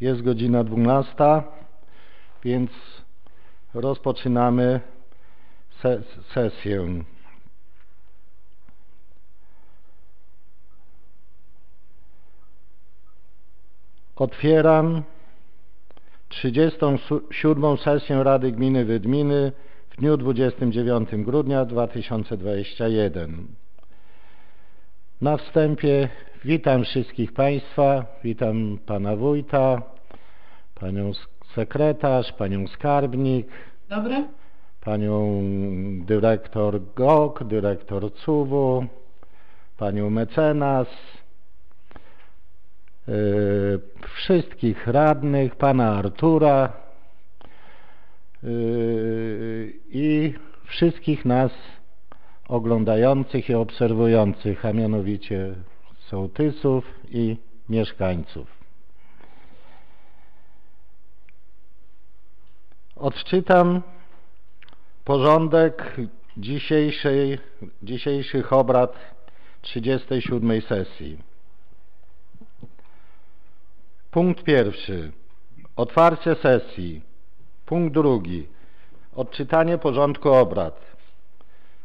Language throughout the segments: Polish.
Jest godzina 12, więc rozpoczynamy se sesję. Otwieram 37. sesję Rady Gminy Wydminy w dniu 29 grudnia 2021. Na wstępie witam wszystkich Państwa, witam Pana Wójta, Panią Sekretarz, Panią Skarbnik, Dobry? Panią Dyrektor GOK, Dyrektor CUW, Panią Mecenas, yy, wszystkich radnych, Pana Artura yy, i wszystkich nas oglądających i obserwujących, a mianowicie sołtysów i mieszkańców. Odczytam porządek dzisiejszych obrad 37 sesji. Punkt pierwszy. Otwarcie sesji. Punkt drugi. Odczytanie porządku obrad.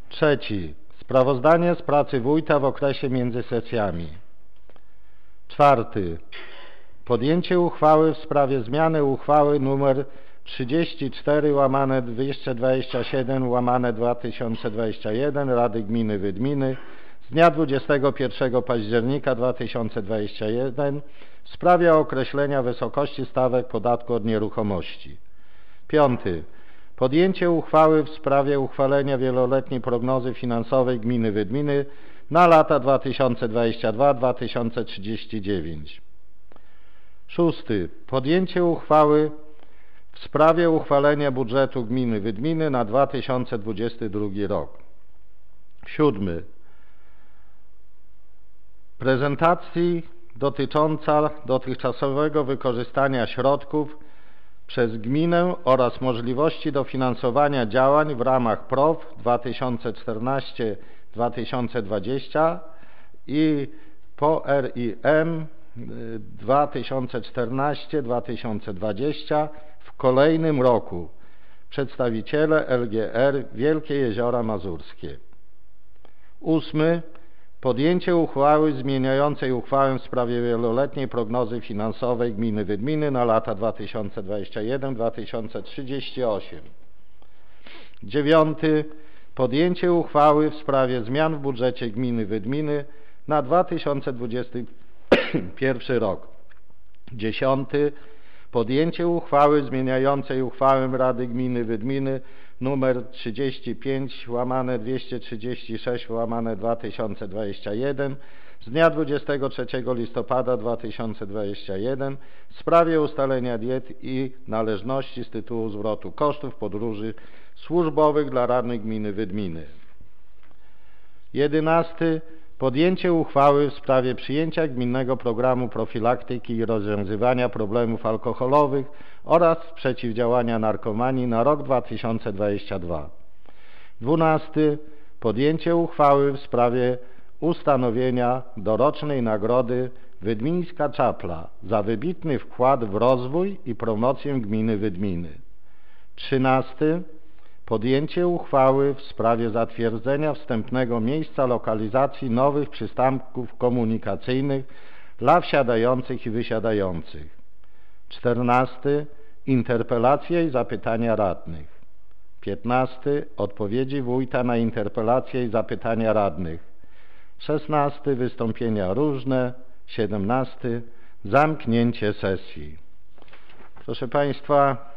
Trzeci. Sprawozdanie z pracy wójta w okresie między sesjami. Czwarty. Podjęcie uchwały w sprawie zmiany uchwały nr 34 łamane 227 łamane 2021 Rady Gminy Wydminy z dnia 21 października 2021 w sprawie określenia wysokości stawek podatku od nieruchomości. Piąty. Podjęcie uchwały w sprawie uchwalenia wieloletniej prognozy finansowej Gminy Wydminy na lata 2022-2039. Szósty. Podjęcie uchwały w sprawie uchwalenia budżetu Gminy Wydminy na 2022 rok. Siódmy. Prezentacji dotycząca dotychczasowego wykorzystania środków przez gminę oraz możliwości dofinansowania działań w ramach PROW 2014-2020 i po RIM 2014-2020 w kolejnym roku. Przedstawiciele LGR Wielkie Jeziora Mazurskie. Ósmy. Podjęcie uchwały zmieniającej uchwałę w sprawie wieloletniej prognozy finansowej Gminy Wydminy na lata 2021-2038. Dziewiąty. Podjęcie uchwały w sprawie zmian w budżecie Gminy Wydminy na 2021 rok. Dziesiąty. Podjęcie uchwały zmieniającej uchwałę Rady Gminy Wydminy nr 35 łamane 236 łamane 2021 z dnia 23 listopada 2021 w sprawie ustalenia diet i należności z tytułu zwrotu kosztów podróży służbowych dla radnych gminy Wydminy. 11. Podjęcie uchwały w sprawie przyjęcia gminnego programu profilaktyki i rozwiązywania problemów alkoholowych oraz przeciwdziałania narkomanii na rok 2022. 12. Podjęcie uchwały w sprawie ustanowienia dorocznej nagrody Wydmińska Czapla za wybitny wkład w rozwój i promocję gminy Wydminy. 13. Podjęcie uchwały w sprawie zatwierdzenia wstępnego miejsca lokalizacji nowych przystanków komunikacyjnych dla wsiadających i wysiadających. 14. Interpelacje i zapytania radnych. 15. Odpowiedzi wójta na interpelacje i zapytania radnych. 16. Wystąpienia różne. 17. Zamknięcie sesji. Proszę Państwa,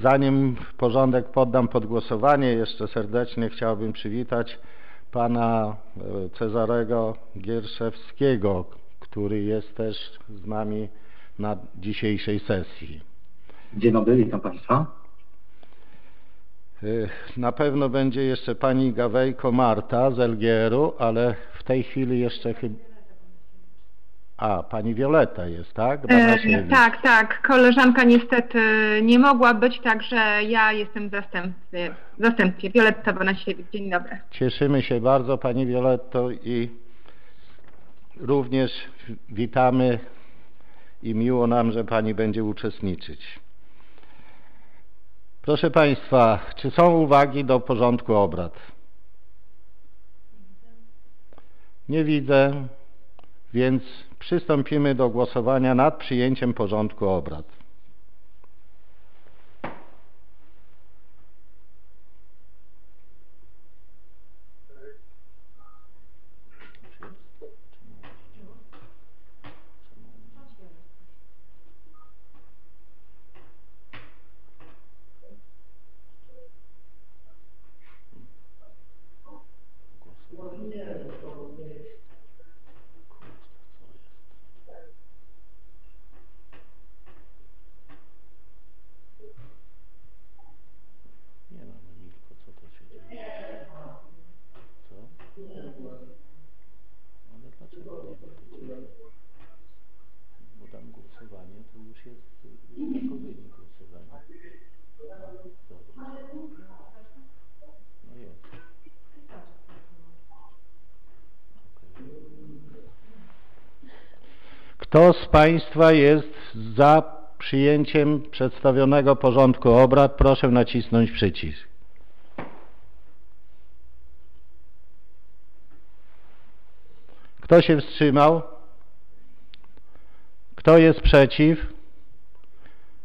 zanim porządek poddam pod głosowanie, jeszcze serdecznie chciałbym przywitać pana e, Cezarego Gierszewskiego, który jest też z nami na dzisiejszej sesji. Dzień dobry, witam Państwa. Yy, na pewno będzie jeszcze pani Gawejko Marta z LGR-u, ale w tej chwili jeszcze chyba... A, pani Wioleta jest, tak? E, tak, tak. Koleżanka niestety nie mogła być, także ja jestem zastępcy, zastępcie. Wioletta Banasiewicz. Dzień dobry. Cieszymy się bardzo Pani Violetto i również witamy i miło nam, że Pani będzie uczestniczyć. Proszę Państwa, czy są uwagi do porządku obrad? Nie widzę, więc przystąpimy do głosowania nad przyjęciem porządku obrad. Nie mam Emilko, co to się dzieje? Co? Ale dlaczego nie widzicie? Bo tam głosowanie to już jest y, jako wynik głosowania. Dobra. No jest. Okej. Kto z Państwa jest za przyjęciem przedstawionego porządku obrad? Proszę nacisnąć przycisk. Kto się wstrzymał? Kto jest przeciw?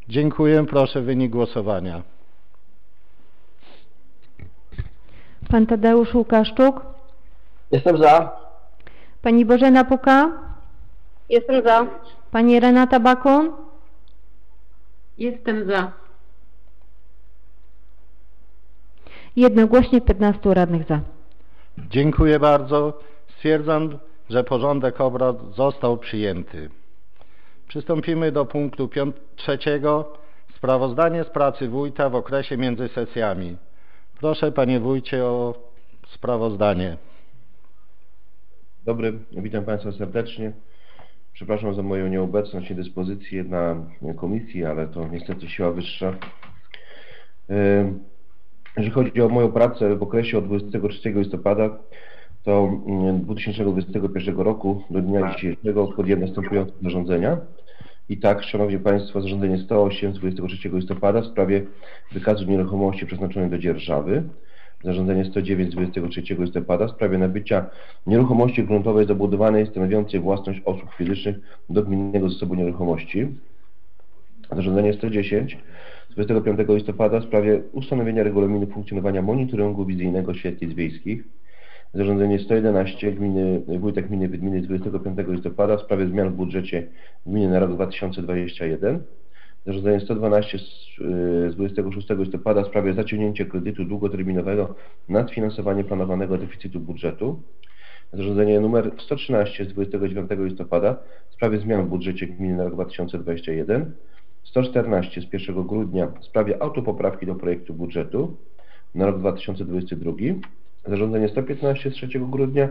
Dziękuję. Proszę wynik głosowania. Pan Tadeusz Łukaszczuk, Jestem za. Pani Bożena Puka, Jestem za. Pani Renata Bakun, Jestem za. jednogłośnie 15 radnych za. Dziękuję bardzo. Stwierdzam, że porządek obrad został przyjęty. Przystąpimy do punktu piąt- trzeciego. Sprawozdanie z pracy wójta w okresie między sesjami. Proszę panie wójcie o sprawozdanie. Dobry, witam Państwa serdecznie. Przepraszam za moją nieobecność i dyspozycję na komisji, ale to niestety siła wyższa. Ym, Jeżeli chodzi o moją pracę w okresie od 23 listopada to mm, 2021 roku do dnia dzisiejszego podjęłem następujące zarządzenia. I tak, Szanowni Państwo, zarządzenie 108 z 23 listopada w sprawie wykazu nieruchomości przeznaczonych do dzierżawy. Zarządzenie 109 z 23 listopada w sprawie nabycia nieruchomości gruntowej zabudowanej stanowiącej własność osób fizycznych do gminnego zasobu nieruchomości. Zarządzenie 110 z 25 listopada w sprawie ustanowienia regulaminu funkcjonowania monitoringu wizyjnego świetlic wiejskich. Zarządzenie 111 gminy, Wójta Gminy Wydminy z 25 listopada w sprawie zmian w budżecie gminy na rok 2021. Zarządzenie 112 z, y, z 26 listopada w sprawie zaciągnięcia kredytu długoterminowego na sfinansowanie planowanego deficytu budżetu. Zarządzenie nr 113 z 29 listopada w sprawie zmian w budżecie gminy na rok 2021. 114 z 1 grudnia w sprawie autopoprawki do projektu budżetu na rok 2022. Zarządzenie 115 z 3 grudnia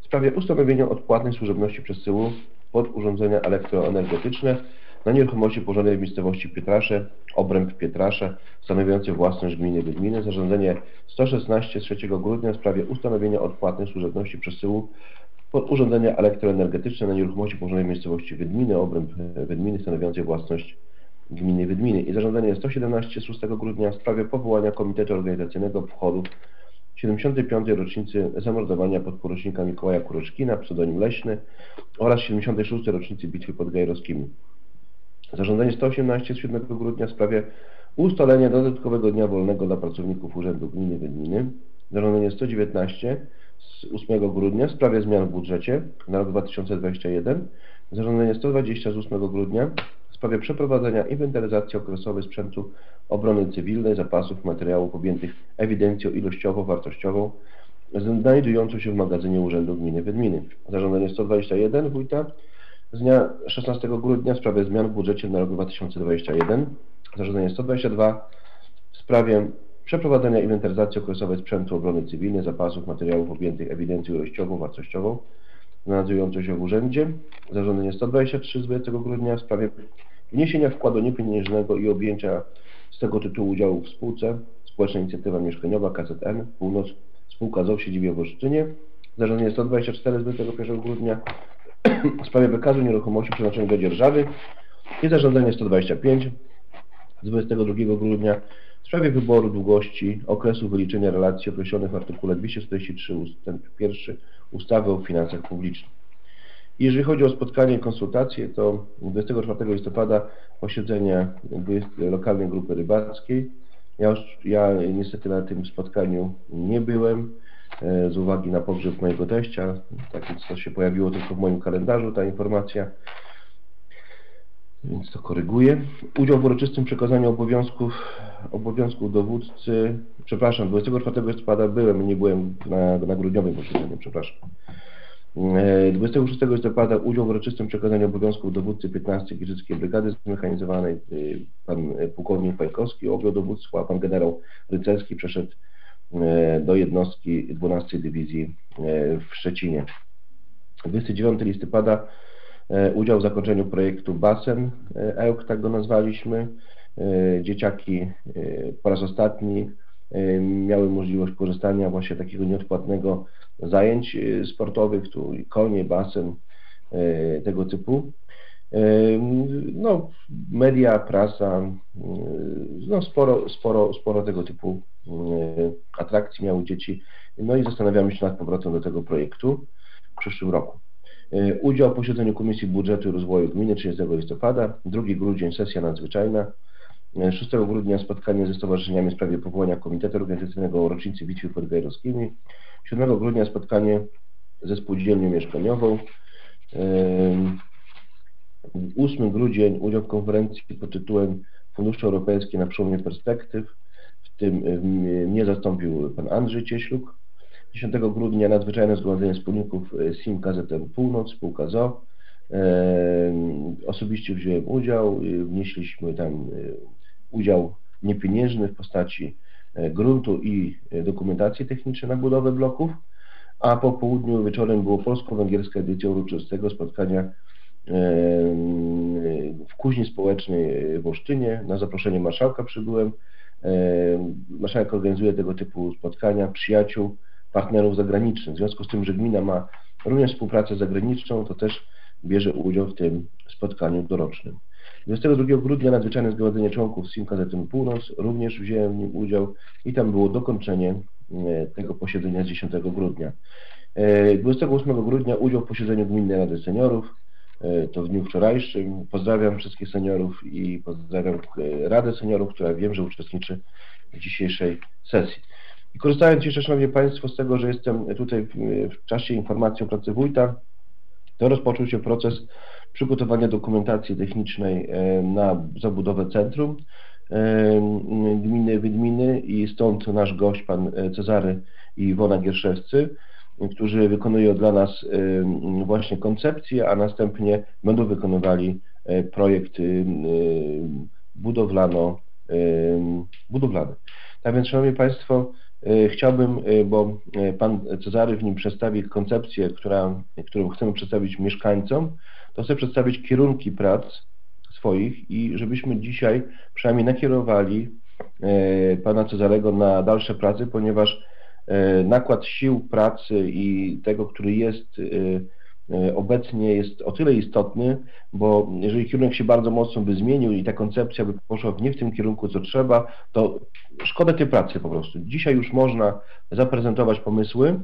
w sprawie ustanowienia odpłatnej służebności przesyłu pod urządzenia elektroenergetyczne na nieruchomości położonej w miejscowości Pietrasze, obręb Pietrasze, stanowiący własność gminy Wydminy. Zarządzenie 116 z 3 grudnia w sprawie ustanowienia odpłatnej służebności przesyłu pod urządzenia elektroenergetyczne na nieruchomości położonej w miejscowości Wydminy, obręb Wydminy, stanowiącej własność gminy Wydminy. I zarządzenie 117 z 6 grudnia w sprawie powołania Komitetu Organizacyjnego Obchodów 75. rocznicy zamordowania podporucznika Mikołaja Kuroczkina, pseudonim Leśny oraz 76. rocznicy bitwy pod Gajrowskimi. Zarządzenie 118 z 7 grudnia w sprawie ustalenia dodatkowego dnia wolnego dla pracowników Urzędu Gminy Wydminy. Zarządzenie 119 z 8 grudnia w sprawie zmian w budżecie na rok 2021. Zarządzenie 120 z 8 grudnia w sprawie przeprowadzenia inwentaryzacji okresowej sprzętu obrony cywilnej, zapasów, materiałów objętych ewidencją ilościowo-wartościową znajdującą się w magazynie Urzędu Gminy Wydminy. Zarządzenie 121 wójta z dnia 16 grudnia w sprawie zmian w budżecie na rok 2021. Zarządzenie 122 w sprawie przeprowadzenia inwentaryzacji okresowej sprzętu obrony cywilnej, zapasów, materiałów objętych ewidencją ilościową, wartościową znajdującą się w urzędzie. Zarządzenie 123 z 20 grudnia w sprawie wniesienia wkładu niepieniężnego i objęcia z tego tytułu udziału w spółce Społeczna Inicjatywa Mieszkaniowa KZN Północ Spółka ZOO w siedzibie w Olsztynie. Zarządzenie 124 z 21 grudnia w sprawie wykazu nieruchomości przeznaczonych do dzierżawy i zarządzenie 125 z 22 grudnia w sprawie wyboru długości okresu wyliczenia relacji określonych w artykule 243 ust. 1 ustawy o finansach publicznych. Jeżeli chodzi o spotkanie i konsultacje, to 24 listopada posiedzenie lokalnej grupy rybackiej. Ja, już, ja niestety na tym spotkaniu nie byłem z uwagi na pogrzeb mojego teścia. Tak więc to się pojawiło tylko w moim kalendarzu, ta informacja. Więc to koryguję. Udział w uroczystym przekazaniu obowiązków, obowiązków dowódcy, przepraszam, 24 listopada byłem, nie byłem na, na grudniowym posiedzeniu, przepraszam. 26 listopada udział w uroczystym przekazaniu obowiązków dowódcy 15 Giżyckiej Brygady Zmechanizowanej. Pan pułkownik Fajkowski objął dowództwo, a pan generał Rycerski przeszedł e, do jednostki 12 Dywizji e, w Szczecinie. 29 listopada e, udział w zakończeniu projektu Basen EUK, tak go nazwaliśmy. Dzieciaki po raz ostatni miały możliwość korzystania właśnie takiego nieodpłatnego zajęć sportowych, tu konie, basen, tego typu. No, media, prasa, no sporo, sporo, sporo tego typu atrakcji miały dzieci. No i zastanawiamy się nad powrotem do tego projektu w przyszłym roku. Udział w posiedzeniu Komisji Budżetu i Rozwoju Gminy 30 listopada, 2 grudzień sesja nadzwyczajna, 6 grudnia spotkanie ze stowarzyszeniami w sprawie powołania Komitetu Organizacyjnego o rocznicy bitwy pod Gajrowskimi, 7 grudnia spotkanie ze spółdzielnią mieszkaniową. 8 grudzień udział w konferencji pod tytułem Fundusze Europejskie na przełomie perspektyw. W tym mnie zastąpił pan Andrzej Cieśluk. 10 grudnia nadzwyczajne zgromadzenie wspólników e, SIM KZN Północ, spółka ZO. Osobiście wziąłem udział, e, wnieśliśmy tam e, udział niepieniężny w postaci E, gruntu i e, dokumentacji technicznej na budowę bloków, a po południu wieczorem było polsko-węgierska edycja uroczystego spotkania e, w kuźni społecznej w Olsztynie. Na zaproszenie marszałka przybyłem. Marszałek organizuje tego typu spotkania przyjaciół, partnerów zagranicznych. W związku z tym, że gmina ma również współpracę zagraniczną, to też bierze udział w tym spotkaniu dorocznym. 22 grudnia nadzwyczajne zgromadzenie członków SIM KZN Północ, również wziąłem w nim udział i tam było dokończenie e, tego posiedzenia z 10 grudnia. 28 e, grudnia udział w posiedzeniu Gminnej Rady Seniorów, to w dniu wczorajszym. Pozdrawiam wszystkich seniorów i pozdrawiam Radę Seniorów, która wiem, że uczestniczy w dzisiejszej sesji. I korzystając jeszcze, Szanowni Państwo, z tego, że jestem tutaj w czasie informacji o pracy wójta, to rozpoczął się proces przygotowania dokumentacji technicznej e, na zabudowę centrum e, gminy Wydminy i stąd nasz gość, pan Cezary i Iwona Gierszewscy, którzy wykonują dla nas e, właśnie koncepcję, a następnie będą wykonywali projekt budowlano, budowlany. Tak więc, Szanowni Państwo, chciałbym, bo Pan Cezary w nim przedstawi koncepcję, która, którą chcemy przedstawić mieszkańcom, to chcę przedstawić kierunki prac swoich i żebyśmy dzisiaj przynajmniej nakierowali pana Cezarego na dalsze prace, ponieważ nakład sił pracy i tego, który jest e, obecnie jest o tyle istotny, bo jeżeli kierunek się bardzo mocno by zmienił i ta koncepcja by poszła nie w tym kierunku, co trzeba, to szkoda tej pracy po prostu. Dzisiaj już można zaprezentować pomysły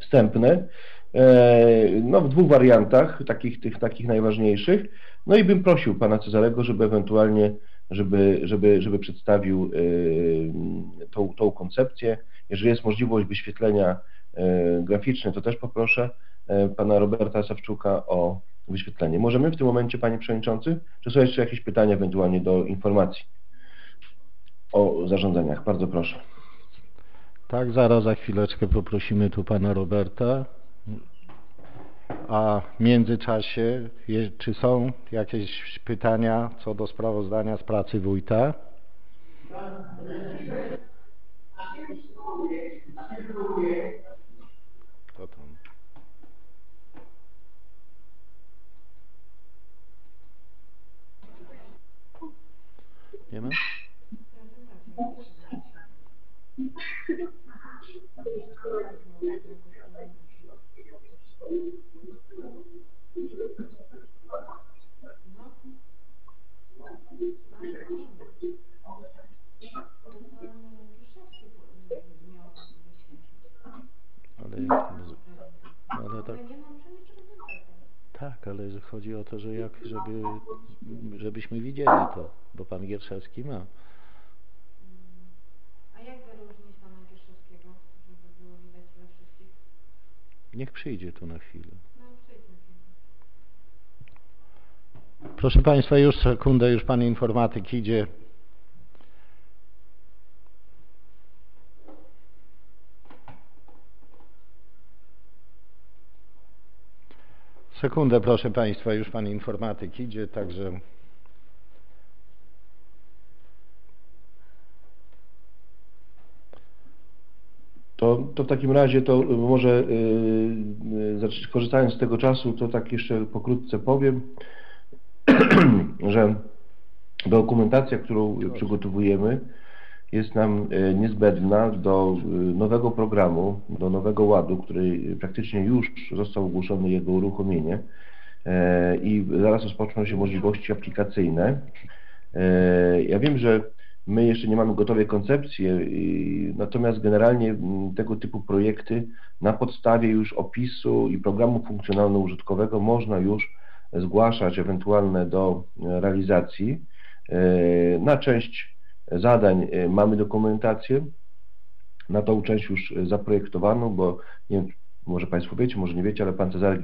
wstępne, E, no, w dwóch wariantach, takich, tych takich najważniejszych. No i bym prosił pana Cezarego, żeby ewentualnie, żeby, żeby, żeby przedstawił e, tą, tą koncepcję. Jeżeli jest możliwość wyświetlenia e, graficzne, to też poproszę pana Roberta Sawczuka o wyświetlenie. Możemy w tym momencie, panie przewodniczący? Czy są jeszcze jakieś pytania ewentualnie do informacji o zarządzaniach? Bardzo proszę. Tak, zaraz za chwileczkę poprosimy tu pana Roberta. A w międzyczasie, czy są jakieś pytania co do sprawozdania z pracy wójta? Kto tam? Nie ma? Tak, ale chodzi o to, że jak, żeby, żebyśmy widzieli to, bo pan Gierszewski ma. A jak wyróżnić pana Gierszewskiego, żeby było widać dla wszystkich? Niech przyjdzie tu na chwilę. No. Proszę Państwa, już sekundę, już Pan informatyk idzie. Sekundę, proszę Państwa, już Pan informatyk idzie, także... To, to w takim razie to może yy, korzystając z tego czasu, to tak jeszcze pokrótce powiem, że dokumentacja, którą przygotowujemy jest nam e, niezbędna do e, nowego programu, do nowego ładu, który praktycznie już został ogłoszony jego uruchomienie e, i zaraz rozpoczną się możliwości aplikacyjne. Ja wiem, że my jeszcze nie mamy gotowej koncepcji, natomiast generalnie tego typu projekty na podstawie już opisu i programu funkcjonalno-użytkowego można już zgłaszać ewentualne do realizacji. Na część zadań e, mamy dokumentację, na tą część już e, zaprojektowaną, bo nie wiem, może Państwo wiecie, może nie wiecie, ale Pan Cezary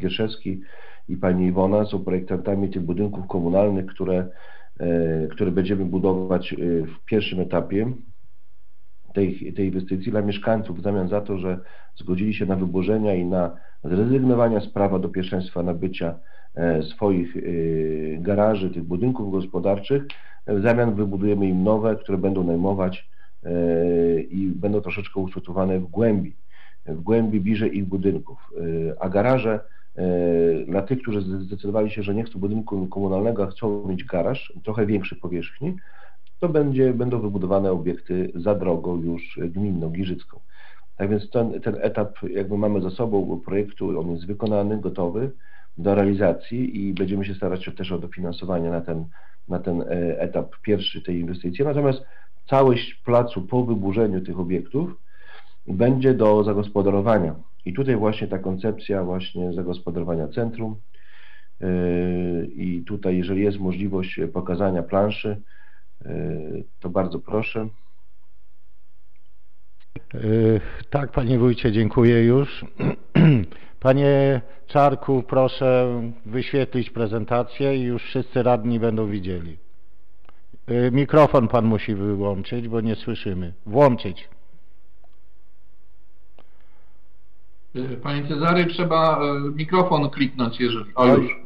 Gierszewski i Pani Iwona są projektantami tych budynków komunalnych, które, e, które będziemy budować w pierwszym etapie tej, tej inwestycji dla mieszkańców w zamian za to, że zgodzili się na wyburzenia i na zrezygnowania z prawa do pierwszeństwa nabycia e, swoich e, garaży, tych budynków gospodarczych. W zamian wybudujemy im nowe, które będą najmować e, i będą troszeczkę usytuowane w głębi, w głębi bliżej ich budynków. A garaże dla tych, którzy zdecydowali się, że nie chcą budynku komunalnego, a chcą mieć garaż trochę większej powierzchni, to będzie, będą wybudowane obiekty za drogą już gminną, giżycką. Tak więc ten, ten etap jakby mamy za sobą projektu, on jest wykonany, gotowy do realizacji i będziemy się starać też o dofinansowanie na ten, na ten e, etap pierwszy tej inwestycji. Natomiast całość placu po wyburzeniu tych obiektów będzie do zagospodarowania. I tutaj właśnie ta koncepcja właśnie zagospodarowania centrum yy, i tutaj jeżeli jest możliwość pokazania planszy, to bardzo proszę. Yy, Tak, Panie Wójcie, dziękuję już. Panie Czarku, proszę wyświetlić prezentację i już wszyscy radni będą widzieli. Yy, Mikrofon Pan musi wyłączyć, bo nie słyszymy. Włączyć. Panie Cezary, trzeba mikrofon kliknąć, jeżeli... O, już.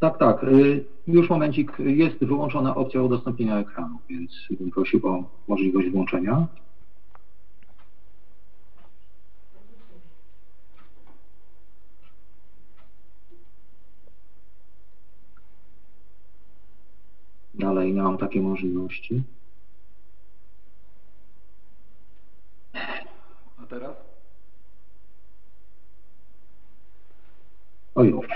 Tak, tak. y, Już momencik. Jest wyłączona opcja udostępnienia ekranu, więc bym prosił o możliwość włączenia. Dalej nie mam takiej możliwości. A teraz? O już.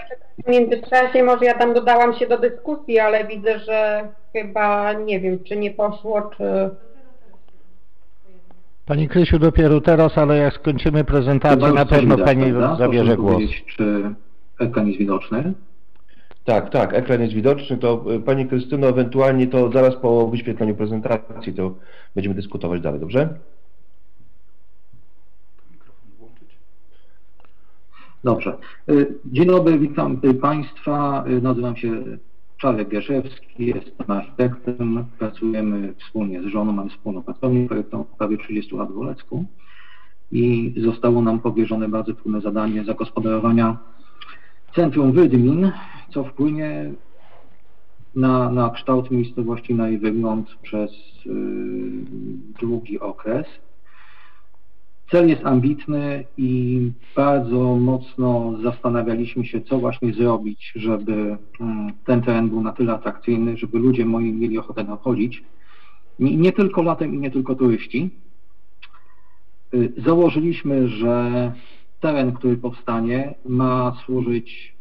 W międzyczasie może ja tam dodałam się do dyskusji, ale widzę, że chyba nie wiem, czy nie poszło, czy... Pani Krysiu dopiero teraz, ale jak skończymy prezentację, na pewno widać, Pani prawda? zabierze Proszę głos. Czy ekran jest widoczny? Tak, tak, ekran jest widoczny, to y, Pani Krystyno, ewentualnie to zaraz po wyświetleniu prezentacji to będziemy dyskutować dalej, dobrze? Dobrze. Y, Dzień dobry, witam y, Państwa. Y, Nazywam się Czarek Gierszewski, jestem architektem. Pracujemy wspólnie z żoną, mamy wspólną pracownię projektową prawie 30 lat w Olecku i zostało nam powierzone bardzo trudne zadanie zagospodarowania centrum Wydmin, co wpłynie na, na kształt miejscowości, na jej wygląd przez y, długi okres. Cel jest ambitny i bardzo mocno zastanawialiśmy się, co właśnie zrobić, żeby mm, ten teren był na tyle atrakcyjny, żeby ludzie moi mieli ochotę tam chodzić. Nie, nie tylko latem i nie tylko turyści. Y, Założyliśmy, że teren, który powstanie, ma służyć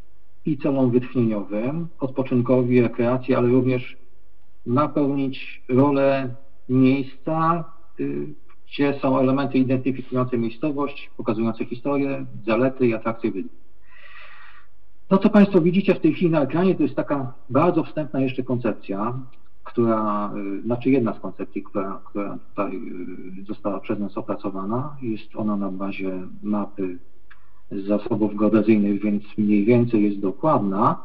i celom wytchnieniowym, odpoczynkowi, rekreacji, ale również ma pełnić rolę miejsca, y, gdzie są elementy identyfikujące miejscowość, pokazujące historię, zalety i atrakcje Wydmin. To, co Państwo widzicie w tej chwili na ekranie, to jest taka bardzo wstępna jeszcze koncepcja, która, y, znaczy jedna z koncepcji, która, która tutaj y, została przez nas opracowana. Jest ona na bazie mapy zasobów geodezyjnych, więc mniej więcej jest dokładna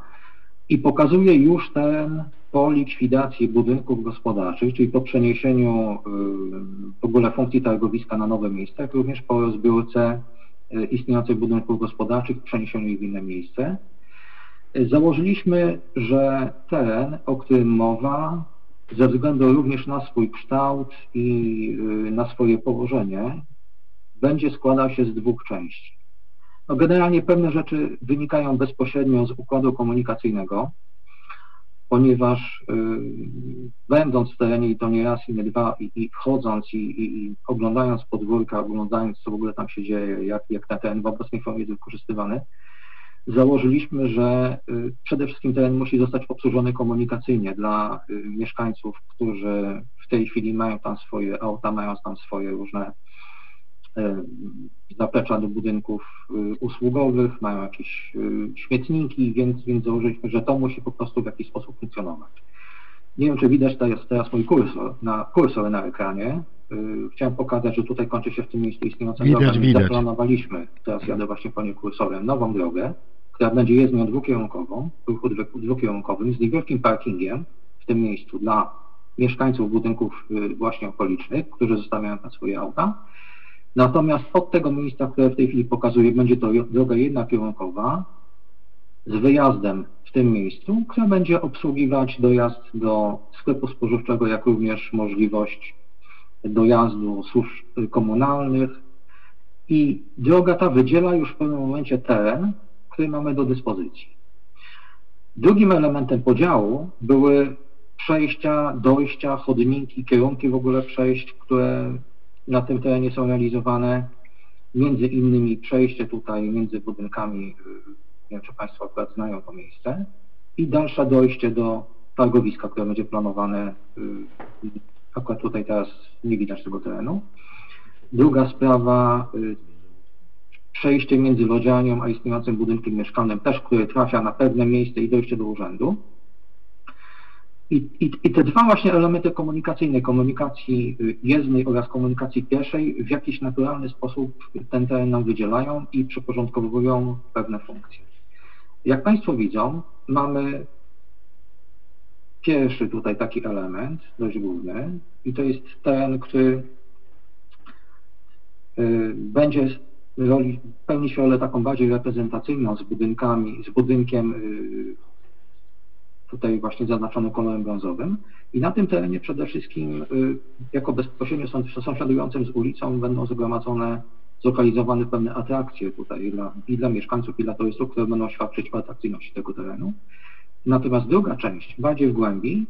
i pokazuje już ten po likwidacji budynków gospodarczych, czyli po przeniesieniu y, w ogóle funkcji targowiska na nowe miejsce, jak również po rozbiórce y, istniejących budynków gospodarczych, przeniesieniu ich w inne miejsce. Założyliśmy, że teren, o którym mowa, ze względu również na swój kształt i y, na swoje położenie, będzie składał się z dwóch części. No generalnie pewne rzeczy wynikają bezpośrednio z układu komunikacyjnego, ponieważ y, będąc w terenie i to nie raz i nie dwa i, i wchodząc i, i, i oglądając podwórka, oglądając co w ogóle tam się dzieje, jak, jak ten teren w obecnej formie jest wykorzystywany, założyliśmy, że y, przede wszystkim teren musi zostać obsłużony komunikacyjnie dla y, mieszkańców, którzy w tej chwili mają tam swoje auta, mają tam swoje różne zaplecza do budynków y, usługowych, mają jakieś y, śmietniki, więc, więc założyliśmy, że to musi po prostu w jakiś sposób funkcjonować. Nie wiem, czy widać teraz, teraz mój kursor na, kursor na ekranie. Chciałem pokazać, że tutaj kończy się w tym miejscu istniejąca Widać, droga. widać. Zaplanowaliśmy, teraz jadę właśnie po niej kursorem, nową drogę, która będzie jezdnią dwukierunkową, w ruchu dwu- dwukierunkowym z niewielkim parkingiem w tym miejscu dla mieszkańców budynków y, właśnie okolicznych, którzy zostawiają tam swoje auta. Natomiast od tego miejsca, które w tej chwili pokazuję, będzie to droga jednokierunkowa z wyjazdem w tym miejscu, która będzie obsługiwać dojazd do sklepu spożywczego, jak również możliwość dojazdu służb komunalnych. I droga ta wydziela już w pewnym momencie teren, który mamy do dyspozycji. Drugim elementem podziału były przejścia, dojścia, chodniki, kierunki w ogóle przejść, które na tym terenie są realizowane. Między innymi przejście tutaj między budynkami, y, nie wiem czy Państwo akurat znają to miejsce, i dalsze dojście do targowiska, które będzie planowane. y, Akurat tutaj teraz nie widać tego terenu. Druga sprawa, y, przejście między lodziarnią a istniejącym budynkiem mieszkalnym, też które trafia na pewne miejsce i dojście do urzędu. I, i, I te dwa właśnie elementy komunikacyjne, komunikacji jezdnej oraz komunikacji pieszej w jakiś naturalny sposób ten teren nam wydzielają i przyporządkowują pewne funkcje. Jak Państwo widzą, mamy pierwszy tutaj taki element, dość główny, i to jest teren, który y, będzie roli, pełnić rolę taką bardziej reprezentacyjną z budynkami, z budynkiem y, tutaj właśnie zaznaczonym kolorem brązowym. I na tym terenie przede wszystkim y, jako bezpośrednio sąs- sąsiadującym z ulicą będą zgromadzone, zlokalizowane pewne atrakcje tutaj dla, i dla mieszkańców, i dla turystów, które będą świadczyć o atrakcyjności tego terenu. Natomiast druga część, bardziej w głębi,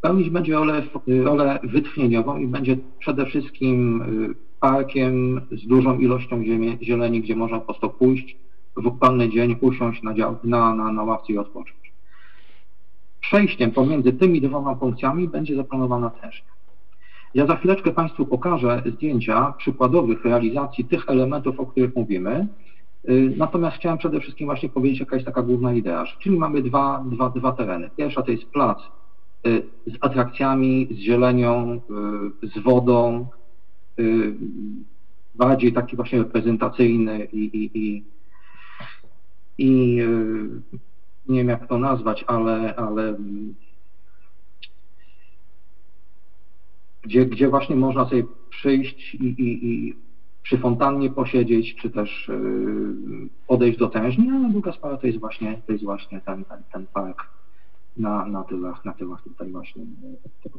pełnić będzie rolę, rolę wytchnieniową i będzie przede wszystkim y, parkiem z dużą ilością ziemi, zieleni, gdzie można po prostu pójść w upalny dzień, usiąść na, dział, na, na, na ławce i odpocząć. Przejściem pomiędzy tymi dwoma funkcjami będzie zaplanowana też. Ja za chwileczkę Państwu pokażę zdjęcia przykładowych realizacji tych elementów, o których mówimy. Y, Natomiast chciałem przede wszystkim właśnie powiedzieć, jaka jest taka główna idea. Czyli mamy dwa, dwa, dwa tereny. Pierwsza to jest plac y, z atrakcjami, z zielenią, y, z wodą, bardziej taki właśnie reprezentacyjny i, i, i, i nie wiem jak to nazwać, ale, ale mm, gdzie, gdzie właśnie można sobie przyjść i, i, i przy fontannie posiedzieć, czy też y, podejść do tężni, a druga sprawa to jest właśnie, to jest właśnie ten, ten, ten park na, na tyłach, na tyłach tutaj właśnie y, tego.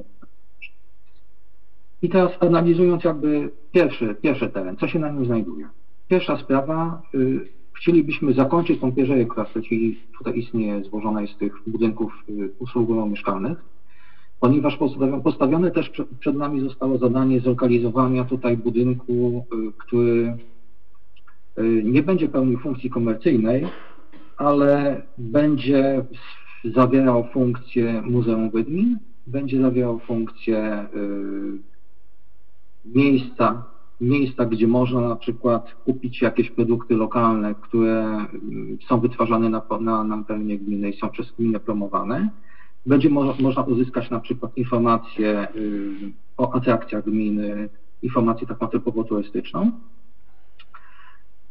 I teraz analizując jakby pierwszy, pierwszy teren, co się na nim znajduje. Pierwsza sprawa, y, chcielibyśmy zakończyć tą pierzeję, tej chwili tutaj istnieje, złożona jest z tych budynków y, usługowo-mieszkalnych, ponieważ postawione, też prze- przed nami zostało zadanie zlokalizowania tutaj budynku, y, który y, nie będzie pełnił funkcji komercyjnej, ale będzie zawierał funkcję Muzeum Wydmin, będzie zawierał funkcję miejsca miejsca, gdzie można na przykład kupić jakieś produkty lokalne, które mm, są wytwarzane na, na, na terenie gminy i są przez gminę promowane. Będzie mo można uzyskać na przykład informacje y, o atrakcjach gminy, informację taką typowo turystyczną.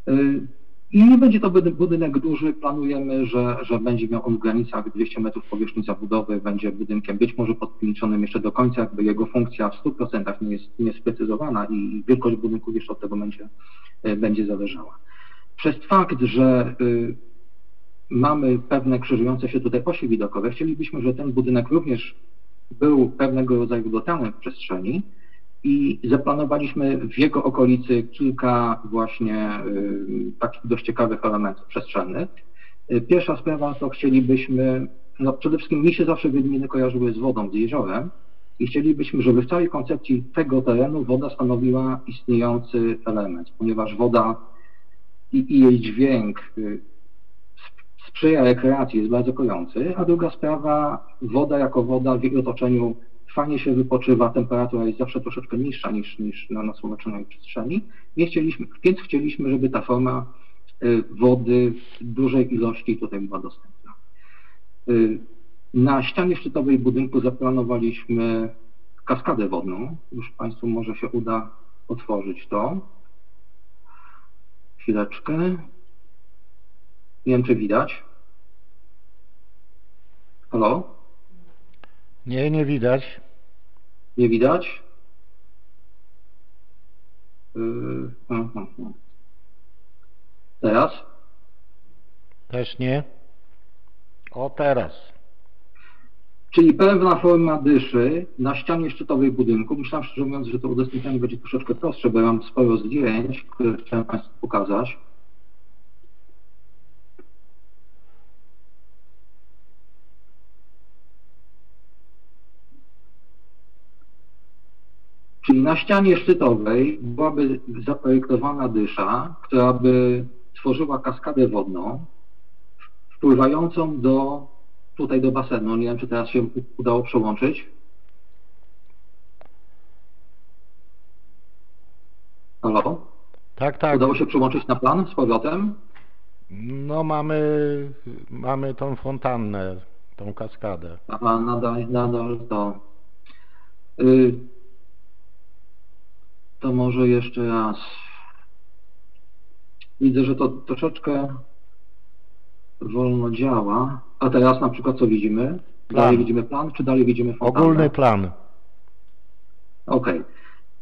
Y, I nie będzie to budy- budynek duży, planujemy, że, że będzie miał on w granicach 200 metrów powierzchni zabudowy, będzie budynkiem być może podpięczonym jeszcze do końca, jakby jego funkcja w 100% nie jest, nie sprecyzowana i wielkość budynku jeszcze od tego będzie, y, będzie zależała. Przez fakt, że y, mamy pewne krzyżujące się tutaj osi widokowe, chcielibyśmy, żeby ten budynek również był pewnego rodzaju dotanem w przestrzeni, i zaplanowaliśmy w jego okolicy kilka właśnie y, takich dość ciekawych elementów przestrzennych. Y, Pierwsza sprawa to chcielibyśmy, no przede wszystkim mi się zawsze gminy kojarzyły z wodą, z jeziorem i chcielibyśmy, żeby w całej koncepcji tego terenu woda stanowiła istniejący element, ponieważ woda i, i jej dźwięk y, sp- sprzyja rekreacji, jest bardzo kojący, a druga sprawa, woda jako woda w jej otoczeniu fajnie się wypoczywa, temperatura jest zawsze troszeczkę niższa niż, niż na nasłoneczonej przestrzeni, nie chcieliśmy, więc chcieliśmy, żeby ta forma y, wody w dużej ilości tutaj była dostępna. Y, Na ścianie szczytowej budynku zaplanowaliśmy kaskadę wodną, już Państwu może się uda otworzyć to. Chwileczkę. Nie wiem, czy widać. Halo? Nie, nie widać. Nie widać? Yy, aha, aha. Teraz? Też nie. O, teraz. Czyli pewna forma dyszy na ścianie szczytowej budynku. Myślałem szczerze mówiąc, że to udostępnianie będzie troszeczkę prostsze, bo ja mam sporo zdjęć, które chciałem Państwu pokazać. Czyli na ścianie szczytowej byłaby zaprojektowana dysza, która by tworzyła kaskadę wodną, wpływającą do, tutaj do basenu. Nie wiem, czy teraz się udało przełączyć. Halo? Tak, tak. Udało się przełączyć na plan z powrotem? No mamy, mamy tą fontannę, tą kaskadę. Aha, nadal, nadal to. Y, to może jeszcze raz. Widzę, że to troszeczkę wolno działa. A teraz na przykład co widzimy? Plan. Dalej widzimy plan, czy dalej widzimy fontannę? Ogólny plan. Okej.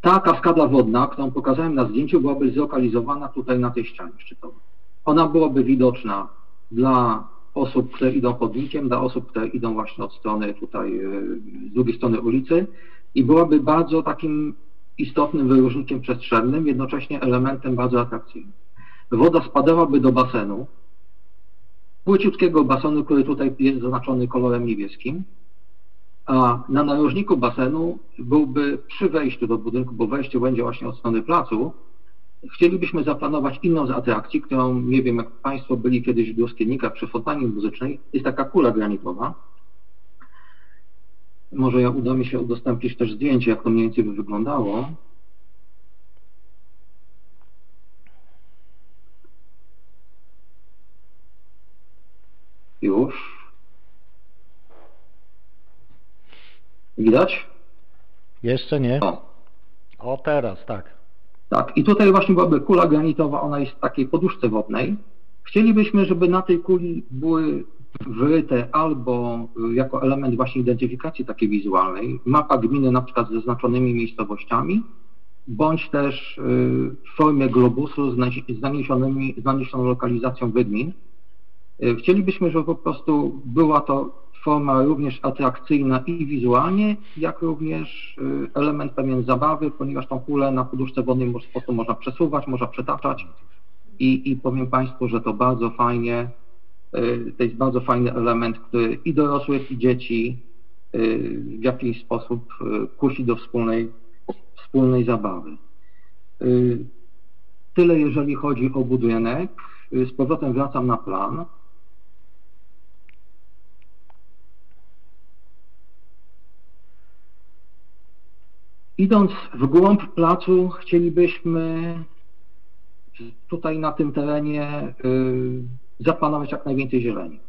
Ta kaskada wodna, którą pokazałem na zdjęciu, byłaby zlokalizowana tutaj na tej ścianie szczytowej. Ona byłaby widoczna dla osób, które idą chodnikiem, dla osób, które idą właśnie od strony tutaj, yy, z drugiej strony ulicy i byłaby bardzo takim istotnym wyróżnikiem przestrzennym, jednocześnie elementem bardzo atrakcyjnym. Woda spadałaby do basenu, płyciutkiego basenu, który tutaj jest zaznaczony kolorem niebieskim, a na narożniku basenu byłby przy wejściu do budynku, bo wejście będzie właśnie od strony placu, chcielibyśmy zaplanować inną z atrakcji, którą, nie wiem, jak Państwo byli kiedyś w Bioskienikach przy fontannie muzycznej, jest taka kula granitowa. Może ja uda mi się udostępnić też zdjęcie, jak to mniej więcej by wyglądało. Już. Widać? Jeszcze nie. O, O, teraz, tak. tak. I tutaj właśnie byłaby kula granitowa, ona jest w takiej poduszce wodnej. Chcielibyśmy, żeby na tej kuli były wyryte albo y, jako element właśnie identyfikacji takiej wizualnej, mapa gminy na przykład z zaznaczonymi miejscowościami, bądź też y, w formie globusu z naś- z naniesionymi, z naniesioną lokalizacją wygmin. Y, Chcielibyśmy, żeby po prostu była to forma również atrakcyjna i wizualnie, jak również element pewien zabawy, ponieważ tą kulę na poduszce wodnej po prostu można przesuwać, można przetaczać i, i powiem Państwu, że to bardzo fajnie, to jest bardzo fajny element, który i dorosłych, i dzieci y, w jakiś sposób y, kusi do wspólnej, wspólnej zabawy. Y, Tyle jeżeli chodzi o budynek. Y, Z powrotem wracam na plan. Idąc w głąb placu, chcielibyśmy tutaj na tym terenie zaplanować jak najwięcej zieleni.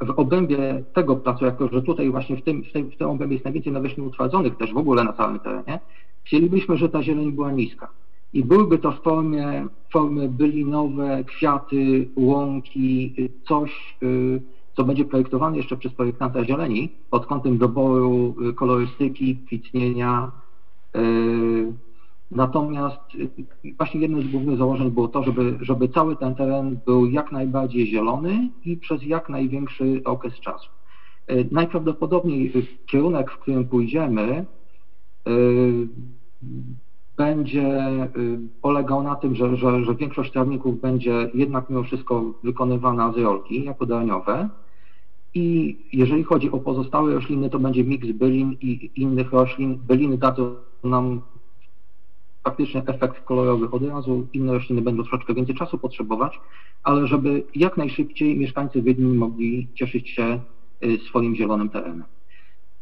W obrębie tego placu, jako że tutaj właśnie w tym, w tym, w tym obrębie jest najwięcej nawierzchni utwardzonych też w ogóle na całym terenie, chcielibyśmy, żeby ta zieleń była niska. I byłyby to w formie, formy bylinowe, kwiaty, łąki, coś, y, co będzie projektowane jeszcze przez projektanta zieleni pod kątem doboru y, kolorystyki, kwitnienia. y, Natomiast y, właśnie jednym z głównych założeń było to, żeby, żeby cały ten teren był jak najbardziej zielony i przez jak największy okres czasu. Y, Najprawdopodobniej y, kierunek, w którym pójdziemy, y, będzie y, polegał na tym, że, że, że większość trawników będzie jednak mimo wszystko wykonywana z rolki jako daniowe. I jeżeli chodzi o pozostałe rośliny, to będzie miks bylin i innych roślin. Byliny dadzą nam faktycznie efekt kolorowy od razu, inne rośliny będą troszeczkę więcej czasu potrzebować, ale żeby jak najszybciej mieszkańcy Wiedni mogli cieszyć się y, swoim zielonym terenem.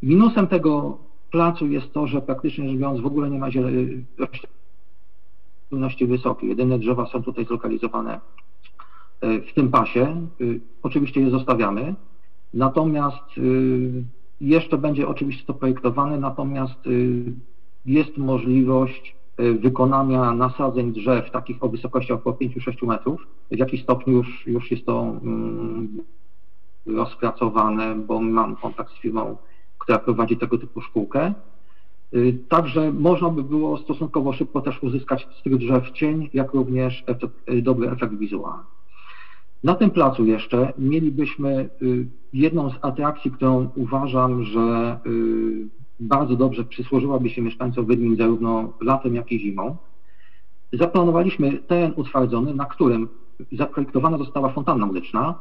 Minusem tego placu jest to, że praktycznie rzecz biorąc w ogóle nie ma roślinności wysokiej. Jedyne drzewa są tutaj zlokalizowane y, w tym pasie. Y, Oczywiście je zostawiamy. Natomiast y, jeszcze będzie oczywiście to projektowane, natomiast y, jest możliwość y, wykonania nasadzeń drzew takich o wysokości około 5-6 metrów. W jakiś stopniu już, już jest to mm, rozpracowane, bo mam kontakt z firmą, która prowadzi tego typu szkółkę. Y, Także można by było stosunkowo szybko też uzyskać z tych drzew cień, jak również efekt, y, dobry efekt wizualny. Na tym placu jeszcze mielibyśmy y, jedną z atrakcji, którą uważam, że y, bardzo dobrze przysłużyłaby się mieszkańcom Wydmin zarówno latem, jak i zimą. Zaplanowaliśmy teren utwardzony, na którym zaprojektowana została fontanna muzyczna.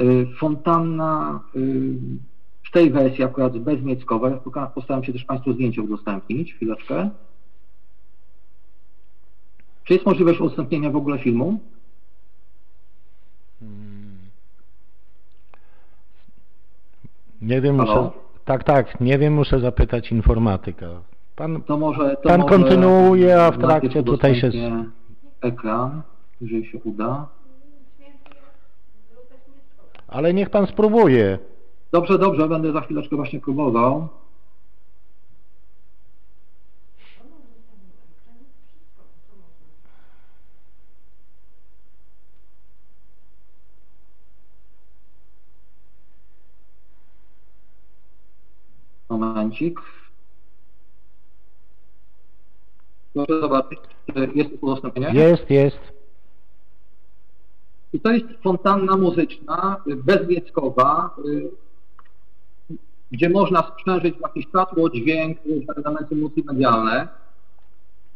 Y, Fontanna y, w tej wersji akurat ja poka- postaram się też Państwu zdjęcie udostępnić, chwileczkę. Czy jest możliwość udostępnienia w ogóle filmu? Nie wiem, Halo? muszę... Tak, tak, nie wiem, muszę zapytać informatyka. Pan, To może, to Pan może kontynuuje, a w trakcie tutaj się- ekran, jeżeli się uda. ale niech pan spróbuje. Dobrze, dobrze, będę za chwileczkę właśnie próbował. Momencik. Proszę zobaczyć, czy jest udostępnienie. Jest, jest. I to jest fontanna muzyczna, y, bezwieckowa, y, gdzie można sprzężyć właśnie światło, dźwięk, różne elementy multimedialne.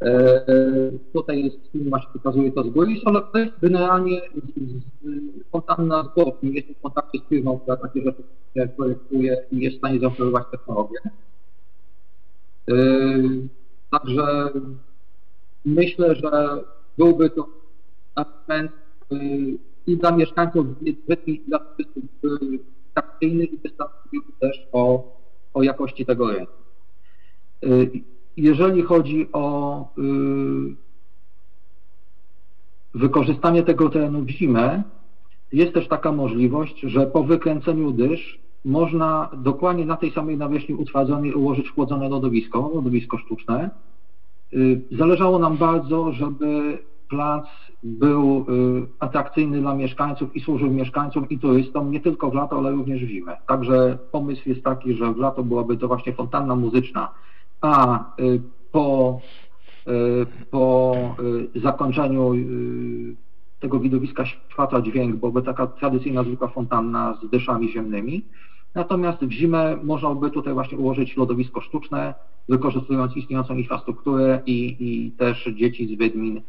E, e, Tutaj jest film, właśnie pokazuje to z góry. Ale to jest generalnie fontanna z boku. Jest w kontakcie z firmą, która takie rzeczy projektuje i jest w stanie zaoferować technologię. E, Także myślę, że byłby to argument y, i dla mieszkańców Wiedni, i dla turystów atrakcyjny i wystanowiłby też o, o jakości tego rynku. Jeżeli chodzi o wykorzystanie tego terenu w zimę, jest też taka możliwość, że po wykręceniu dysz można dokładnie na tej samej nawierzchni utwardzonej ułożyć chłodzone lodowisko, lodowisko sztuczne. Y, Zależało nam bardzo, żeby plac był y, atrakcyjny dla mieszkańców i służył mieszkańcom i turystom nie tylko w lato, ale również w zimę. Także pomysł jest taki, że w lato byłaby to właśnie fontanna muzyczna, a y, po, po zakończeniu tego widowiska światła dźwięk byłaby taka tradycyjna zwykła fontanna z dyszami ziemnymi. Natomiast w zimę można by tutaj właśnie ułożyć lodowisko sztuczne, wykorzystując istniejącą infrastrukturę i, i też dzieci z Wiedmin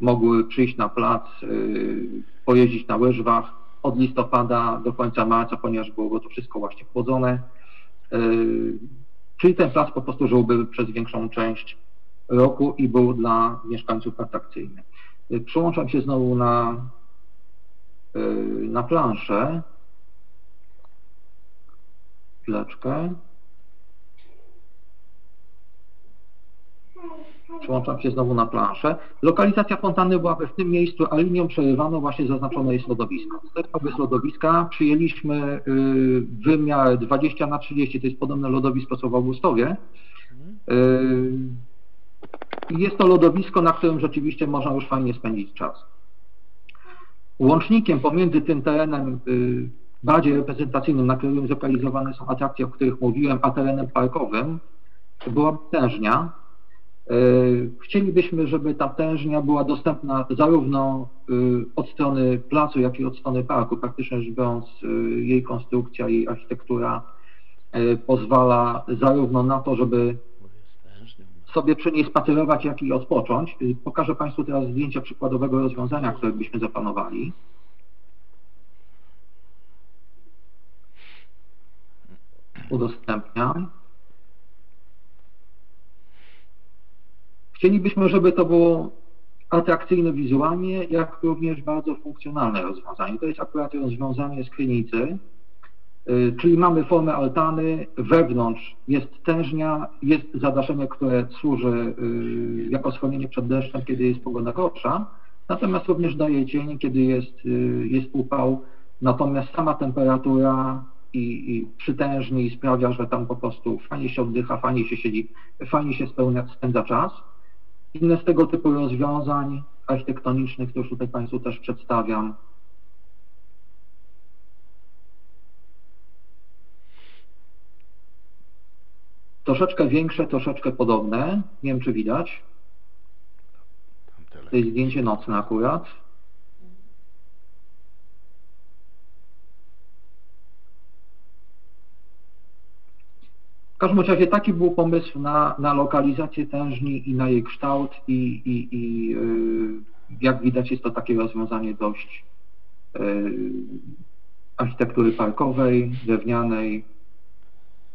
mogły przyjść na plac, y, pojeździć na łyżwach od listopada do końca marca, ponieważ byłoby to wszystko właśnie chłodzone. Y, Czyli ten plac po prostu żyłby przez większą część roku i był dla mieszkańców atrakcyjny. Y, Przyłączam się znowu na, y, na planszę. Chwileczkę. Przełączam się znowu na planszę. Lokalizacja fontanny byłaby w tym miejscu, a linią przerywaną właśnie zaznaczone jest lodowisko. Tego jest lodowiska przyjęliśmy y, wymiar 20 na 30, to jest podobne lodowisko co w Augustowie. Y, Jest to lodowisko, na którym rzeczywiście można już fajnie spędzić czas. Łącznikiem pomiędzy tym terenem y, bardziej reprezentacyjnym, na którym zlokalizowane są atrakcje, o których mówiłem, a terenem parkowym, była tężnia. Y, Chcielibyśmy, żeby ta tężnia była dostępna zarówno y, od strony placu, jak i od strony parku. Praktycznie rzecz biorąc, y, jej konstrukcja, jej architektura pozwala zarówno na to, żeby sobie przy niej spacerować, jak i odpocząć. Pokażę Państwu teraz zdjęcia przykładowego rozwiązania, które byśmy zaplanowali. Udostępniam. Chcielibyśmy, żeby to było atrakcyjne wizualnie, jak również bardzo funkcjonalne rozwiązanie. To jest akurat rozwiązanie z Krynicy, Y, czyli mamy formę altany, wewnątrz jest tężnia, jest zadaszenie, które służy y, jako schronienie przed deszczem, kiedy jest pogoda gorsza, natomiast również daje cień, kiedy jest, y, jest upał, natomiast sama temperatura i, i przytężni sprawia, że tam po prostu fajnie się oddycha, fajnie się siedzi, fajnie się spełnia, spędza czas. Inne z tego typu rozwiązań architektonicznych, które już tutaj Państwu też przedstawiam, troszeczkę większe, troszeczkę podobne. Nie wiem, czy widać. To jest zdjęcie nocne akurat. Każdym razie taki był pomysł na, na lokalizację tężni i na jej kształt i, i, i yy, jak widać jest to takie rozwiązanie dość yy, architektury parkowej, drewnianej.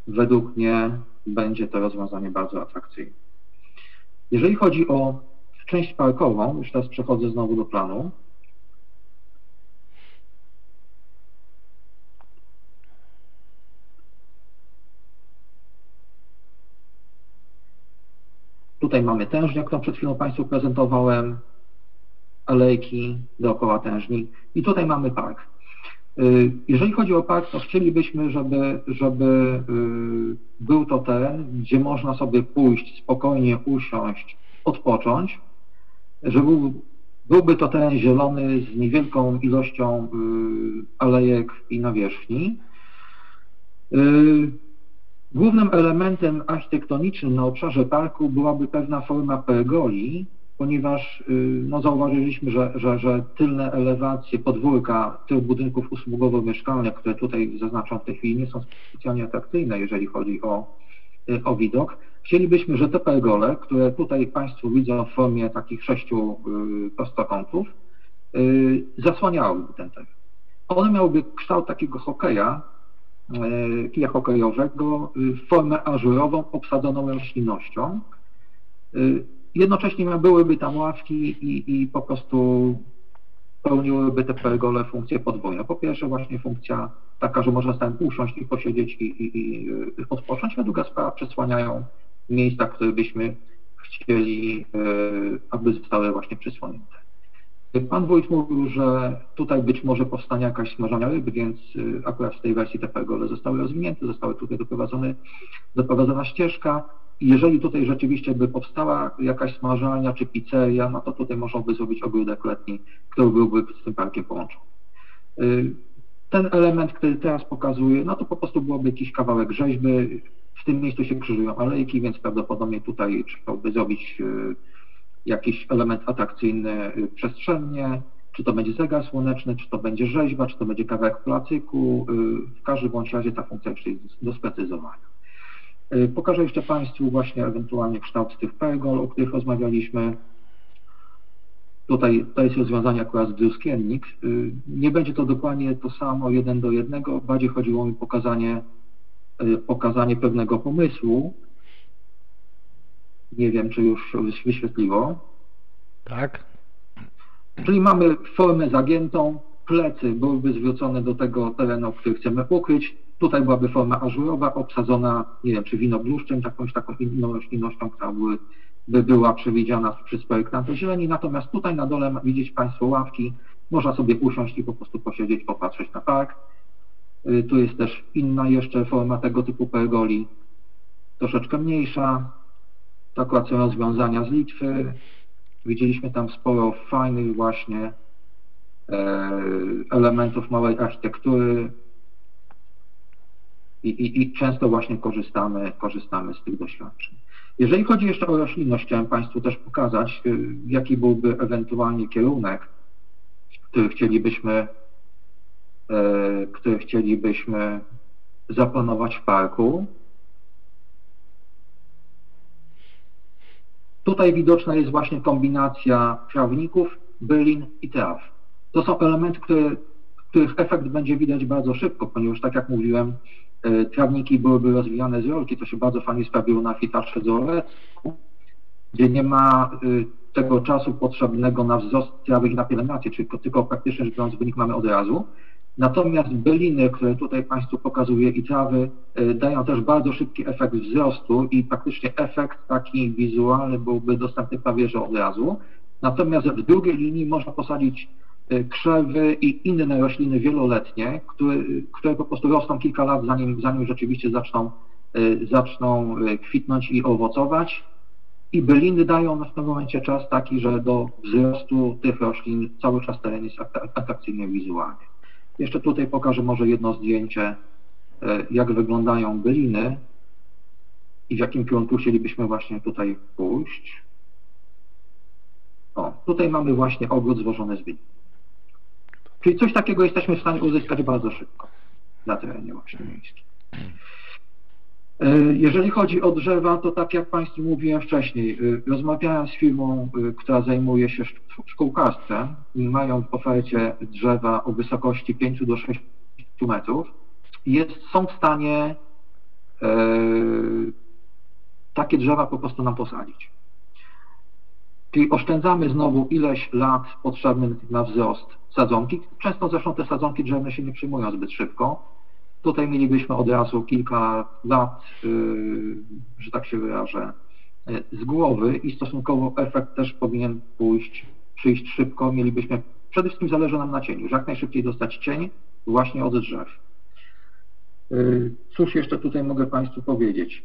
Według mnie będzie to rozwiązanie bardzo atrakcyjne. Jeżeli chodzi o część parkową, już teraz przechodzę znowu do planu. Tutaj mamy tężnię, którą przed chwilą Państwu prezentowałem, alejki dookoła tężni i tutaj mamy park. Y, Jeżeli chodzi o park, to chcielibyśmy, żeby, żeby y, był to teren, gdzie można sobie pójść, spokojnie usiąść, odpocząć, że był, byłby to teren zielony z niewielką ilością y, alejek i nawierzchni. Głównym elementem architektonicznym na obszarze parku byłaby pewna forma pergoli, ponieważ no, zauważyliśmy, że, że, że tylne elewacje podwórka tych budynków usługowo-mieszkalnych, które tutaj zaznaczam w tej chwili, nie są specjalnie atrakcyjne, jeżeli chodzi o, o widok. Chcielibyśmy, że te pergole, które tutaj Państwo widzą w formie takich sześciu prostokątów, zasłaniałyby ten teren. One miałyby kształt takiego hokeja, kija hokejowego, formę ażurową obsadzoną roślinnością. Jednocześnie byłyby tam ławki i, i po prostu pełniłyby te pergole funkcję podwójną. Po pierwsze właśnie funkcja taka, że można tam usiąść i posiedzieć i, i, i odpocząć, a druga sprawa przesłaniają miejsca, które byśmy chcieli, aby zostały właśnie przysłonięte. Pan wójt mówił, że tutaj być może powstanie jakaś smażania ryby, więc akurat w tej wersji te zostały rozwinięte, zostały tutaj doprowadzone, doprowadzona ścieżka. Jeżeli tutaj rzeczywiście by powstała jakaś smażalnia czy pizzeria, no to tutaj można by zrobić ogródek letni, który byłby z tym parkiem połączony. Ten element, który teraz pokazuję, no to po prostu byłoby jakiś kawałek rzeźby. W tym miejscu się krzyżują alejki, więc prawdopodobnie tutaj trzeba by zrobić jakiś element atrakcyjny przestrzennie, czy to będzie zegar słoneczny, czy to będzie rzeźba, czy to będzie kawałek placyku. W każdym bądź razie ta funkcja jeszcze jest do sprecyzowania. Pokażę jeszcze Państwu właśnie ewentualnie kształt tych pergol, o których rozmawialiśmy. Tutaj to jest rozwiązanie akurat z Druskiennik. Nie będzie to dokładnie to samo jeden do jednego, bardziej chodziło mi o pokazanie, pokazanie pewnego pomysłu. Nie wiem, czy już wyświetliło. Tak. Czyli mamy formę zagiętą, plecy byłyby zwrócone do tego terenu, który chcemy ukryć. Tutaj byłaby forma ażurowa, obsadzona, nie wiem, czy winobluszczem, jakąś taką inną roślinnością, która by by była przewidziana przez projektanta zieleni. Natomiast tutaj na dole widzieć Państwo ławki. Można sobie usiąść i po prostu posiedzieć, popatrzeć na park. Y, Tu jest też inna jeszcze forma tego typu pergoli, troszeczkę mniejsza. Akurat są rozwiązania z Litwy. Widzieliśmy tam sporo fajnych właśnie e, elementów małej architektury i, i, i często właśnie korzystamy, korzystamy z tych doświadczeń. Jeżeli chodzi jeszcze o roślinność, chciałem Państwu też pokazać, y, jaki byłby ewentualnie kierunek, który chcielibyśmy, e, który chcielibyśmy zaplanować w parku. Tutaj widoczna jest właśnie kombinacja trawników, bylin i traw. To są elementy, które, których efekt będzie widać bardzo szybko, ponieważ tak jak mówiłem, e, trawniki byłyby rozwijane z rolki, to się bardzo fajnie sprawiło na fitarze zoologii, gdzie nie ma y, tego czasu potrzebnego na wzrost trawy i na pielęgnację, czyli tylko- tylko praktycznie rzecz biorąc wynik mamy od razu. Natomiast byliny, które tutaj Państwu pokazuję i trawy y, dają też bardzo szybki efekt wzrostu i praktycznie efekt taki wizualny byłby dostępny prawie że od razu. Natomiast w drugiej linii można posadzić y, krzewy i inne rośliny wieloletnie, które, które po prostu rosną kilka lat zanim, zanim rzeczywiście zaczną, y, zaczną kwitnąć i owocować. I byliny dają w tym momencie czas taki, że do wzrostu tych roślin cały czas teren jest at- atrakcyjny wizualnie. Jeszcze tutaj pokażę może jedno zdjęcie, e, jak wyglądają byliny i w jakim kierunku chcielibyśmy właśnie tutaj pójść. O, tutaj mamy właśnie ogród złożony z bylin. Czyli coś takiego jesteśmy w stanie uzyskać bardzo szybko na terenie właśnie miejskim. E, Jeżeli chodzi o drzewa, to tak jak Państwu mówiłem wcześniej, e, rozmawiałem z firmą, e, która zajmuje się szk- szkółkarstwem i mają w ofercie drzewa o wysokości 5 do 6 metrów. Jest, są w stanie e, takie drzewa po prostu nam posadzić. Czyli oszczędzamy znowu ileś lat potrzebnych na wzrost sadzonki. Często zresztą te sadzonki drzewne się nie przyjmują zbyt szybko. Tutaj mielibyśmy od razu kilka lat, yy, że tak się wyrażę, yy, z głowy i stosunkowo efekt też powinien pójść, przyjść szybko. Mielibyśmy, przede wszystkim zależy nam na cieniu, że jak najszybciej dostać cień właśnie od drzew. Yy, Cóż jeszcze tutaj mogę Państwu powiedzieć?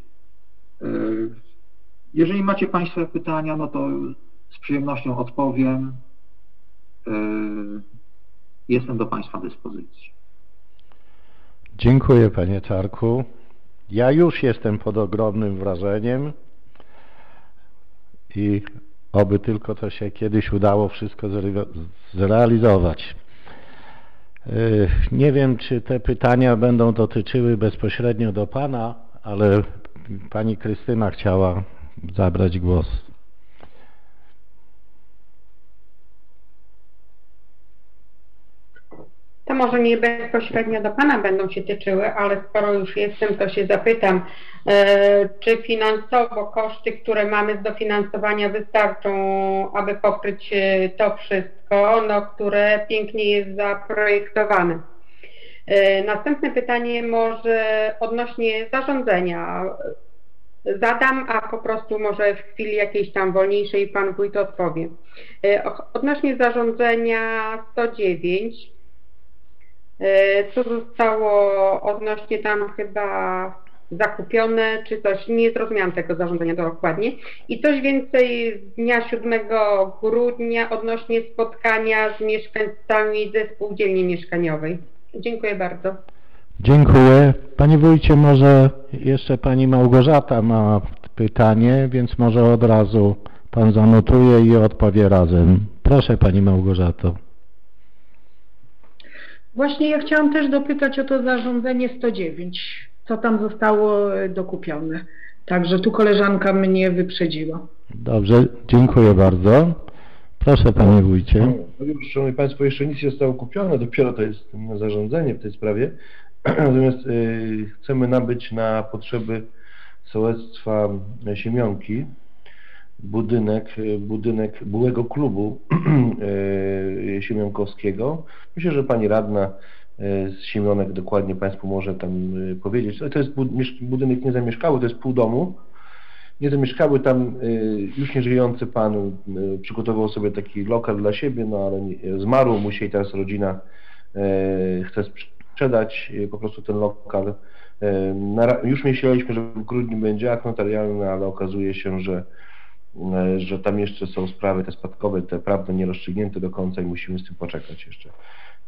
Jeżeli macie Państwo pytania, no to z przyjemnością odpowiem. Jestem do Państwa dyspozycji. Dziękuję panie Czarku. Ja już jestem pod ogromnym wrażeniem i oby tylko to się kiedyś udało wszystko zre- zrealizować. Yy, Nie wiem, czy te pytania będą dotyczyły bezpośrednio do Pana, ale Pani Krystyna chciała zabrać głos. To może nie bezpośrednio do Pana będą się tyczyły, ale skoro już jestem, to się zapytam, e, czy finansowo koszty, które mamy z dofinansowania wystarczą, aby pokryć e, to wszystko, no, które pięknie jest zaprojektowane. E, Następne pytanie może odnośnie zarządzania. Zadam, a po prostu może w chwili jakiejś tam wolniejszej Pan Wójt odpowie. Odnośnie zarządzenia 109, E, Co zostało odnośnie tam chyba zakupione, czy coś, nie zrozumiałam tego zarządzania dokładnie. I coś więcej z dnia 7 grudnia odnośnie spotkania z mieszkańcami ze spółdzielni mieszkaniowej. Dziękuję bardzo. Dziękuję. Panie Wójcie, może jeszcze Pani Małgorzata ma pytanie, więc może od razu Pan zanotuje i odpowie razem. Proszę Pani Małgorzato. Właśnie ja chciałam też dopytać o to zarządzenie 109, co tam zostało e, dokupione. Także tu koleżanka mnie wyprzedziła. Dobrze, dziękuję bardzo. Proszę Panie Wójcie. No już, Szanowni Państwo, jeszcze nic nie zostało kupione, dopiero to jest zarządzenie w tej sprawie. Natomiast y, chcemy nabyć na potrzeby sołectwa Siemionki budynek, y, budynek byłego klubu y, Siemionkowskiego. Myślę, że Pani Radna y, z Siemionek dokładnie Państwu może tam powiedzieć. To jest budynek niezamieszkały, to jest pół domu. nie zamieszkały tam już nieżyjący pan przygotował sobie taki lokal dla siebie, no ale zmarł mu się i teraz rodzina chce sprzedać po prostu ten lokal. Już myśleliśmy, że w grudniu będzie akt notarialny, ale okazuje się, że, że tam jeszcze są sprawy te spadkowe, te prawne nierozstrzygnięte do końca i musimy z tym poczekać jeszcze.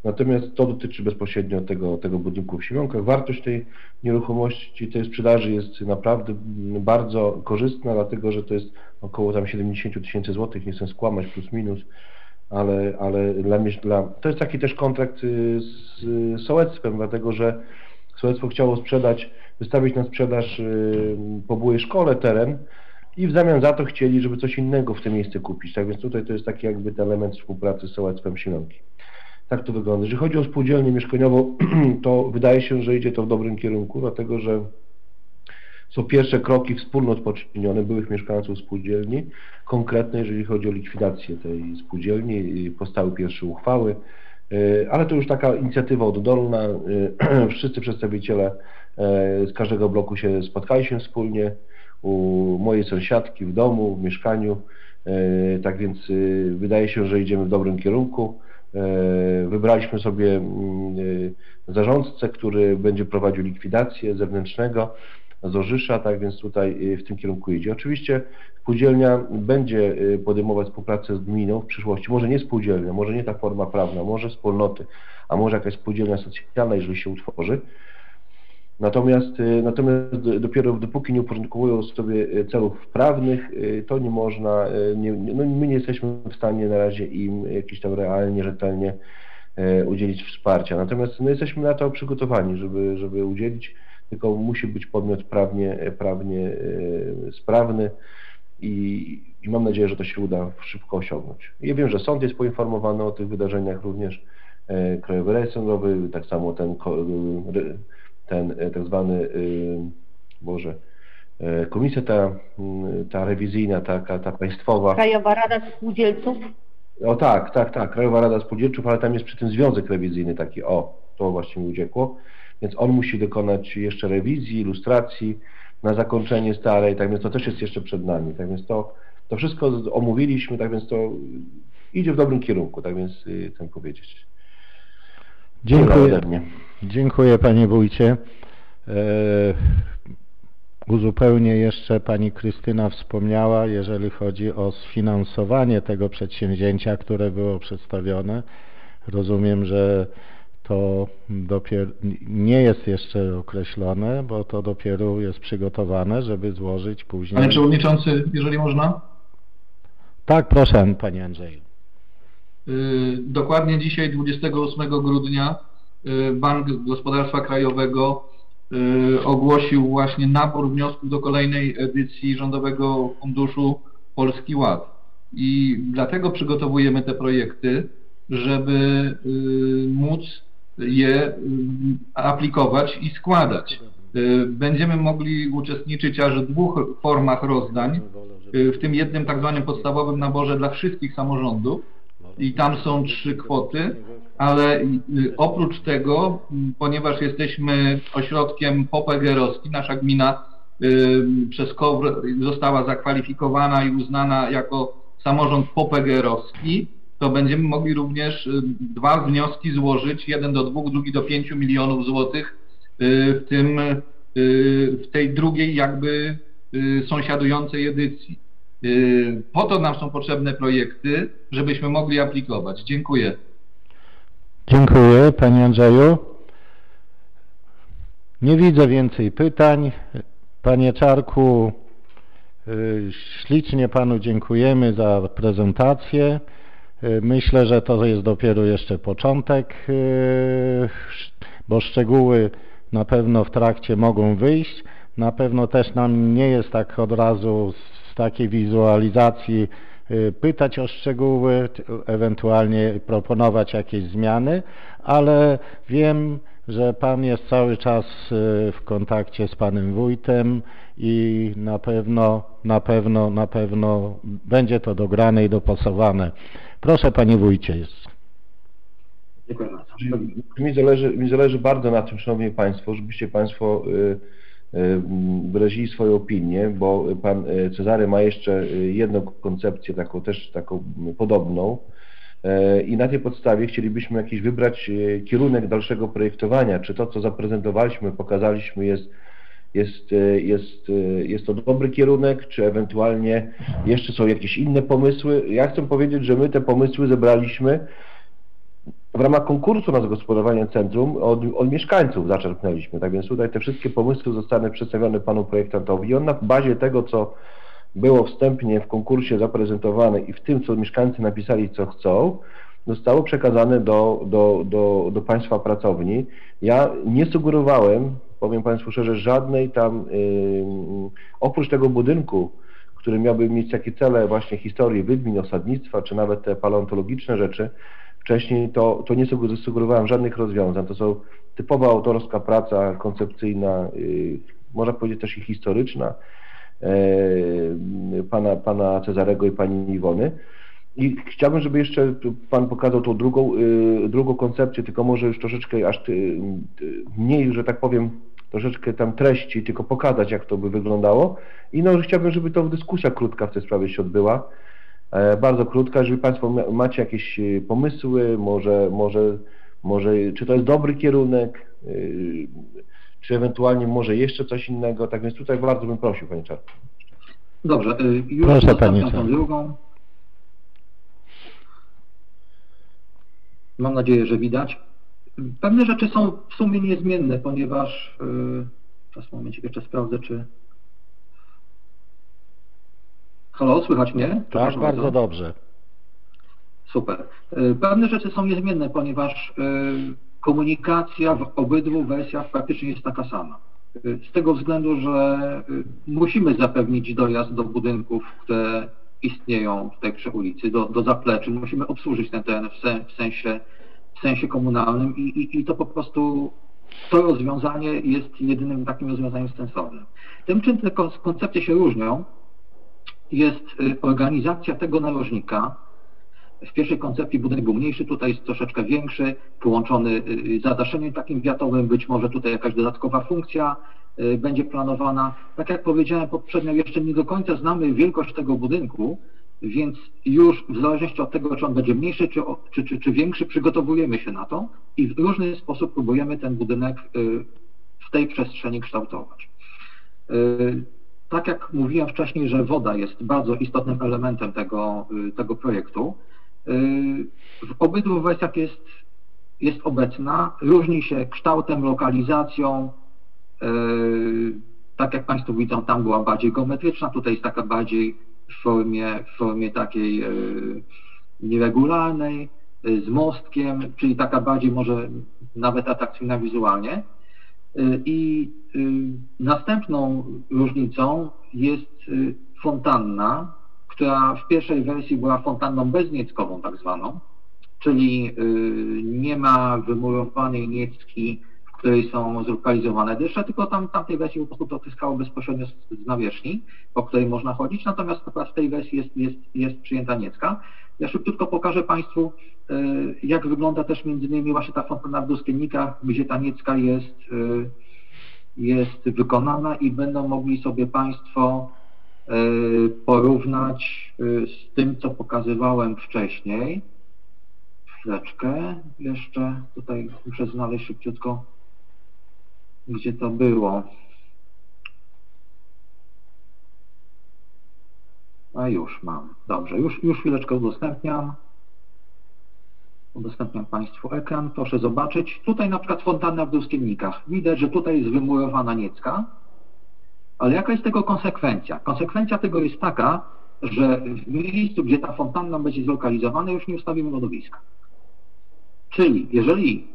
Natomiast to dotyczy bezpośrednio tego, tego budynku w Siemionkach. Wartość tej nieruchomości, tej sprzedaży jest naprawdę bardzo korzystna, dlatego że to jest około tam 70 tysięcy złotych, nie chcę skłamać, plus minus, ale, ale dla, dla, to jest taki też kontrakt y, z sołectwem, dlatego że sołectwo chciało sprzedać, wystawić na sprzedaż y, po byłej szkole teren i w zamian za to chcieli, żeby coś innego w tym miejsce kupić. Tak więc tutaj to jest taki jakby ten element współpracy z sołectwem Siemionki. Tak to wygląda. Jeżeli chodzi o spółdzielnię mieszkaniową, to wydaje się, że idzie to w dobrym kierunku, dlatego że są pierwsze kroki wspólnot poczynione byłych mieszkańców spółdzielni, konkretne jeżeli chodzi o likwidację tej spółdzielni, powstały pierwsze uchwały, y, ale to już taka inicjatywa oddolna. y, Wszyscy przedstawiciele e, z każdego bloku się spotkali się wspólnie u mojej sąsiadki w domu, w mieszkaniu. E, Tak więc y, wydaje się, że idziemy w dobrym kierunku. E, Wybraliśmy sobie mm, zarządcę, który będzie prowadził likwidację zewnętrznego z Orzysza, tak więc tutaj w tym kierunku idzie. Oczywiście spółdzielnia będzie podejmować współpracę z gminą w przyszłości. Może nie spółdzielnia, może nie ta forma prawna, może wspólnoty, a może jakaś spółdzielnia socjalna, jeżeli się utworzy. Natomiast, y, natomiast dopiero dopóki nie uporządkowują sobie y, celów prawnych, y, to nie można, nie, no my nie jesteśmy w stanie na razie im jakieś tam realnie, rzetelnie udzielić wsparcia. Natomiast my jesteśmy na to przygotowani, żeby, żeby udzielić, tylko musi być podmiot prawnie, prawnie sprawny i, i mam nadzieję, że to się uda szybko osiągnąć. Ja wiem, że sąd jest poinformowany o tych wydarzeniach również, Krajowy Rejestr Sądowy, tak samo ten, ten e, tak zwany, e, Boże, e, komisja ta, ta rewizyjna, taka, ta państwowa, Krajowa Rada Spółdzielców. o tak, tak, tak, Krajowa Rada Spółdzielczych, ale tam jest przy tym związek rewizyjny taki, o, to właśnie mi uciekło, więc on musi dokonać jeszcze rewizji, ilustracji na zakończenie starej, tak więc to też jest jeszcze przed nami, tak więc to, to wszystko omówiliśmy, tak więc to idzie w dobrym kierunku, tak więc y, chcę powiedzieć. Tyle Dziękuję. Dziękuję panie wójcie. E, Uzupełnię jeszcze pani Krystyna wspomniała, jeżeli chodzi o sfinansowanie tego przedsięwzięcia, które było przedstawione. Rozumiem, że to dopiero nie jest jeszcze określone, bo to dopiero jest przygotowane, żeby złożyć później. Panie Przewodniczący, jeżeli można. Tak, proszę panie Andrzeju. Y, Dokładnie dzisiaj, 28 grudnia, Bank Gospodarstwa Krajowego y, ogłosił właśnie nabór wniosków do kolejnej edycji Rządowego Funduszu Polski Ład. I dlatego przygotowujemy te projekty, żeby y, móc je y, aplikować i składać. Y, Będziemy mogli uczestniczyć aż w dwóch formach rozdań, y, w tym jednym tak zwanym podstawowym naborze dla wszystkich samorządów i tam są trzy kwoty, ale y, oprócz tego, ponieważ jesteśmy ośrodkiem popegerowskim, nasza gmina y, przez KOWR została zakwalifikowana i uznana jako samorząd popegerowski, to będziemy mogli również y, dwa wnioski złożyć, jeden do dwóch, drugi do pięciu milionów złotych w tym, w tej drugiej jakby sąsiadującej edycji. Po to nam są potrzebne projekty, żebyśmy mogli aplikować. Dziękuję. Dziękuję panie Andrzeju. Nie widzę więcej pytań. Panie Czarku, y, ślicznie panu dziękujemy za prezentację. Y, Myślę, że to jest dopiero jeszcze początek, y, bo szczegóły na pewno w trakcie mogą wyjść. Na pewno też nam nie jest tak od razu z takiej wizualizacji pytać o szczegóły, ewentualnie proponować jakieś zmiany, ale wiem, że Pan jest cały czas y, w kontakcie z Panem Wójtem i na pewno, na pewno, na pewno będzie to dograne i dopasowane. Proszę Panie Wójcie. Jest. Dziękuję bardzo. Mi zależy, mi zależy bardzo na tym, Szanowni Państwo, żebyście Państwo y, wyrazili swoją opinię, bo pan Cezary ma jeszcze jedną koncepcję, taką też taką podobną i na tej podstawie chcielibyśmy jakiś wybrać kierunek dalszego projektowania, czy to, co zaprezentowaliśmy, pokazaliśmy jest jest, jest, jest to dobry kierunek, czy ewentualnie jeszcze są jakieś inne pomysły. Ja chcę powiedzieć, że my te pomysły zebraliśmy w ramach konkursu na zagospodarowanie centrum od, od mieszkańców zaczerpnęliśmy. Tak więc tutaj te wszystkie pomysły zostały przedstawione panu projektantowi i on na bazie tego, co było wstępnie w konkursie zaprezentowane i w tym, co mieszkańcy napisali, co chcą, zostało przekazane do, do, do, do państwa pracowni. Ja nie sugerowałem, powiem Państwu szczerze, żadnej tam, yy, oprócz tego budynku, który miałby mieć takie cele właśnie historii wydmin, osadnictwa, czy nawet te paleontologiczne rzeczy, wcześniej to, to nie sugerowałem żadnych rozwiązań. To są typowa autorska praca koncepcyjna, yy, można powiedzieć też i historyczna yy, pana, pana Cezarego i pani Iwony. I chciałbym, żeby jeszcze Pan pokazał tą drugą, yy, drugą koncepcję, tylko może już troszeczkę aż ty, mniej, że tak powiem, troszeczkę tam treści, tylko pokazać, jak to by wyglądało. I no, chciałbym, żeby to dyskusja krótka w tej sprawie się odbyła. E, bardzo krótka, jeżeli Państwo macie jakieś e, pomysły, może, może, może czy to jest dobry kierunek, e, czy ewentualnie może jeszcze coś innego. Tak więc tutaj bardzo bym prosił, Panie Czarku. Dobrze, już Proszę, Panie tą drugą. Mam nadzieję, że widać. Pewne rzeczy są w sumie niezmienne, ponieważ teraz w momencie jeszcze sprawdzę, czy Halo, słychać mnie? Tak, bardzo, bardzo dobrze. Super. Pewne rzeczy są niezmienne, ponieważ komunikacja w obydwu wersjach praktycznie jest taka sama. Z tego względu, że musimy zapewnić dojazd do budynków, które istnieją tutaj przy ulicy, do, do zapleczy. Musimy obsłużyć ten teren w, sen, w sensie, w sensie komunalnym i, i, i to po prostu to rozwiązanie jest jedynym takim rozwiązaniem sensownym. Tym, czym te koncepcje się różnią, jest organizacja tego narożnika. W pierwszej koncepcji budynek był mniejszy, tutaj jest troszeczkę większy, połączony zadaszeniem takim wiatowym, być może tutaj jakaś dodatkowa funkcja będzie planowana. Tak jak powiedziałem poprzednio, jeszcze nie do końca znamy wielkość tego budynku, więc już w zależności od tego, czy on będzie mniejszy, czy, czy, czy, czy większy, przygotowujemy się na to i w różny sposób próbujemy ten budynek w tej przestrzeni kształtować. Tak jak mówiłem wcześniej, że woda jest bardzo istotnym elementem tego, tego projektu, w obydwu wersjach jest, jest obecna, różni się kształtem, lokalizacją, tak jak Państwo widzą, tam była bardziej geometryczna, tutaj jest taka bardziej w formie, w formie takiej nieregularnej, z mostkiem, czyli taka bardziej może nawet atrakcyjna wizualnie. I następną różnicą jest fontanna, która w pierwszej wersji była fontanną beznieckową tak zwaną, czyli nie ma wymurowanej niecki, w której są zlokalizowane dysze, tylko tam tamtej wersji po prostu to tyskało bezpośrednio z, nawierzchni, po której można chodzić, natomiast w tej wersji jest, jest, jest przyjęta niecka. Ja szybciutko pokażę Państwu, jak wygląda też między innymi właśnie ta fontanna w Duskiennikach, gdzie ta niecka jest, jest wykonana i będą mogli sobie Państwo porównać z tym, co pokazywałem wcześniej. Chwileczkę, jeszcze tutaj muszę znaleźć szybciutko, gdzie to było. A już mam. Dobrze, już, już chwileczkę udostępniam. Udostępniam Państwu ekran. Proszę zobaczyć. Tutaj na przykład fontanna w Duskiennikach. Widać, że tutaj jest wymurowana niecka. Ale jaka jest tego konsekwencja? Konsekwencja tego jest taka, że w miejscu, gdzie ta fontanna będzie zlokalizowana, już nie ustawimy lodowiska. Czyli jeżeli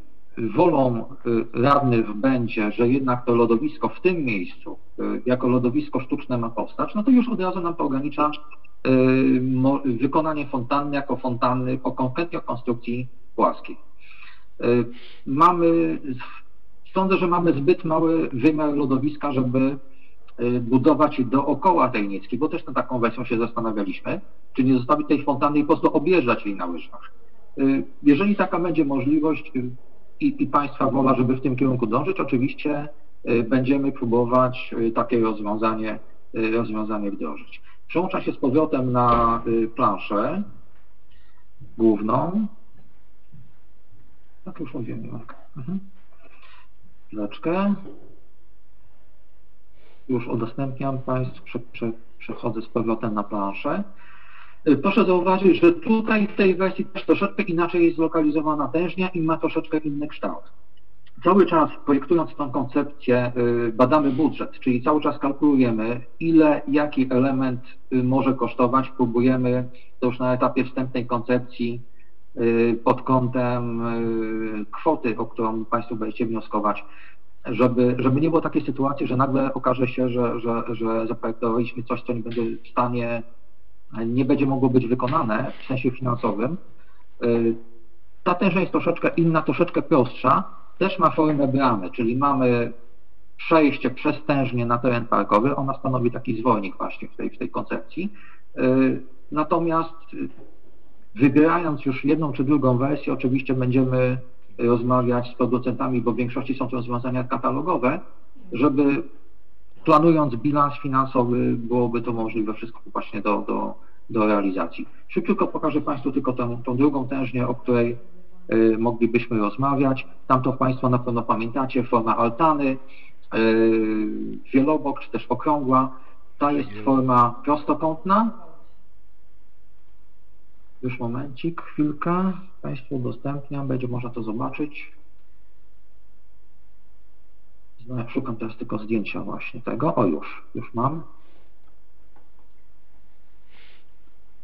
wolą radnych będzie, że jednak to lodowisko w tym miejscu jako lodowisko sztuczne ma powstać, no to już od razu nam to ogranicza wykonanie fontanny jako fontanny o konkretnie o konstrukcji płaskiej. Mamy, sądzę, że mamy zbyt mały wymiar lodowiska, żeby budować dookoła tej niecki, bo też na taką wersją się zastanawialiśmy, czy nie zostawić tej fontanny i po prostu objeżdżać jej na łyżwach. Jeżeli taka będzie możliwość i, i Państwa wola, żeby w tym kierunku dążyć, oczywiście y, będziemy próbować y, takie rozwiązanie, y, rozwiązanie wdrożyć. Przełączam się z powrotem na planszę główną. Tak już mówiłem. Mhm. Chwileczkę. Już udostępniam Państwu, prze, prze, przechodzę z powrotem na planszę. Y, Proszę zauważyć, że tutaj w tej wersji też troszeczkę inaczej jest zlokalizowana tężnia i ma troszeczkę inny kształt. Cały czas projektując tą koncepcję y, badamy budżet, czyli cały czas kalkulujemy ile jaki element y, może kosztować, próbujemy to już na etapie wstępnej koncepcji pod kątem kwoty, o którą Państwo będziecie wnioskować, żeby, żeby nie było takiej sytuacji, że nagle okaże się, że, że, że zaprojektowaliśmy coś, co nie będzie w stanie, nie będzie mogło być wykonane w sensie finansowym. Y, Ta tęża jest troszeczkę inna, troszeczkę prostsza, też ma formę bramy, czyli mamy przejście przez tężnię na teren parkowy, ona stanowi taki zwolnik właśnie w tej, w tej koncepcji. Y, Natomiast wybierając już jedną czy drugą wersję, oczywiście będziemy rozmawiać z producentami, bo w większości są to rozwiązania katalogowe, żeby planując bilans finansowy byłoby to możliwe wszystko właśnie do, do, do realizacji. Szybciutko pokażę Państwu tylko tę, tą drugą tężnię, o której y, moglibyśmy rozmawiać. Tam to Państwo na pewno pamiętacie, forma altany, y, wielobok czy też okrągła. Ta jest forma prostokątna. Już momencik, chwilkę. Państwu udostępniam, będzie można to zobaczyć. Zna- Szukam teraz tylko zdjęcia właśnie tego. O już, już mam.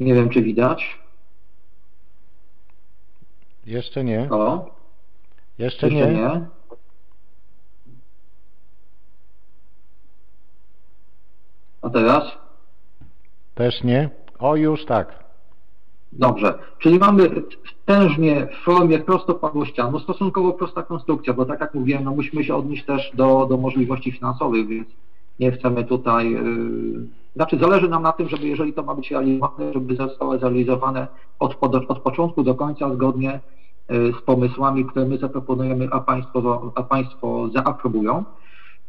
Nie wiem, czy widać. Jeszcze nie. O, Jeszcze jeszcze nie. nie. A teraz? Też nie. O, już tak. Dobrze, czyli mamy tężnie w formie prostopadłościaną, stosunkowo prosta konstrukcja, bo tak jak mówiłem, no musimy się odnieść też do, do możliwości finansowych, więc nie chcemy tutaj, yy, znaczy zależy nam na tym, żeby jeżeli to ma być realizowane, żeby zostało zrealizowane od, od początku do końca zgodnie yy, z pomysłami, które my zaproponujemy, a Państwo, a państwo zaaprobują.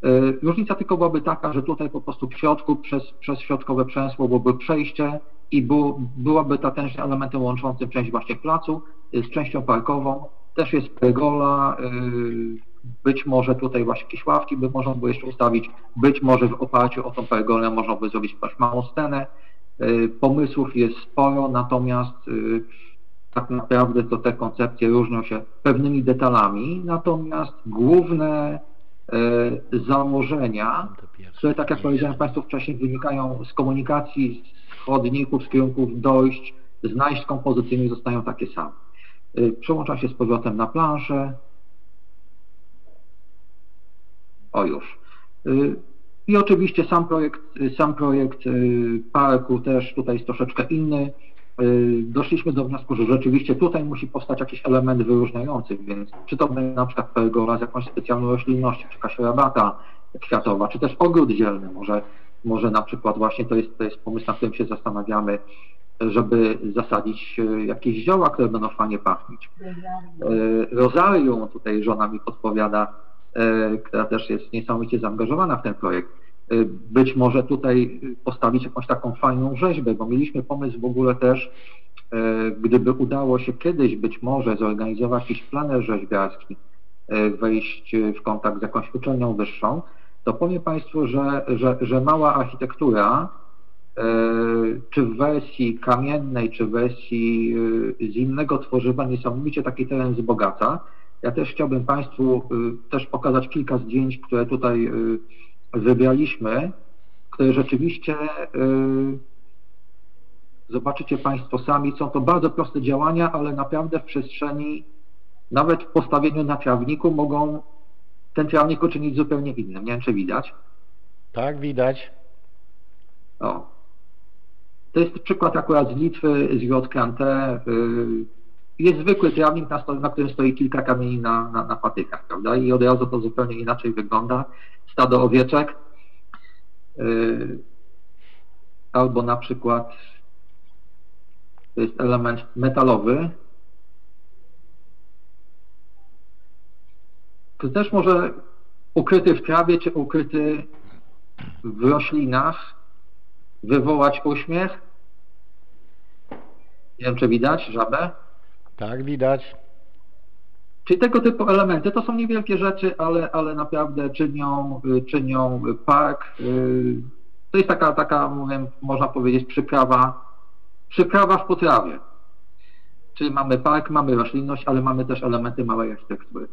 Yy, Różnica tylko byłaby taka, że tutaj po prostu w środku przez, przez środkowe przęsło byłoby przejście i był, byłaby ta tężnia elementem łączącym część właśnie placu y, z częścią parkową. Też jest pergola, y, być może tutaj właśnie jakieś ławki by można było jeszcze ustawić, być może w oparciu o tą pergolę można by zrobić też małą scenę. Y, Pomysłów jest sporo, natomiast tak naprawdę to te koncepcje różnią się pewnymi detalami, natomiast główne założenia które, tak jak powiedziałem Państwu wcześniej, wynikają z komunikacji, z chodników, z kierunków dojść, z najść kompozycyjnych zostają takie same. Y, Przełączam się z powrotem na planszę. O już. Y, I oczywiście sam projekt, sam projekt y, parku też tutaj jest troszeczkę inny. Doszliśmy do wniosku, że rzeczywiście tutaj musi powstać jakiś element wyróżniający, więc czy to będzie na przykład pergola z jakąś specjalną roślinnością, czy jakaś rabata kwiatowa, czy też ogród zielny, może, może na przykład właśnie to jest, to jest pomysł, na którym się zastanawiamy, żeby zasadzić y, jakieś zioła, które będą fajnie pachnieć. Rozarium, tutaj żona mi podpowiada, y, która też jest niesamowicie zaangażowana w ten projekt. Y, Być może tutaj postawić jakąś taką fajną rzeźbę, bo mieliśmy pomysł w ogóle też, gdyby udało się kiedyś być może zorganizować jakiś planer rzeźbiarski, wejść w kontakt z jakąś uczelnią wyższą, to powiem Państwu, że, że, że mała architektura, y, czy w wersji kamiennej, czy w wersji y, z innego tworzywa niesamowicie taki teren wzbogaca. Ja też chciałbym Państwu y, też pokazać kilka zdjęć, które tutaj wybraliśmy, które rzeczywiście zobaczycie Państwo sami, są to bardzo proste działania, ale naprawdę w przestrzeni, nawet w postawieniu na trawniku mogą ten trawnik uczynić zupełnie innym. Nie wiem, czy widać. Tak, widać. O. To jest przykład akurat z Litwy, z JKNT. y, Jest zwykły trawnik, na, na którym stoi kilka kamieni na, na, na patykach, prawda? I od razu to zupełnie inaczej wygląda. Stado owieczek. y, Albo na przykład to jest element metalowy. To też może ukryty w trawie czy ukryty w roślinach wywołać uśmiech? Nie wiem, czy widać żabę. Tak, widać. Czyli tego typu elementy to są niewielkie rzeczy, ale, ale naprawdę czynią, czynią park. y, To jest taka, taka mówię, można powiedzieć, przyprawa, przyprawa w potrawie. Czyli mamy park, mamy roślinność, ale mamy też elementy małej architektury.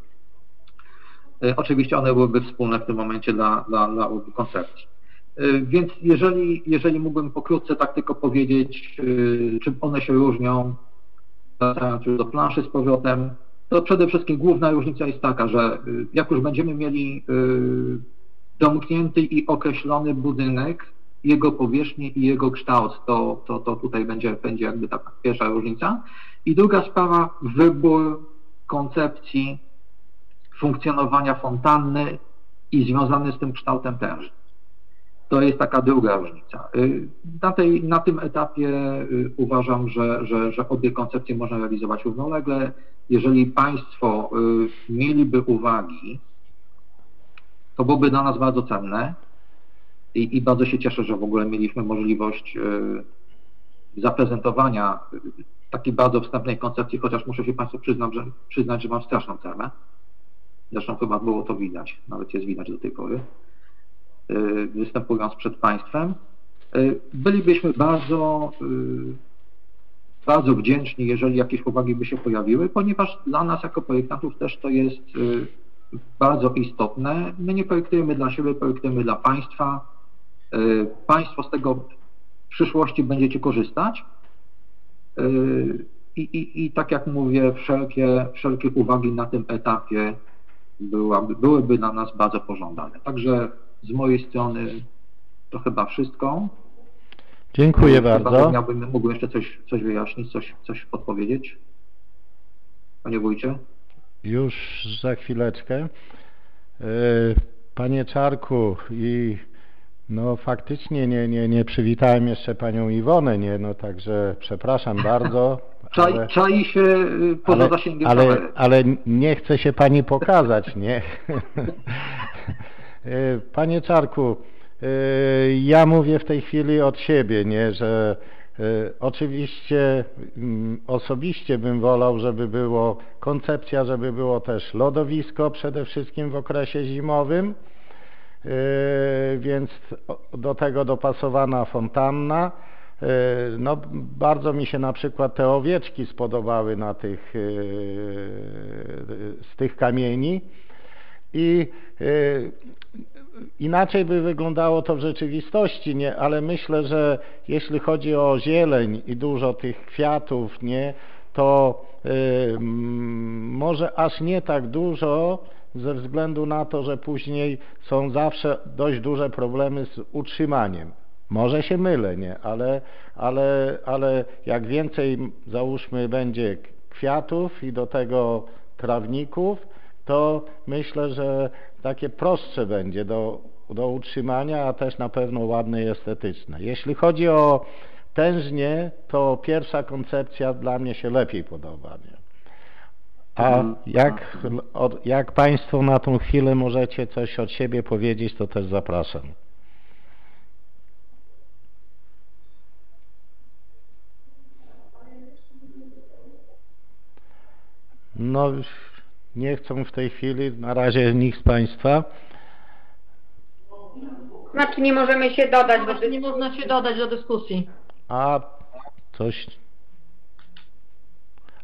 Y, Oczywiście one byłyby wspólne w tym momencie dla, dla, dla obu koncepcji. Y, Więc jeżeli, jeżeli mógłbym pokrótce tak tylko powiedzieć, y, czym one się różnią, wracając już do planszy z powrotem, to przede wszystkim główna różnica jest taka, że jak już będziemy mieli domknięty i określony budynek, jego powierzchnię i jego kształt, to, to, to tutaj będzie, będzie jakby taka pierwsza różnica. I druga sprawa, wybór koncepcji funkcjonowania fontanny i związany z tym kształtem tęży. To jest taka druga różnica. Y, Na, tej, na tym etapie y, uważam, że, że, że obie koncepcje można realizować równolegle. Jeżeli Państwo y, mieliby uwagi, to byłoby dla nas bardzo cenne i, i bardzo się cieszę, że w ogóle mieliśmy możliwość zaprezentowania takiej bardzo wstępnej koncepcji, chociaż muszę się Państwu przyznać, że, przyznać, że mam straszną tremę. Zresztą chyba było to widać, nawet jest widać do tej pory, y, występując przed Państwem. Y, Bylibyśmy bardzo, y, bardzo wdzięczni, jeżeli jakieś uwagi by się pojawiły, ponieważ dla nas jako projektantów też to jest bardzo istotne. My nie projektujemy dla siebie, projektujemy dla Państwa. Państwo z tego w przyszłości będziecie korzystać. I, i, I tak jak mówię, wszelkie, wszelkie uwagi na tym etapie byłaby, byłyby dla nas bardzo pożądane. Także z mojej strony to chyba wszystko. Dziękuję Chyba bardzo. Miałbym, mógłbym jeszcze coś, coś wyjaśnić, coś, coś podpowiedzieć. Panie wójcie? Już za chwileczkę. E, Panie Czarku, i no faktycznie nie, nie, nie przywitałem jeszcze panią Iwonę, nie, no także przepraszam bardzo. Czai, ale- czai się y, poza ale, zasięgiem ale, kamery. ale nie chce się pani pokazać, nie? E, Panie Czarku, e, ja mówię w tej chwili od siebie, nie, że e, oczywiście mm, osobiście bym wolał, żeby było koncepcja, żeby było też lodowisko przede wszystkim w okresie zimowym, więc do tego dopasowana fontanna. E, No, bardzo mi się na przykład te owieczki spodobały na tych, e, z tych kamieni i e, inaczej by wyglądało to w rzeczywistości, nie? ale myślę, że jeśli chodzi o zieleń i dużo tych kwiatów, nie? to może aż nie tak dużo ze względu na to, że później są zawsze dość duże problemy z utrzymaniem. Może się mylę, nie? Ale, ale, ale jak więcej załóżmy będzie kwiatów i do tego trawników, to myślę, że takie prostsze będzie do, do utrzymania, a też na pewno ładne i estetyczne. Jeśli chodzi o tężnie, to pierwsza koncepcja dla mnie się lepiej podoba. Nie? A Mhm. jak, jak Państwo na tą chwilę możecie coś od siebie powiedzieć, to też zapraszam. No, nie chcą w tej chwili, na razie nikt z Państwa. Znaczy nie możemy się dodać do Znaczy nie można się dodać do dyskusji. A coś.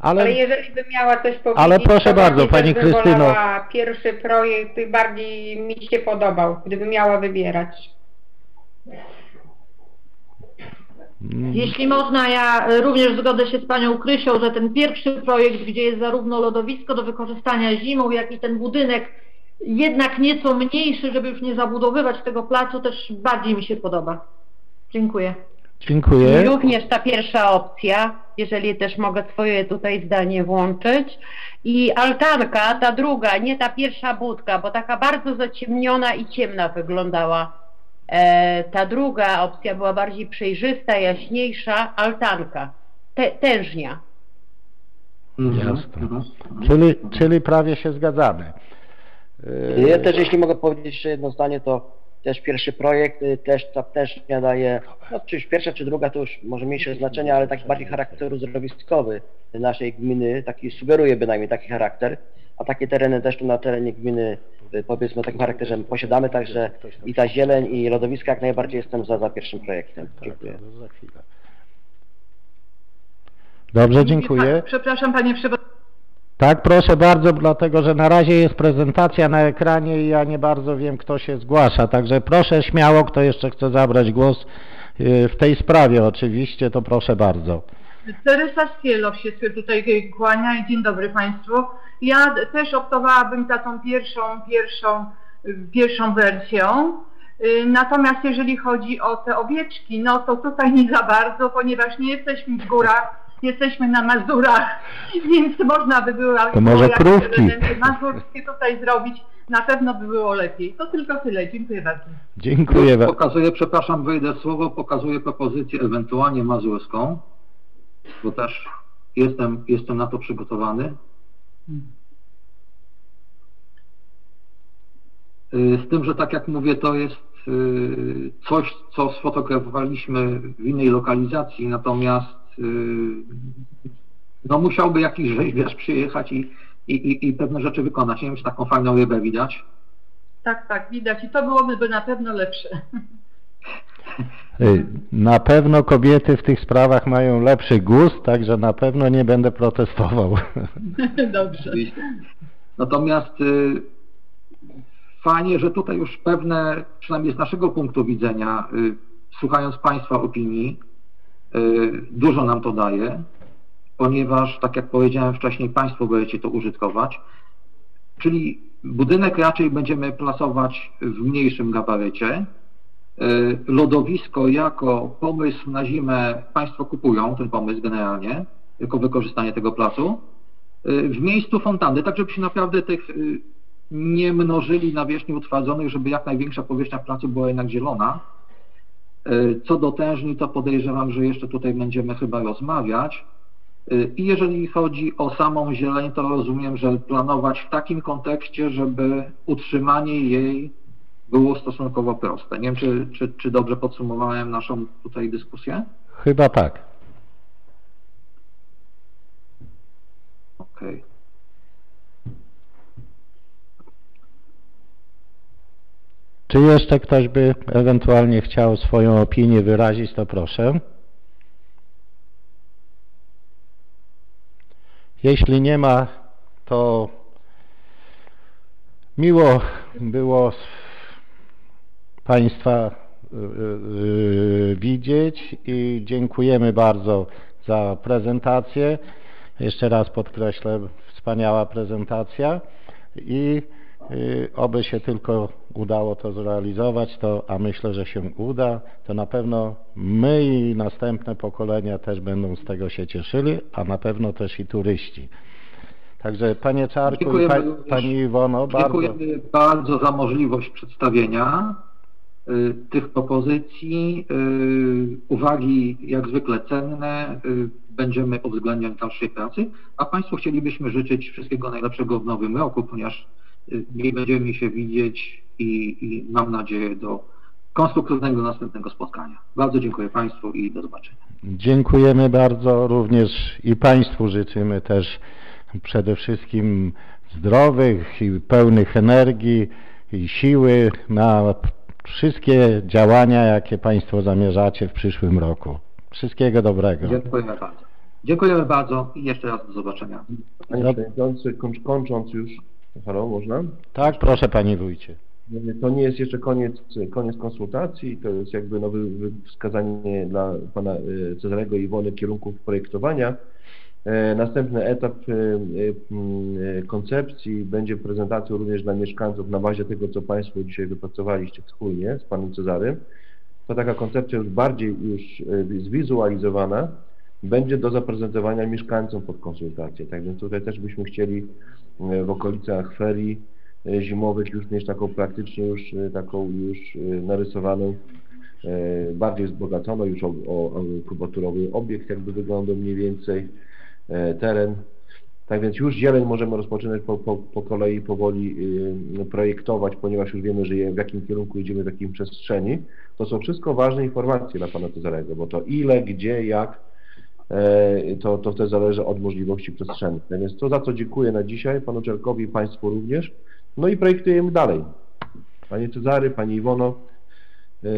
Ale Ale jeżeli bym miała coś powiedzieć, Ale proszę to bardzo, bardziej pani też bym Krystyno. wolała Pierwszy projekt bardziej mi się podobał, gdybym miała wybierać. Jeśli można, ja również zgodzę się z panią Krysią, że ten pierwszy projekt, gdzie jest zarówno lodowisko do wykorzystania zimą, jak i ten budynek jednak nieco mniejszy, żeby już nie zabudowywać tego placu, też bardziej mi się podoba. Dziękuję. dziękuję. Również ta pierwsza opcja, jeżeli też mogę swoje tutaj zdanie włączyć. I altanka, ta druga, nie ta pierwsza budka, bo taka bardzo zaciemniona i ciemna wyglądała. E, ta druga opcja była bardziej przejrzysta, jaśniejsza, altanka, te, tężnia. Mhm, Jasne. mhm. Czyli, czyli prawie się zgadzamy. E, Ja też jeśli mogę powiedzieć jeszcze jedno zdanie, to też pierwszy projekt, y, też ta też nie daje, no czy już pierwsza, czy druga to już może mniejsze znaczenie, ale taki bardziej charakteru zrobiskowy naszej gminy, taki sugeruje bynajmniej taki charakter, a takie tereny też tu na terenie gminy y, powiedzmy o takim charakterze posiadamy, także i ta zieleń i lodowiska jak najbardziej jestem za, za pierwszym projektem. Dziękuję. Tak, to za chwilę. Dobrze, dziękuję. Przepraszam panie przewodniczący. Tak, proszę bardzo, dlatego że na razie jest prezentacja na ekranie i ja nie bardzo wiem, kto się zgłasza. Także proszę śmiało, kto jeszcze chce zabrać głos y, w tej sprawie oczywiście, to proszę bardzo. Teresa Skielow się tutaj kłania i dzień dobry Państwu. Ja też optowałabym za tą pierwszą, pierwszą, pierwszą wersją. Natomiast jeżeli chodzi o te owieczki, no to tutaj nie za bardzo, ponieważ nie jesteśmy w górach, jesteśmy na Mazurach, więc można by było To może jakieś krówki. mazurskie tutaj zrobić, na pewno by było lepiej. To tylko tyle, dziękuję bardzo. Dziękuję. Już ba- Pokazuję, przepraszam, wyjdę słowo, pokazuję propozycję ewentualnie mazurską, bo też jestem, jestem na to przygotowany. Y, Z tym, że tak jak mówię, to jest y, coś, co sfotografowaliśmy w innej lokalizacji, natomiast y, no musiałby jakiś rzeźbiarz przyjechać i, i, i, pewne rzeczy wykonać. Nie wiem, czy taką fajną rybę widać. Tak, tak, widać i to byłoby na pewno lepsze. Y, Na pewno kobiety w tych sprawach mają lepszy gust, także na pewno nie będę protestował. Dobrze. Natomiast y, fajnie, że tutaj już pewne, przynajmniej z naszego punktu widzenia, y, słuchając Państwa opinii, y, dużo nam to daje, ponieważ, tak jak powiedziałem wcześniej, Państwo będziecie to użytkować, czyli budynek raczej będziemy plasować w mniejszym gabarycie. Y, Lodowisko jako pomysł na zimę Państwo kupują, ten pomysł generalnie, jako wykorzystanie tego placu y, w miejscu fontanny, tak żeby się naprawdę tych y, nie mnożyli nawierzchni utwardzonych, żeby jak największa powierzchnia placu była jednak zielona. Co do tężni, to podejrzewam, że jeszcze tutaj będziemy chyba rozmawiać. I jeżeli chodzi o samą zieleń, to rozumiem, że planować w takim kontekście, żeby utrzymanie jej było stosunkowo proste. Nie wiem, czy, czy, czy dobrze podsumowałem naszą tutaj dyskusję? Chyba tak. Okej. Czy jeszcze ktoś by ewentualnie chciał swoją opinię wyrazić, to proszę. Jeśli nie ma, to miło było Państwa y, y, widzieć i dziękujemy bardzo za prezentację. Jeszcze raz podkreślę, wspaniała prezentacja i oby się tylko udało to zrealizować, to, a myślę, że się uda, to na pewno my i następne pokolenia też będą z tego się cieszyli, a na pewno też i turyści. Także Panie Czarku i pa. Pani Iwono, bardzo Dziękujemy bardzo za możliwość przedstawienia tych propozycji. Y, uwagi jak zwykle cenne. Y, będziemy uwzględniać w dalszej pracy, a Państwu chcielibyśmy życzyć wszystkiego najlepszego w nowym roku, ponieważ y, nie będziemy się widzieć i, i mam nadzieję do konstruktywnego następnego spotkania. Bardzo dziękuję Państwu i do zobaczenia. Dziękujemy bardzo również i Państwu życzymy też przede wszystkim zdrowych i pełnych energii i siły na wszystkie działania, jakie Państwo zamierzacie w przyszłym roku. Wszystkiego dobrego. Dziękujemy bardzo. Dziękujemy bardzo i jeszcze raz do zobaczenia. Panie No. Przewodniczący, kończ, kończąc już, halo, można? Tak, proszę Panie Wójcie. To nie jest jeszcze koniec, koniec konsultacji, to jest jakby nowe wskazanie dla pana y, Cezarego i Iwony kierunków projektowania. E, Następny etap y, mm, koncepcji będzie prezentacją również dla mieszkańców na bazie tego, co Państwo dzisiaj wypracowaliście wspólnie z panem Cezarym. To taka koncepcja już bardziej już zwizualizowana będzie do zaprezentowania mieszkańcom pod konsultację. Tak więc tutaj też byśmy chcieli w okolicach ferii zimowych już mieć taką praktycznie już taką już narysowaną, bardziej wzbogaconą już o, o, o kubaturowy obiekt, jakby wyglądał mniej więcej, e, teren Tak więc już zieleń możemy rozpoczynać po, po, po kolei powoli y, projektować, ponieważ już wiemy, że w jakim kierunku idziemy, w jakim przestrzeni. To są wszystko ważne informacje dla Pana Cezarego, bo to ile, gdzie, jak, e, to, to też zależy od możliwości przestrzennych. Tak więc to za co dziękuję na dzisiaj Panu Czerkowi i Państwu również. No i projektujemy dalej. Panie Cezary, Pani Iwono, e,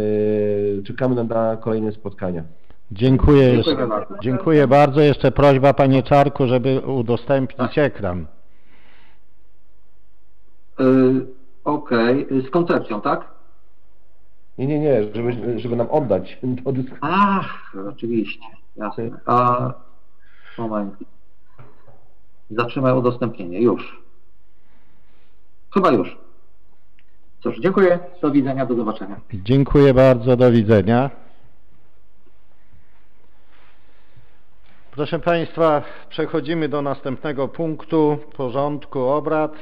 czekamy na kolejne spotkania. Dziękuję, Dziękuję jeszcze, bardzo. dziękuję bardzo. Jeszcze prośba Panie Czarku, żeby udostępnić ekran. Y, Okej, y, z koncepcją, tak? Nie, nie, nie, żeby, żeby nam oddać do dyskusji. Ach, oczywiście, jasne. A, moment. Zatrzymaj udostępnienie, już. Chyba już. Cóż, dziękuję, do widzenia, do zobaczenia. Dziękuję bardzo, do widzenia. Proszę Państwa, przechodzimy do następnego punktu porządku obrad,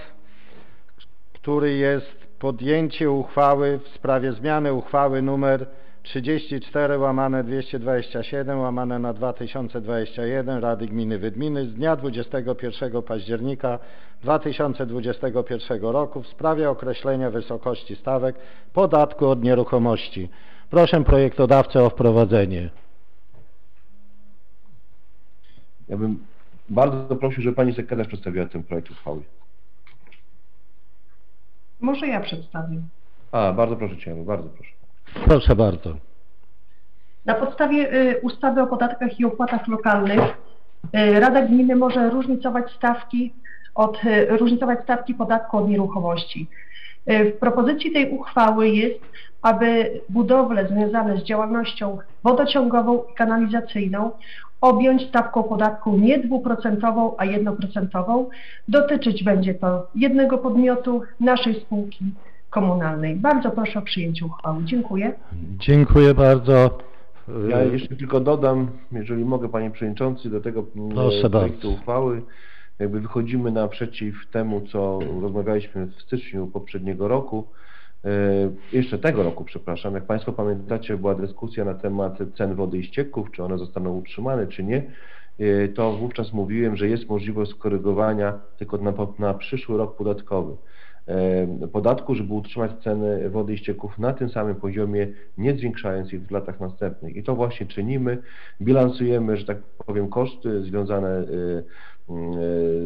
który jest podjęcie uchwały w sprawie zmiany uchwały numer 34 łamane 227 łamane na 2021 Rady Gminy Wydminy z dnia 21 października 2021 roku w sprawie określenia wysokości stawek podatku od nieruchomości. Proszę projektodawcę o wprowadzenie. Ja bym bardzo prosił, żeby Pani sekretarz przedstawiła ten projekt uchwały. Może ja przedstawię. A, bardzo proszę Cię, bardzo proszę. Proszę bardzo. Na podstawie y, ustawy o podatkach i opłatach lokalnych y, Rada Gminy może różnicować stawki od, y, różnicować stawki podatku od nieruchomości. W propozycji tej uchwały jest, aby budowle związane z działalnością wodociągową i kanalizacyjną objąć stawką podatku nie dwuprocentową, a jednoprocentową. Dotyczyć będzie to jednego podmiotu, naszej spółki komunalnej. Bardzo proszę o przyjęcie uchwały. Dziękuję. Dziękuję bardzo. Ja jeszcze tylko dodam, jeżeli mogę Panie Przewodniczący, do tego mm, Proszę projektu bardzo. uchwały. Jakby wychodzimy naprzeciw temu, co rozmawialiśmy w styczniu poprzedniego roku. E, Jeszcze tego roku, przepraszam. Jak Państwo pamiętacie, była dyskusja na temat cen wody i ścieków, czy one zostaną utrzymane, czy nie. E, To wówczas mówiłem, że jest możliwość skorygowania tylko na, na przyszły rok podatkowy e, podatku, żeby utrzymać ceny wody i ścieków na tym samym poziomie, nie zwiększając ich w latach następnych. I to właśnie czynimy. Bilansujemy, że tak powiem, koszty związane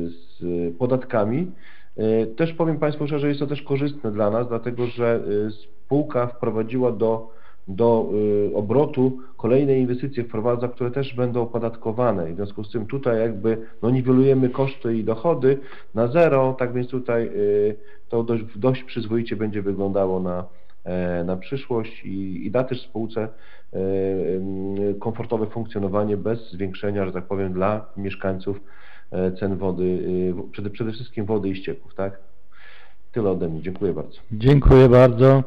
z podatkami. Y, Też powiem Państwu szczerze, jest to też korzystne dla nas, dlatego że y, spółka wprowadziła do, do y, obrotu kolejne inwestycje, wprowadza, które też będą opodatkowane. W związku z tym tutaj jakby no, niwelujemy koszty i dochody na zero, tak więc tutaj to dość, dość przyzwoicie będzie wyglądało na, e, na przyszłość i, i da też spółce e, komfortowe funkcjonowanie bez zwiększenia, że tak powiem, dla mieszkańców e, cen wody, w- przede, przede wszystkim wody i ścieków, tak? Tyle ode mnie, dziękuję bardzo. Dziękuję bardzo.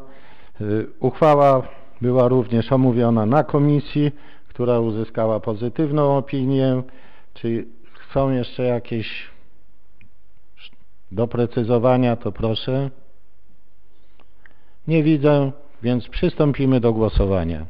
Y, Uchwała była również omówiona na komisji, która uzyskała pozytywną opinię. Czy są jeszcze jakieś doprecyzowania, to proszę. Nie widzę, więc przystąpimy do głosowania.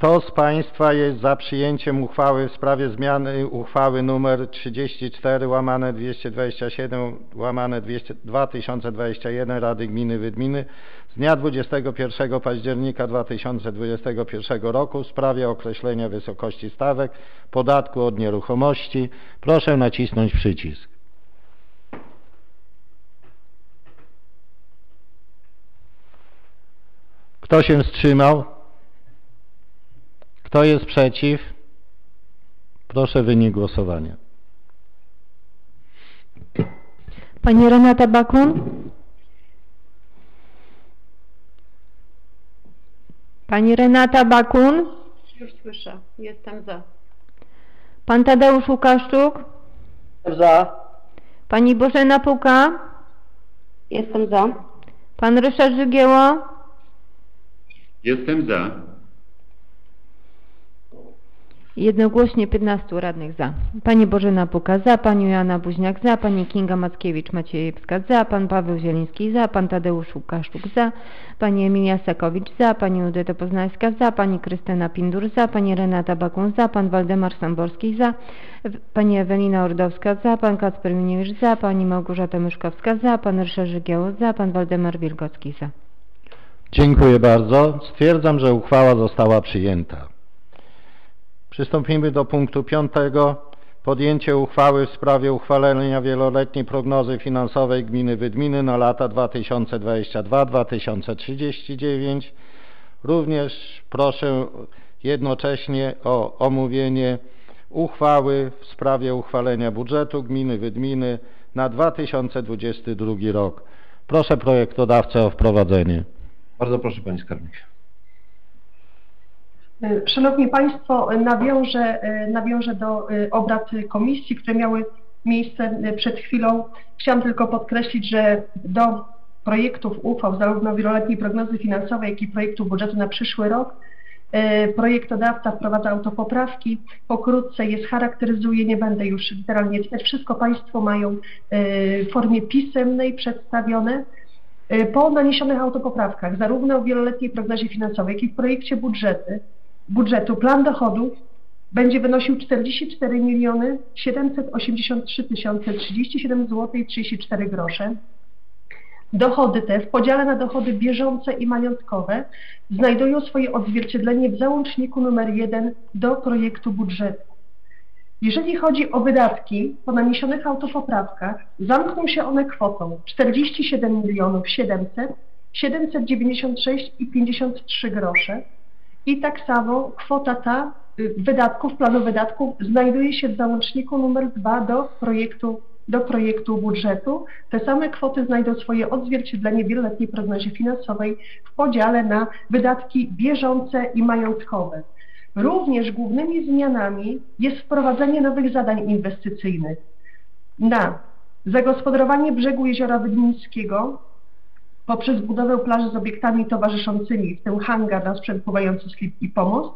Kto z Państwa jest za przyjęciem uchwały w sprawie zmiany uchwały nr 34 łamane 227 łamane 200 2021 Rady Gminy Wydminy z dnia 21 października 2021 roku w sprawie określenia wysokości stawek podatku od nieruchomości? Proszę nacisnąć przycisk. Kto się wstrzymał? Kto jest przeciw? Proszę wynik głosowania. Pani Renata Bakun? Pani Renata Bakun? Już słyszę, jestem za. Pan Tadeusz Łukaszczuk? Za. Pani Bożena Puka? Jestem za. Pan Ryszard Żygieło? Jestem za. Jednogłośnie 15 radnych za. Pani Bożena Puka za, Pani Joanna Buźniak za, Pani Kinga Mackiewicz-Maciejewska za, Pan Paweł Zieliński za, Pan Tadeusz Łukaszczuk za, Pani Emilia Sakowicz za, Pani Udyta Poznańska za, Pani Krystyna Pindur za, Pani Renata Bakun za, Pan Waldemar Samborski za, Pani Ewelina Ordowska za, Pan Kacper Miniewicz za, Pani Małgorzata Myszkowska za, Pan Ryszard Żygieło za, Pan Waldemar Wilgocki za. Dziękuję bardzo. Stwierdzam, że uchwała została przyjęta. Przystąpimy do punktu piątego. Podjęcie uchwały w sprawie uchwalenia wieloletniej prognozy finansowej gminy Wydminy na lata 2022-2039. Również proszę jednocześnie o omówienie uchwały w sprawie uchwalenia budżetu gminy Wydminy na 2022 rok. Proszę projektodawcę o wprowadzenie. Bardzo proszę Pani Skarbnik. Y, Szanowni Państwo, nawiążę, y, nawiążę do y, obrad komisji, które miały miejsce przed chwilą. Chciałam tylko podkreślić, że do projektów uchwał, zarówno wieloletniej prognozy finansowej, jak i projektu budżetu na przyszły rok, projektodawca wprowadza autopoprawki. Pokrótce je scharakteryzuje, nie będę już literalnie czytać. Wszystko Państwo mają w formie pisemnej przedstawione. Po naniesionych autopoprawkach, zarówno w wieloletniej prognozie finansowej, jak i w projekcie budżety, budżetu, plan dochodów będzie wynosił 44 miliony 783 tysiące 37 zł i 34 grosze. Dochody te w podziale na dochody bieżące i majątkowe znajdują swoje odzwierciedlenie w załączniku numer 1 do projektu budżetu. Jeżeli chodzi o wydatki po naniesionych autopoprawkach, zamkną się one kwotą 47 milionów 700 796 i 53 grosze i tak samo kwota ta y, wydatków, planu wydatków znajduje się w załączniku numer 2 do projektu, do projektu budżetu. Te same kwoty znajdą swoje odzwierciedlenie w wieloletniej prognozie finansowej w podziale na wydatki bieżące i majątkowe. Również głównymi zmianami jest wprowadzenie nowych zadań inwestycyjnych na zagospodarowanie brzegu Jeziora Wydmińskiego poprzez budowę plaży z obiektami towarzyszącymi, w tym hangar na sprzęt pływający slip i pomost.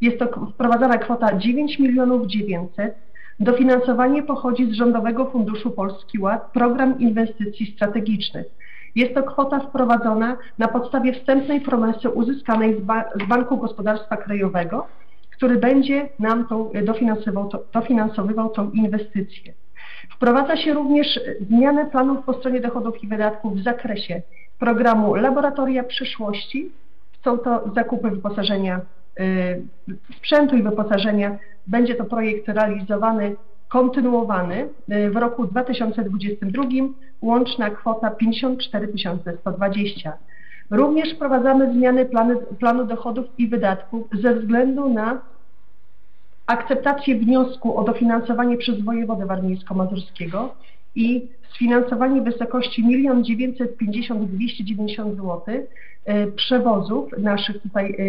Jest to wprowadzana kwota 9 milionów 900. Dofinansowanie pochodzi z Rządowego Funduszu Polski Ład, program inwestycji strategicznych. Jest to kwota wprowadzona na podstawie wstępnej promesy uzyskanej z, ba z Banku Gospodarstwa Krajowego, który będzie nam tą, dofinansowywał, to, dofinansowywał tą inwestycję. Wprowadza się również zmianę planów po stronie dochodów i wydatków w zakresie programu Laboratoria Przyszłości. Są to zakupy wyposażenia, y, sprzętu i wyposażenia. Będzie to projekt realizowany, kontynuowany y, w roku 2022. Łączna kwota 54 120. Również wprowadzamy zmiany planu dochodów i wydatków ze względu na akceptację wniosku o dofinansowanie przez wojewodę warmińsko-mazurskiego i sfinansowanie w wysokości 1 950 290 zł przewozów naszych tutaj, e,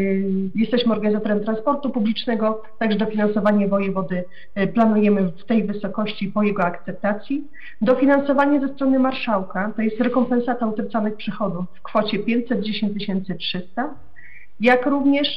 jesteśmy organizatorem transportu publicznego, także dofinansowanie wojewody e, planujemy w tej wysokości po jego akceptacji. Dofinansowanie ze strony marszałka, to jest rekompensata utraconych przychodów w kwocie 510 300, jak również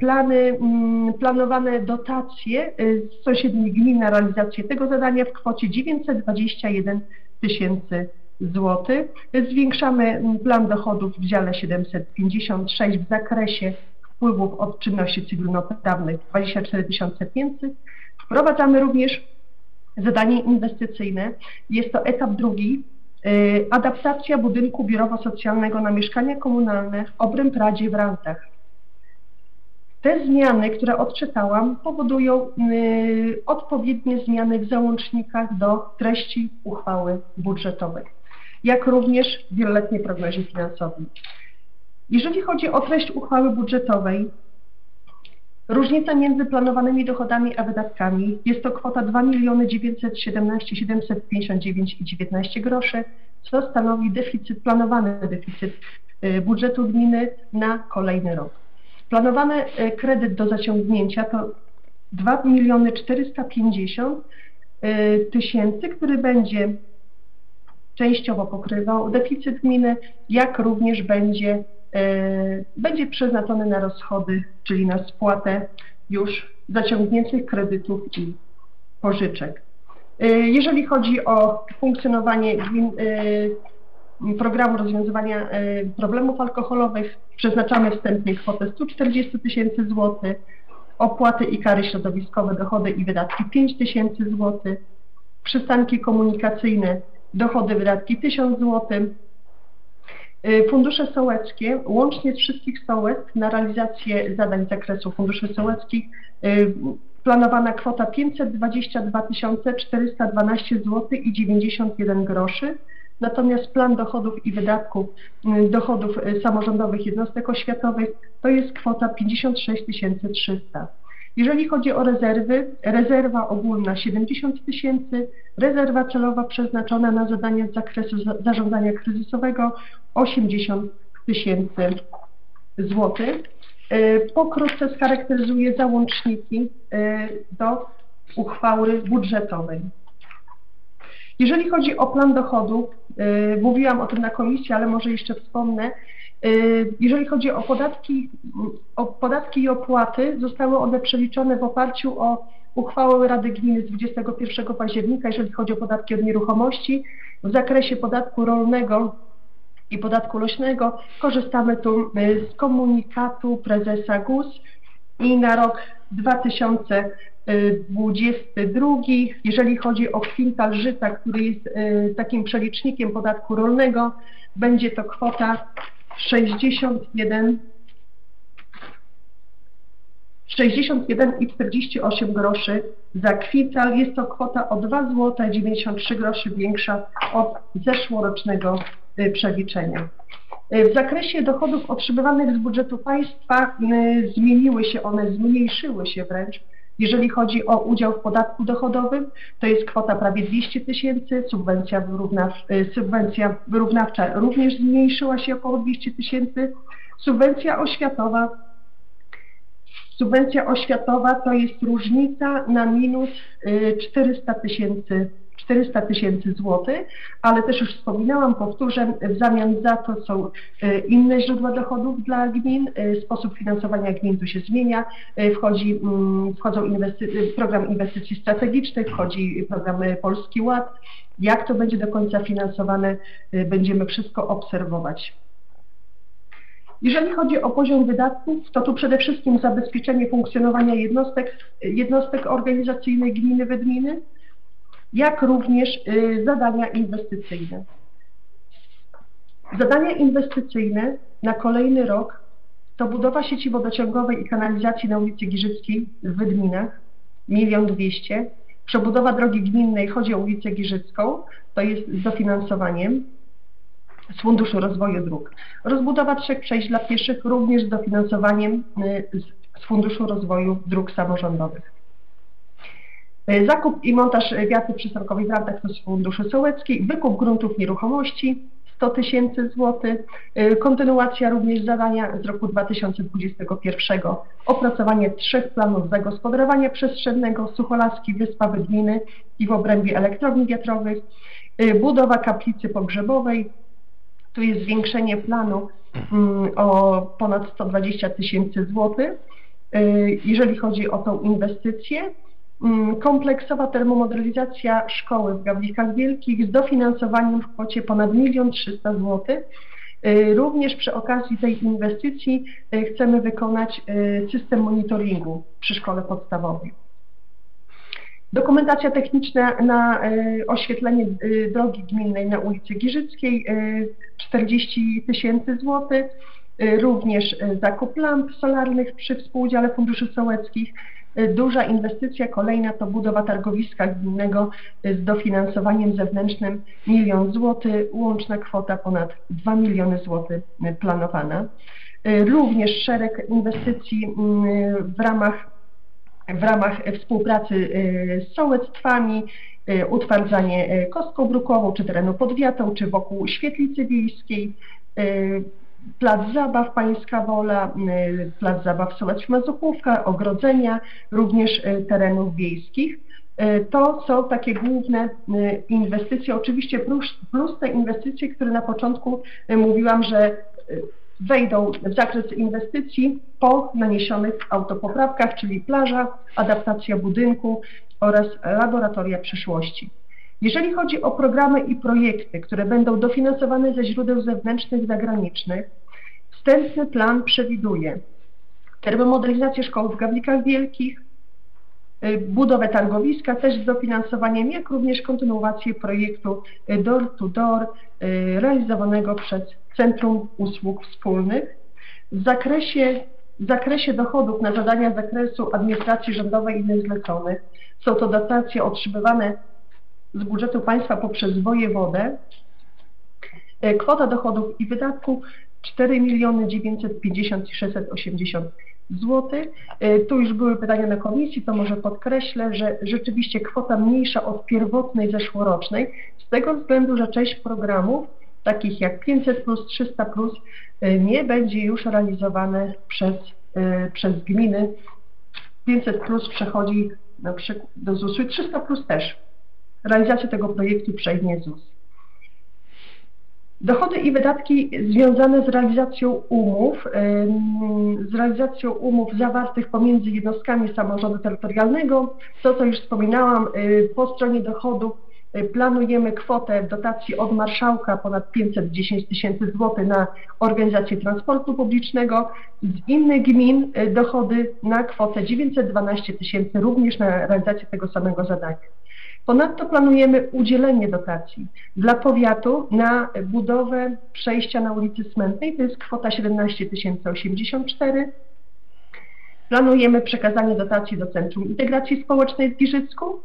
plany, mm, planowane dotacje y, z sąsiednich gmin na realizację tego zadania w kwocie 921 tysięcy złotych. Zwiększamy mm, plan dochodów w dziale 756 w zakresie wpływów od czynności cywilnoprawnych 24 500. Wprowadzamy również zadanie inwestycyjne. Jest to etap drugi. Adaptacja budynku biurowo-socjalnego na mieszkania komunalne w Obrym Pradzie w Rantach. Te zmiany, które odczytałam, powodują y, odpowiednie zmiany w załącznikach do treści uchwały budżetowej, jak również w wieloletniej prognozie finansowej. Jeżeli chodzi o treść uchwały budżetowej, różnica między planowanymi dochodami a wydatkami jest to kwota 2 917 759 i 19 groszy, co stanowi deficyt, planowany deficyt y, budżetu gminy na kolejny rok. Planowany e, kredyt do zaciągnięcia to 2 miliony 450 e, tysięcy, który będzie częściowo pokrywał deficyt gminy, jak również będzie, będzie przeznaczony na rozchody, czyli na spłatę już zaciągniętych kredytów i pożyczek. Jeżeli chodzi o funkcjonowanie gmin, programu rozwiązywania problemów alkoholowych, przeznaczamy wstępnie kwotę 140 tysięcy złotych, opłaty i kary środowiskowe, dochody i wydatki 5 tysięcy złotych, przystanki komunikacyjne, dochody, wydatki 1000 zł, fundusze sołeckie, łącznie z wszystkich sołectw na realizację zadań z zakresu funduszy sołeckich planowana kwota 522 412 zł i 91 groszy, natomiast plan dochodów i wydatków dochodów samorządowych jednostek oświatowych to jest kwota 56 300. Jeżeli chodzi o rezerwy, rezerwa ogólna 70 tysięcy, rezerwa celowa przeznaczona na zadania z zakresu zarządzania kryzysowego 80 tysięcy złotych. Pokrótce scharakteryzuję załączniki do uchwały budżetowej. Jeżeli chodzi o plan dochodów, mówiłam o tym na komisji, ale może jeszcze wspomnę, jeżeli chodzi o podatki, o podatki i opłaty, zostały one przeliczone w oparciu o uchwałę Rady Gminy z 21 października, jeżeli chodzi o podatki od nieruchomości. W zakresie podatku rolnego i podatku leśnego korzystamy tu z komunikatu prezesa GUS i na rok 2022, jeżeli chodzi o kwintal żyta, który jest takim przelicznikiem podatku rolnego, będzie to kwota 61 61,48 groszy za kwintal. Jest to kwota o 2 zł 93 groszy większa od zeszłorocznego przeliczenia. W zakresie dochodów otrzymywanych z budżetu państwa zmieniły się one, zmniejszyły się wręcz. Jeżeli chodzi o udział w podatku dochodowym, to jest kwota prawie 200 tysięcy, subwencja, wyrównaw, subwencja wyrównawcza również zmniejszyła się około 200 tysięcy, subwencja oświatowa Subwencja oświatowa to jest różnica na minus 400 tysięcy 400 tysięcy złotych, ale też już wspominałam, powtórzę, w zamian za to są inne źródła dochodów dla gmin, sposób finansowania gmin tu się zmienia, wchodzi, wchodzą inwesty program inwestycji strategicznych, wchodzi program Polski Ład. Jak to będzie do końca finansowane, będziemy wszystko obserwować. Jeżeli chodzi o poziom wydatków, to tu przede wszystkim zabezpieczenie funkcjonowania jednostek, jednostek organizacyjnych gminy Wydminy, jak również zadania inwestycyjne. Zadania inwestycyjne na kolejny rok to budowa sieci wodociągowej i kanalizacji na ulicy Giżyckiej w Wydminach, 1 200 Przebudowa drogi gminnej, chodzi o ulicę Giżycką, to jest z dofinansowaniem z Funduszu Rozwoju Dróg. Rozbudowa trzech przejść dla pieszych również z dofinansowaniem z Funduszu Rozwoju Dróg Samorządowych. Zakup i montaż wiaty przystankowej w z Funduszu Sołeckiej, wykup gruntów nieruchomości 100 tysięcy złotych, kontynuacja również zadania z roku 2021, opracowanie trzech planów zagospodarowania przestrzennego Sucholaski, Wyspa Wydminy i w obrębie elektrowni wiatrowych, budowa kaplicy pogrzebowej, tu jest zwiększenie planu o ponad 120 tysięcy złotych, jeżeli chodzi o tą inwestycję. Kompleksowa termomodernizacja szkoły w Gawlikach Wielkich z dofinansowaniem w kwocie ponad 1 300 zł. Również przy okazji tej inwestycji chcemy wykonać system monitoringu przy szkole podstawowej. Dokumentacja techniczna na oświetlenie drogi gminnej na ulicy Giżyckiej 40 tysięcy złotych. Również zakup lamp solarnych przy współudziale funduszy sołeckich. Duża inwestycja kolejna to budowa targowiska gminnego z dofinansowaniem zewnętrznym 1 zł, łączna kwota ponad 2 miliony złotych planowana. Również szereg inwestycji w ramach, w ramach współpracy z sołectwami, utwardzanie kostką brukową, czy terenu pod wiatą, czy wokół świetlicy wiejskiej, plac zabaw Pańska Wola, y, plac zabaw Sołecz Mazuchówka, ogrodzenia, również y, terenów wiejskich. Y, To są takie główne inwestycje, oczywiście plus, plus te inwestycje, które na początku mówiłam, że wejdą w zakres inwestycji po naniesionych autopoprawkach, czyli plaża, adaptacja budynku oraz laboratoria przyszłości. Jeżeli chodzi o programy i projekty, które będą dofinansowane ze źródeł zewnętrznych zagranicznych, wstępny plan przewiduje termomodernizację szkoły w Gawlikach Wielkich, y, budowę targowiska też z dofinansowaniem, jak również kontynuację projektu Door to Door y, realizowanego przez Centrum Usług Wspólnych. W zakresie, w zakresie dochodów na zadania z zakresu administracji rządowej i innych zleconych są to dotacje otrzymywane z budżetu państwa poprzez wojewodę. E, Kwota dochodów i wydatków 4 miliony 950 680 zł. Tu już były pytania na komisji, to może podkreślę, że rzeczywiście kwota mniejsza od pierwotnej zeszłorocznej, z tego względu, że część programów, takich jak 500 plus, 300 plus, e, nie będzie już realizowane przez, e, przez gminy. 500 plus przechodzi na przykład do ZUS-u i 300 plus też. Realizację tego projektu przejmie ZUS. Dochody i wydatki związane z realizacją umów, z realizacją umów zawartych pomiędzy jednostkami samorządu terytorialnego. To, co już wspominałam, y, po stronie dochodów y, planujemy kwotę dotacji od marszałka ponad 510 tysięcy złotych na organizację transportu publicznego. Z innych gmin y, dochody na kwotę 912 tysięcy również na realizację tego samego zadania. Ponadto planujemy udzielenie dotacji dla powiatu na budowę przejścia na ulicy Smętnej, to jest kwota 17 084. Planujemy przekazanie dotacji do Centrum Integracji Społecznej w Giżycku,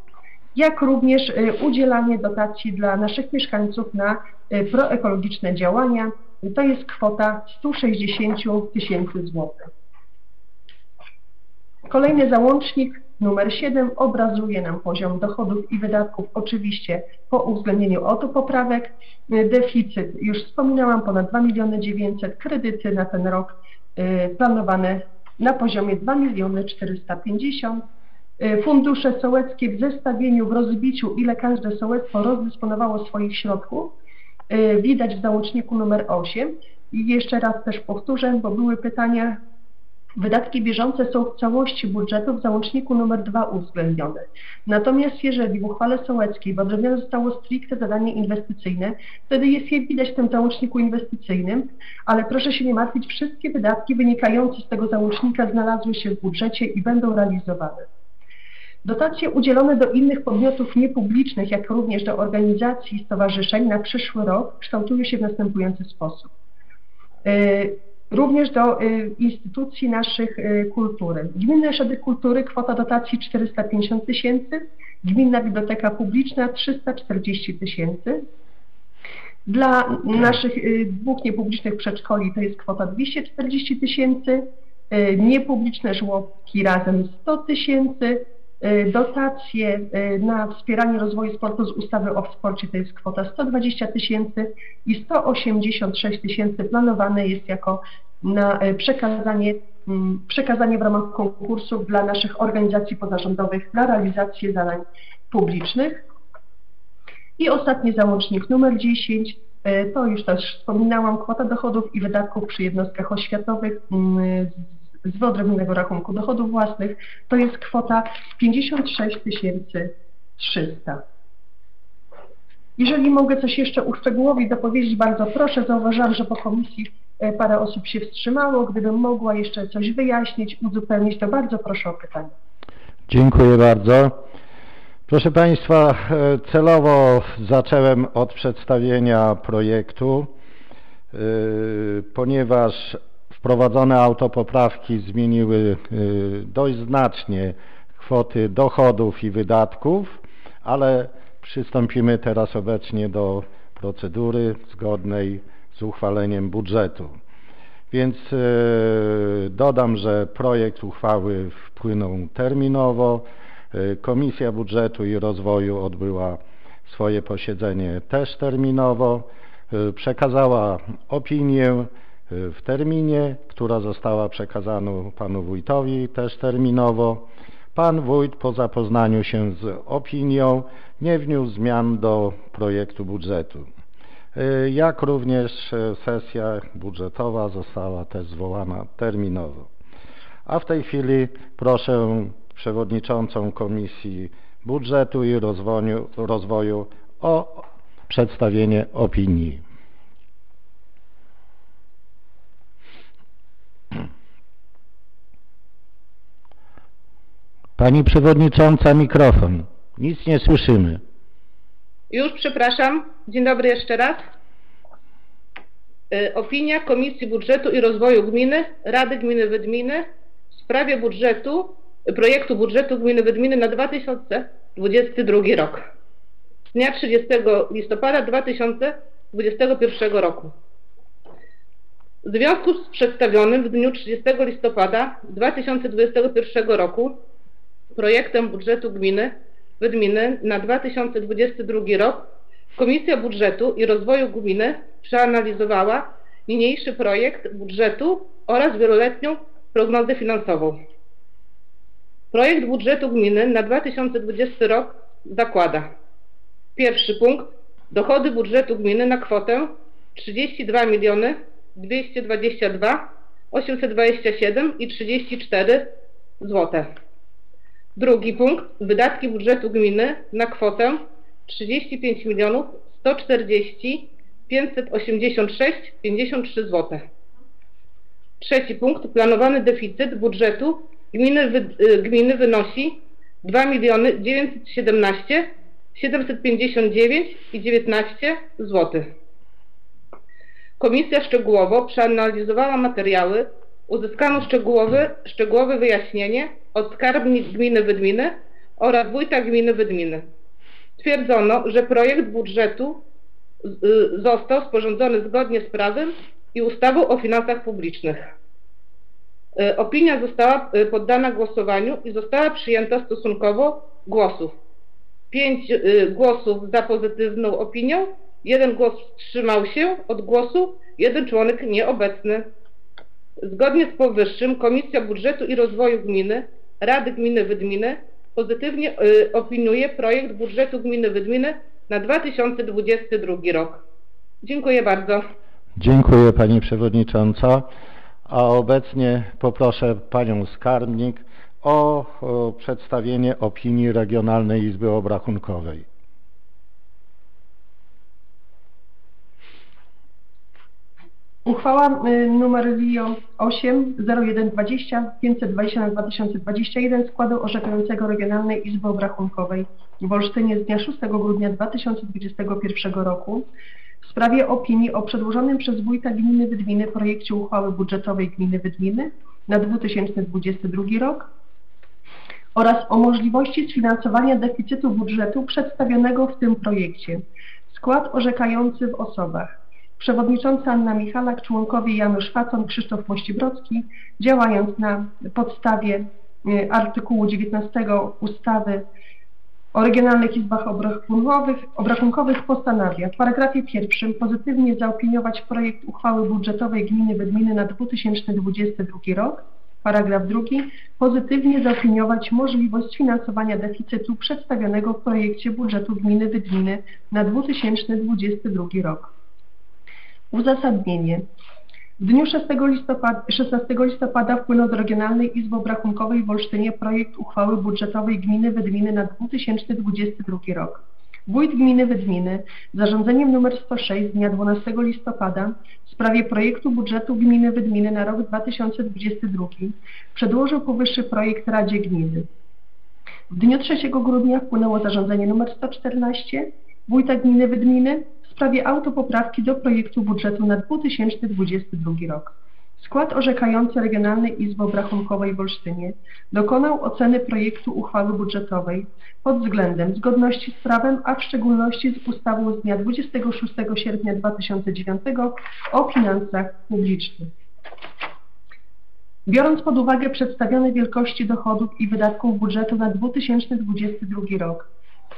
jak również y, udzielanie dotacji dla naszych mieszkańców na y, proekologiczne działania. To jest kwota 160 tysięcy złotych. Kolejny załącznik numer 7 obrazuje nam poziom dochodów i wydatków, oczywiście po uwzględnieniu autopoprawek. Deficyt, już wspominałam, ponad 2 miliony 900, kredyty na ten rok y, planowane na poziomie 2 miliony 450. Y, Fundusze sołeckie w zestawieniu, w rozbiciu, ile każde sołectwo rozdysponowało swoich środków, y, widać w załączniku numer 8. I jeszcze raz też powtórzę, bo były pytania Wydatki bieżące są w całości budżetu w załączniku nr 2 uwzględnione. Natomiast jeżeli w uchwale sołeckiej wyodrębnione zostało stricte zadanie inwestycyjne, wtedy jest je widać w tym załączniku inwestycyjnym, ale proszę się nie martwić, wszystkie wydatki wynikające z tego załącznika znalazły się w budżecie i będą realizowane. Dotacje udzielone do innych podmiotów niepublicznych, jak również do organizacji i stowarzyszeń na przyszły rok kształtują się w następujący sposób. Yy, Również do y, instytucji naszych y, kultury. Gminne Szady Kultury kwota dotacji 450 tysięcy, Gminna Biblioteka Publiczna 340 tysięcy. Dla naszych y, dwóch niepublicznych przedszkoli to jest kwota 240 tysięcy, niepubliczne żłobki razem 100 tysięcy, dotacje y, na wspieranie rozwoju sportu z ustawy o sporcie to jest kwota 120 tysięcy i 186 tysięcy planowane jest jako na y, przekazanie, mm, przekazanie w ramach konkursów dla naszych organizacji pozarządowych na realizację zadań publicznych. I ostatni załącznik numer 10, y, to już też wspominałam, kwota dochodów i wydatków przy jednostkach oświatowych mm, z wyodrębnionego rachunku dochodów własnych, to jest kwota 56 300. Jeżeli mogę coś jeszcze uszczegółowić, dopowiedzieć, bardzo proszę. Zauważyłam, że po komisji e, parę osób się wstrzymało. Gdybym mogła jeszcze coś wyjaśnić, uzupełnić, to bardzo proszę o pytanie. Dziękuję bardzo. Proszę Państwa, e, celowo zacząłem od przedstawienia projektu, e, ponieważ wprowadzone autopoprawki zmieniły e, dość znacznie kwoty dochodów i wydatków, ale przystąpimy teraz obecnie do procedury zgodnej z uchwaleniem budżetu. Więc e, dodam, że projekt uchwały wpłynął terminowo. E, Komisja Budżetu i Rozwoju odbyła swoje posiedzenie też terminowo. Przekazała opinię y, w terminie, która została przekazana panu wójtowi też terminowo. Pan wójt po zapoznaniu się z opinią nie wniósł zmian do projektu budżetu. Y, Jak również y, sesja budżetowa została też zwołana terminowo. A w tej chwili proszę przewodniczącą Komisji Budżetu i Rozwoju, rozwoju o przedstawienie opinii. Pani przewodnicząca, mikrofon. Nic nie słyszymy. Już przepraszam. Dzień dobry jeszcze raz. Y, Opinia Komisji Budżetu i Rozwoju Gminy Rady Gminy Wydminy w sprawie budżetu, projektu budżetu Gminy Wydminy na 2022 rok. Z dnia 30 listopada 2021 roku. W związku z przedstawionym w dniu 30 listopada 2021 roku projektem budżetu gminy Wydminy na 2022 rok Komisja Budżetu i Rozwoju Gminy przeanalizowała niniejszy projekt budżetu oraz wieloletnią prognozę finansową. Projekt budżetu gminy na 2020 rok zakłada pierwszy punkt dochody budżetu gminy na kwotę 32 miliony 222 827 i 34 zł. Drugi punkt wydatki budżetu gminy na kwotę 35 milionów 140 586 53 zł. Trzeci punkt planowany deficyt budżetu gminy, wy, y, gminy wynosi 2 miliony 917 759 i 19 zł. Komisja szczegółowo przeanalizowała materiały, uzyskano szczegółowe, szczegółowe wyjaśnienie od skarbnik gminy Wydminy oraz wójta gminy Wydminy. Stwierdzono, że projekt budżetu y, został sporządzony zgodnie z prawem i ustawą o finansach publicznych. Y, Opinia została y, poddana głosowaniu i została przyjęta stosunkowo głosów. Pięć głosów za pozytywną opinią, jeden głos wstrzymał się od głosu, jeden członek nieobecny. Zgodnie z powyższym Komisja Budżetu i Rozwoju Gminy Rady Gminy Wydminy pozytywnie y, opiniuje projekt budżetu Gminy Wydminy na 2022 rok. Dziękuję bardzo. Dziękuję Pani Przewodnicząca. A obecnie poproszę Panią Skarbnik o, o przedstawienie opinii Regionalnej Izby Obrachunkowej. Uchwała numer WIO 8 0120 520 na 2021 składu orzekającego Regionalnej Izby Obrachunkowej w Olsztynie z dnia 6 grudnia 2021 roku w sprawie opinii o przedłożonym przez wójta gminy Wydminy projekcie uchwały budżetowej gminy Wydminy na 2022 rok oraz o możliwości sfinansowania deficytu budżetu przedstawionego w tym projekcie. Skład orzekający w osobach Przewodnicząca Anna Michalak, członkowie Janusz Facon, Krzysztof Mościbrocki, działając na podstawie y, artykułu 19 ustawy o regionalnych izbach obrachunkowych, obrachunkowych postanawia w paragrafie pierwszym pozytywnie zaopiniować projekt uchwały budżetowej gminy Wydminy na 2022 rok. Paragraf drugi pozytywnie zaopiniować możliwość sfinansowania deficytu przedstawionego w projekcie budżetu gminy Wydminy na 2022 rok. Uzasadnienie. W dniu 6 listopada, 16 listopada wpłynął do Regionalnej Izby Obrachunkowej w Olsztynie projekt uchwały budżetowej gminy Wydminy na 2022 rok. Wójt gminy Wydminy zarządzeniem nr 106 z dnia 12 listopada w sprawie projektu budżetu gminy Wydminy na rok 2022 przedłożył powyższy projekt Radzie Gminy. W dniu 3 grudnia wpłynęło zarządzenie nr 114 Wójta Gminy Wydminy sprawie autopoprawki do projektu budżetu na 2022 rok. Skład orzekający Regionalnej Izby Obrachunkowej w Olsztynie dokonał oceny projektu uchwały budżetowej pod względem zgodności z prawem, a w szczególności z ustawą z dnia 26 sierpnia 2009 o finansach publicznych. Biorąc pod uwagę przedstawione wielkości dochodów i wydatków budżetu na 2022 rok,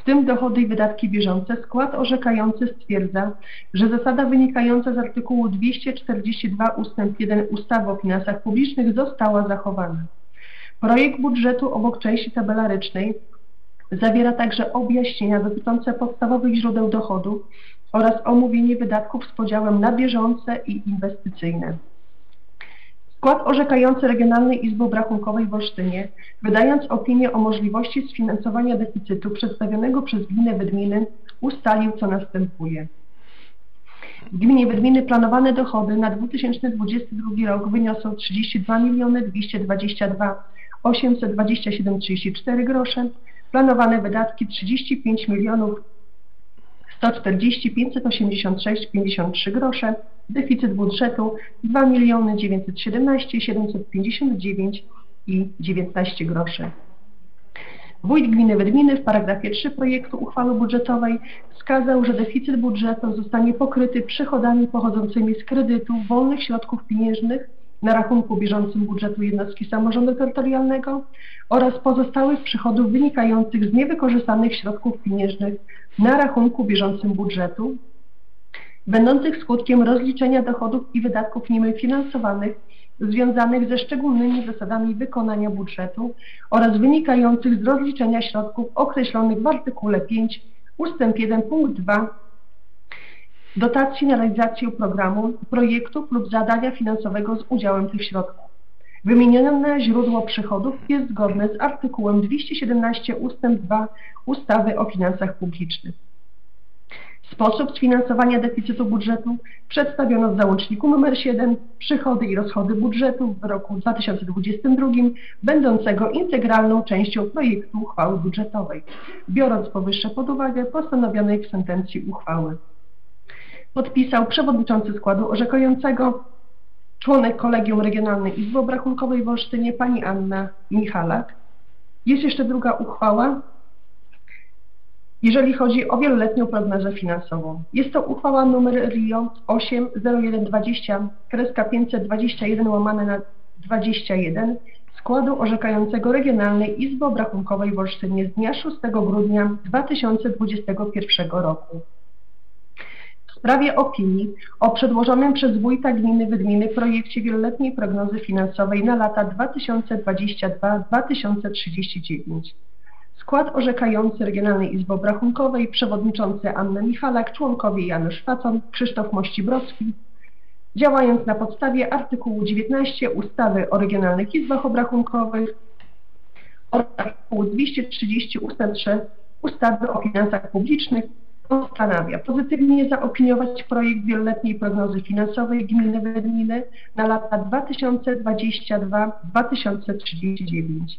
w tym dochody i wydatki bieżące, skład orzekający stwierdza, że zasada wynikająca z artykułu 242 ust. 1 ustawy o finansach publicznych została zachowana. Projekt budżetu obok części tabelarycznej zawiera także objaśnienia dotyczące podstawowych źródeł dochodów oraz omówienie wydatków z podziałem na bieżące i inwestycyjne. Skład orzekający Regionalnej Izby Obrachunkowej w Olsztynie, wydając opinię o możliwości sfinansowania deficytu przedstawionego przez gminę Wydminy, ustalił co następuje. W gminie Wydminy planowane dochody na 2022 rok wyniosą 32 222 827,34 grosze, planowane wydatki 35 milionów 140 586 53 grosze, deficyt budżetu 2 miliony 917 759 i 19 groszy. Wójt Gminy Wydminy w paragrafie 3 projektu uchwały budżetowej wskazał, że deficyt budżetu zostanie pokryty przychodami pochodzącymi z kredytów wolnych środków pieniężnych na rachunku bieżącym budżetu jednostki samorządu terytorialnego oraz pozostałych przychodów wynikających z niewykorzystanych środków pieniężnych na rachunku bieżącym budżetu, będących skutkiem rozliczenia dochodów i wydatków nimi finansowanych związanych ze szczególnymi zasadami wykonania budżetu oraz wynikających z rozliczenia środków określonych w artykule 5 ust. 1 punkt 2 dotacji na realizację programu, projektów lub zadania finansowego z udziałem tych środków. Wymienione źródło przychodów jest zgodne z artykułem 217 ust. 2 ustawy o finansach publicznych. Sposób sfinansowania deficytu budżetu przedstawiono w załączniku nr 7 Przychody i rozchody budżetu w roku 2022 będącego integralną częścią projektu uchwały budżetowej, biorąc powyższe pod uwagę postanowionej w sentencji uchwały podpisał przewodniczący składu orzekającego, członek Kolegium Regionalnej Izby Obrachunkowej w Olsztynie, pani Anna Michalak. Jest jeszcze druga uchwała, jeżeli chodzi o wieloletnią prognozę finansową. Jest to uchwała numer RIO 80120 kreska 521 łamane na 21 składu orzekającego Regionalnej Izby Obrachunkowej w Olsztynie z dnia 6 grudnia 2021 roku sprawie opinii o przedłożonym przez wójta gminy Wydminy projekcie wieloletniej prognozy finansowej na lata 2022-2039. Skład orzekający Regionalnej Izby Obrachunkowej, przewodniczący Anna Michalak, członkowie Janusz Facon, Krzysztof Mościbrowski, działając na podstawie artykułu 19 ustawy o Regionalnych Izbach Obrachunkowych oraz artykułu 230 ust. 3 ustawy o finansach publicznych postanawia pozytywnie zaopiniować projekt wieloletniej prognozy finansowej gminy Wydminy na lata 2022-2039.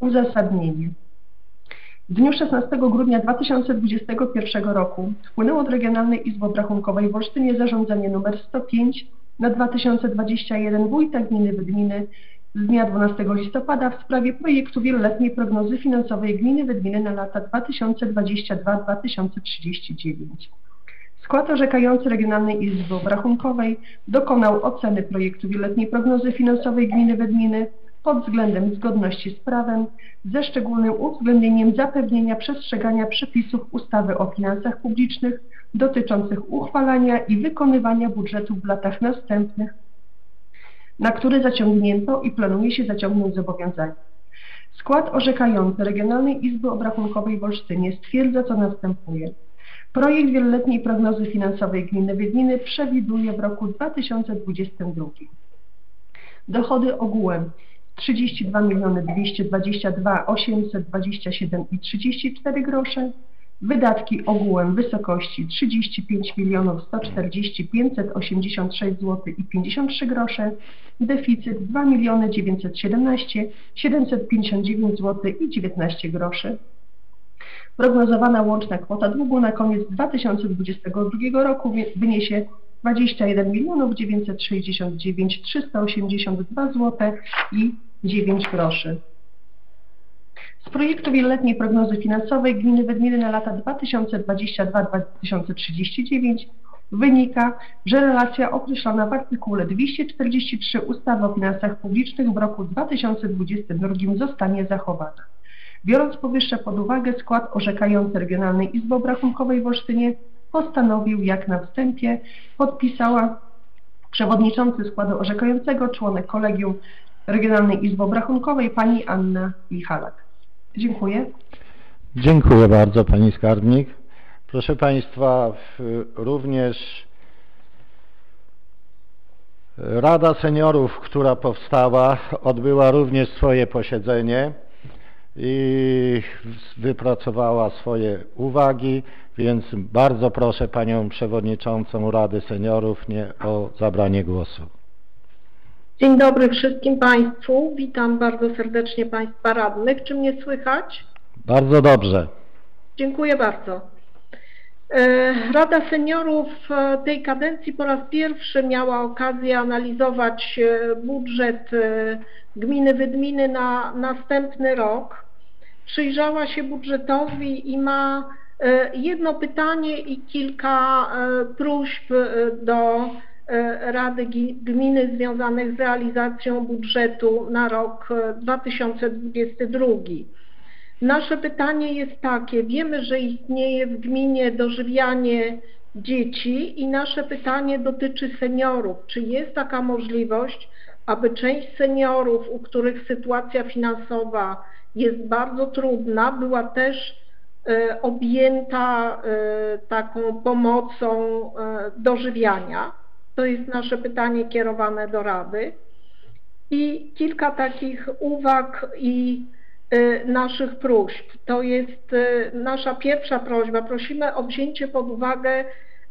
Uzasadnienie. W dniu 16 grudnia 2021 roku wpłynęło do Regionalnej Izby Obrachunkowej w Olsztynie zarządzenie nr 105 na 2021 Wójta Gminy Wydminy z dnia 12 listopada w sprawie projektu wieloletniej prognozy finansowej gminy Wydminy na lata 2022-2039. Skład orzekający Regionalnej Izby Obrachunkowej dokonał oceny projektu wieloletniej prognozy finansowej gminy Wydminy pod względem zgodności z prawem, ze szczególnym uwzględnieniem zapewnienia przestrzegania przepisów ustawy o finansach publicznych dotyczących uchwalania i wykonywania budżetu w latach następnych na które zaciągnięto i planuje się zaciągnąć zobowiązania. Skład orzekający Regionalnej Izby Obrachunkowej w Olsztynie stwierdza, co następuje. Projekt wieloletniej prognozy finansowej gminy Wiedniny przewiduje w roku 2022 dochody ogółem 32 222 827 i 34 grosze, Wydatki ogółem wysokości 35 140 586 zł i 53 grosze, deficyt 2 917 759 zł i 19 groszy. Prognozowana łączna kwota długu na koniec 2022 roku wyniesie 21 969 382 zł i 9 groszy. Z projektu wieloletniej prognozy finansowej gminy Wydminy na lata 2022-2039 wynika, że relacja określona w artykule 243 ustawy o finansach publicznych w roku 2022 zostanie zachowana. Biorąc powyższe pod uwagę, skład orzekający Regionalnej Izby Obrachunkowej w Olsztynie postanowił, jak na wstępie podpisała przewodniczący składu orzekającego, członek kolegium Regionalnej Izby Obrachunkowej, pani Anna Michalak. Dziękuję. Dziękuję bardzo Pani Skarbnik. Proszę Państwa, również Rada Seniorów, która powstała, odbyła również swoje posiedzenie i wypracowała swoje uwagi, więc bardzo proszę Panią Przewodniczącą Rady Seniorów nie o zabranie głosu. Dzień dobry wszystkim Państwu. Witam bardzo serdecznie Państwa radnych. Czy mnie słychać? Bardzo dobrze. Dziękuję bardzo. E, Rada Seniorów e, tej kadencji po raz pierwszy miała okazję analizować e, budżet gminy Wydminy na następny rok. Przyjrzała się budżetowi i ma jedno pytanie i kilka próśb do Rady Gi- Gminy związanych z realizacją budżetu na rok e, 2022. Nasze pytanie jest takie, wiemy, że istnieje w gminie dożywianie dzieci i nasze pytanie dotyczy seniorów. Czy jest taka możliwość, aby część seniorów, u których sytuacja finansowa jest bardzo trudna, była też e, objęta e, taką pomocą e, dożywiania? To jest nasze pytanie kierowane do Rady. I kilka takich uwag i y, naszych próśb. To jest y, nasza pierwsza prośba. Prosimy o wzięcie pod uwagę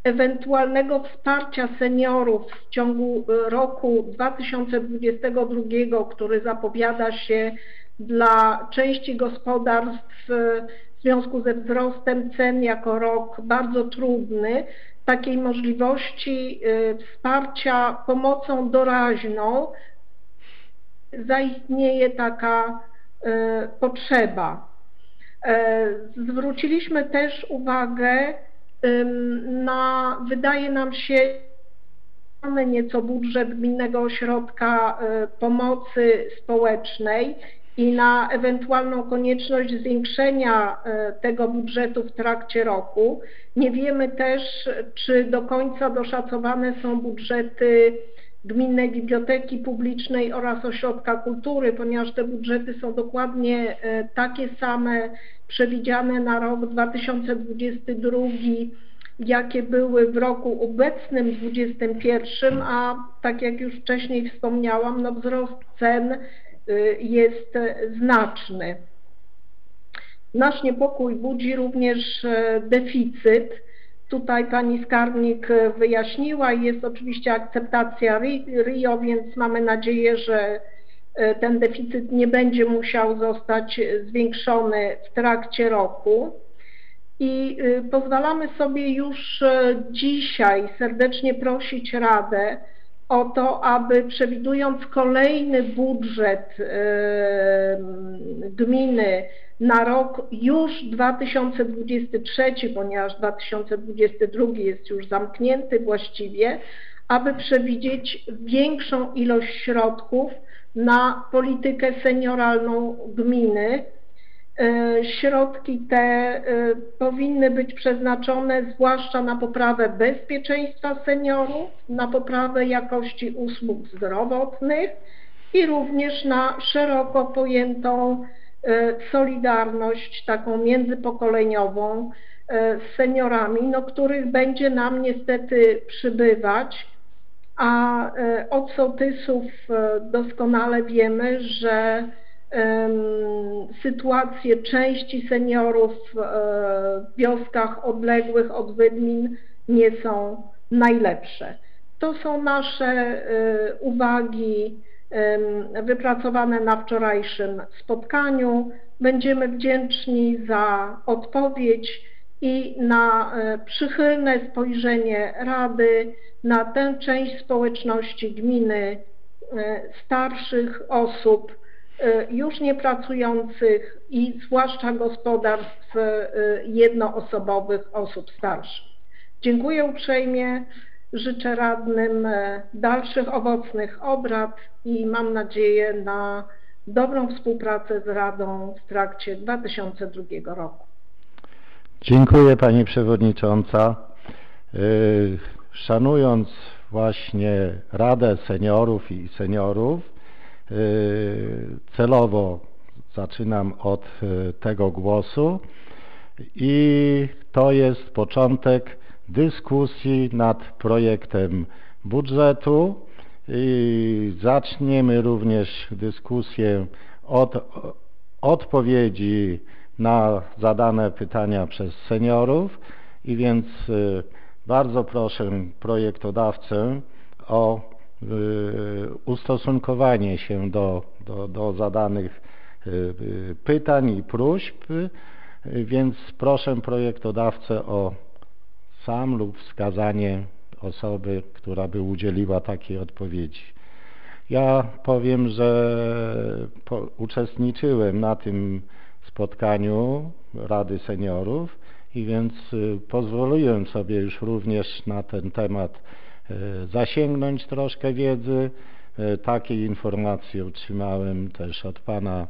ewentualnego wsparcia seniorów w ciągu y, roku 2022, który zapowiada się dla części gospodarstw w związku ze wzrostem cen jako rok bardzo trudny, takiej możliwości y, wsparcia pomocą doraźną zaistnieje taka e, potrzeba. E, Zwróciliśmy też uwagę na, wydaje nam się, nieco budżet Gminnego Ośrodka e, Pomocy Społecznej i na ewentualną konieczność zwiększenia e, tego budżetu w trakcie roku. Nie wiemy też, czy do końca doszacowane są budżety Gminnej Biblioteki Publicznej oraz Ośrodka Kultury, ponieważ te budżety są dokładnie e, takie same przewidziane na rok 2022, jakie były w roku obecnym 2021, a tak jak już wcześniej wspomniałam, no wzrost cen jest e, znaczny. Nasz niepokój budzi również e, deficyt. Tutaj pani skarbnik e, wyjaśniła, jest oczywiście akceptacja Ri- RIO, więc mamy nadzieję, że e, ten deficyt nie będzie musiał zostać zwiększony w trakcie roku. I y, pozwalamy sobie już dzisiaj serdecznie prosić Radę o to, aby przewidując kolejny budżet e, gminy na rok już 2023, ponieważ 2022 jest już zamknięty właściwie, aby przewidzieć większą ilość środków na politykę senioralną gminy. E, Środki te e, powinny być przeznaczone zwłaszcza na poprawę bezpieczeństwa seniorów, na poprawę jakości usług zdrowotnych i również na szeroko pojętą e, solidarność taką międzypokoleniową z seniorami, no, których będzie nam niestety przybywać, a od sołtysów doskonale wiemy, że em, sytuacje części seniorów e, w wioskach odległych od Wydmin nie są najlepsze. To są nasze e, uwagi wypracowane na wczorajszym spotkaniu. Będziemy wdzięczni za odpowiedź i na e, przychylne spojrzenie Rady na tę część społeczności gminy starszych osób, już niepracujących i zwłaszcza gospodarstw e, jednoosobowych osób starszych. Dziękuję uprzejmie, życzę radnym e, dalszych owocnych obrad i mam nadzieję na dobrą współpracę z Radą w trakcie 2002 roku. Dziękuję Pani Przewodnicząca. Y, Szanując właśnie Radę Seniorów i Seniorów, y, celowo zaczynam od y, tego głosu. I to jest początek dyskusji nad projektem budżetu. I zaczniemy również dyskusję od odpowiedzi na zadane pytania przez seniorów. I więc y, bardzo proszę projektodawcę o y, ustosunkowanie się do, do, do zadanych y, pytań i próśb, więc proszę projektodawcę o sam lub wskazanie osoby, która by udzieliła takiej odpowiedzi. Ja powiem, że po, uczestniczyłem na tym spotkaniu Rady Seniorów i więc y, pozwoliłem sobie już również na ten temat y, zasięgnąć troszkę wiedzy. Y, Takiej informacji otrzymałem też od pana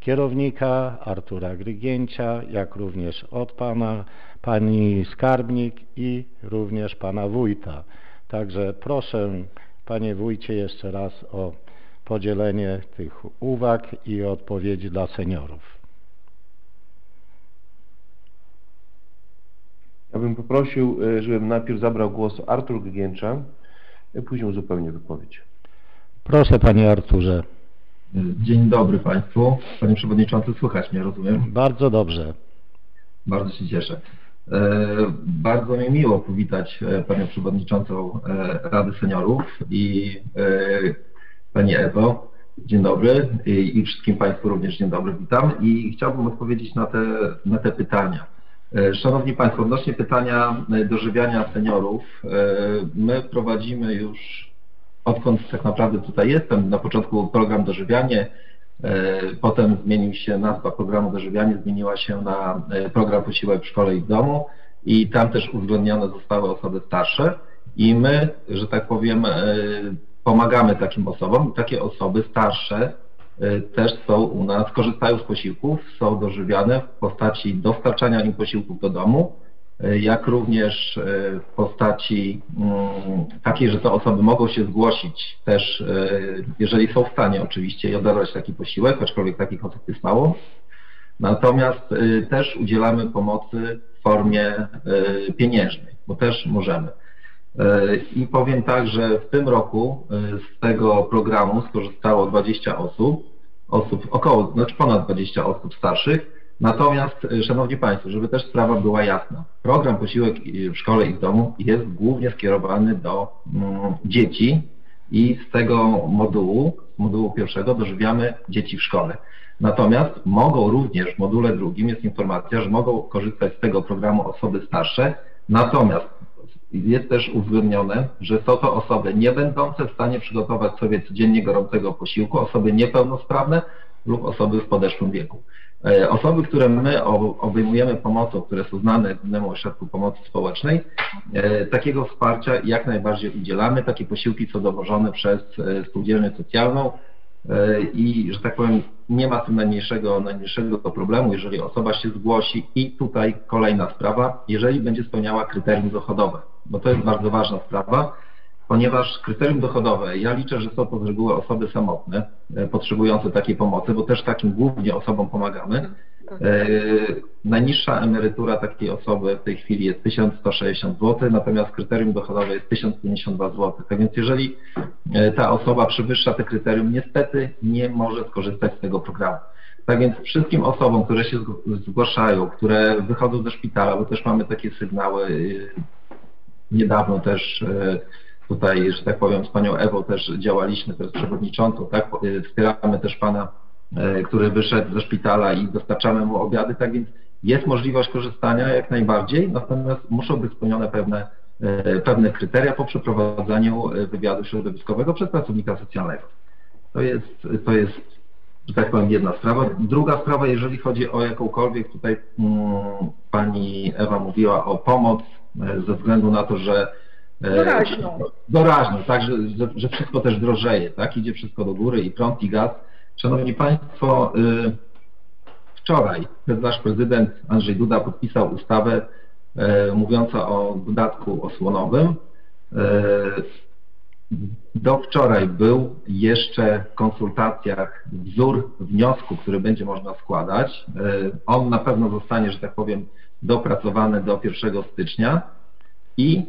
kierownika Artura Grygięcia, jak również od pana pani skarbnik i również pana wójta. Także proszę panie wójcie jeszcze raz o podzielenie tych uwag i odpowiedzi dla seniorów. Ja bym poprosił, y, żebym najpierw zabrał głos Artur Grygięcza, a później uzupełnię wypowiedź. Proszę panie Arturze. Dzień dobry Państwu. Panie Przewodniczący, słychać mnie, rozumiem? Bardzo dobrze. Bardzo się cieszę. E, Bardzo mi miło powitać e, Panią Przewodniczącą e, Rady Seniorów i e, Pani Ewo. Dzień dobry i, i wszystkim Państwu również dzień dobry, witam i chciałbym odpowiedzieć na te, na te pytania. E, Szanowni Państwo, odnośnie pytania e, dożywiania seniorów, e, my prowadzimy już odkąd tak naprawdę tutaj jestem, na początku program dożywianie, potem zmienił się nazwa programu dożywianie, zmieniła się na program posiłek w szkole i w domu i tam też uwzględnione zostały osoby starsze i my, że tak powiem, pomagamy takim osobom. Takie osoby starsze też są u nas, korzystają z posiłków, są dożywiane w postaci dostarczania im posiłków do domu, e, jak również e, w postaci mm, takiej, że te osoby mogą się zgłosić też, e, jeżeli są w stanie oczywiście i odebrać taki posiłek, aczkolwiek takich osób jest mało. Natomiast e, też udzielamy pomocy w formie e, pieniężnej, bo też możemy. E, I powiem tak, że w tym roku e, z tego programu skorzystało 20 osób, osób około, znaczy ponad 20 osób starszych. Natomiast, e, Szanowni Państwo, żeby też sprawa była jasna, program posiłek w szkole i w domu jest głównie skierowany do mm, dzieci i z tego modułu, z modułu pierwszego dożywiamy dzieci w szkole. Natomiast mogą również w module drugim jest informacja, że mogą korzystać z tego programu osoby starsze, natomiast jest też uwzględnione, że są to osoby nie będące w stanie przygotować sobie codziennie gorącego posiłku, osoby niepełnosprawne lub osoby w podeszłym wieku. E, Osoby, które my obejmujemy pomocą, które są znane Głównemu Ośrodku Pomocy Społecznej, e, takiego wsparcia jak najbardziej udzielamy. Takie posiłki są dowożone przez e, spółdzielnię socjalną i, że tak powiem, nie ma tym najmniejszego, najmniejszego problemu, jeżeli osoba się zgłosi i tutaj kolejna sprawa, jeżeli będzie spełniała kryterium dochodowe, bo to jest bardzo ważna sprawa, ponieważ kryterium dochodowe, ja liczę, że są to z reguły osoby samotne, e, potrzebujące takiej pomocy, bo też takim głównie osobom pomagamy. E, najniższa emerytura takiej osoby w tej chwili jest 1160 zł, natomiast kryterium dochodowe jest 1052 zł. Tak więc jeżeli e, ta osoba przewyższa te kryterium, niestety nie może skorzystać z tego programu. Tak więc wszystkim osobom, które się zg- zgłaszają, które wychodzą ze szpitala, bo też mamy takie sygnały, niedawno też e, tutaj, że tak powiem, z panią Ewą też działaliśmy, też z przewodniczącą, tak? E, Wspieramy też pana, e, który wyszedł ze szpitala i dostarczamy mu obiady, tak więc jest możliwość korzystania jak najbardziej, natomiast muszą być spełnione pewne, pewne kryteria po przeprowadzeniu wywiadu środowiskowego przez pracownika socjalnego. To jest, to jest, że tak powiem, jedna sprawa. Druga sprawa, jeżeli chodzi o jakąkolwiek, tutaj mm, pani Ewa mówiła o pomoc ze względu na to, że e, Doraźną. doraźną, tak, że, że, wszystko też drożeje, tak, idzie wszystko do góry i prąd i gaz. Szanowni Państwo, y, wczoraj nasz prezydent Andrzej Duda podpisał ustawę e, mówiącą o dodatku osłonowym. E, do wczoraj był jeszcze w konsultacjach wzór wniosku, który będzie można składać. E, on na pewno zostanie, że tak powiem, dopracowany do 1 stycznia i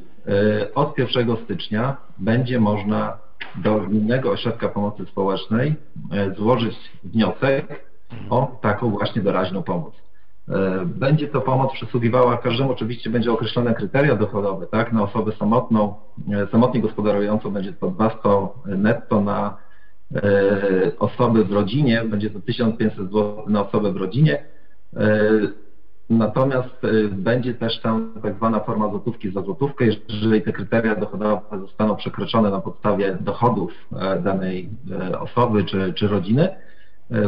od 1 stycznia będzie można do Gminnego Ośrodka Pomocy Społecznej złożyć wniosek o taką właśnie doraźną pomoc. E, będzie to pomoc przysługiwała każdemu, oczywiście będzie określone kryteria dochodowe, tak? Na osobę samotną, e, samotnie gospodarującą będzie to 200 netto na e, osoby w rodzinie, będzie to 1500 zł na osobę w rodzinie. Natomiast będzie też tam tak zwana forma złotówki za złotówkę, jeżeli te kryteria dochodowe zostaną przekroczone na podstawie dochodów danej osoby czy, czy rodziny,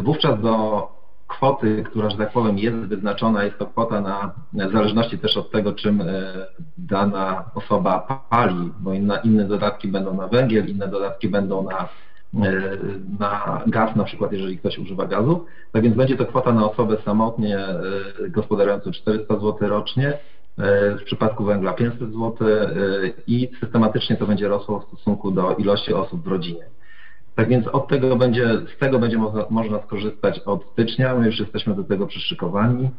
wówczas do kwoty, która, że tak powiem, jest wyznaczona, jest to kwota na, w zależności też od tego, czym e, dana osoba pali, bo inne, inne dodatki będą na węgiel, inne dodatki będą na, e, na gaz, na przykład jeżeli ktoś używa gazu. Tak więc będzie to kwota na osobę samotnie e, gospodarującą 400 zł rocznie, w przypadku węgla 500 zł i systematycznie to będzie rosło w stosunku do ilości osób w rodzinie. Tak więc od tego będzie, z tego będzie można, można skorzystać od stycznia. My już jesteśmy do tego przyszykowani.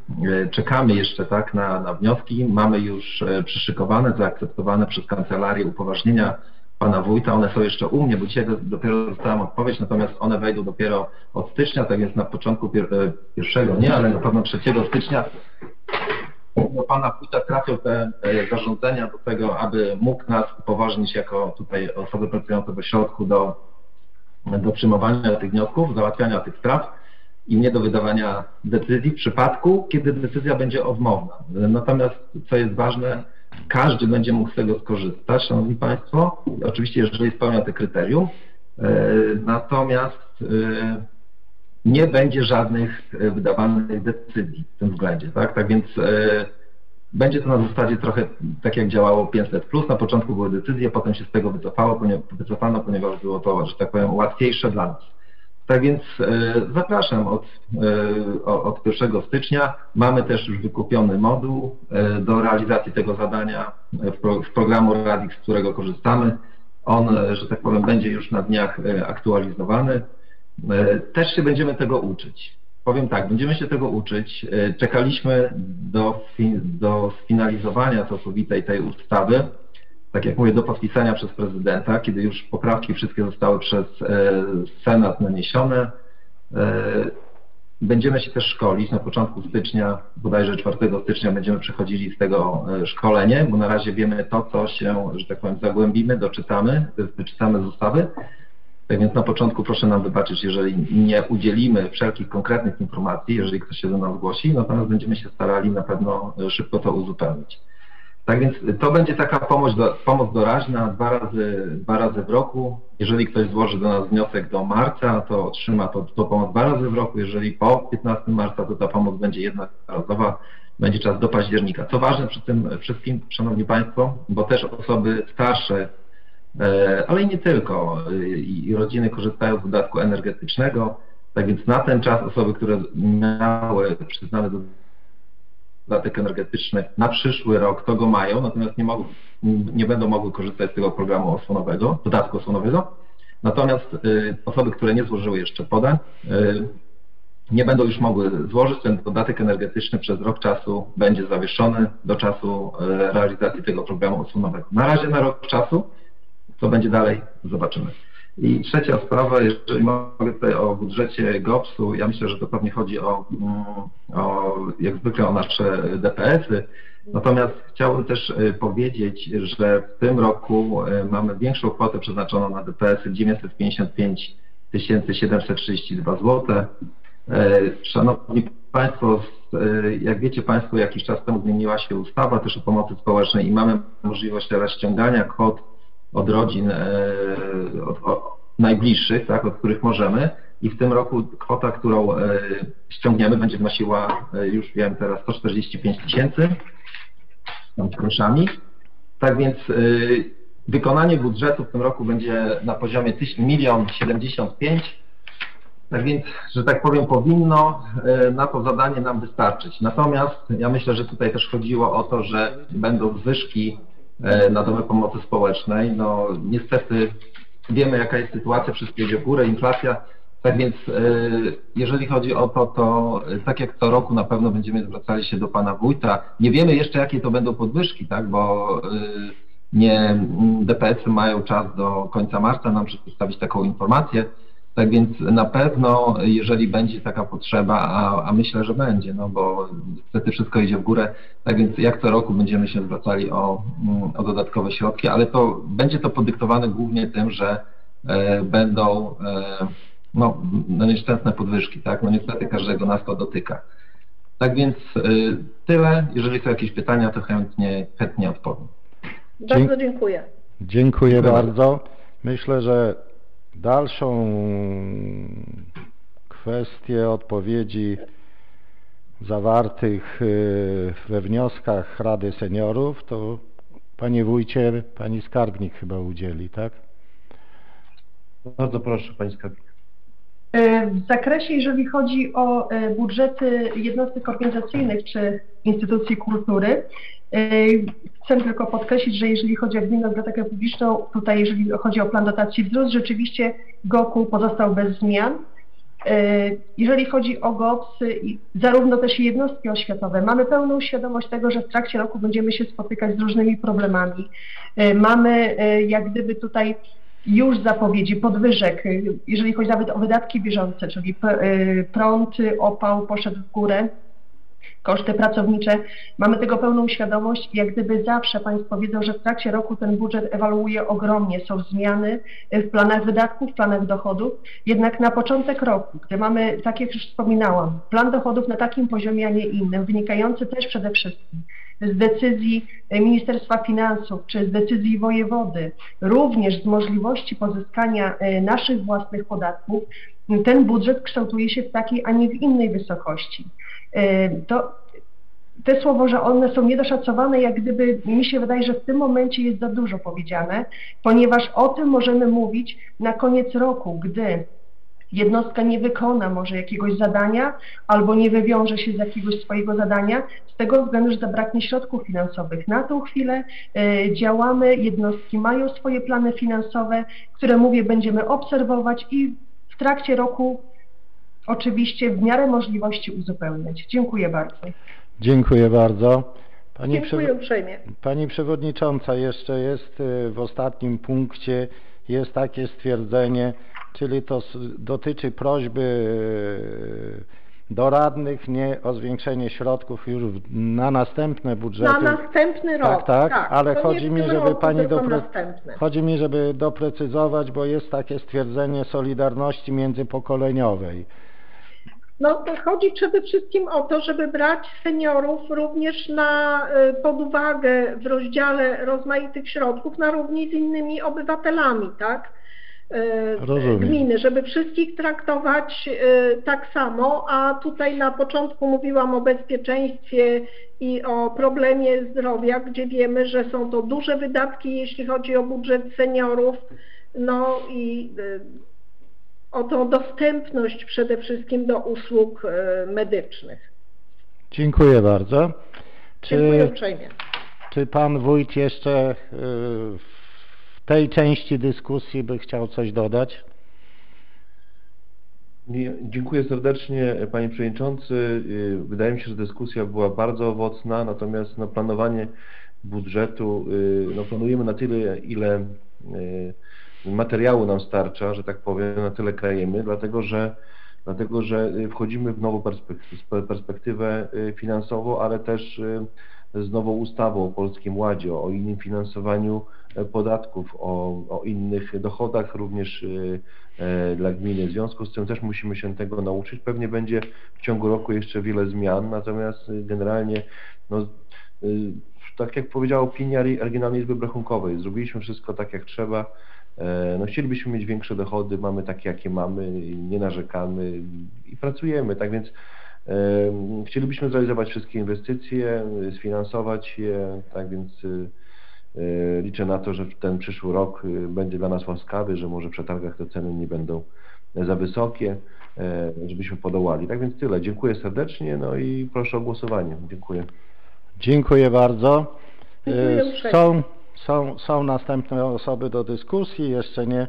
E, czekamy jeszcze tak na, na wnioski. Mamy już e, przyszykowane, zaakceptowane przez kancelarię upoważnienia pana wójta. One są jeszcze u mnie, bo dzisiaj dopiero dostałem odpowiedź, natomiast one wejdą dopiero od stycznia, tak więc na początku pier, e, pierwszego nie, ale na pewno 3 stycznia do pana wójta trafią te zarządzenia do tego, aby mógł nas upoważnić jako tutaj osoby pracujące w ośrodku do do przyjmowania tych wniosków, załatwiania tych spraw i nie do wydawania decyzji w przypadku, kiedy decyzja będzie odmowna. Natomiast, co jest ważne, każdy będzie mógł z tego skorzystać, Szanowni Państwo, oczywiście jeżeli spełnia te kryterium, e, natomiast e, nie będzie żadnych wydawanych decyzji w tym względzie. Tak, tak więc e, będzie to na zasadzie trochę tak jak działało 500 plus. Na początku były decyzje, potem się z tego wycofało, wycofano, ponieważ było to, że tak powiem, łatwiejsze dla nas. Tak więc e, zapraszam od, e, od 1 stycznia. Mamy też już wykupiony moduł e, do realizacji tego zadania w, pro, w programu Radix, z którego korzystamy. On, że tak powiem, będzie już na dniach aktualizowany. Też się będziemy tego uczyć. Powiem tak, będziemy się tego uczyć. Czekaliśmy do, do sfinalizowania całkowitej tej ustawy, tak jak mówię, do podpisania przez prezydenta, kiedy już poprawki wszystkie zostały przez e, Senat naniesione. E, będziemy się też szkolić. Na początku stycznia, bodajże 4 stycznia będziemy przechodzili z tego szkolenie, bo na razie wiemy to, co się, że tak powiem, zagłębimy, doczytamy, wyczytamy z ustawy. Tak więc na początku proszę nam wybaczyć, jeżeli nie udzielimy wszelkich konkretnych informacji, jeżeli ktoś się do nas zgłosi, natomiast będziemy się starali na pewno e, szybko to uzupełnić. Tak więc to będzie taka pomoc, do, pomoc doraźna dwa razy, dwa razy w roku. Jeżeli ktoś złoży do nas wniosek do marca, to otrzyma to, to pomoc dwa razy w roku. Jeżeli po 15 marca, to ta pomoc będzie jednorazowa, będzie czas do października. Co ważne przy tym wszystkim, Szanowni Państwo, bo też osoby starsze E, ale i nie tylko. I rodziny korzystają z dodatku energetycznego, tak więc na ten czas osoby, które miały przyznany dodatek energetyczny na przyszły rok, to go mają, natomiast nie, mogą, nie będą mogły korzystać z tego programu osłonowego, dodatku osłonowego. Natomiast y, osoby, które nie złożyły jeszcze podań, y, nie będą już mogły złożyć. Ten dodatek energetyczny przez rok czasu będzie zawieszony do czasu y, realizacji tego programu osłonowego. Na razie na rok czasu co będzie dalej, zobaczymy. I trzecia sprawa, jeżeli mogę tutaj o budżecie GOPS-u, ja myślę, że to pewnie chodzi o, mm, o jak zwykle o nasze DPS-y. Natomiast chciałbym też y, powiedzieć, że w tym roku y, mamy większą kwotę przeznaczoną na DPS-y 955 732 zł. Szanowni Państwo, jak wiecie Państwo, jakiś czas temu zmieniła się ustawa też o pomocy społecznej i mamy możliwość teraz ściągania kwot od rodzin e, od, od najbliższych, tak, od których możemy. I w tym roku kwota, którą e, ściągniemy, będzie wynosiła, e, już wiem teraz, 145 tysięcy groszami. Tak więc wykonanie budżetu w tym roku będzie na poziomie 1 milion 75 Tak więc, że tak powiem, powinno na to zadanie nam wystarczyć. Natomiast ja myślę, że tutaj też chodziło o to, że będą zwyżki na domy pomocy społecznej. No niestety wiemy jaka jest sytuacja, wszystko idzie w górę, inflacja. Tak więc e, jeżeli chodzi o to, to tak jak co roku na pewno będziemy zwracali się do Pana Wójta. Nie wiemy jeszcze jakie to będą podwyżki, tak, bo nie DPS-y mają czas do końca marca nam przedstawić taką informację. Tak więc na pewno, jeżeli będzie taka potrzeba, a, a, myślę, że będzie, no bo niestety wszystko idzie w górę, tak więc jak co roku będziemy się zwracali o, o dodatkowe środki, ale to będzie to podyktowane głównie tym, że e, będą e, no, no nieszczęsne podwyżki, tak? No niestety każdego nas to dotyka. Tak więc e, tyle. Jeżeli są jakieś pytania, to chętnie, chętnie odpowiem. Bardzo dziękuję. Dziękuję bardzo. Myślę, że dalszą kwestię odpowiedzi zawartych y, we wnioskach Rady Seniorów to Panie Wójcie, Pani Skarbnik chyba udzieli, tak? Bardzo proszę Pani Skarbnik. E, w zakresie, jeżeli chodzi o e, budżety jednostek organizacyjnych czy instytucji kultury, chcę tylko podkreślić, że jeżeli chodzi o Gminną Bibliotekę Publiczną, tutaj jeżeli chodzi o plan dotacji wzrost, rzeczywiście GOKU pozostał bez zmian. Jeżeli chodzi o GOPS, zarówno też jednostki oświatowe, mamy pełną świadomość tego, że w trakcie roku będziemy się spotykać z różnymi problemami. Mamy jak gdyby tutaj już zapowiedzi podwyżek, jeżeli chodzi nawet o wydatki bieżące, czyli y, prąd, opał poszedł w górę, koszty pracownicze. Mamy tego pełną świadomość jak gdyby zawsze Państwo wiedzą, że w trakcie roku ten budżet ewaluuje ogromnie. Są zmiany w planach wydatków, w planach dochodów. Jednak na początek roku, gdy mamy, tak jak już wspominałam, plan dochodów na takim poziomie, a nie innym, wynikający też przede wszystkim z decyzji Ministerstwa Finansów czy z decyzji wojewody, również z możliwości pozyskania e, naszych własnych podatków, ten budżet kształtuje się w takiej, a nie w innej wysokości. E, to, te słowo, że one są niedoszacowane, jak gdyby mi się wydaje, że w tym momencie jest za dużo powiedziane, ponieważ o tym możemy mówić na koniec roku, gdy jednostka nie wykona może jakiegoś zadania albo nie wywiąże się z jakiegoś swojego zadania, z tego względu, że zabraknie środków finansowych. Na tą chwilę y, działamy, jednostki mają swoje plany finansowe, które mówię będziemy obserwować i w trakcie roku oczywiście w miarę możliwości uzupełniać. Dziękuję bardzo. Dziękuję bardzo. Pani Dziękuję uprzejmie. Pani Przewodnicząca, jeszcze jest y, w ostatnim punkcie, jest takie stwierdzenie, czyli to dotyczy prośby e, do radnych nie o zwiększenie środków już na następne budżety. Na następny rok. Tak, tak, tak ale chodzi mi, żeby roku, pani dopre... chodzi mi, żeby doprecyzować, bo jest takie stwierdzenie solidarności międzypokoleniowej. No chodzi przede wszystkim o to, żeby brać seniorów również na, e, pod uwagę w rozdziale rozmaitych środków na równi z innymi obywatelami, tak? E, Rozumiem. gminy, żeby wszystkich traktować e, tak samo, a tutaj na początku mówiłam o bezpieczeństwie i o problemie zdrowia, gdzie wiemy, że są to duże wydatki, jeśli chodzi o budżet seniorów, no i o tą dostępność przede wszystkim do usług medycznych. Dziękuję bardzo. Czy, Dziękuję uprzejmie. Czy Pan Wójt jeszcze tej części dyskusji by chciał coś dodać? Dziękuję serdecznie Panie Przewodniczący. Wydaje mi się, że dyskusja była bardzo owocna, natomiast no, planowanie budżetu, no, planujemy na tyle, ile materiału nam starcza, że tak powiem, na tyle krajemy, dlatego że, dlatego, że wchodzimy w nową perspektywę y, finansową, ale też z nową ustawą o Polskim Ładzie, o innym finansowaniu e, podatków, o, o innych dochodach również e, dla gminy. W związku z tym też musimy się tego nauczyć. Pewnie będzie w ciągu roku jeszcze wiele zmian, natomiast generalnie no, tak jak powiedziała opinia Regionalnej Izby Brachunkowej, zrobiliśmy wszystko tak jak trzeba. No, chcielibyśmy mieć większe dochody, mamy takie jakie mamy, nie narzekamy i pracujemy. Tak więc Chcielibyśmy zrealizować wszystkie inwestycje, sfinansować je, tak więc y, liczę na to, że ten przyszły rok będzie dla nas łaskawy, że może w przetargach te ceny nie będą za wysokie, e, żebyśmy podołali. Tak więc tyle. Dziękuję serdecznie, no i proszę o głosowanie. Dziękuję. Dziękuję bardzo. Dziękuję uprzejmie. Są, są, są następne osoby do dyskusji, jeszcze nie.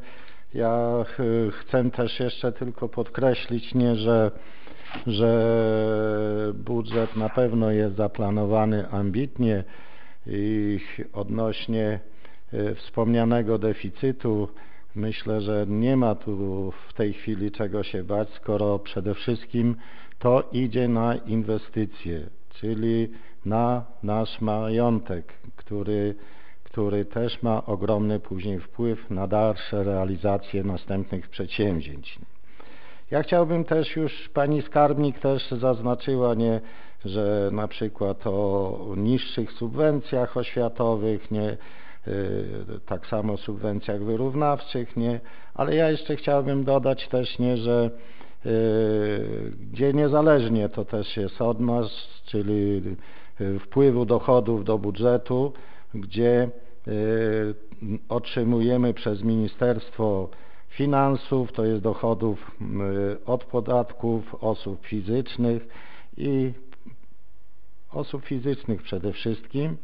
Ja chcę też jeszcze tylko podkreślić, nie, że, że budżet na pewno jest zaplanowany ambitnie i odnośnie y, wspomnianego deficytu myślę, że nie ma tu w tej chwili czego się bać, skoro przede wszystkim to idzie na inwestycje, czyli na nasz majątek, który, który też ma ogromny później wpływ na dalsze realizacje następnych przedsięwzięć. Ja chciałbym też już, pani skarbnik też zaznaczyła, nie, że na przykład o niższych subwencjach oświatowych, nie, y, tak samo subwencjach wyrównawczych, nie, ale ja jeszcze chciałbym dodać też, nie, że y, gdzie niezależnie to też jest od nas, czyli y, wpływu dochodów do budżetu, gdzie y, otrzymujemy przez Ministerstwo Finansów, to jest dochodów y, od podatków osób fizycznych i osób fizycznych przede wszystkim.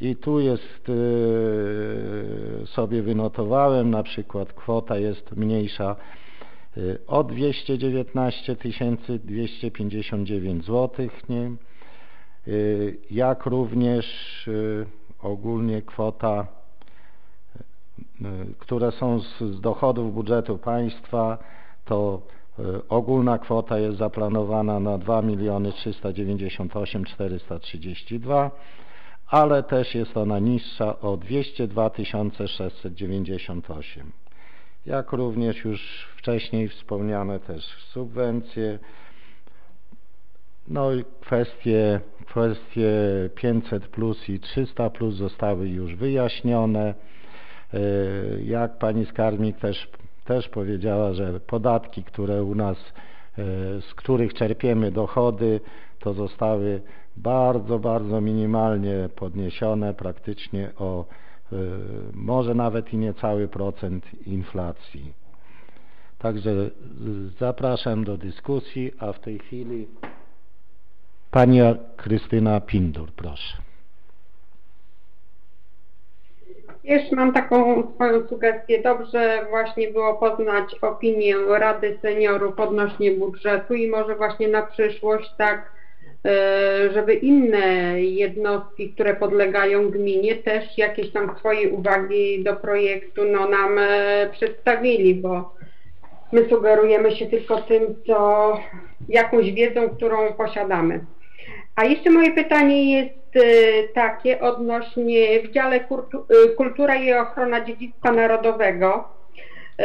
I tu jest, y, sobie wynotowałem, na przykład kwota jest mniejsza o 219 259 zł, nie? Jak również ogólnie kwota, y, które są z, z dochodów budżetu państwa, to y, ogólna kwota jest zaplanowana na 2 398 432, ale też jest ona niższa o 202 698. Jak również już wcześniej wspomniane też subwencje, no i kwestie, kwestie 500 plus i 300 plus zostały już wyjaśnione. E, Jak pani skarbnik też, też powiedziała, że podatki, które u nas, e, z których czerpiemy dochody, to zostały bardzo, bardzo minimalnie podniesione, praktycznie o e, może nawet i niecały procent inflacji. Także zapraszam do dyskusji, a w tej chwili Pani Krystyna Pindur, proszę. Jeszcze mam taką swoją sugestię. Dobrze właśnie było poznać opinię Rady Seniorów odnośnie budżetu i może właśnie na przyszłość tak, e, żeby inne jednostki, które podlegają gminie też jakieś tam swoje uwagi do projektu no, nam e, przedstawili, bo my sugerujemy się tylko tym, co jakąś wiedzą, którą posiadamy. A jeszcze moje pytanie jest y, takie odnośnie w dziale y, Kultura i Ochrona Dziedzictwa Narodowego. Y,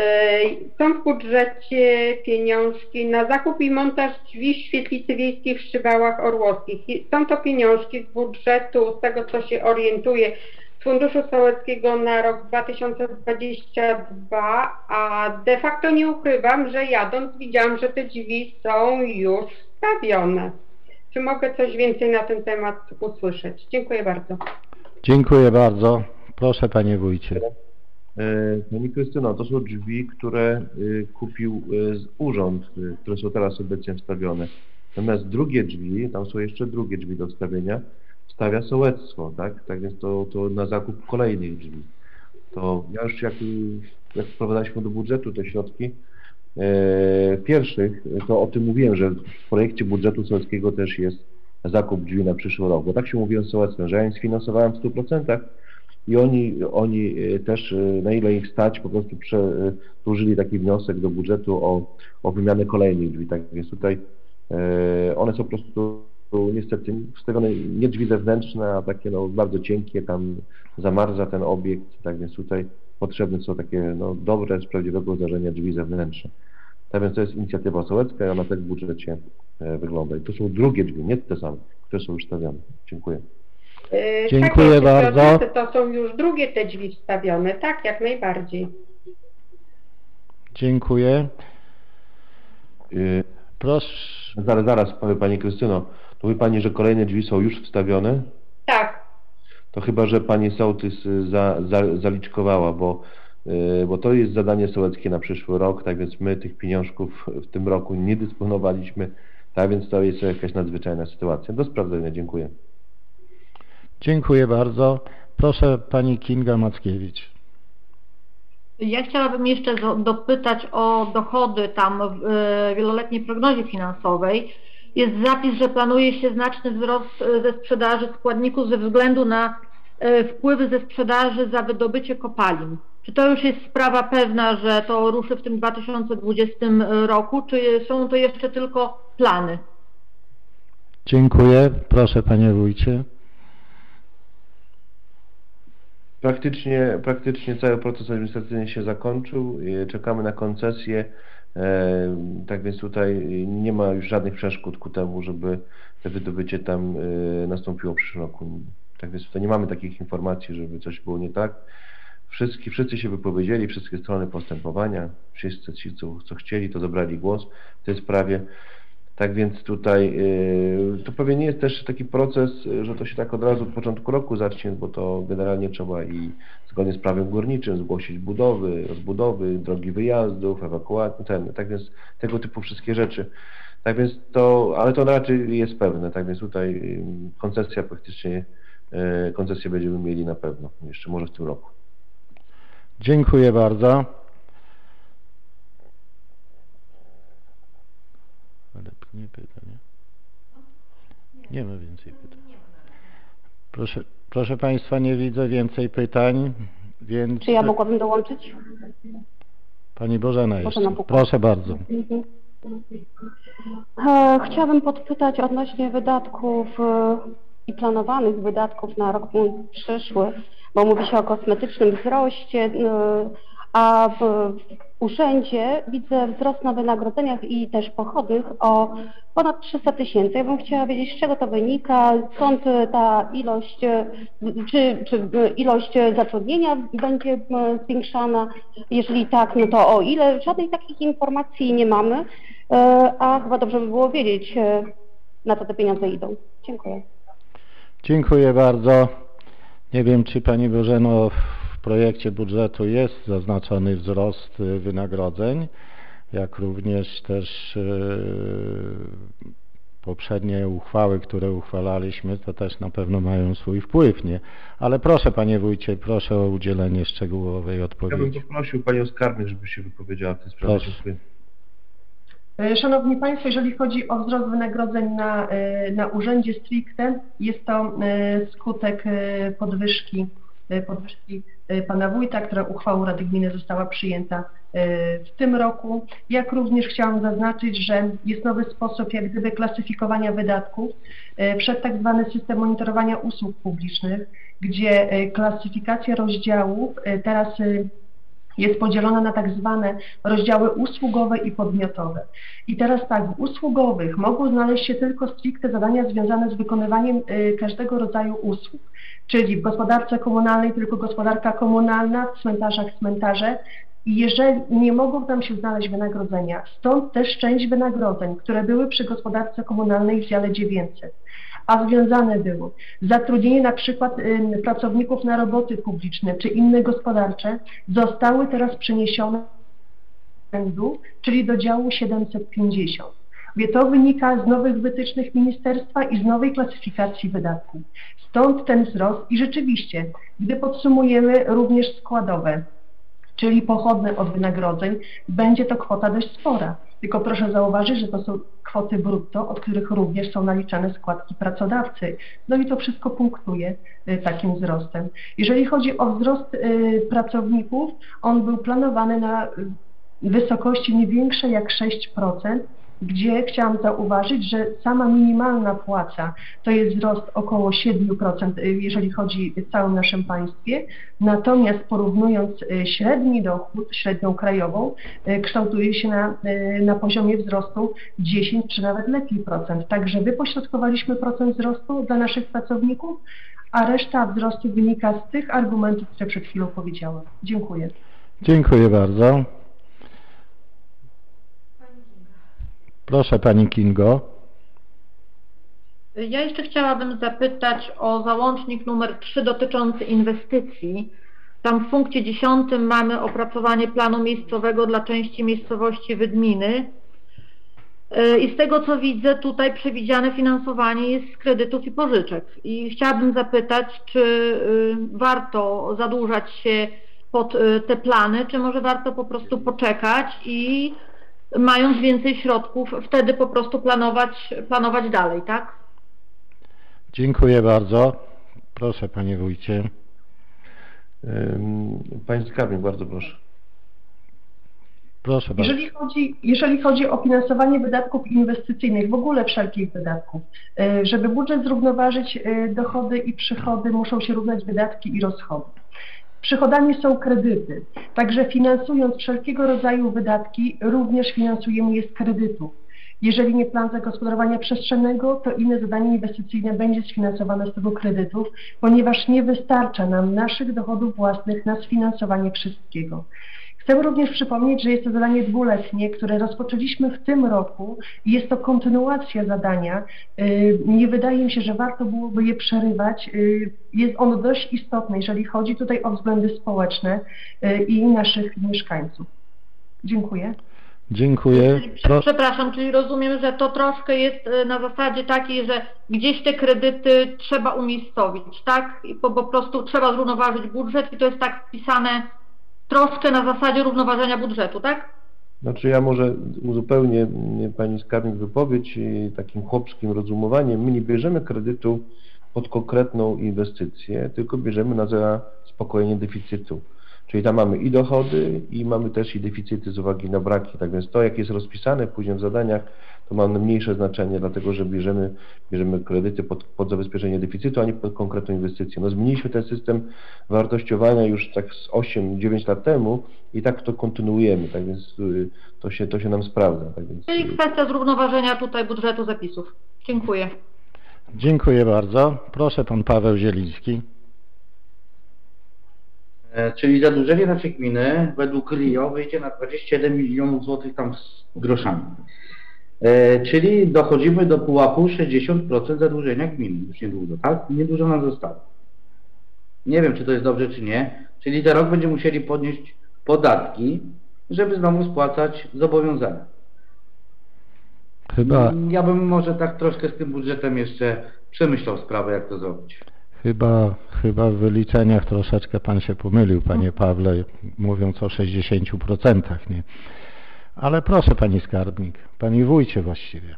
Są w budżecie pieniążki na zakup i montaż drzwi świetlicy wiejskiej w Szybałach Orłowskich. Są to pieniążki z budżetu, z tego co się orientuję, z Funduszu Sołeckiego na rok 2022, a de facto nie ukrywam, że jadąc widziałam, że te drzwi są już wstawione. Czy mogę coś więcej na ten temat usłyszeć? Dziękuję bardzo. Dziękuję bardzo. Proszę Panie Wójcie. E, Pani Krystyno, to są drzwi, które y, kupił y, urząd, y, które są teraz obecnie wstawione. Natomiast drugie drzwi, tam są jeszcze drugie drzwi do wstawienia, wstawia sołectwo, tak? Tak więc to, to na zakup kolejnych drzwi. To ja już jak, jak wprowadzaliśmy do budżetu te środki pierwszych, to o tym mówiłem, że w projekcie budżetu sołeckiego też jest zakup drzwi na przyszły rok, bo tak się mówiłem z sołectwem, że ja im sfinansowałem w 100%, i oni, oni e, też, e, na ile ich stać, po prostu przedłużyli taki wniosek do budżetu o, o wymianę kolejnych drzwi. Tak więc tutaj e, one są po prostu niestety wstawione nie drzwi zewnętrzne, a takie no, bardzo cienkie, tam zamarza ten obiekt, tak więc tutaj potrzebne są takie no, dobre, z prawdziwego zdarzenia drzwi zewnętrzne. Tak więc to jest inicjatywa sołecka i ona tak w budżecie e, wygląda. I to są drugie drzwi, nie te same, które są już stawiane. Dziękuję. Yy, Dziękuję tak, bardzo. To są już drugie te drzwi wstawione, tak, jak najbardziej. Dziękuję. Y, Proszę. Zaraz, zaraz, powie Pani Krystyno, to mówi Pani, że kolejne drzwi są już wstawione? Tak, To chyba, że Pani sołtys y, za, za, zaliczkowała, bo y, bo to jest zadanie sołeckie na przyszły rok, tak więc my tych pieniążków w tym roku nie dysponowaliśmy, tak więc to jest jakaś nadzwyczajna sytuacja. Do sprawdzenia, dziękuję. Dziękuję bardzo. Proszę pani Kinga Mackiewicz. Ja chciałabym jeszcze dopytać o dochody tam w e, wieloletniej prognozie finansowej. Jest zapis, że planuje się znaczny wzrost e, ze sprzedaży składników ze względu na e, wpływy ze sprzedaży za wydobycie kopalin. Czy to już jest sprawa pewna, że to ruszy w tym 2020 roku, czy są to jeszcze tylko plany? Dziękuję. Proszę panie wójcie. Praktycznie, praktycznie cały proces administracyjny się zakończył. Czekamy na koncesję. E, Tak więc tutaj nie ma już żadnych przeszkód ku temu, żeby to wydobycie tam y, nastąpiło w przyszłym roku. Tak więc tutaj nie mamy takich informacji, żeby coś było nie tak. Wszyscy, wszyscy się wypowiedzieli, wszystkie strony postępowania, wszyscy ci, co, co chcieli, to zabrali głos w tej sprawie. Tak więc tutaj yy, to pewnie nie jest też taki proces, y, że to się tak od razu od początku roku zacznie, bo to generalnie trzeba i zgodnie z prawem górniczym zgłosić budowy, rozbudowy, drogi wyjazdów, ewakuacji, ten, tak więc tego typu wszystkie rzeczy. Tak więc to, ale to raczej jest pewne, tak więc tutaj yy, koncesja praktycznie, koncesję będziemy mieli na pewno, jeszcze może w tym roku. Dziękuję bardzo. Ale nie pytania. Nie ma więcej pytań. Proszę, proszę Państwa, nie widzę więcej pytań, więc Czy ja mogłabym dołączyć? Pani Bożena jeszcze. Proszę bardzo. E, Chciałabym podpytać odnośnie wydatków e, i planowanych wydatków na rok przyszły, bo mówi się o kosmetycznym wzroście, e, a w urzędzie widzę wzrost na wynagrodzeniach i też pochodnych o ponad 300 tysięcy. Ja bym chciała wiedzieć, z czego to wynika, skąd ta ilość, czy, czy ilość zatrudnienia będzie e, zwiększana, jeżeli tak, no to o ile? Żadnej takich informacji nie mamy, e, a chyba dobrze by było wiedzieć, e, na co te pieniądze idą. Dziękuję. Dziękuję bardzo. Nie wiem, czy Pani Bożeno projekcie budżetu jest zaznaczony wzrost y, wynagrodzeń, jak również też y, poprzednie uchwały, które uchwalaliśmy, to też na pewno mają swój wpływ, nie? Ale proszę Panie Wójcie, proszę o udzielenie szczegółowej Ja bym odpowiedzi. poprosił Panią Skarbnik, żeby się wypowiedziała w tej sprawie. Proszę. E, Szanowni Państwo, jeżeli chodzi o wzrost wynagrodzeń na, e, na urzędzie stricte, jest to e, skutek podwyżki, podwyżki e, Pana Wójta, która uchwałą Rady Gminy została przyjęta e, w tym roku. Jak również chciałam zaznaczyć, że jest nowy sposób jak gdyby klasyfikowania wydatków e, przez tak zwany system monitorowania usług publicznych, gdzie e, klasyfikacja rozdziałów e, teraz e, jest podzielona na tak zwane rozdziały usługowe i podmiotowe. I teraz tak, w usługowych mogą znaleźć się tylko stricte zadania związane z wykonywaniem każdego rodzaju usług, czyli w gospodarce komunalnej tylko gospodarka komunalna, w cmentarzach cmentarze. I jeżeli nie mogą tam się znaleźć wynagrodzenia, stąd też część wynagrodzeń, które były przy gospodarce komunalnej w dziale 900 a związane było zatrudnienie na przykład y, pracowników na roboty publiczne czy inne gospodarcze, zostały teraz przeniesione do czyli do działu 750. Wie, to wynika z nowych wytycznych ministerstwa i z nowej klasyfikacji wydatków. Stąd ten wzrost i rzeczywiście, gdy podsumujemy również składowe, czyli pochodne od wynagrodzeń, będzie to kwota dość spora. Tylko proszę zauważyć, że to są kwoty brutto, od których również są naliczane składki pracodawcy. No i to wszystko punktuje y, takim wzrostem. Jeżeli chodzi o wzrost y, pracowników, on był planowany na y, wysokości nie większej jak 6%, gdzie chciałam zauważyć, że sama minimalna płaca to jest wzrost około 7%, y, jeżeli chodzi w całym naszym państwie, natomiast porównując y, średni dochód, średnią krajową, y, kształtuje się na, na poziomie wzrostu 10 czy nawet lepiej procent. Także wypośrodkowaliśmy procent wzrostu dla naszych pracowników, a reszta wzrostu wynika z tych argumentów, które przed chwilą powiedziałam. Dziękuję. Dziękuję bardzo. Proszę Pani Kingo. Ja jeszcze chciałabym zapytać o załącznik numer 3 dotyczący inwestycji. Tam w punkcie 10 mamy opracowanie planu miejscowego dla części miejscowości Wydminy. E, I z tego co widzę, tutaj przewidziane finansowanie jest z kredytów i pożyczek. I chciałabym zapytać, czy y, warto zadłużać się pod y, te plany, czy może warto po prostu poczekać i mając więcej środków, wtedy po prostu planować, planować dalej, tak? Dziękuję bardzo. Proszę panie wójcie. Panie skarbnik, bardzo proszę. Proszę bardzo. Jeżeli chodzi, jeżeli chodzi o finansowanie wydatków inwestycyjnych, w ogóle wszelkich wydatków, y, żeby budżet zrównoważyć, y, dochody i przychody muszą się równać wydatki i rozchody. Przychodami są kredyty, także finansując wszelkiego rodzaju wydatki, również finansujemy je z kredytu. Jeżeli nie plan zagospodarowania przestrzennego, to inne zadanie inwestycyjne będzie sfinansowane z tego kredytów, ponieważ nie wystarcza nam naszych dochodów własnych na sfinansowanie wszystkiego. Chcę również przypomnieć, że jest to zadanie dwuletnie, które rozpoczęliśmy w tym roku i jest to kontynuacja zadania. Yy, Nie wydaje mi się, że warto byłoby je przerywać. Yy, Jest ono dość istotne, jeżeli chodzi tutaj o względy społeczne yy, i naszych mieszkańców. Dziękuję. Dziękuję. Pro... Przepraszam, czyli rozumiem, że to troszkę jest na zasadzie takiej, że gdzieś te kredyty trzeba umiejscowić, tak? I po, po prostu trzeba zrównoważyć budżet i to jest tak wpisane troszkę na zasadzie równoważenia budżetu, tak? Znaczy ja może uzupełnię Pani skarbnik wypowiedź takim chłopskim rozumowaniem. My nie bierzemy kredytu pod konkretną inwestycję, tylko bierzemy na zaspokojenie deficytu. Czyli tam mamy i dochody, i mamy też i deficyty z uwagi na braki. Tak więc to, jak jest rozpisane później w zadaniach, to ma mniejsze znaczenie, dlatego że bierzemy, bierzemy kredyty pod, pod zabezpieczenie deficytu, a nie pod konkretną inwestycję. No zmieniliśmy ten system wartościowania już tak z 8-9 lat temu i tak to kontynuujemy, tak więc y, to się, to się nam sprawdza. Tak więc, Czyli kwestia zrównoważenia tutaj budżetu zapisów. Dziękuję. Dziękuję bardzo. Proszę pan Paweł Zieliński. E, Czyli zadłużenie naszej gminy według RIO wyjdzie na 27 milionów złotych tam z groszami. E, Czyli dochodzimy do pułapu 60% zadłużenia gminy już niedługo, tak? Niedużo nam zostało. Nie wiem, czy to jest dobrze, czy nie. Czyli za rok będziemy musieli podnieść podatki, żeby znowu spłacać zobowiązania. Chyba, Ja bym może tak troszkę z tym budżetem jeszcze przemyślał sprawę, jak to zrobić. Chyba, chyba w wyliczeniach troszeczkę pan się pomylił, panie Pawle, mówiąc o 60%, nie? Ale proszę pani skarbnik, pani wójcie właściwie.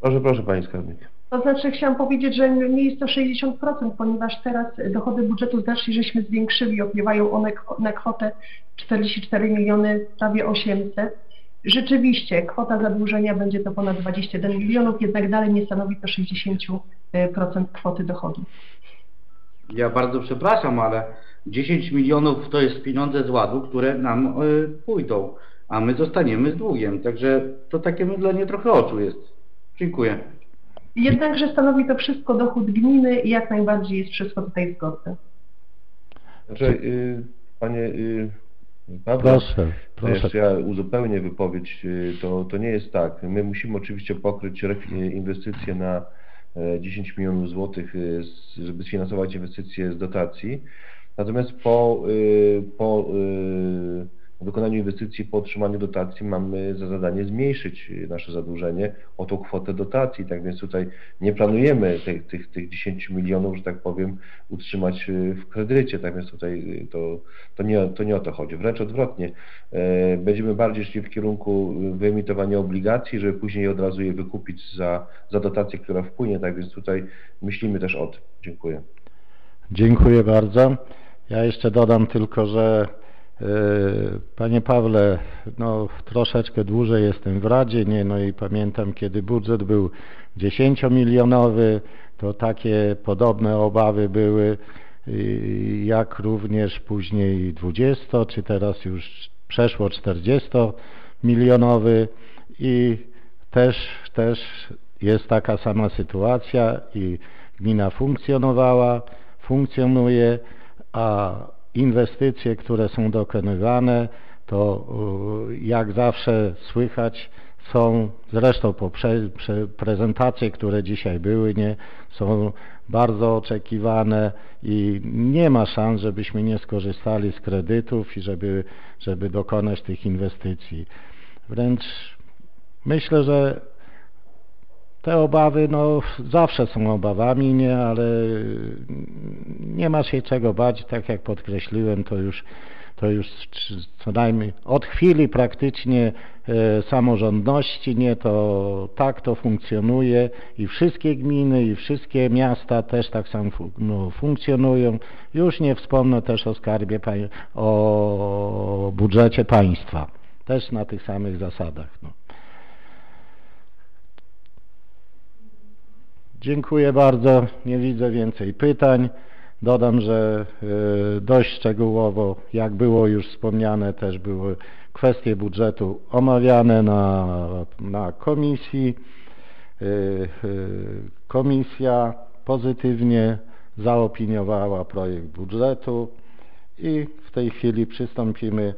Proszę, proszę Pani skarbnik. To znaczy chciałam powiedzieć, że nie jest to 60%, ponieważ teraz dochody budżetu znacznie żeśmy zwiększyli, opiewają one na kwotę 44 miliony, prawie 800. Rzeczywiście kwota zadłużenia będzie to ponad 21 milionów, jednak dalej nie stanowi to 60% kwoty dochodu. Ja bardzo przepraszam, ale 10 milionów to jest pieniądze z ładu, które nam y, pójdą, a my zostaniemy z długiem. Także to takie mydlenie trochę oczu jest. Dziękuję. Jednakże stanowi to wszystko dochód gminy i jak najbardziej jest wszystko tutaj zgodne. Znaczy, y, Panie y, Pawle, Proszę, to proszę. jeszcze ja uzupełnię wypowiedź. y, To, to nie jest tak. My musimy oczywiście pokryć y, inwestycje na e, 10 milionów złotych, y, żeby sfinansować inwestycje z dotacji. Natomiast po, po wykonaniu inwestycji, po otrzymaniu dotacji mamy za zadanie zmniejszyć nasze zadłużenie o tą kwotę dotacji. Tak więc tutaj nie planujemy tych, tych, tych 10 milionów, że tak powiem, utrzymać y, w kredycie. Tak więc tutaj y, to, to, nie, to nie o to chodzi. Wręcz odwrotnie. E, Będziemy bardziej szli w kierunku wyemitowania obligacji, żeby później od razu je wykupić za, za dotację, która wpłynie. Tak więc tutaj myślimy też o tym. Dziękuję. Dziękuję bardzo. Ja jeszcze dodam tylko, że e, Panie Pawle, no troszeczkę dłużej jestem w Radzie, nie, no i pamiętam kiedy budżet był 10-milionowy, to takie podobne obawy były, jak również później 20, czy teraz już przeszło 40-milionowy i też, też jest taka sama sytuacja i gmina funkcjonowała, funkcjonuje, a inwestycje, które są dokonywane, to y, jak zawsze słychać są, zresztą po prezentacje, które dzisiaj były, nie, są bardzo oczekiwane i nie ma szans, żebyśmy nie skorzystali z kredytów i żeby, żeby dokonać tych inwestycji. Wręcz myślę, że te obawy no, zawsze są obawami, nie, ale nie ma się czego bać, tak jak podkreśliłem, to już, to już co najmniej od chwili praktycznie e, samorządności, nie, to tak to funkcjonuje i wszystkie gminy i wszystkie miasta też tak samo no, funkcjonują. Już nie wspomnę też o skarbie, o budżecie państwa, też na tych samych zasadach. No. Dziękuję bardzo. Nie widzę więcej pytań. Dodam, że e, dość szczegółowo, jak było już wspomniane, też były kwestie budżetu omawiane na, na komisji. E, e, komisja pozytywnie zaopiniowała projekt budżetu i w tej chwili przystąpimy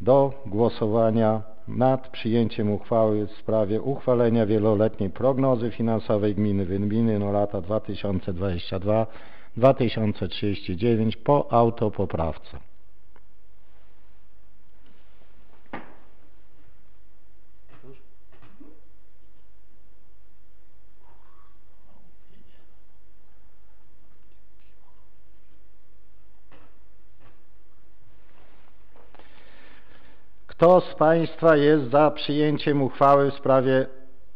do głosowania nad przyjęciem uchwały w sprawie uchwalenia wieloletniej prognozy finansowej gminy Wynbiny na lata 2022-2039 po autopoprawce. Kto z Państwa jest za przyjęciem uchwały w sprawie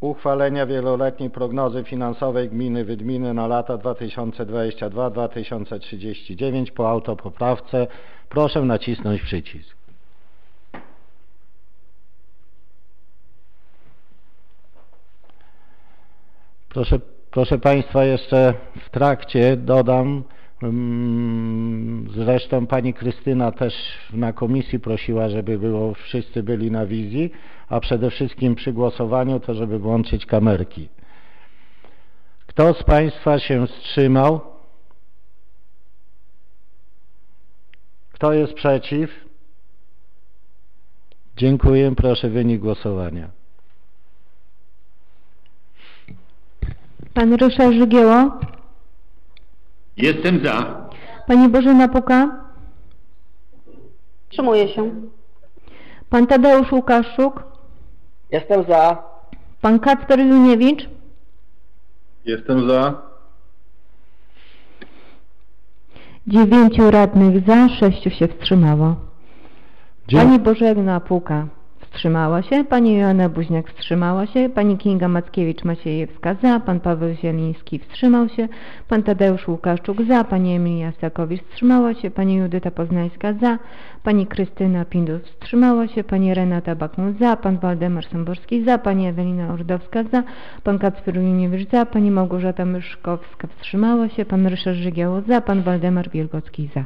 uchwalenia wieloletniej prognozy finansowej gminy Wydminy na lata 2022-2039 po autopoprawce? Proszę nacisnąć przycisk. Proszę, proszę Państwa, jeszcze w trakcie dodam, zresztą pani Krystyna też na komisji prosiła, żeby było, wszyscy byli na wizji, a przede wszystkim przy głosowaniu to, żeby włączyć kamerki. Kto z Państwa się wstrzymał? Kto jest przeciw? Dziękuję. Proszę wynik głosowania. Pan Ryszard Żygieło? Jestem za. Pani Bożena Puka? Wstrzymuję się. Pan Tadeusz Łukaszczuk? Jestem za. Pan Kacper Juniewicz? Jestem za. Dziewięciu radnych za, sześciu się wstrzymało. Dzie- Pani Bożena Puka wstrzymała się, pani Joanna Buźniak wstrzymała się, pani Kinga Mackiewicz-Maciejewska za, pan Paweł Zieliński wstrzymał się, pan Tadeusz Łukaszczuk za, pani Emilia Stakowicz wstrzymała się, pani Judyta Poznańska za, pani Krystyna Pindus wstrzymała się, pani Renata Bakun za, pan Waldemar Somborski za, pani Ewelina Ordowska za, pan Kacper Juniewicz za, pani Małgorzata Myszkowska wstrzymała się, pan Ryszard Żygieło za, pan Waldemar Wielgocki za.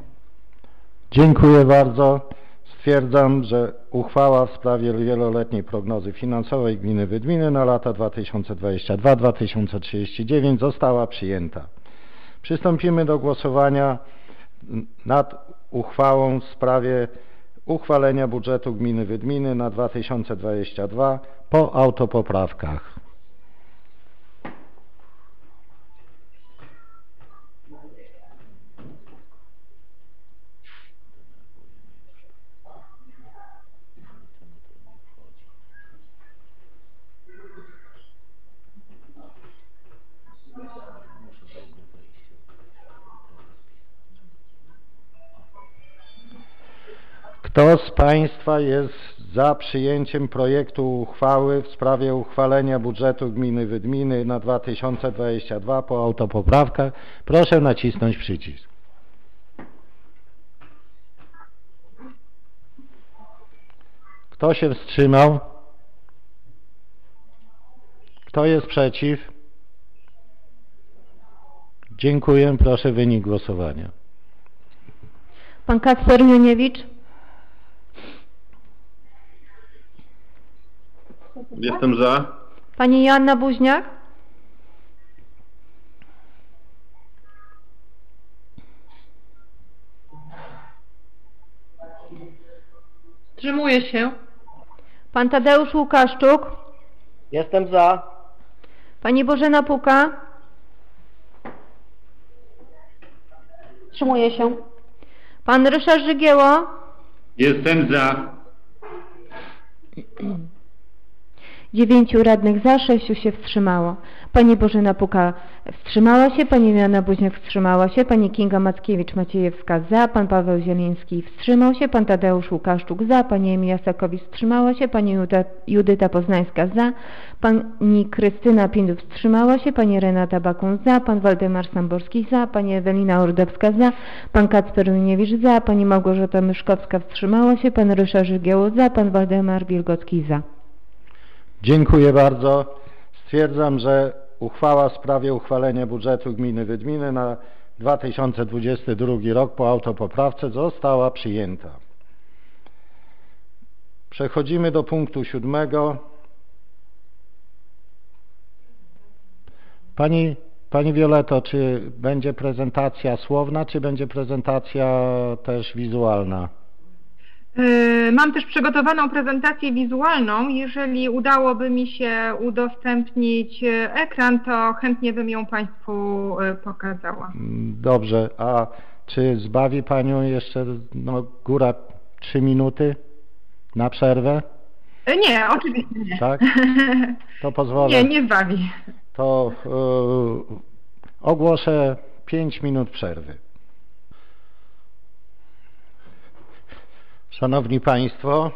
Dziękuję bardzo. Stwierdzam, że uchwała w sprawie wieloletniej prognozy finansowej gminy Wydminy na lata 2022-2039 została przyjęta. Przystąpimy do głosowania nad uchwałą w sprawie uchwalenia budżetu gminy Wydminy na 2022 po autopoprawkach. Kto z Państwa jest za przyjęciem projektu uchwały w sprawie uchwalenia budżetu gminy Wydminy na 2022 po autopoprawkach? Proszę nacisnąć przycisk. Kto się wstrzymał? Kto jest przeciw? Dziękuję. Proszę wynik głosowania. Pan Kacper Juniewicz? Jestem za. Pani Joanna Buźniak? Wstrzymuję się. Pan Tadeusz Łukaszczuk? Jestem za. Pani Bożena Puka? Wstrzymuję się. Pan Ryszard Żygieło? Jestem za. Dziewięciu radnych za, sześciu się wstrzymało. Pani Bożena Puka wstrzymała się, pani Joanna Buźniak wstrzymała się, pani Kinga Mackiewicz-Maciejewska za, pan Paweł Zieliński wstrzymał się, pan Tadeusz Łukaszczuk za, pani Emilia Sakowicz wstrzymała się, pani Juda, Judyta Poznańska za, pani Krystyna Pindów wstrzymała się, pani Renata Bakun za, pan Waldemar Samborski za, pani Ewelina Ordowska za, pan Kacper Luniewicz za, pani Małgorzata Myszkowska wstrzymała się, pan Ryszard Żygieło za, pan Waldemar Wilgocki za. Dziękuję bardzo. Stwierdzam, że uchwała w sprawie uchwalenia budżetu gminy Wydminy na 2022 rok po autopoprawce została przyjęta. Przechodzimy do punktu siódmego. Pani, Pani Violeto, czy będzie prezentacja słowna, czy będzie prezentacja też wizualna? Yy, Mam też przygotowaną prezentację wizualną. Jeżeli udałoby mi się udostępnić yy, ekran, to chętnie bym ją Państwu yy, pokazała. Dobrze, a czy zbawi Panią jeszcze no, góra 3 minuty na przerwę? Nie, oczywiście nie. Tak? To pozwolę. Nie, nie zbawi. To yy, ogłoszę 5 minut przerwy. Szanowni Państwo,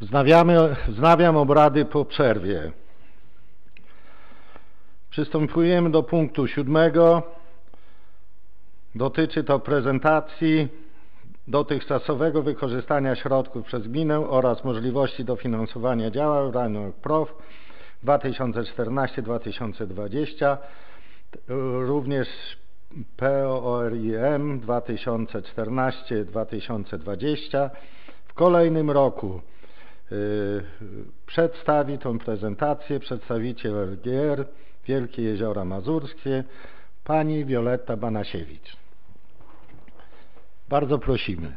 wznawiamy, wznawiam obrady po przerwie. Przystępujemy do punktu siódmego. Dotyczy to prezentacji dotychczasowego wykorzystania środków przez gminę oraz możliwości dofinansowania działań w ramach PROW 2014-2020, również PORIM 2014-2020. W kolejnym roku y, przedstawi tę prezentację przedstawiciel LGR Wielkie Jeziora Mazurskie, pani Wioletta Banasiewicz. Bardzo prosimy.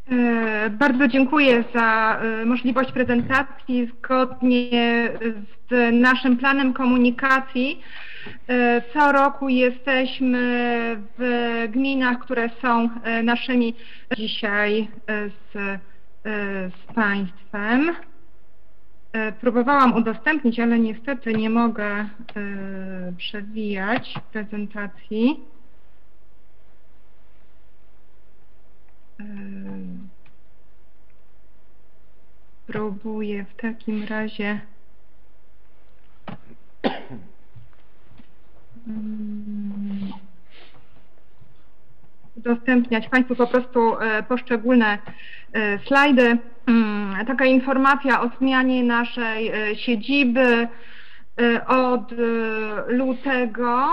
E, Bardzo dziękuję za e, możliwość prezentacji. Zgodnie z naszym planem komunikacji e, co roku jesteśmy w gminach, które są e, naszymi dzisiaj e, z, e, z Państwem. E, Próbowałam udostępnić, ale niestety nie mogę e, przewijać prezentacji. Próbuję w takim razie. Udostępniać Państwu po prostu e, poszczególne e, slajdy. Taka informacja o zmianie naszej e, siedziby od e, lutego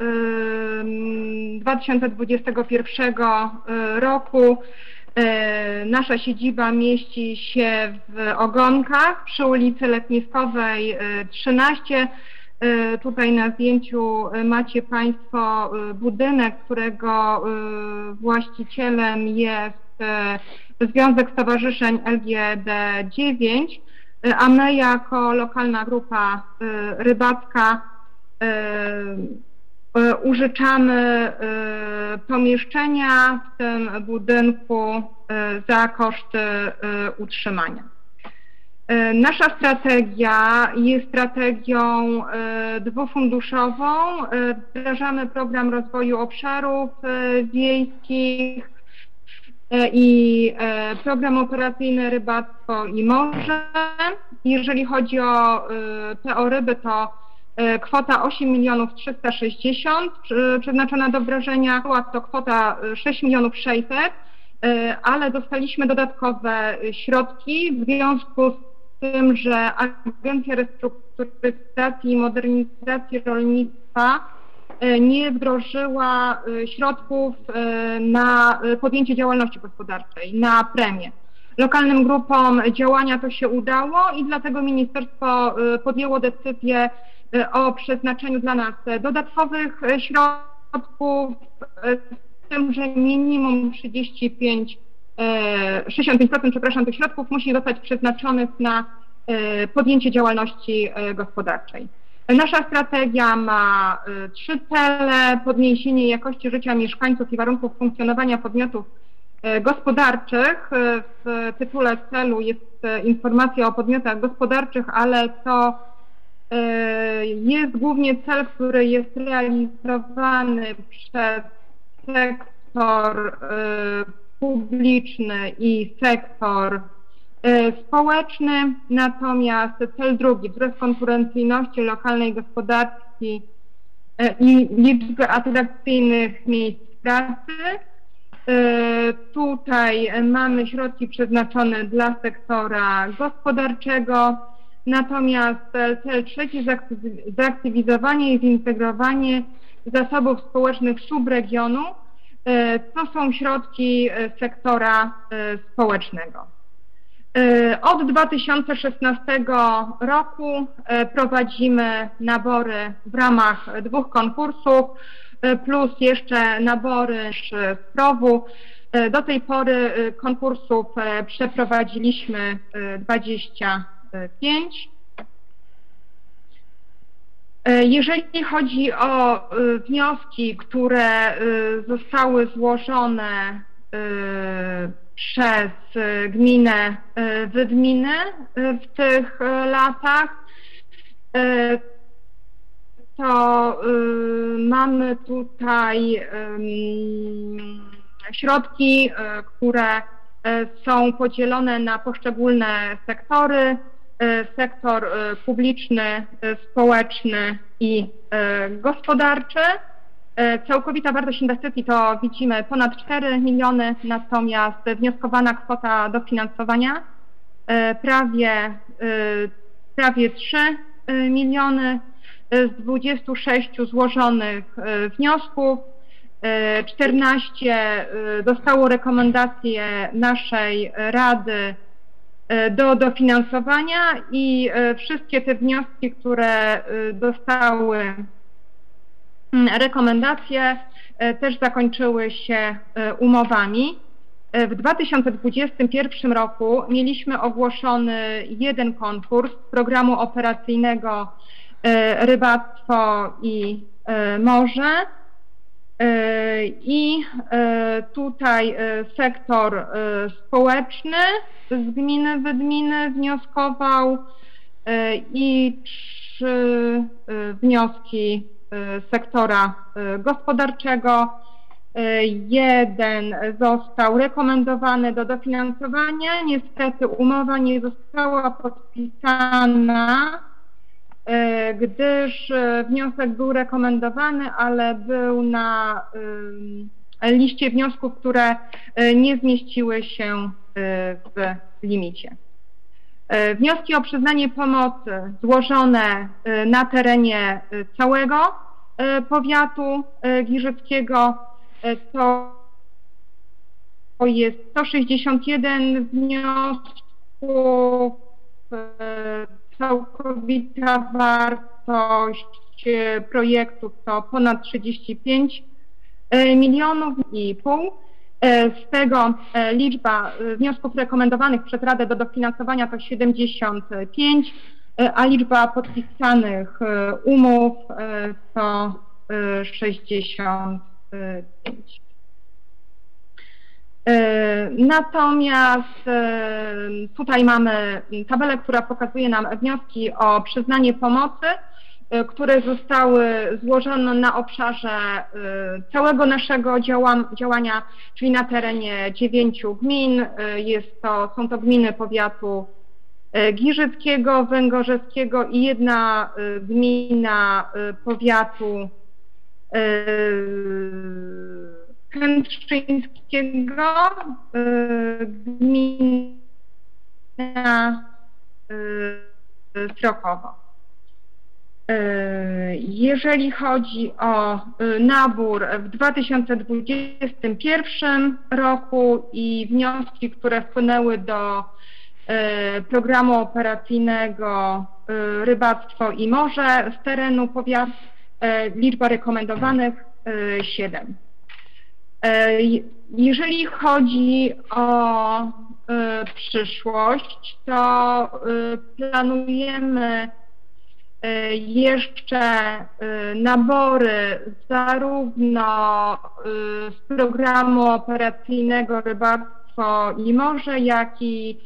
em, 2021 e, roku. Nasza siedziba mieści się w Ogonkach przy ulicy Letniskowej e, 13. E, Tutaj na zdjęciu macie Państwo budynek, którego właścicielem jest Związek Stowarzyszeń LGD 9, e, a my jako lokalna grupa e, rybacka e, użyczamy pomieszczenia w tym budynku za koszty utrzymania. Nasza strategia jest strategią dwufunduszową. Wdrażamy program rozwoju obszarów wiejskich i e, program operacyjny rybactwo i morze. Jeżeli chodzi o e, PO ryby, to e, kwota 8 milionów 360 przy- przeznaczona do wdrożenia, to kwota e, 6 milionów 600, e, ale dostaliśmy dodatkowe e, środki w związku z tym, że Agencja Restrukturyzacji i Modernizacji Rolnictwa e, nie wdrożyła e, środków e, na e, podjęcie działalności gospodarczej, na premię. Lokalnym grupom działania to się udało i dlatego ministerstwo e, podjęło decyzję e, o przeznaczeniu dla nas dodatkowych e, środków, e, z tym, że minimum 35, e, 65% przepraszam, tych środków musi zostać przeznaczonych na e, podjęcie działalności e, gospodarczej. Nasza strategia ma e, trzy cele. Podniesienie jakości życia mieszkańców i warunków funkcjonowania podmiotów e, gospodarczych. E, W tytule celu jest informacja o podmiotach gospodarczych, ale to jest głównie cel, który jest realizowany przez sektor publiczny i sektor społeczny, natomiast cel drugi, wzrost konkurencyjności lokalnej gospodarki e, i liczby atrakcyjnych miejsc pracy. E, Tutaj mamy środki przeznaczone dla sektora gospodarczego, natomiast cel trzeci, zaaktywizowanie i zintegrowanie zasobów społecznych subregionu. E, To są środki e, sektora e, społecznego. E, Od 2016 roku e, prowadzimy nabory w ramach dwóch konkursów, e, plus jeszcze nabory z PROW-u. Do tej pory konkursów przeprowadziliśmy e, 25. E, Jeżeli chodzi o wnioski, które zostały złożone przez e, gminę e, Wydminy e, w tych latach, to y, mamy tutaj środki, y, które y, są podzielone na poszczególne sektory, y, sektor y, publiczny, y, społeczny i y, gospodarczy. Y, Całkowita wartość inwestycji to widzimy ponad 4 miliony, natomiast wnioskowana kwota dofinansowania y, prawie, y, prawie 3 y, miliony z 26 złożonych e, wniosków. e, 14 e, dostało rekomendacje naszej Rady e, do dofinansowania i e, wszystkie te wnioski, które e, dostały rekomendacje, e, też zakończyły się e, umowami. E, W 2021 roku mieliśmy ogłoszony jeden konkurs programu operacyjnego Rybactwo i Morze. I tutaj sektor społeczny z gminy Wydminy wnioskował i trzy wnioski sektora e, gospodarczego. E, Jeden został rekomendowany do dofinansowania. Niestety umowa nie została podpisana, gdyż wniosek był rekomendowany, ale był na liście wniosków, które nie zmieściły się w limicie. E, Wnioski o przyznanie pomocy złożone e, na terenie e, całego powiatu giżyckiego to jest 161 wniosków, całkowita wartość projektów to ponad 35 e, milionów i pół. E, Z tego e, liczba e, wniosków rekomendowanych przez Radę do dofinansowania to 75, e, a liczba podpisanych umów to e, 65. E, Natomiast tutaj mamy tabelę, która pokazuje nam wnioski o przyznanie pomocy, które zostały złożone na obszarze e, całego naszego działa- działania, czyli na terenie dziewięciu gmin. E, Jest to, są to gminy powiatu e, Giżyckiego, Węgorzeskiego i jedna e, gmina e, powiatu e, Kętrzyńskiego, gmina Srokowo. Y, Jeżeli chodzi o y, nabór w 2021 roku i wnioski, które wpłynęły do e, programu operacyjnego Rybactwo i Morze z terenu powiatu. Liczba rekomendowanych 7. Jeżeli chodzi o przyszłość, to planujemy jeszcze nabory zarówno z programu operacyjnego Rybactwo i Morze, jak i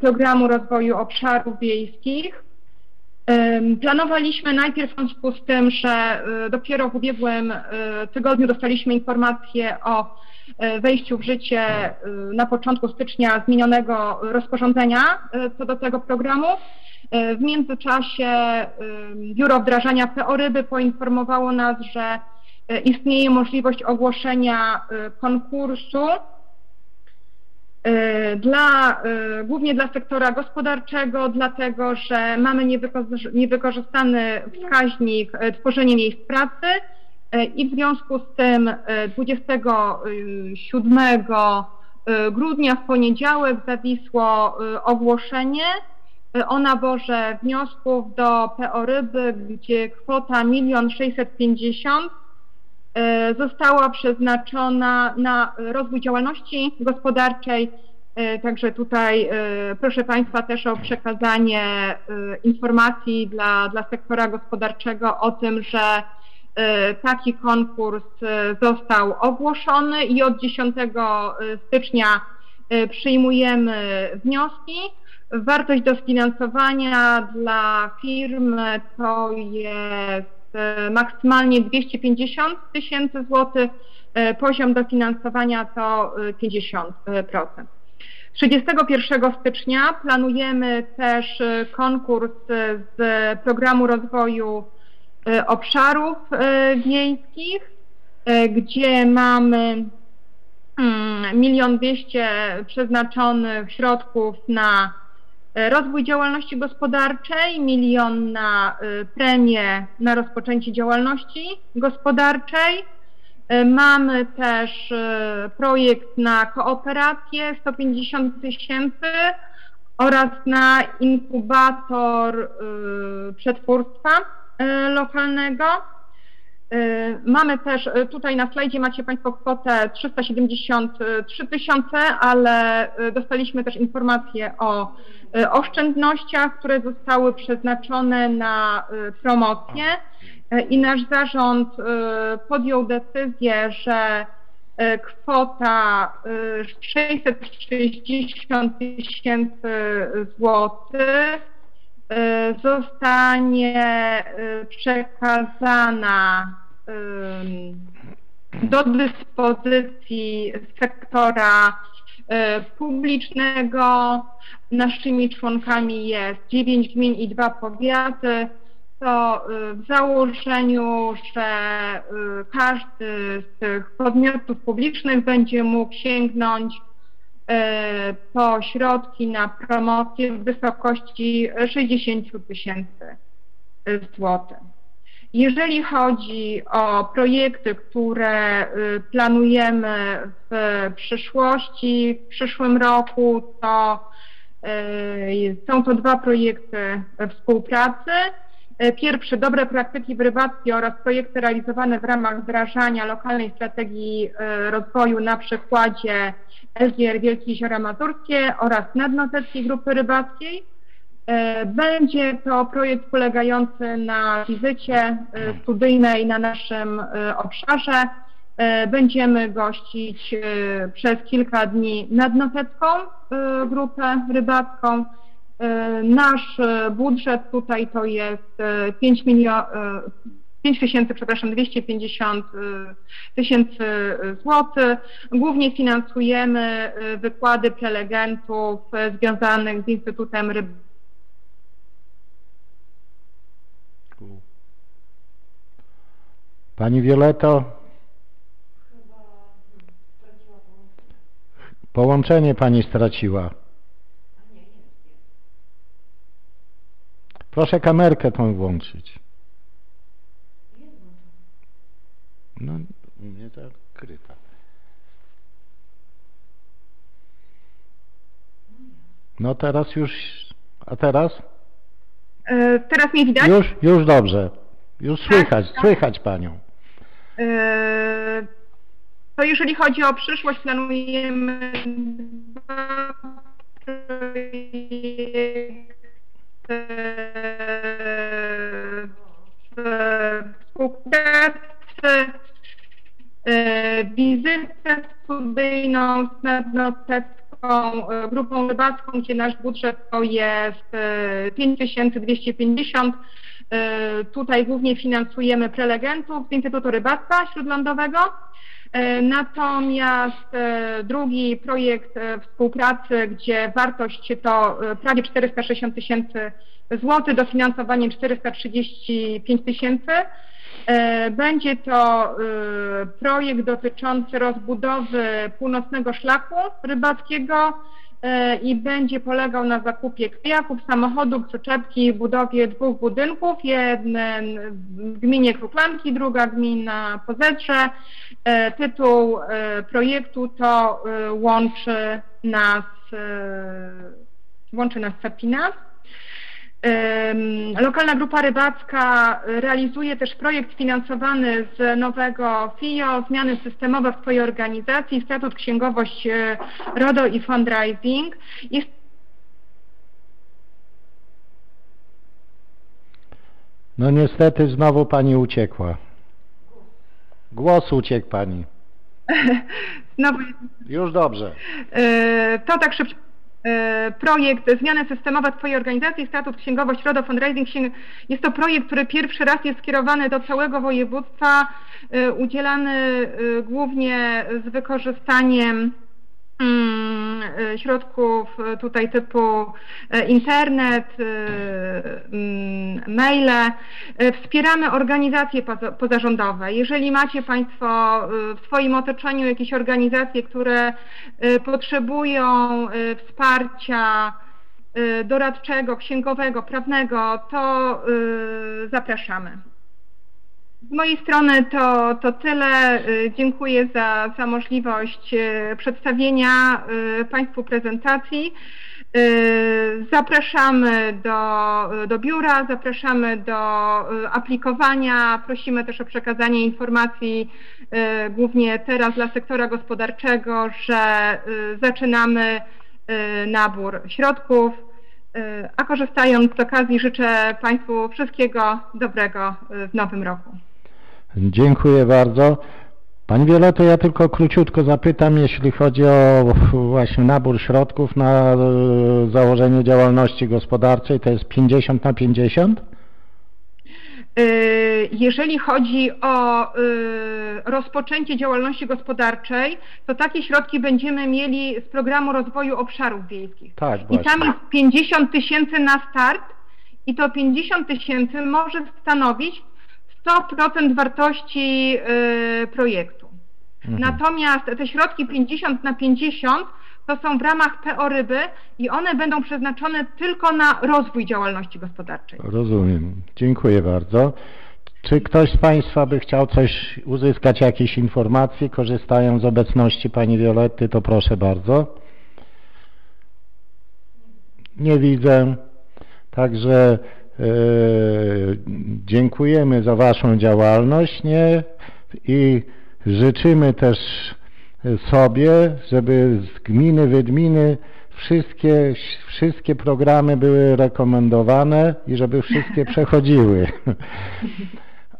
programu rozwoju obszarów wiejskich. Planowaliśmy najpierw w związku z tym, że dopiero w ubiegłym tygodniu dostaliśmy informację o wejściu w życie na początku stycznia zmienionego rozporządzenia co do tego programu. W międzyczasie Biuro Wdrażania PO Ryby poinformowało nas, że istnieje możliwość ogłoszenia konkursu dla, głównie dla sektora gospodarczego, dlatego że mamy niewykorzystany wskaźnik tworzenia miejsc pracy i w związku z tym 27 grudnia w poniedziałek zawisło ogłoszenie o naborze wniosków do PO Ryby, gdzie kwota 1 650 została przeznaczona na rozwój działalności gospodarczej. Także tutaj proszę Państwa też o przekazanie informacji dla, dla sektora gospodarczego o tym, że taki konkurs został ogłoszony i od 10 stycznia przyjmujemy wnioski. Wartość dofinansowania dla firm to jest maksymalnie 250 tysięcy złotych, poziom dofinansowania to 50%. 31 stycznia planujemy też konkurs z programu rozwoju obszarów wiejskich, gdzie mamy milion dwieście przeznaczonych środków na rozwój działalności gospodarczej, milion na premię na rozpoczęcie działalności gospodarczej. Mamy też projekt na kooperację 150 tysięcy oraz na inkubator przetwórstwa lokalnego. Mamy też, tutaj na slajdzie macie Państwo kwotę 373 tysiące, ale dostaliśmy też informację o oszczędnościach, które zostały przeznaczone na promocję. I nasz zarząd podjął decyzję, że kwota 660 tysięcy złotych zostanie przekazana do dyspozycji sektora publicznego. Naszymi członkami jest 9 gmin i 2 powiaty. To w założeniu, że każdy z tych podmiotów publicznych będzie mógł sięgnąć po środki na promocję w wysokości 60 tysięcy złotych. Jeżeli chodzi o projekty, które planujemy w przyszłości, w przyszłym roku, to są to dwa projekty współpracy. Pierwszy dobre praktyki w rybactwie oraz projekty realizowane w ramach wdrażania lokalnej strategii rozwoju na przykładzie SGR Wielkie Jeziora Mazurskie oraz Nadnoteckiej Grupy Rybackiej. Będzie to projekt polegający na wizycie studyjnej na naszym obszarze. Będziemy gościć przez kilka dni nadnotecką grupę rybacką. Nasz budżet tutaj to jest 5 milionów 5 tysięcy, przepraszam, 250 tysięcy złotych. Głównie finansujemy wykłady prelegentów związanych z Instytutem Ryb. Pani Violeto? Połączenie Pani straciła. Proszę kamerkę tą włączyć. No, u mnie to kryta. No teraz już, a teraz? E, Teraz mnie widać? Już, już dobrze. Już słychać, tak. słychać panią. E, To jeżeli chodzi o przyszłość, planujemy współpracy, e, wizytę studyjną z Nadnotecką e, Grupą Rybacką, gdzie nasz budżet to jest e, 5250. E, Tutaj głównie finansujemy prelegentów z Instytutu Rybactwa Śródlądowego. E, Natomiast e, drugi projekt e, współpracy, gdzie wartość to prawie 460 tysięcy złotych, dofinansowanie 435 tysięcy. Będzie to projekt dotyczący rozbudowy północnego szlaku rybackiego i będzie polegał na zakupie kajaków, samochodów, przyczepki, budowie dwóch budynków, jeden w gminie Kruklanki, druga gmina Pozedrze. E, Tytuł e, projektu to e, łączy nas, e, łączy nas Sapinas. Lokalna Grupa Rybacka realizuje też projekt finansowany z nowego FIO, zmiany systemowe w swojej organizacji, statut, księgowość, e, RODO i fundraising. Jest No niestety znowu pani uciekła. Głos uciekł pani. znowu Już dobrze. E, To tak szybko. E, Projekt Zmiany systemowe Twojej organizacji, statut, księgowość, RODO, fundraising. Jest to projekt, który pierwszy raz jest skierowany do całego województwa, e, udzielany e, głównie z wykorzystaniem środków e, tutaj typu e, internet, mm, maile. Wspieramy organizacje poza- pozarządowe. Jeżeli macie Państwo w swoim otoczeniu jakieś organizacje, które potrzebują wsparcia doradczego, księgowego, prawnego, to zapraszamy. Z mojej strony to, to tyle. Y, Dziękuję za, za możliwość y, przedstawienia y, Państwu prezentacji. Zapraszamy do, do biura, zapraszamy do aplikowania. Prosimy też o przekazanie informacji głównie teraz dla sektora gospodarczego, że zaczynamy nabór środków. A korzystając z okazji życzę Państwu wszystkiego dobrego w nowym roku. Dziękuję bardzo. Pani Wioleto, ja tylko króciutko zapytam, jeśli chodzi o właśnie nabór środków na e, założenie działalności gospodarczej, to jest 50 na 50? Y, Jeżeli chodzi o y, rozpoczęcie działalności gospodarczej, to takie środki będziemy mieli z programu rozwoju obszarów wiejskich. Tak, I tam właśnie. jest 50 tysięcy na start i to 50 tysięcy może stanowić 100% wartości y, projektu. Mhm. Natomiast te środki 50 na 50 to są w ramach PO Ryby i one będą przeznaczone tylko na rozwój działalności gospodarczej. Rozumiem. Dziękuję bardzo. Czy ktoś z Państwa by chciał coś uzyskać, jakieś informacje, korzystając z obecności Pani Violetty, to proszę bardzo. Nie widzę. Także dziękujemy za Waszą działalność nie? i życzymy też sobie, żeby z gminy Wydminy wszystkie, wszystkie programy były rekomendowane i żeby wszystkie przechodziły.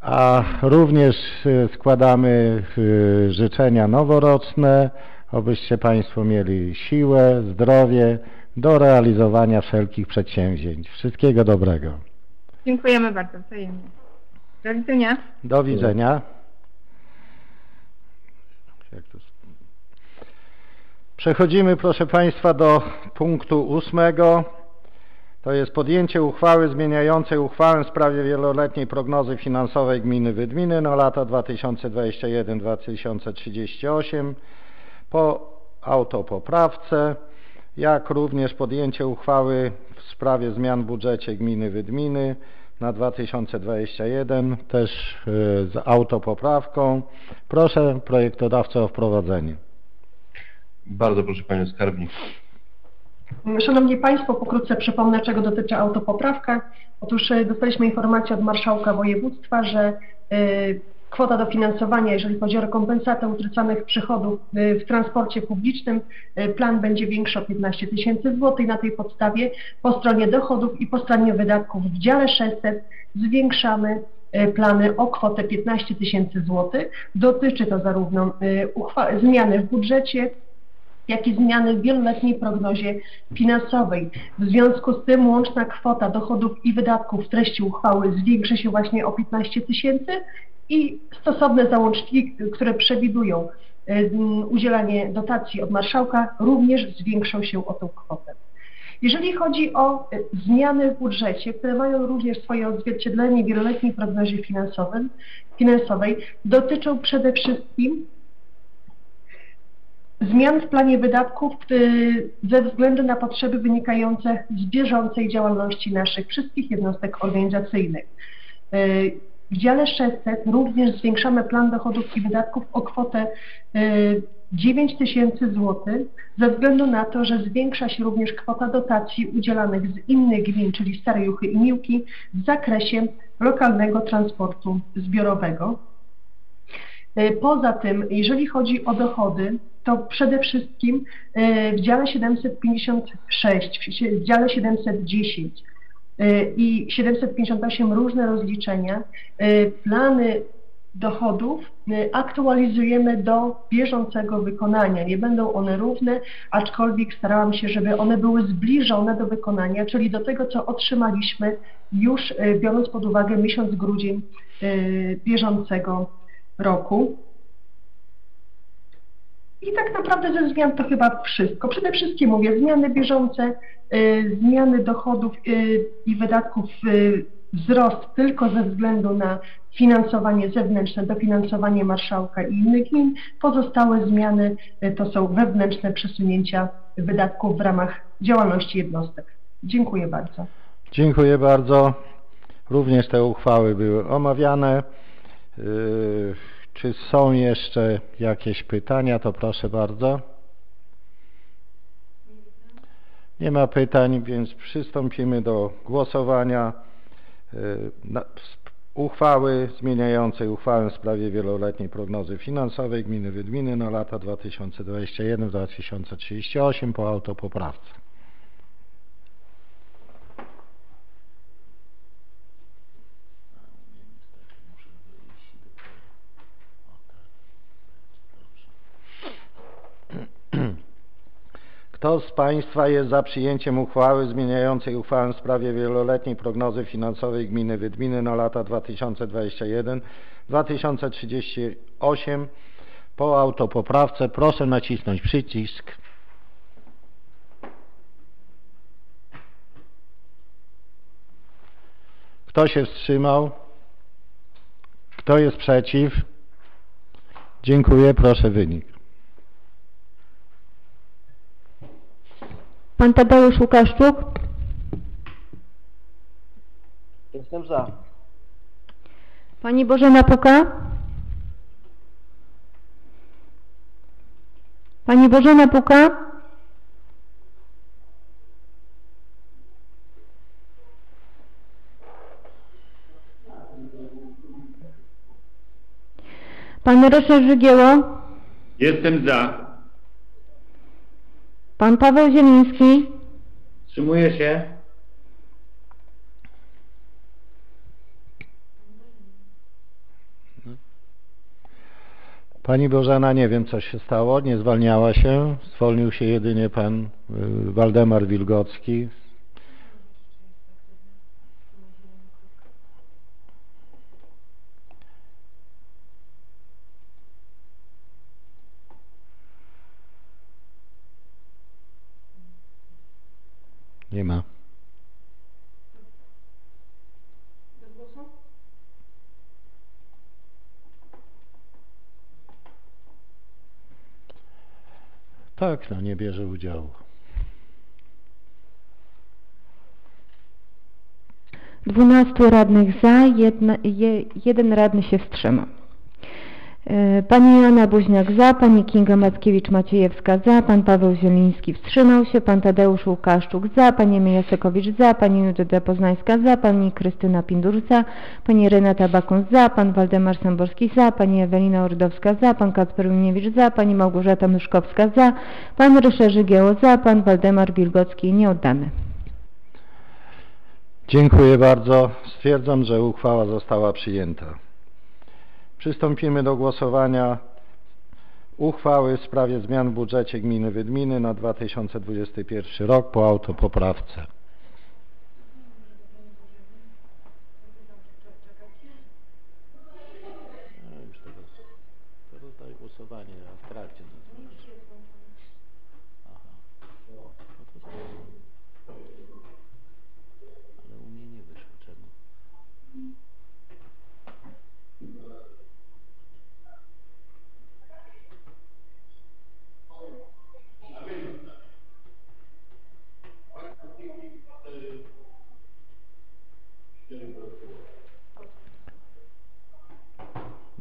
A również e, składamy e, życzenia noworoczne, abyście Państwo mieli siłę, zdrowie do realizowania wszelkich przedsięwzięć. Wszystkiego dobrego. Dziękujemy bardzo wzajemnie. Do widzenia. Do widzenia. Przechodzimy, proszę Państwa, do punktu ósmego. To jest podjęcie uchwały zmieniającej uchwałę w sprawie wieloletniej prognozy finansowej gminy Wydminy na lata 2021-2038 po autopoprawce, jak również podjęcie uchwały w sprawie zmian w budżecie gminy Wydminy na 2021 też y, z autopoprawką. Proszę projektodawcę o wprowadzenie. Bardzo proszę Panią Skarbnik. Szanowni Państwo, pokrótce przypomnę, czego dotyczy autopoprawka. Otóż e, dostaliśmy informację od Marszałka Województwa, że e, kwota dofinansowania, jeżeli chodzi o rekompensatę utraconych przychodów e, w transporcie publicznym, plan będzie większy o 15 tysięcy złotych. Na tej podstawie po stronie dochodów i po stronie wydatków w dziale 600 zwiększamy plany o kwotę 15 tysięcy złotych. Dotyczy to zarówno zmiany w budżecie, jak i zmiany w wieloletniej prognozie finansowej. W związku z tym łączna kwota dochodów i wydatków w treści uchwały zwiększy się właśnie o 15 tysięcy i stosowne załączniki, które przewidują udzielanie dotacji od marszałka również zwiększą się o tą kwotę. Jeżeli chodzi o zmiany w budżecie, które mają również swoje odzwierciedlenie w wieloletniej prognozie finansowej, dotyczą przede wszystkim zmian w planie wydatków y, ze względu na potrzeby wynikające z bieżącej działalności naszych wszystkich jednostek organizacyjnych. Y, w dziale 600 również zwiększamy plan dochodów i wydatków o kwotę 9 y, tysięcy złotych ze względu na to, że zwiększa się również kwota dotacji udzielanych z innych gmin, czyli Stare Juchy i Miłki w zakresie lokalnego transportu zbiorowego. Poza tym, jeżeli chodzi o dochody, to przede wszystkim e, w dziale 756, w dziale 710 e, i 758 różne rozliczenia, e, plany dochodów aktualizujemy do bieżącego wykonania. Nie będą one równe, aczkolwiek starałam się, żeby one były zbliżone do wykonania, czyli do tego, co otrzymaliśmy już biorąc pod uwagę miesiąc grudzień bieżącego roku. I tak naprawdę ze zmian to chyba wszystko. Przede wszystkim mówię, zmiany bieżące, y, zmiany dochodów y, i wydatków, y, wzrost tylko ze względu na finansowanie zewnętrzne, dofinansowanie marszałka i innych gmin. Pozostałe zmiany to są wewnętrzne przesunięcia wydatków w ramach działalności jednostek. Dziękuję bardzo. Dziękuję bardzo. Również te uchwały były omawiane. Czy są jeszcze jakieś pytania? To proszę bardzo. Nie ma pytań, więc przystąpimy do głosowania. Y, uchwały zmieniającej uchwałę w sprawie wieloletniej prognozy finansowej gminy Wydminy na lata 2021-2038 po autopoprawce. Kto z Państwa jest za przyjęciem uchwały zmieniającej uchwałę w sprawie wieloletniej prognozy finansowej gminy Wydminy na lata 2021-2038 po autopoprawce? Proszę nacisnąć przycisk. Kto się wstrzymał? Kto jest przeciw? Dziękuję, proszę wynik. Pan Tadeusz Łukaszczuk? Jestem za. Pani Bożena Puka? Pani Bożena Puka? Pan Ryszard Żygieło? Jestem za. Pan Paweł Zieliński. Wstrzymuję się. Pani Bożena, nie wiem co się stało, nie zwalniała się. Zwolnił się jedynie pan y, Waldemar Wilgocki. Nie ma. Tak, no nie bierze udziału. Dwunastu radnych za, jedna, je, jeden radny się wstrzymał. E, Pani Joanna Buźniak za, Pani Kinga Mackiewicz-Maciejewska za, Pan Paweł Zieliński wstrzymał się, Pan Tadeusz Łukaszczuk za, Pani Emilia za, Pani Judyta Poznańska za, Pani Krystyna Pindur za, Pani Renata Bakun za, Pan Waldemar Samborski za, Pani Ewelina Ordowska za, Pan Kacper Miniewicz za, Pani Małgorzata Myszkowska za, Pan Ryszard Żygieło za, Pan Waldemar Wilgocki nie oddany. Dziękuję bardzo. Stwierdzam, że uchwała została przyjęta. Przystąpimy do głosowania uchwały w sprawie zmian w budżecie gminy Wydminy na 2021 rok po autopoprawce. Już teraz, teraz daję głosowanie, a w trakcie. Aha. No to spoko. Ale u mnie nie wyszło. Czemu?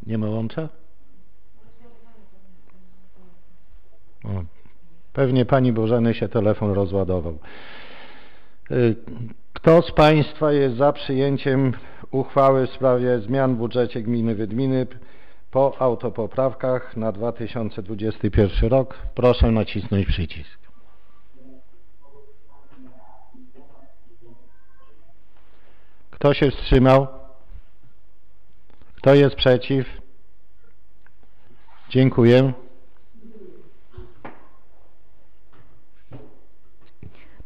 Nie ma łącza? O, pewnie pani Bożeny się telefon rozładował. Y, Kto z Państwa jest za przyjęciem uchwały w sprawie zmian w budżecie gminy Wydminy po autopoprawkach na 2021 rok? Proszę nacisnąć przycisk. Kto się wstrzymał? Kto jest przeciw? Dziękuję.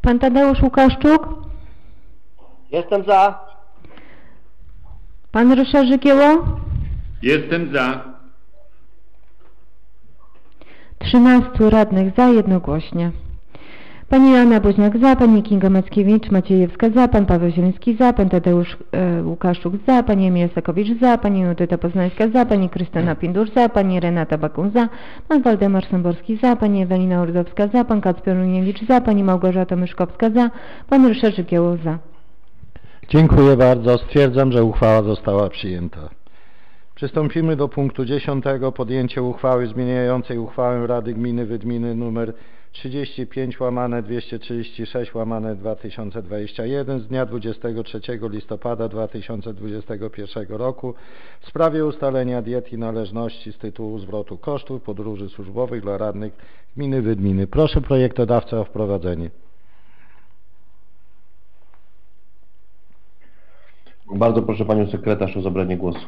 Pan Tadeusz Łukaszczuk, Jestem za. Pan Ryszard Żygieło, Jestem za. 13 radnych za jednogłośnie. Pani Joanna Boźniak za, Pani Kinga Mackiewicz, Maciejewska za, Pan Paweł Zieliński za, Pan Tadeusz e, Łukaszczuk za, Pani Emilia Sakowicz za, Pani Judyta Poznańska za, Pani Krystyna Pindur za, Pani Renata Bakun za, Pan Waldemar Sąborski za, Pani Ewelina Ordowska za, Pan Kacper Runiewicz za, Pani Małgorzata Myszkowska za, Pan Ryszard Żygieło za. Dziękuję bardzo. Stwierdzam, że uchwała została przyjęta. Przystąpimy do punktu 10. Podjęcie uchwały zmieniającej uchwałę Rady Gminy Wydminy nr 35 łamane 236 łamane 2021 z dnia 23 listopada 2021 roku w sprawie ustalenia diet i należności z tytułu zwrotu kosztów podróży służbowych dla radnych gminy Wydminy. Proszę projektodawcę o wprowadzenie. Bardzo proszę Panią Sekretarz o zabranie głosu.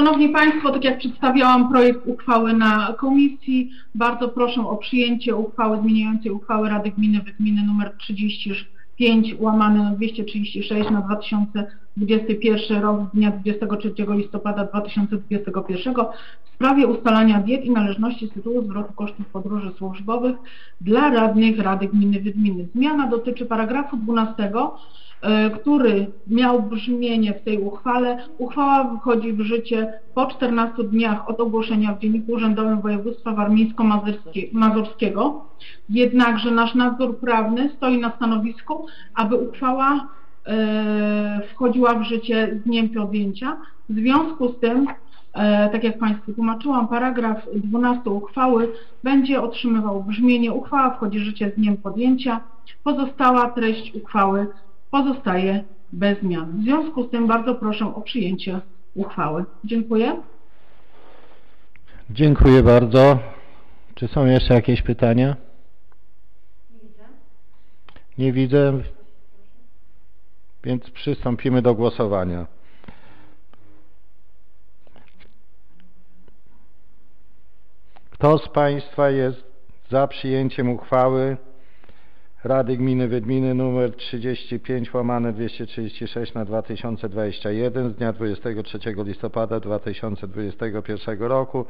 Szanowni Państwo, tak jak przedstawiałam projekt uchwały na komisji, bardzo proszę o przyjęcie uchwały zmieniającej uchwałę Rady Gminy Wydminy nr 35 łamane na 236 na 2021 rok z dnia 23 listopada 2021 w sprawie ustalania diet i należności z tytułu zwrotu kosztów podróży służbowych dla radnych Rady Gminy Wydminy. Zmiana dotyczy paragrafu 12 e, który miał brzmienie w tej uchwale. Uchwała wchodzi w życie po 14 dniach od ogłoszenia w Dzienniku Urzędowym Województwa Warmińsko-Mazurskiego. Jednakże nasz nadzór prawny stoi na stanowisku, aby uchwała e, wchodziła w życie z dniem podjęcia. W związku z tym, e, tak jak Państwu tłumaczyłam, paragraf 12 uchwały będzie otrzymywał brzmienie uchwała wchodzi w życie z dniem podjęcia. Pozostała treść uchwały pozostaje bez zmian. W związku z tym bardzo proszę o przyjęcie uchwały. Dziękuję. Dziękuję bardzo. Czy są jeszcze jakieś pytania? Nie widzę. Więc przystąpimy do głosowania. Kto z Państwa jest za przyjęciem uchwały Rady Gminy Wydminy nr 35 łamane 236 na 2021 z dnia 23 listopada 2021 roku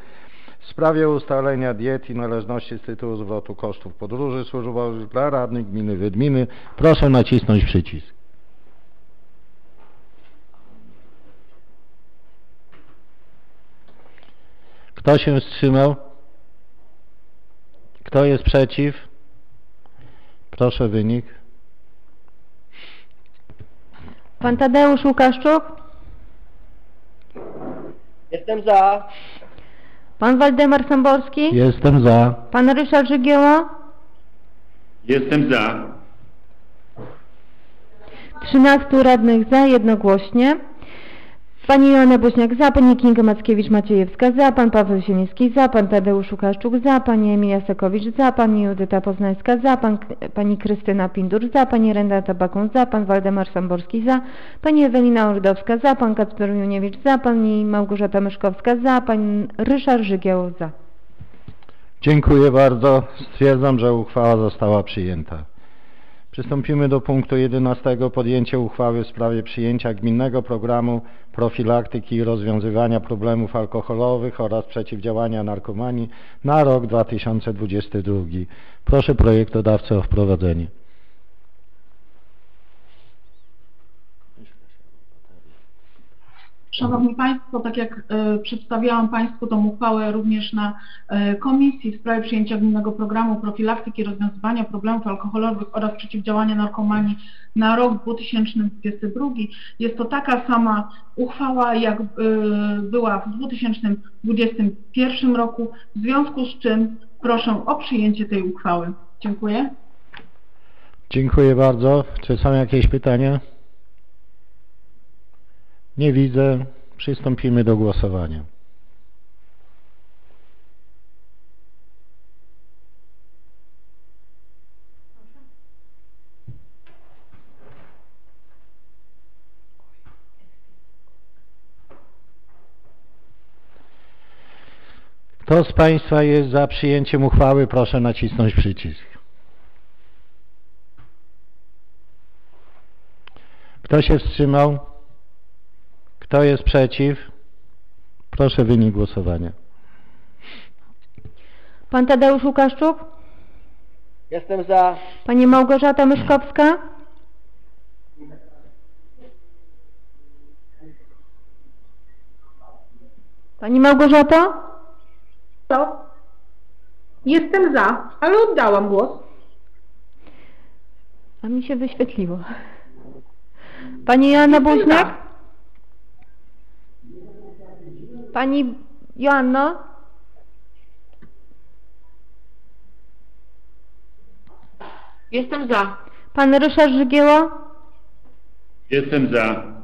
w sprawie ustalenia diet i należności z tytułu zwrotu kosztów podróży służbowych dla radnych Gminy Wydminy. Proszę nacisnąć przycisk. Kto się wstrzymał? Kto jest przeciw? Proszę wynik. Pan Tadeusz Łukaszczuk, Jestem za. Pan Waldemar Samborski? Jestem za. Pan Ryszard Żygieło? Jestem za. 13 radnych za, jednogłośnie. Pani Joanna Bośniak za, Pani Kinga Mackiewicz-Maciejewska za, Pan Paweł Sieniewski za, Pan Tadeusz Łukaszczuk za, Pani Emilia Sakowicz za, Pani Judyta Poznańska za, Pan, Pani Krystyna Pindur za, Pani Renata Bakun za, Pan Waldemar Samborski za, Pani Ewelina Ordowska za, Pan Kacper Juniewicz za, Pani Małgorzata Myszkowska za, Pan Ryszard Żygieł za. Dziękuję bardzo. Stwierdzam, że uchwała została przyjęta. Przystąpimy do punktu 11. Podjęcie uchwały w sprawie przyjęcia gminnego programu profilaktyki i rozwiązywania problemów alkoholowych oraz przeciwdziałania narkomanii na rok 2022. Proszę projektodawcę o wprowadzenie. Szanowni Państwo, tak jak e, przedstawiałam Państwu tą uchwałę również na e, komisji w sprawie przyjęcia gminnego programu profilaktyki rozwiązywania problemów alkoholowych oraz przeciwdziałania narkomanii na rok 2022. Jest to taka sama uchwała, jak e, była w 2021 roku, w związku z czym proszę o przyjęcie tej uchwały. Dziękuję. Dziękuję bardzo. Czy są jakieś pytania? Nie widzę. Przystąpimy do głosowania. Kto z Państwa jest za przyjęciem uchwały, proszę nacisnąć przycisk. Kto się wstrzymał? Kto jest przeciw? Proszę wynik głosowania. Pan Tadeusz Łukaszczuk? Jestem za. Pani Małgorzata Myszkowska? Pani Małgorzato? To? Jestem za, ale oddałam głos. A mi się wyświetliło. Pani Joanna Buźniak? Pani Joanno? Jestem za. Pan Ryszard Żygieło? Jestem za.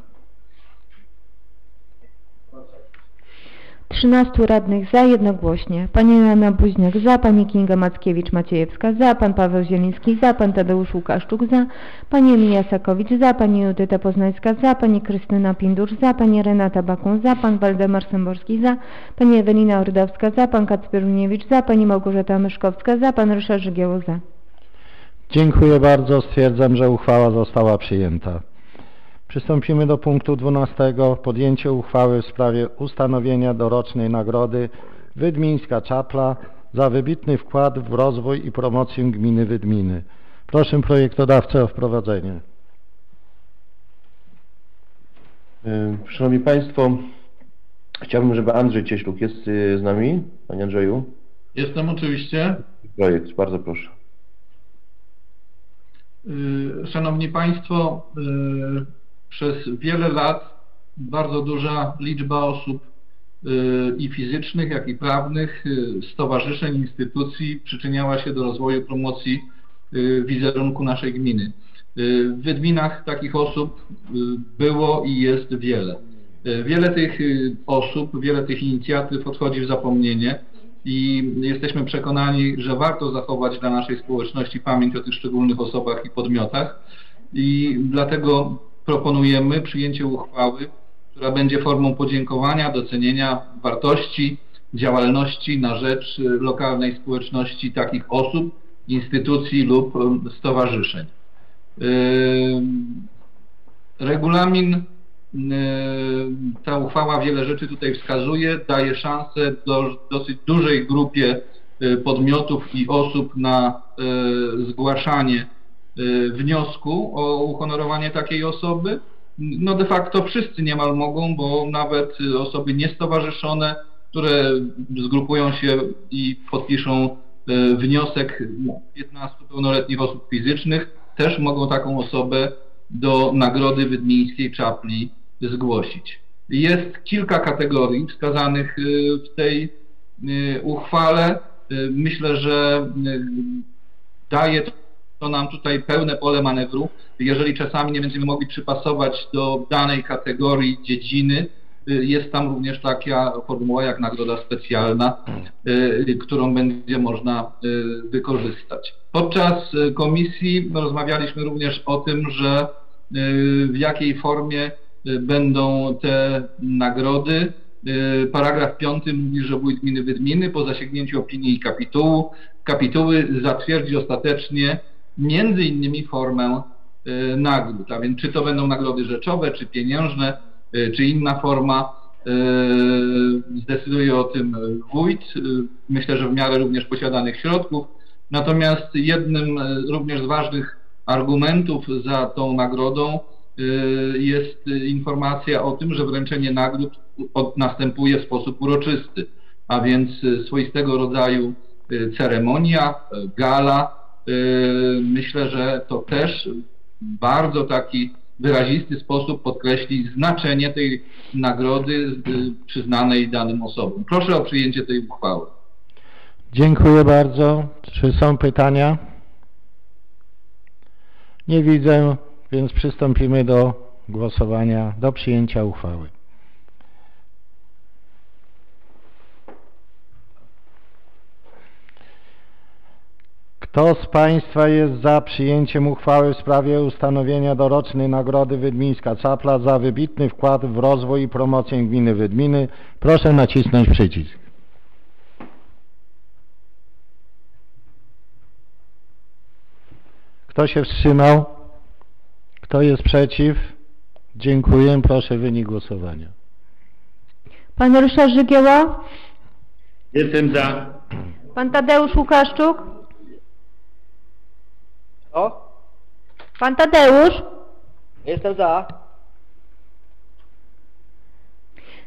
13 radnych za, jednogłośnie. Pani Joanna Buźniak za, Pani Kinga Mackiewicz-Maciejewska za, Pan Paweł Zieliński za, Pan Tadeusz Łukaszczuk za, Pani Emilia Sakowicz za, Pani Judyta Poznańska za, Pani Krystyna Pindur za, Pani Renata Bakun za, Pan Waldemar Sęborski za, Pani Ewelina Ordowska za, Pan Kacperuniewicz za, Pani Małgorzata Myszkowska za, Pan Ryszard Żygieło za. Dziękuję bardzo. Stwierdzam, że uchwała została przyjęta. Przystąpimy do punktu 12. Podjęcie uchwały w sprawie ustanowienia dorocznej nagrody Wydmińska Czapla za wybitny wkład w rozwój i promocję gminy Wydminy. Proszę projektodawcę o wprowadzenie. Y, Szanowni Państwo, chciałbym, żeby Andrzej Cieśluk jest y, z nami. Panie Andrzeju. Jestem oczywiście. Projekt, bardzo proszę. Y, Szanowni Państwo, przez wiele lat bardzo duża liczba osób y, i fizycznych, jak i prawnych, stowarzyszeń, instytucji przyczyniała się do rozwoju promocji wizerunku naszej gminy. W Wydminach takich osób było i jest wiele. Wiele tych osób, wiele tych inicjatyw odchodzi w zapomnienie i jesteśmy przekonani, że warto zachować dla naszej społeczności pamięć o tych szczególnych osobach i podmiotach i dlatego proponujemy przyjęcie uchwały, która będzie formą podziękowania, docenienia wartości, działalności na rzecz lokalnej społeczności takich osób, instytucji lub stowarzyszeń. Regulamin ta uchwała wiele rzeczy tutaj wskazuje, daje szansę do dosyć dużej grupie podmiotów i osób na zgłaszanie wniosku o uhonorowanie takiej osoby. No de facto wszyscy niemal mogą, bo nawet osoby niestowarzyszone, które zgrupują się i podpiszą wniosek 15 pełnoletnich osób fizycznych, też mogą taką osobę do Nagrody Wydmińskiej Czapli zgłosić. Jest kilka kategorii wskazanych y, w tej y, uchwale. Y, Myślę, że y, daje to nam tutaj pełne pole manewru. Jeżeli czasami nie będziemy mogli przypasować do danej kategorii dziedziny, y, jest tam również taka formuła jak nagroda specjalna, y, którą będzie można y, wykorzystać. Podczas komisji rozmawialiśmy również o tym, że w jakiej formie będą te nagrody. Paragraf 5 mówi, że wójt gminy Wydminy po zasięgnięciu opinii kapitułu, kapituły zatwierdzi ostatecznie między innymi formę y, nagród. A więc czy to będą nagrody rzeczowe, czy pieniężne, y, czy inna forma, y, zdecyduje o tym wójt. Myślę, że w miarę również posiadanych środków. Natomiast jednym również z ważnych argumentów za tą nagrodą jest informacja o tym, że wręczenie nagród następuje w sposób uroczysty, a więc swoistego rodzaju ceremonia, gala. Y, Myślę, że to też bardzo taki wyrazisty sposób podkreśli znaczenie tej nagrody y, przyznanej danym osobom. Proszę o przyjęcie tej uchwały. Dziękuję bardzo. Czy są pytania? Nie widzę, więc przystąpimy do głosowania, do przyjęcia uchwały. Kto z Państwa jest za przyjęciem uchwały w sprawie ustanowienia dorocznej Nagrody Wydmińska Capla za wybitny wkład w rozwój i promocję gminy Wydminy? Proszę nacisnąć przycisk. Kto się wstrzymał? Kto jest przeciw? Dziękuję. Proszę wynik głosowania. Pan Ryszard Żygieła? Jestem za. Pan Tadeusz Łukaszczuk? O, Pan Tadeusz? jestem za.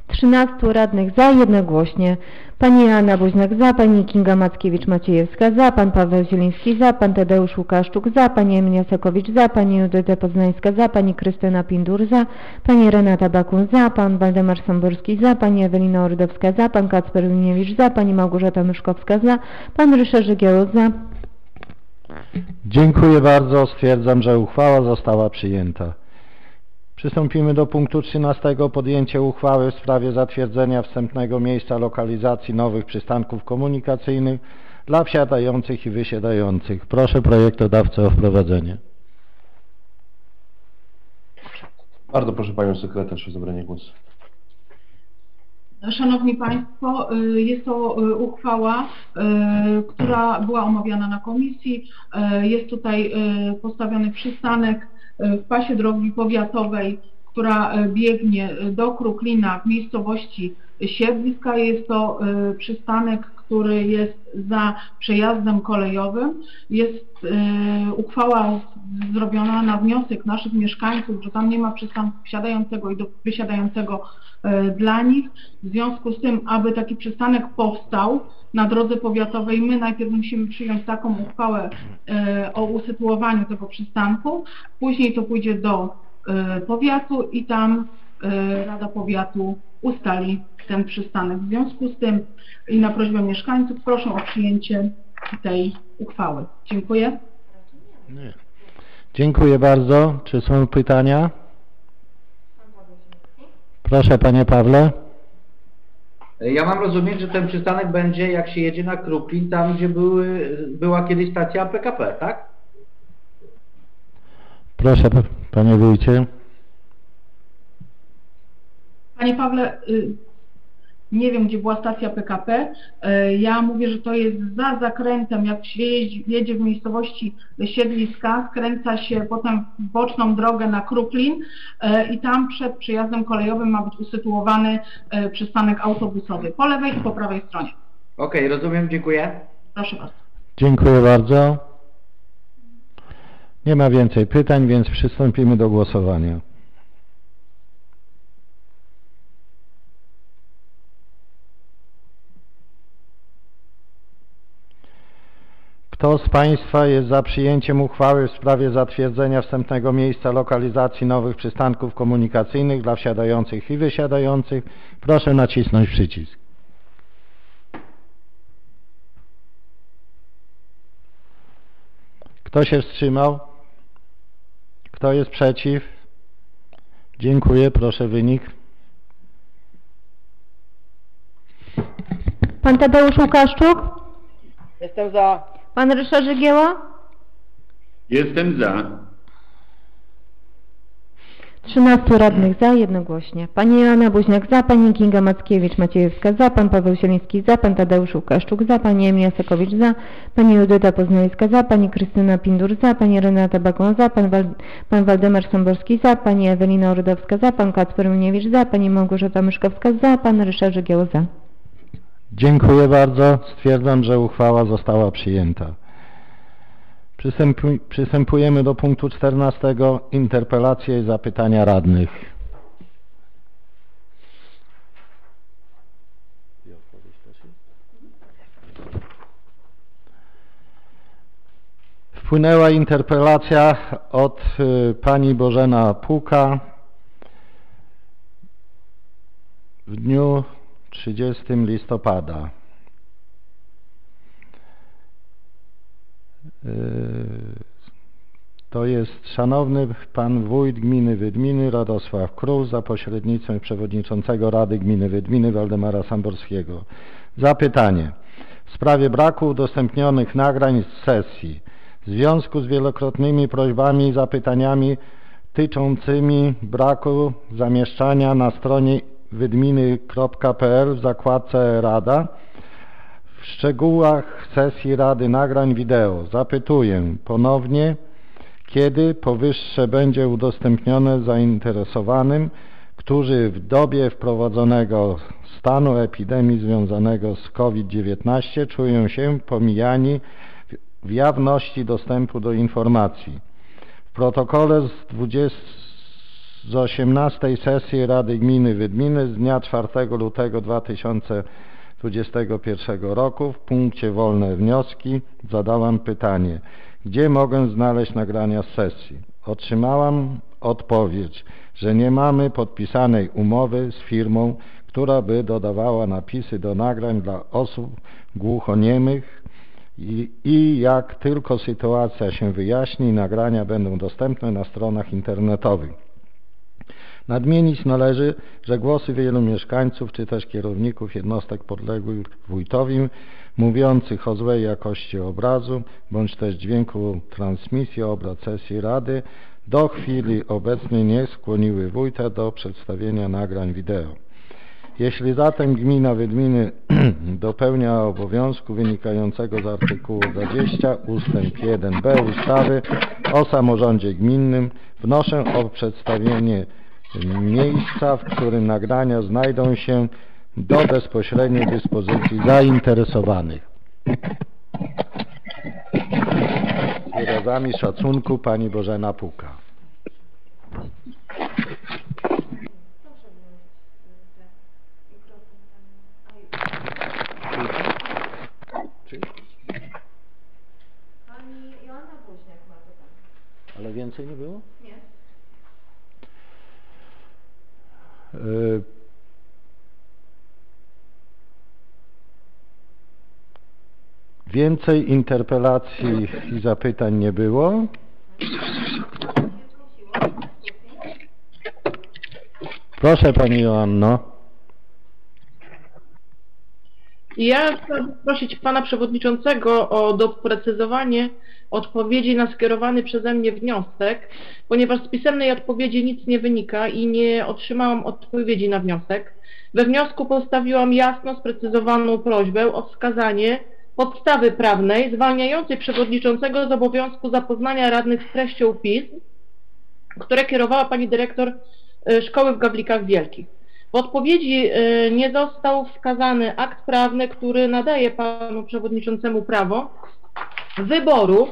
13 radnych za, jednogłośnie. Pani Joanna Buźnak za, Pani Kinga Mackiewicz-Maciejewska za, Pan Paweł Zieliński za, Pan Tadeusz Łukaszczuk za, Pani Emilia Sokowicz za, Pani Judyta Poznańska za, Pani Krystyna Pindur za, Pani Renata Bakun za, Pan Waldemar Samborski za, Pani Ewelina Ordowska za, Pan Kacper Liniewicz za, Pani Małgorzata Myszkowska za, Pan Ryszard Żygieło za. Dziękuję bardzo. Stwierdzam, że uchwała została przyjęta. Przystąpimy do punktu 13. Podjęcie uchwały w sprawie zatwierdzenia wstępnego miejsca lokalizacji nowych przystanków komunikacyjnych dla wsiadających i wysiadających. Proszę projektodawcę o wprowadzenie. Bardzo proszę Panią Sekretarz o zabranie głosu. Szanowni Państwo, y, jest to y, uchwała, y, która była omawiana na komisji. Jest tutaj postawiony przystanek w pasie drogi powiatowej, która biegnie do Kruklina w miejscowości Siedliska. Jest to y, przystanek, który jest za przejazdem kolejowym. Jest y, uchwała zrobiona na wniosek naszych mieszkańców, że tam nie ma przystanku wsiadającego i do, wysiadającego y, dla nich. W związku z tym, aby taki przystanek powstał na drodze powiatowej, my najpierw musimy przyjąć taką uchwałę o usytuowaniu tego przystanku, później to pójdzie do powiatu i tam Rada Powiatu ustali ten przystanek. W związku z tym i na prośbę mieszkańców proszę o przyjęcie tej uchwały. Dziękuję. Nie. Dziękuję bardzo. Czy są pytania? Proszę Panie Pawle. Ja mam rozumieć, że ten przystanek będzie jak się jedzie na Kruklin, tam gdzie były, była kiedyś stacja PKP, tak? Proszę Panie Wójcie. Panie Pawle, y, nie wiem, gdzie była stacja PKP. Y, Ja mówię, że to jest za zakrętem, jak się jedzie w miejscowości Siedliska, skręca się potem w boczną drogę na Kruklin y, i tam przed przejazdem kolejowym ma być usytuowany y, przystanek autobusowy po lewej i po prawej stronie. Okej, rozumiem, dziękuję. Proszę bardzo. Dziękuję bardzo. Nie ma więcej pytań, więc przystąpimy do głosowania. Kto z Państwa jest za przyjęciem uchwały w sprawie zatwierdzenia wstępnego miejsca lokalizacji nowych przystanków komunikacyjnych dla wsiadających i wysiadających? Proszę nacisnąć przycisk. Kto się wstrzymał? Kto jest przeciw? Dziękuję, proszę wynik. Pan Tadeusz Łukaszczuk? Jestem za. Pan Ryszard Żygieła? Jestem za. 13 radnych za, jednogłośnie. Pani Joanna Buźniak za, Pani Kinga Mackiewicz-Maciejewska za, Pan Paweł Sieliński za, Pan Tadeusz Łukaszczuk za, Pani Emilia Sekowicz za, Pani Judyta Poznajska za, Pani Krystyna Pindur za, Pani Renata Bagon za, Pan, Wal Pan Waldemar Somborski za, Pani Ewelina Orydowska za, Pan Kacper Miniewicz za, Pani Małgorzata Myszkowska za, Pan Ryszard Żygieł za. Dziękuję bardzo. Stwierdzam, że uchwała została przyjęta. Przystępuj, przystępujemy do punktu 14. Interpelacje i zapytania radnych. Wpłynęła interpelacja od y, pani Bożena Puka w dniu 30 listopada. Yy, To jest szanowny pan wójt gminy Wydminy Radosław Krus za pośrednictwem przewodniczącego Rady Gminy Wydminy Waldemara Samborskiego. Zapytanie. W sprawie braku udostępnionych nagrań z sesji w związku z wielokrotnymi prośbami i zapytaniami tyczącymi braku zamieszczania na stronie wydminy.pl w zakładce Rada w szczegółach sesji Rady nagrań wideo. Zapytuję ponownie, kiedy powyższe będzie udostępnione zainteresowanym, którzy w dobie wprowadzonego stanu epidemii związanego z COVID-19 czują się pomijani w jawności dostępu do informacji. W protokole z 20 z 18 sesji Rady Gminy Wydminy z dnia 4 lutego 2021 roku w punkcie Wolne wnioski zadałam pytanie, gdzie mogę znaleźć nagrania z sesji. Otrzymałam odpowiedź, że nie mamy podpisanej umowy z firmą, która by dodawała napisy do nagrań dla osób głuchoniemych i, i jak tylko sytuacja się wyjaśni, nagrania będą dostępne na stronach internetowych. Nadmienić należy, że głosy wielu mieszkańców czy też kierowników jednostek podległych wójtowi mówiących o złej jakości obrazu bądź też dźwięku transmisji obrad sesji Rady do chwili obecnej nie skłoniły wójta do przedstawienia nagrań wideo. Jeśli zatem gmina Wydminy dopełnia obowiązku wynikającego z artykułu 20 ustęp 1b ustawy o samorządzie gminnym, wnoszę o przedstawienie miejsca, w którym nagrania znajdą się do bezpośredniej dyspozycji zainteresowanych. Z wyrazami szacunku Pani Bożena Puka. Ale więcej nie było? Nie. Y, Więcej interpelacji i zapytań nie było. Proszę Pani Joanno. Ja chcę prosić Pana Przewodniczącego o doprecyzowanie odpowiedzi na skierowany przeze mnie wniosek, ponieważ z pisemnej odpowiedzi nic nie wynika i nie otrzymałam odpowiedzi na wniosek. We wniosku postawiłam jasno sprecyzowaną prośbę o wskazanie podstawy prawnej zwalniającej przewodniczącego z obowiązku zapoznania radnych z treścią pism, które kierowała pani dyrektor e, szkoły w Gawlikach Wielkich. W odpowiedzi e, nie został wskazany akt prawny, który nadaje panu przewodniczącemu prawo wyboru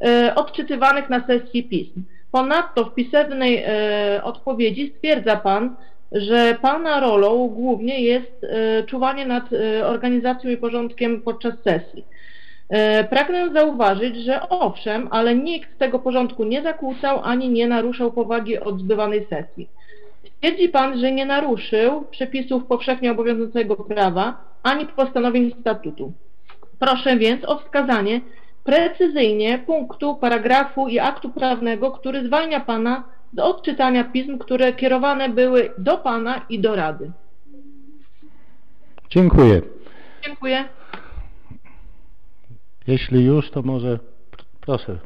e, odczytywanych na sesji pism. Ponadto w pisemnej e, odpowiedzi stwierdza Pan, że Pana rolą głównie jest e, czuwanie nad organizacją i porządkiem podczas sesji. Pragnę zauważyć, że owszem, ale nikt tego porządku nie zakłócał ani nie naruszał powagi odbywanej sesji. Twierdzi Pan, że nie naruszył przepisów powszechnie obowiązującego prawa ani postanowień statutu. Proszę więc o wskazanie precyzyjnie punktu, paragrafu i aktu prawnego, który zwalnia Pana z odczytania pism, które kierowane były do Pana i do Rady. Dziękuję. Dziękuję. Jeśli już, to może pr- proszę.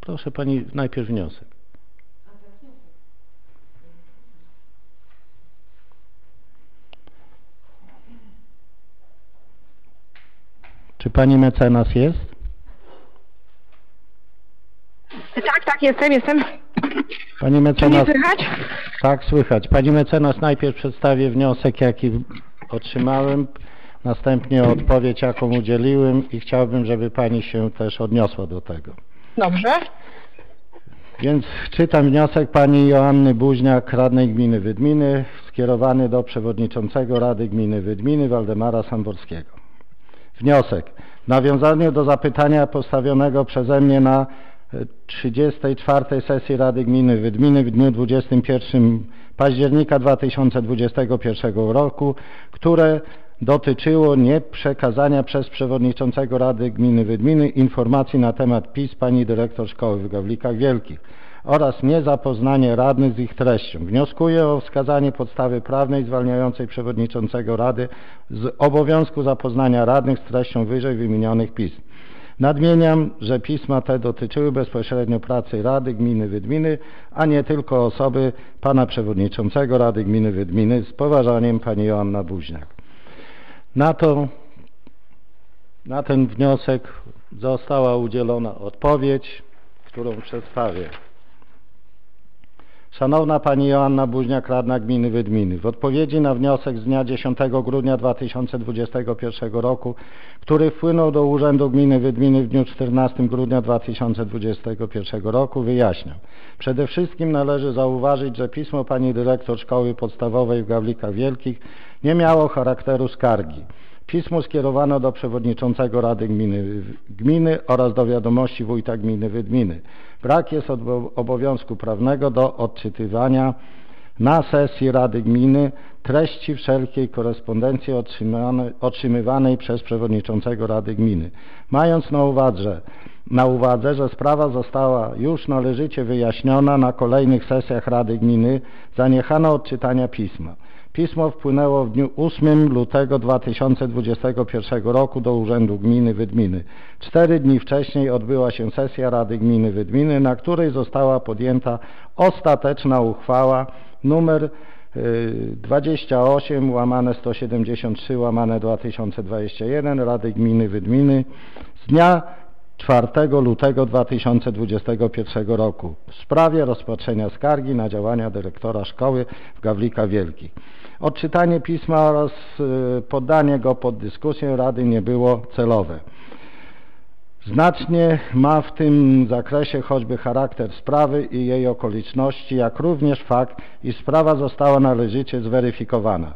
Proszę Pani najpierw wniosek. Czy Pani mecenas jest? Tak, tak, jestem, jestem. Pani Czy mnie mecenas... słychać? Tak, słychać. Pani mecenas najpierw przedstawię wniosek, jaki otrzymałem, następnie odpowiedź, jaką udzieliłem i chciałbym, żeby Pani się też odniosła do tego. Dobrze. Więc czytam wniosek pani Joanny Buźniak, radnej gminy Wydminy, skierowany do przewodniczącego Rady Gminy Wydminy Waldemara Samborskiego. Wniosek. W nawiązaniu do zapytania postawionego przeze mnie na e, 34 sesji Rady Gminy Wydminy w dniu 21 października 2021 roku, które dotyczyło nieprzekazania przez przewodniczącego Rady Gminy Wydminy informacji na temat PiS pani dyrektor szkoły w Gawlikach Wielkich oraz niezapoznanie radnych z ich treścią. Wnioskuję o wskazanie podstawy prawnej zwalniającej przewodniczącego Rady z obowiązku zapoznania radnych z treścią wyżej wymienionych pism. Nadmieniam, że pisma te dotyczyły bezpośrednio pracy Rady Gminy Wydminy, a nie tylko osoby pana przewodniczącego Rady Gminy Wydminy z poważaniem pani Joanna Buźniak. Na to, na ten wniosek została udzielona odpowiedź, którą przedstawię. Szanowna Pani Joanna Buźniak, Radna Gminy Wydminy, w odpowiedzi na wniosek z dnia 10 grudnia 2021 roku, który wpłynął do Urzędu Gminy Wydminy w dniu 14 grudnia 2021 roku, wyjaśniam. Przede wszystkim należy zauważyć, że pismo Pani Dyrektor Szkoły Podstawowej w Gawlikach Wielkich nie miało charakteru skargi. Pismo skierowano do przewodniczącego Rady Gminy, Gminy oraz do wiadomości wójta gminy Wydminy. Brak jest obo- obowiązku prawnego do odczytywania na sesji Rady Gminy treści wszelkiej korespondencji otrzymywanej przez przewodniczącego Rady Gminy. Mając na uwadze, na uwadze, że sprawa została już należycie wyjaśniona na kolejnych sesjach Rady Gminy, zaniechano odczytania pisma. Pismo wpłynęło w dniu 8 lutego 2021 roku do Urzędu Gminy Wydminy. Cztery dni wcześniej odbyła się sesja Rady Gminy Wydminy, na której została podjęta ostateczna uchwała numer y, 28 łamane 173 łamane 2021 Rady Gminy Wydminy z dnia 4 lutego 2021 roku w sprawie rozpatrzenia skargi na działania dyrektora szkoły w Gawlikach Wielkich. Odczytanie pisma oraz y, poddanie go pod dyskusję Rady nie było celowe. Znacznie ma w tym zakresie choćby charakter sprawy i jej okoliczności, jak również fakt, iż sprawa została należycie zweryfikowana.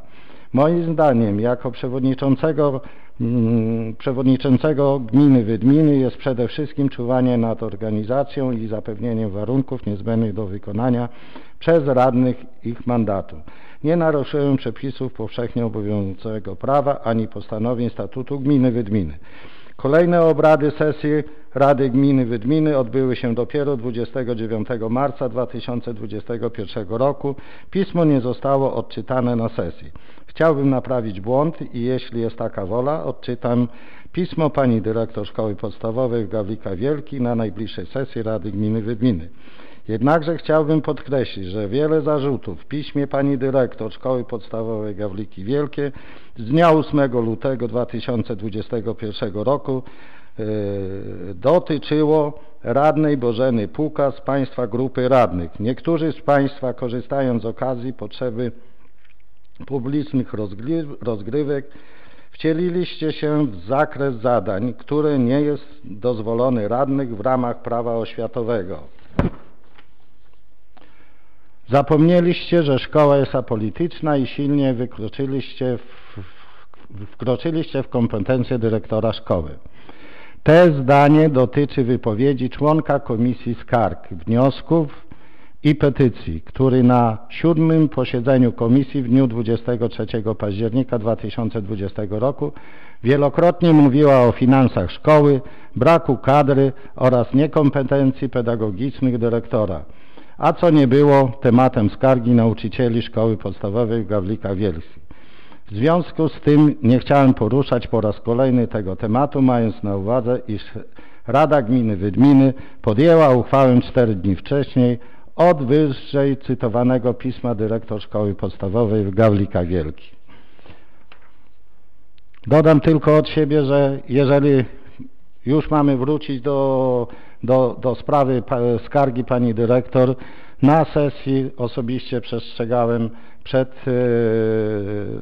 Moim zdaniem, jako przewodniczącego, mm, przewodniczącego gminy Wydminy jest przede wszystkim czuwanie nad organizacją i zapewnieniem warunków niezbędnych do wykonania przez radnych ich mandatu. Nie naruszyłem przepisów powszechnie obowiązującego prawa ani postanowień statutu gminy Wydminy. Kolejne obrady sesji Rady Gminy Wydminy odbyły się dopiero 29 marca 2021 roku. Pismo nie zostało odczytane na sesji. Chciałbym naprawić błąd i jeśli jest taka wola, odczytam pismo pani dyrektor Szkoły Podstawowej w Gawlikach Wielkich na najbliższej sesji Rady Gminy Wydminy. Jednakże chciałbym podkreślić, że wiele zarzutów w piśmie pani dyrektor Szkoły Podstawowej Gawliki Wielkie z dnia 8 lutego 2021 roku e, dotyczyło radnej Bożeny Puka z Państwa grupy radnych. Niektórzy z Państwa korzystając z okazji potrzeby publicznych rozgry- rozgrywek wcieliliście się w zakres zadań, który nie jest dozwolony radnych w ramach prawa oświatowego. Zapomnieliście, że szkoła jest apolityczna i silnie wykroczyliście w, wkroczyliście w kompetencje dyrektora szkoły. Te zdanie dotyczy wypowiedzi członka Komisji Skarg, wniosków i petycji, który na siódmym posiedzeniu komisji w dniu 23 października 2020 roku wielokrotnie mówiła o finansach szkoły, braku kadry oraz niekompetencji pedagogicznych dyrektora, a co nie było tematem skargi nauczycieli szkoły podstawowej w Gawlikach Wielkich. W związku z tym nie chciałem poruszać po raz kolejny tego tematu, mając na uwadze, iż Rada Gminy Wydminy podjęła uchwałę cztery dni wcześniej od wyżej cytowanego pisma dyrektor szkoły podstawowej w Gawlikach Wielkich. Dodam tylko od siebie, że jeżeli już mamy wrócić do, do, do sprawy skargi pani dyrektor, na sesji osobiście przestrzegałem przed e,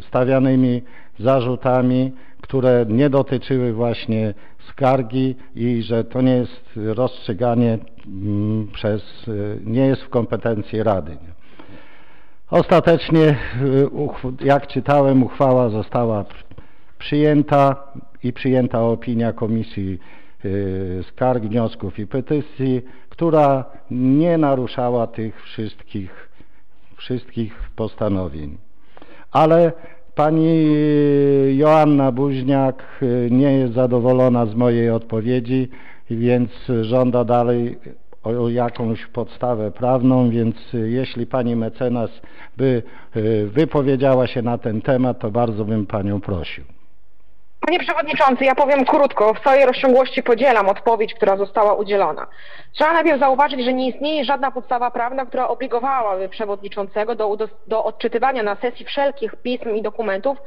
stawianymi zarzutami, które nie dotyczyły właśnie skargi i że to nie jest rozstrzyganie przez, e, nie jest w kompetencji Rady. Ostatecznie, e, jak czytałem, uchwała została przyjęta i przyjęta opinia Komisji Skarg, Wniosków i Petycji, która nie naruszała tych wszystkich, wszystkich postanowień. Ale pani Joanna Buźniak nie jest zadowolona z mojej odpowiedzi, więc żąda dalej o jakąś podstawę prawną, więc jeśli pani mecenas by wypowiedziała się na ten temat, to bardzo bym panią prosił. Panie Przewodniczący, ja powiem krótko. W całej rozciągłości podzielam odpowiedź, która została udzielona. Trzeba najpierw zauważyć, że nie istnieje żadna podstawa prawna, która obligowałaby Przewodniczącego do, do, odczytywania na sesji wszelkich pism i dokumentów,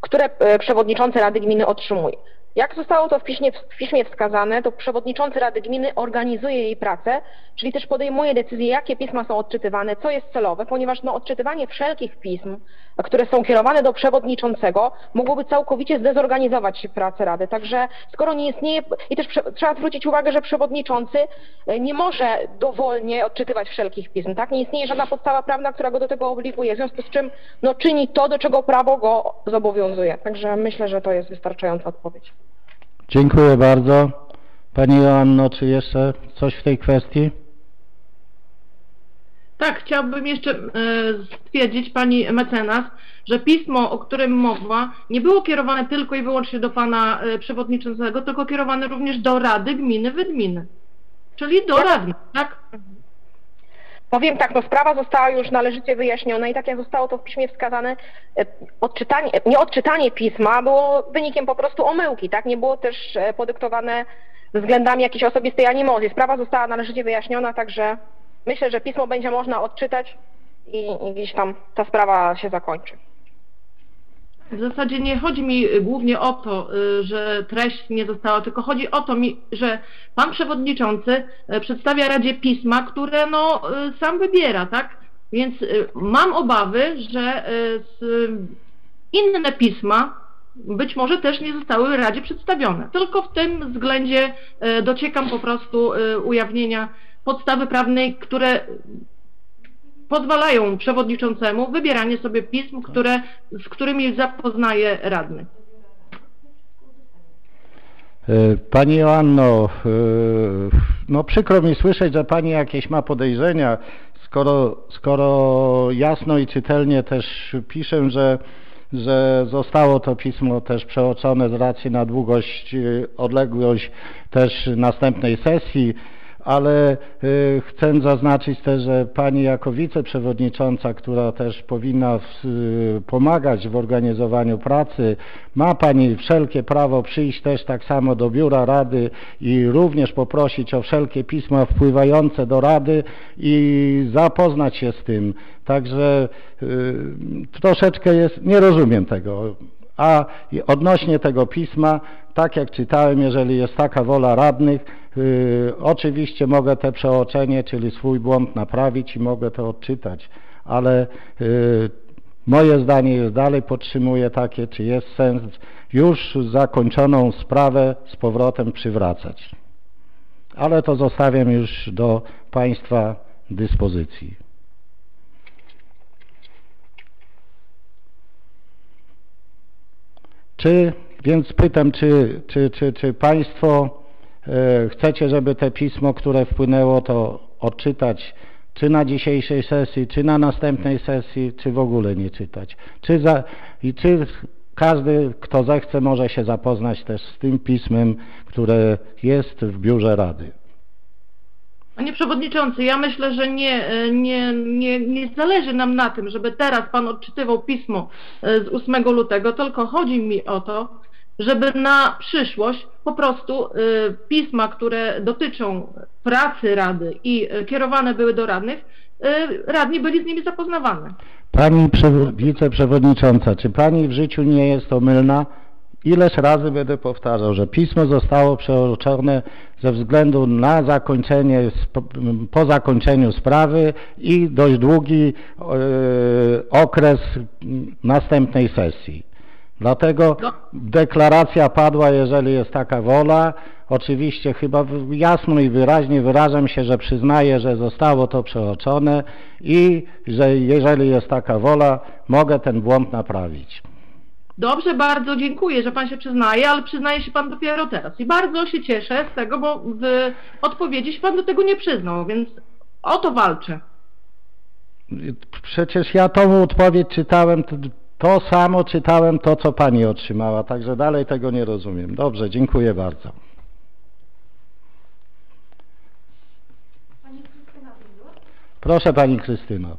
które e, Przewodniczący Rady Gminy otrzymuje. Jak zostało to w piśmie, w piśmie, wskazane, to przewodniczący Rady Gminy organizuje jej pracę, czyli też podejmuje decyzje, jakie pisma są odczytywane, co jest celowe, ponieważ no, odczytywanie wszelkich pism, które są kierowane do przewodniczącego, mogłoby całkowicie zdezorganizować pracę Rady. Także skoro nie istnieje, i też trzeba zwrócić uwagę, że przewodniczący e, nie może dowolnie odczytywać wszelkich pism, tak? Nie istnieje żadna podstawa prawna, która go do tego obliguje, w związku z czym no, czyni to, do czego prawo go zobowiązuje. Także myślę, że to jest wystarczająca odpowiedź. Dziękuję bardzo. Pani Joanno, czy jeszcze coś w tej kwestii? Tak, chciałbym jeszcze e, stwierdzić, pani mecenas, że pismo, o którym mowa, nie było kierowane tylko i wyłącznie do pana e, przewodniczącego, tylko kierowane również do Rady Gminy Wydminy, czyli do radnych, tak? Powiem tak, no sprawa została już należycie wyjaśniona i tak jak zostało to w piśmie wskazane, e, odczytanie, nieodczytanie pisma było wynikiem po prostu omyłki, tak? Nie było też podyktowane względami jakiejś osobistej animozji. Sprawa została należycie wyjaśniona, także myślę, że pismo będzie można odczytać i, i gdzieś tam ta sprawa się zakończy. W zasadzie nie chodzi mi głównie o to, y, że treść nie została, tylko chodzi o to, że pan przewodniczący y, przedstawia Radzie pisma, które no, y, sam wybiera, tak? Więc mam obawy, że inne pisma być może też nie zostały Radzie przedstawione. Tylko w tym względzie dociekam po prostu ujawnienia podstawy prawnej, które pozwalają przewodniczącemu wybieranie sobie pism, które, z którymi zapoznaje radny. E, pani Joanno, e, no przykro mi słyszeć, że Pani jakieś ma podejrzenia, skoro, skoro jasno i czytelnie też piszę, że, że zostało to pismo też przeoczone z racji na długość, e, odległość też następnej sesji, ale y, chcę zaznaczyć też, że Pani jako wiceprzewodnicząca, która też powinna y, pomagać w organizowaniu pracy, ma Pani wszelkie prawo przyjść też tak samo do biura Rady i również poprosić o wszelkie pisma wpływające do Rady i zapoznać się z tym. Także y, troszeczkę jest, nie rozumiem tego. A odnośnie tego pisma, tak jak czytałem, jeżeli jest taka wola radnych, yy, oczywiście mogę te przeoczenie, czyli swój błąd naprawić i mogę to odczytać, ale yy, moje zdanie jest dalej, podtrzymuję takie, czy jest sens już zakończoną sprawę z powrotem przywracać. Ale to zostawiam już do Państwa dyspozycji. Czy, więc pytam, czy, czy, czy, czy Państwo chcecie, żeby te pismo, które wpłynęło, to odczytać czy na dzisiejszej sesji, czy na następnej sesji, czy w ogóle nie czytać. Czy za, I czy każdy, kto zechce, może się zapoznać też z tym pismem, które jest w biurze Rady. Panie Przewodniczący, ja myślę, że nie, nie, nie, nie zależy nam na tym, żeby teraz Pan odczytywał pismo e, z 8 lutego, tylko chodzi mi o to, żeby na przyszłość po prostu y, pisma, które dotyczą pracy Rady i y, kierowane były do radnych, y, radni byli z nimi zapoznawani. Pani wiceprzewodnicząca, czy Pani w życiu nie jest omylna? Ileż razy będę powtarzał, że pismo zostało przeoczone ze względu na zakończenie, po zakończeniu sprawy i dość długi okres następnej sesji. Dlatego no. deklaracja padła, jeżeli jest taka wola. Oczywiście chyba jasno i wyraźnie wyrażam się, że przyznaję, że zostało to przeoczone i że jeżeli jest taka wola, mogę ten błąd naprawić. Dobrze, bardzo dziękuję, że Pan się przyznaje, ale przyznaje się Pan dopiero teraz. I bardzo się cieszę z tego, bo w odpowiedzi się Pan do tego nie przyznał, więc o to walczę. Przecież ja tą odpowiedź czytałem to samo czytałem, to co Pani otrzymała, także dalej tego nie rozumiem. Dobrze, dziękuję bardzo. Proszę Pani Krystyno.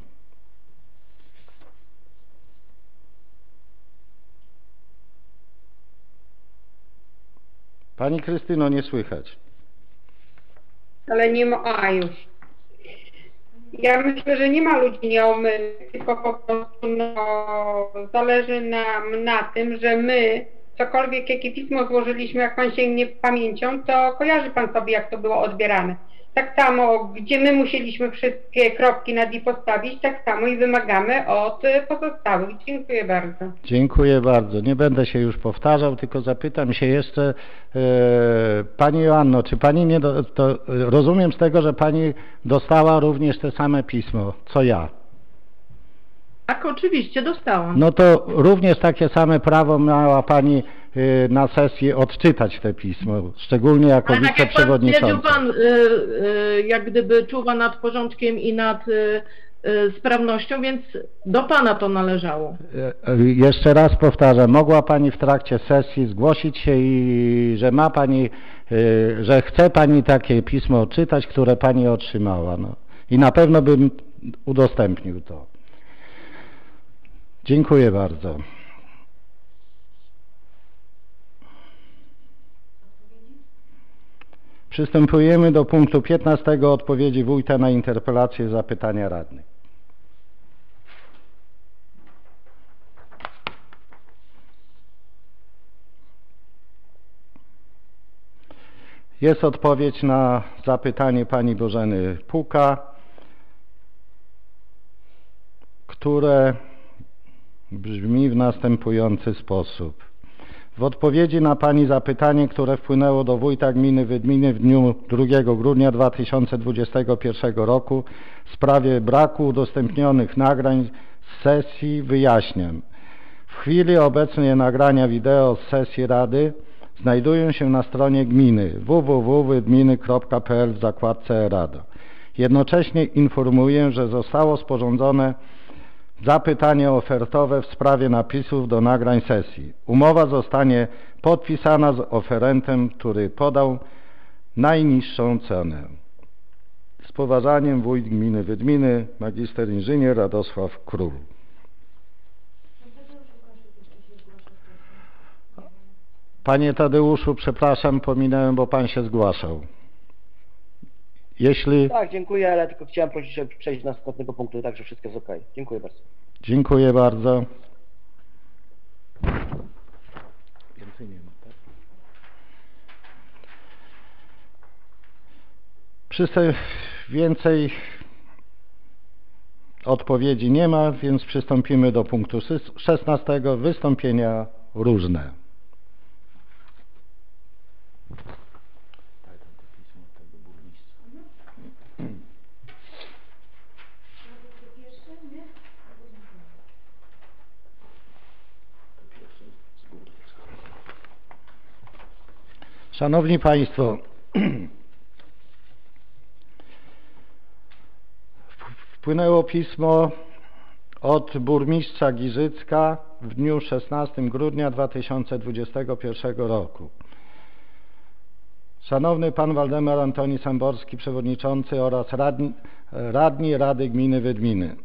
Pani Krystyno, nie słychać. Ale nie ma, a już. Ja myślę, że nie ma ludzi nieomylnych, tylko po prostu no, zależy nam na tym, że my, cokolwiek, jakie pismo złożyliśmy, jak Pan sięgnie pamięcią, to kojarzy Pan sobie, jak to było odbierane. Tak samo, gdzie my musieliśmy wszystkie kropki nad i postawić, tak samo i wymagamy od pozostałych. Dziękuję bardzo. Dziękuję bardzo. Nie będę się już powtarzał, tylko zapytam się jeszcze e, Pani Joanno, czy Pani nie, do, to, rozumiem z tego, że Pani dostała również te same pismo, co ja. Tak, oczywiście, dostałam. No to również takie same prawo miała Pani y, na sesji odczytać te pismo, szczególnie jako Ale wiceprzewodniczący. Tak jak Pan y, y, jak gdyby czuwa nad porządkiem i nad sprawnością, więc do Pana to należało. Jeszcze raz powtarzam, mogła Pani w trakcie sesji zgłosić się i że ma Pani, że chce Pani takie pismo odczytać, które Pani otrzymała. No. I na pewno bym udostępnił to. Dziękuję bardzo. Przystępujemy do punktu 15 odpowiedzi wójta na interpelację zapytania radnych. Jest odpowiedź na zapytanie pani Bożeny Puka, które brzmi w następujący sposób. W odpowiedzi na Pani zapytanie, które wpłynęło do Wójta Gminy Wydminy w dniu 2 grudnia 2021 roku w sprawie braku udostępnionych nagrań z sesji wyjaśniam. W chwili obecnej nagrania wideo z sesji Rady znajdują się na stronie gminy www.wydminy.pl w zakładce Rada. Jednocześnie informuję, że zostało sporządzone zapytanie ofertowe w sprawie napisów do nagrań sesji. Umowa zostanie podpisana z oferentem, który podał najniższą cenę. Z poważaniem wójt gminy Wydminy, magister inżynier Radosław Król. Panie Tadeuszu, przepraszam, pominąłem, bo Pan się zgłaszał. Jeśli... Tak, dziękuję, ale tylko chciałem prosić, żeby przejść do następnego punktu, także wszystko jest ok. Dziękuję bardzo. Dziękuję bardzo. Więcej nie ma, tak? Przysta więcej odpowiedzi nie ma, więc przystąpimy do punktu 16. Wystąpienia różne. Szanowni Państwo, wpłynęło pismo od burmistrza Giżycka w dniu 16 grudnia 2021 roku. Szanowny Pan Waldemar Antoni Samborski, Przewodniczący oraz radni, radni Rady Gminy Wydminy.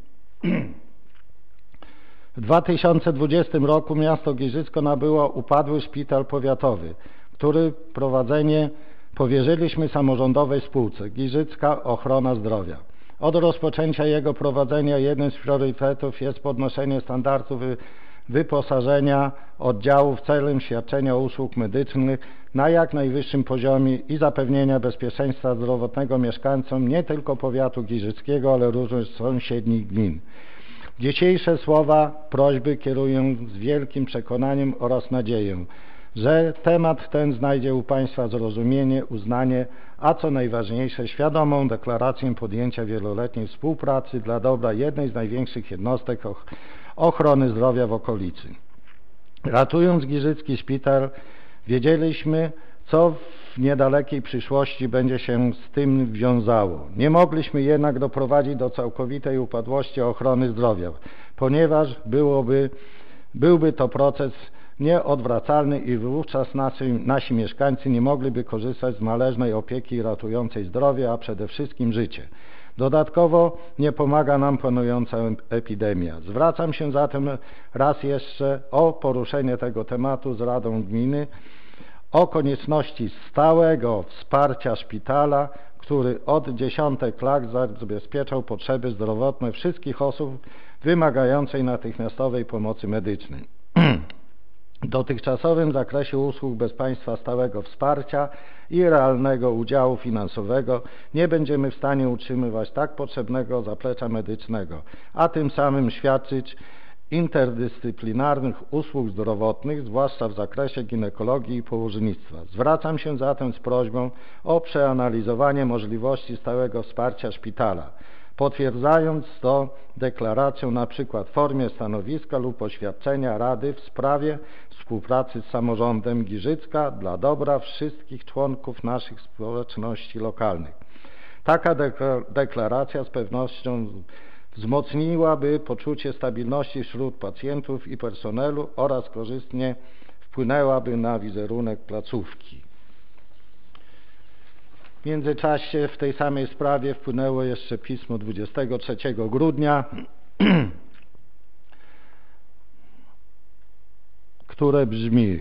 W 2020 roku miasto Giżycko nabyło upadły szpital powiatowy, który prowadzenie powierzyliśmy samorządowej spółce Giżycka Ochrona Zdrowia. Od rozpoczęcia jego prowadzenia jednym z priorytetów jest podnoszenie standardów wyposażenia oddziałów celem świadczenia usług medycznych na jak najwyższym poziomie i zapewnienia bezpieczeństwa zdrowotnego mieszkańcom nie tylko powiatu giżyckiego, ale również sąsiednich gmin. Dzisiejsze słowa prośby kieruję z wielkim przekonaniem oraz nadzieją, że temat ten znajdzie u Państwa zrozumienie, uznanie, a co najważniejsze świadomą deklarację podjęcia wieloletniej współpracy dla dobra jednej z największych jednostek ochrony zdrowia w okolicy. Ratując Giżycki Szpital, wiedzieliśmy, co w niedalekiej przyszłości będzie się z tym wiązało. Nie mogliśmy jednak doprowadzić do całkowitej upadłości ochrony zdrowia, ponieważ byłoby, byłby to proces nieodwracalny i wówczas nasi, nasi mieszkańcy nie mogliby korzystać z należnej opieki ratującej zdrowie, a przede wszystkim życie. Dodatkowo nie pomaga nam panująca epidemia. Zwracam się zatem raz jeszcze o poruszenie tego tematu z Radą Gminy, o konieczności stałego wsparcia szpitala, który od dziesiątek lat zabezpieczał potrzeby zdrowotne wszystkich osób wymagającej natychmiastowej pomocy medycznej. Dotychczasowym zakresie usług bez państwa stałego wsparcia i realnego udziału finansowego nie będziemy w stanie utrzymywać tak potrzebnego zaplecza medycznego, a tym samym świadczyć interdyscyplinarnych usług zdrowotnych, zwłaszcza w zakresie ginekologii i położnictwa. Zwracam się zatem z prośbą o przeanalizowanie możliwości stałego wsparcia szpitala, potwierdzając to deklaracją przykład w formie stanowiska lub oświadczenia Rady w sprawie współpracy z samorządem Giżycka dla dobra wszystkich członków naszych społeczności lokalnych. Taka deklaracja z pewnością wzmocniłaby poczucie stabilności wśród pacjentów i personelu oraz korzystnie wpłynęłaby na wizerunek placówki. W międzyczasie w tej samej sprawie wpłynęło jeszcze pismo 23 grudnia, które brzmi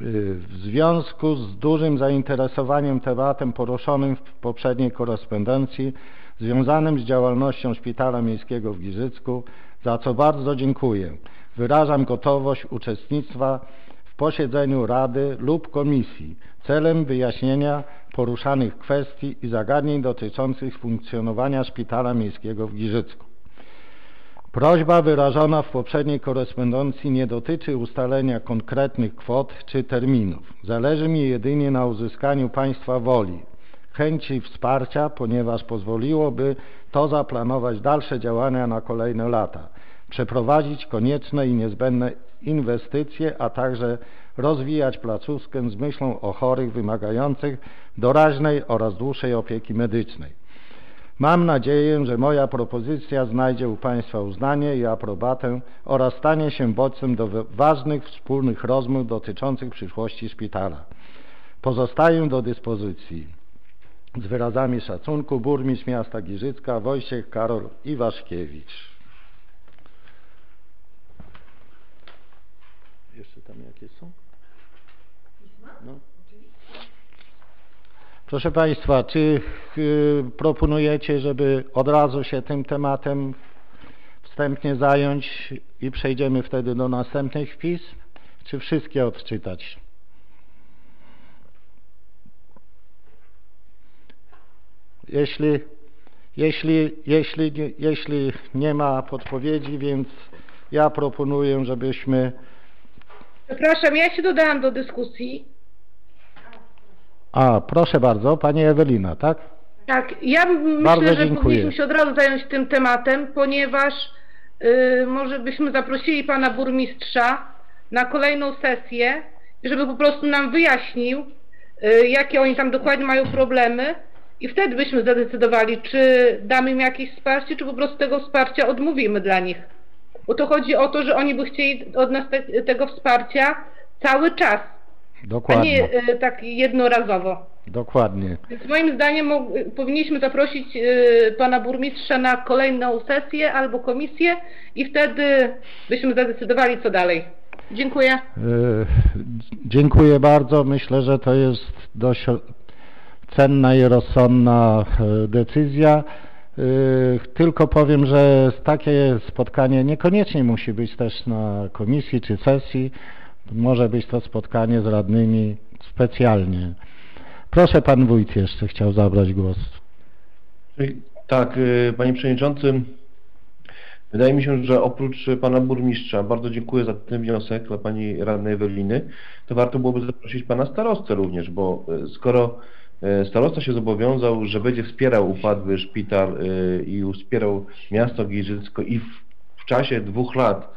w związku z dużym zainteresowaniem tematem poruszonym w poprzedniej korespondencji związanym z działalnością Szpitala Miejskiego w Giżycku, za co bardzo dziękuję. Wyrażam gotowość uczestnictwa w posiedzeniu Rady lub Komisji celem wyjaśnienia poruszanych kwestii i zagadnień dotyczących funkcjonowania Szpitala Miejskiego w Giżycku. Prośba wyrażona w poprzedniej korespondencji nie dotyczy ustalenia konkretnych kwot czy terminów. Zależy mi jedynie na uzyskaniu Państwa woli, chęci wsparcia, ponieważ pozwoliłoby to zaplanować dalsze działania na kolejne lata, przeprowadzić konieczne i niezbędne inwestycje, a także rozwijać placówkę z myślą o chorych wymagających doraźnej oraz dłuższej opieki medycznej. Mam nadzieję, że moja propozycja znajdzie u Państwa uznanie i aprobatę oraz stanie się bodźcem do ważnych wspólnych rozmów dotyczących przyszłości szpitala. Pozostaję do dyspozycji. Z wyrazami szacunku burmistrz miasta Giżycka Wojciech Karol Iwaszkiewicz. Jeszcze tam jakie są? No. Proszę Państwa, czy y, proponujecie, żeby od razu się tym tematem wstępnie zająć i przejdziemy wtedy do następnych wpis, czy wszystkie odczytać? Jeśli, jeśli, jeśli, jeśli nie ma podpowiedzi, więc ja proponuję, żebyśmy... Przepraszam, ja się dodałam do dyskusji. A, proszę bardzo, Pani Ewelina, tak? Tak, ja Bardzo myślę, że dziękuję. powinniśmy się od razu zająć tym tematem, ponieważ y, może byśmy zaprosili Pana Burmistrza na kolejną sesję, żeby po prostu nam wyjaśnił, y, jakie oni tam dokładnie mają problemy i wtedy byśmy zadecydowali, czy damy im jakieś wsparcie, czy po prostu tego wsparcia odmówimy dla nich. Bo to chodzi o to, że oni by chcieli od nas te, tego wsparcia cały czas, a Dokładnie, nie y, tak jednorazowo. dokładnie. Więc moim zdaniem powinniśmy zaprosić y, pana burmistrza na kolejną sesję albo komisję i wtedy byśmy zadecydowali co dalej. Dziękuję. E, Dziękuję bardzo. Myślę, że to jest dość cenna i rozsądna e, decyzja. E, Tylko powiem, że takie spotkanie niekoniecznie musi być też na komisji czy sesji. Może być to spotkanie z radnymi specjalnie. Proszę pan wójt jeszcze chciał zabrać głos. Tak, y, panie przewodniczący, wydaje mi się, że oprócz pana burmistrza, bardzo dziękuję za ten wniosek dla pani radnej Eweliny, to warto byłoby zaprosić pana starostę również, bo y, skoro y, starosta się zobowiązał, że będzie wspierał upadły szpital i wspierał miasto Giżycko i w czasie dwóch lat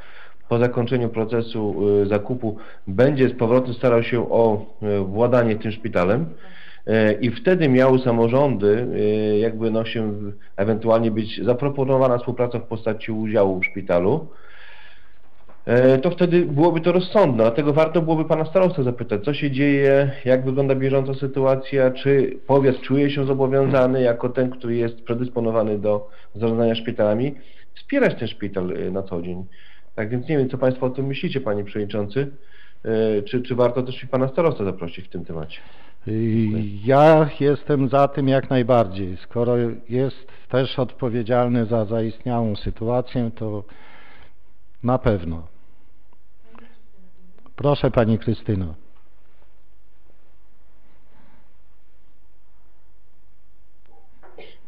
po zakończeniu procesu y, zakupu będzie z powrotem starał się o y, władanie tym szpitalem, E, i wtedy miały samorządy jakby no się ewentualnie być zaproponowana współpraca w postaci udziału w szpitalu, to wtedy byłoby to rozsądne. Dlatego warto byłoby pana starostę zapytać, co się dzieje, jak wygląda bieżąca sytuacja, czy powiat czuje się zobowiązany jako ten, który jest predysponowany do zarządzania szpitalami, wspierać ten szpital na co dzień. Tak więc nie wiem, co państwo o tym myślicie, panie przewodniczący, E, czy, czy warto też i pana starostę zaprosić w tym temacie. Y, Ja jestem za tym jak najbardziej. Skoro jest też odpowiedzialny za zaistniałą sytuację, to na pewno. Proszę Pani Krystyno.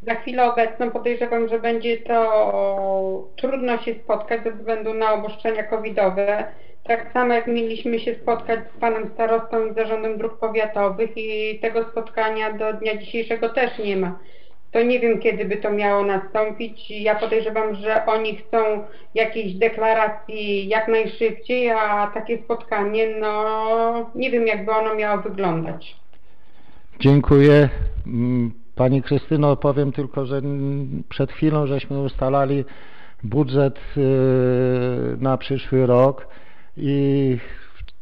Za chwilę obecną podejrzewam, że będzie to trudno się spotkać ze względu na obostrzenia covidowe. Tak samo jak mieliśmy się spotkać z panem starostą i zarządem dróg powiatowych i tego spotkania do dnia dzisiejszego też nie ma. To nie wiem kiedy by to miało nastąpić. Ja podejrzewam, że oni chcą jakiejś deklaracji jak najszybciej, a takie spotkanie, no nie wiem jakby ono miało wyglądać. Dziękuję. Pani Krystyno, powiem tylko, że przed chwilą żeśmy ustalali budżet y, na przyszły rok i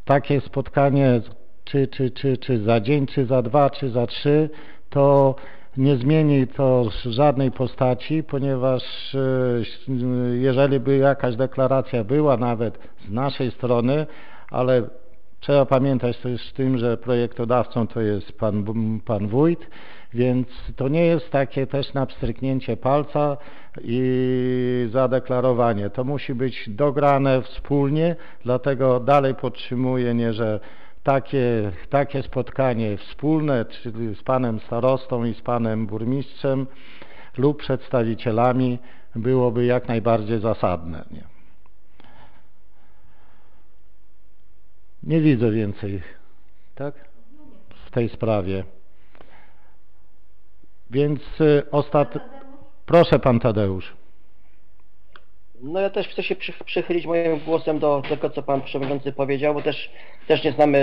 takie spotkanie czy, czy, czy, czy za dzień, czy za dwa, czy za trzy, to nie zmieni to żadnej postaci, ponieważ y, jeżeli by jakaś deklaracja była nawet z naszej strony, ale Trzeba pamiętać też z tym, że projektodawcą to jest pan, pan wójt, więc to nie jest takie też na pstryknięcie palca i zadeklarowanie. To musi być dograne wspólnie, dlatego dalej podtrzymuję, nie, że takie, takie spotkanie wspólne, czyli z panem starostą i z panem burmistrzem lub przedstawicielami byłoby jak najbardziej zasadne. Nie? Nie widzę więcej, tak? W tej sprawie. Więc y, ostat... Proszę pan Tadeusz. No ja też chcę się przy, przychylić moim głosem do tego, co pan przewodniczący powiedział, bo też, też nie znamy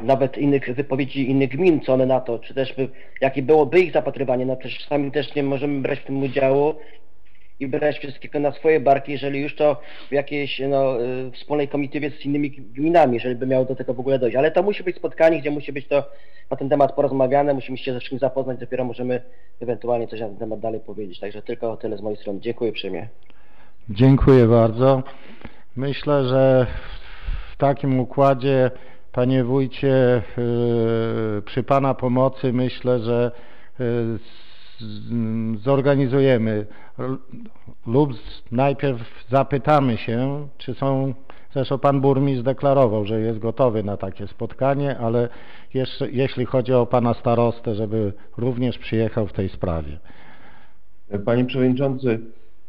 y, nawet innych wypowiedzi innych gmin, co one na to, czy też by, jakie byłoby ich zapatrywanie, no też sami też nie możemy brać w tym udziału i brać wszystkiego na swoje barki, jeżeli już to w jakiejś no, y, wspólnej komitywie z innymi gminami, jeżeli by miało do tego w ogóle dojść. Ale to musi być spotkanie, gdzie musi być to na ten temat porozmawiane, musimy się ze wszystkim zapoznać, dopiero możemy ewentualnie coś na ten temat dalej powiedzieć. Także tylko tyle z mojej strony. Dziękuję uprzejmie. Dziękuję bardzo. Myślę, że w takim układzie, panie wójcie, yy, przy pana pomocy myślę, że z- zorganizujemy lub najpierw zapytamy się, czy są, zresztą pan burmistrz deklarował, że jest gotowy na takie spotkanie, ale jeszcze, jeśli chodzi o pana starostę, żeby również przyjechał w tej sprawie. Panie Przewodniczący,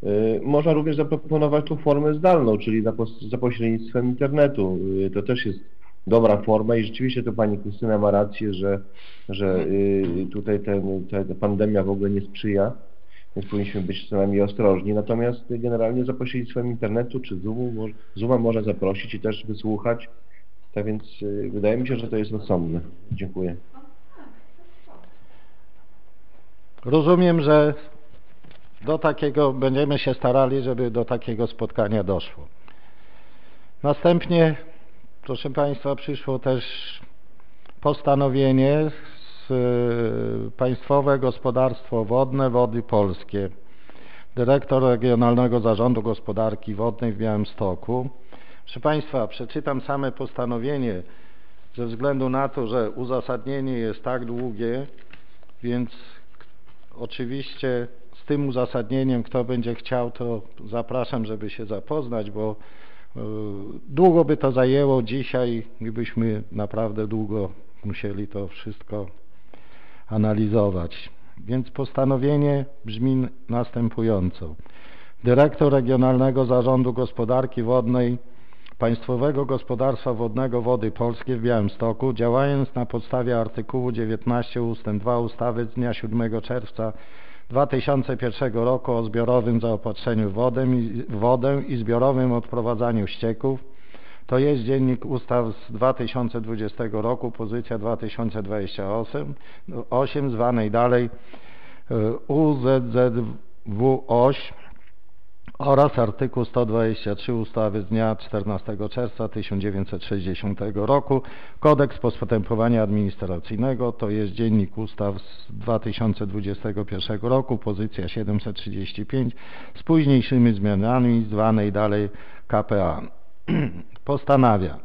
y, można również zaproponować tu formę zdalną, czyli za pośrednictwem internetu. Y, To też jest dobra forma i rzeczywiście to Pani Krystyna ma rację, że, że y, tutaj ten, ta ta pandemia w ogóle nie sprzyja, więc powinniśmy być co najmniej ostrożni. Natomiast generalnie za pośrednictwem internetu czy Zoomu, mo- Zooma można zaprosić i też wysłuchać Tak więc y, wydaje mi się, że to jest rozsądne. Dziękuję. Rozumiem, że do takiego będziemy się starali, żeby do takiego spotkania doszło. Następnie, proszę Państwa, przyszło też postanowienie z y, Państwowe Gospodarstwo Wodne Wody Polskie. Dyrektor Regionalnego Zarządu Gospodarki Wodnej w Białymstoku. Proszę Państwa, przeczytam same postanowienie ze względu na to, że uzasadnienie jest tak długie, więc oczywiście z tym uzasadnieniem, kto będzie chciał, to zapraszam, żeby się zapoznać, bo długo by to zajęło dzisiaj, gdybyśmy naprawdę długo musieli to wszystko analizować. Więc postanowienie brzmi następująco. Dyrektor Regionalnego Zarządu Gospodarki Wodnej Państwowego Gospodarstwa Wodnego Wody Polskie w Białymstoku, działając na podstawie artykułu 19 ust. 2 ustawy z dnia 7 czerwca 2001 roku o zbiorowym zaopatrzeniu wodę i, wodę i zbiorowym odprowadzaniu ścieków, to jest dziennik ustaw z 2020 roku, pozycja 2028, 8, zwanej dalej UZZW8 oraz artykuł 123 ustawy z dnia 14 czerwca 1960 roku Kodeks Postępowania Administracyjnego, to jest dziennik ustaw z 2021 roku, pozycja 735 z późniejszymi zmianami zwanej dalej KPA. Postanawia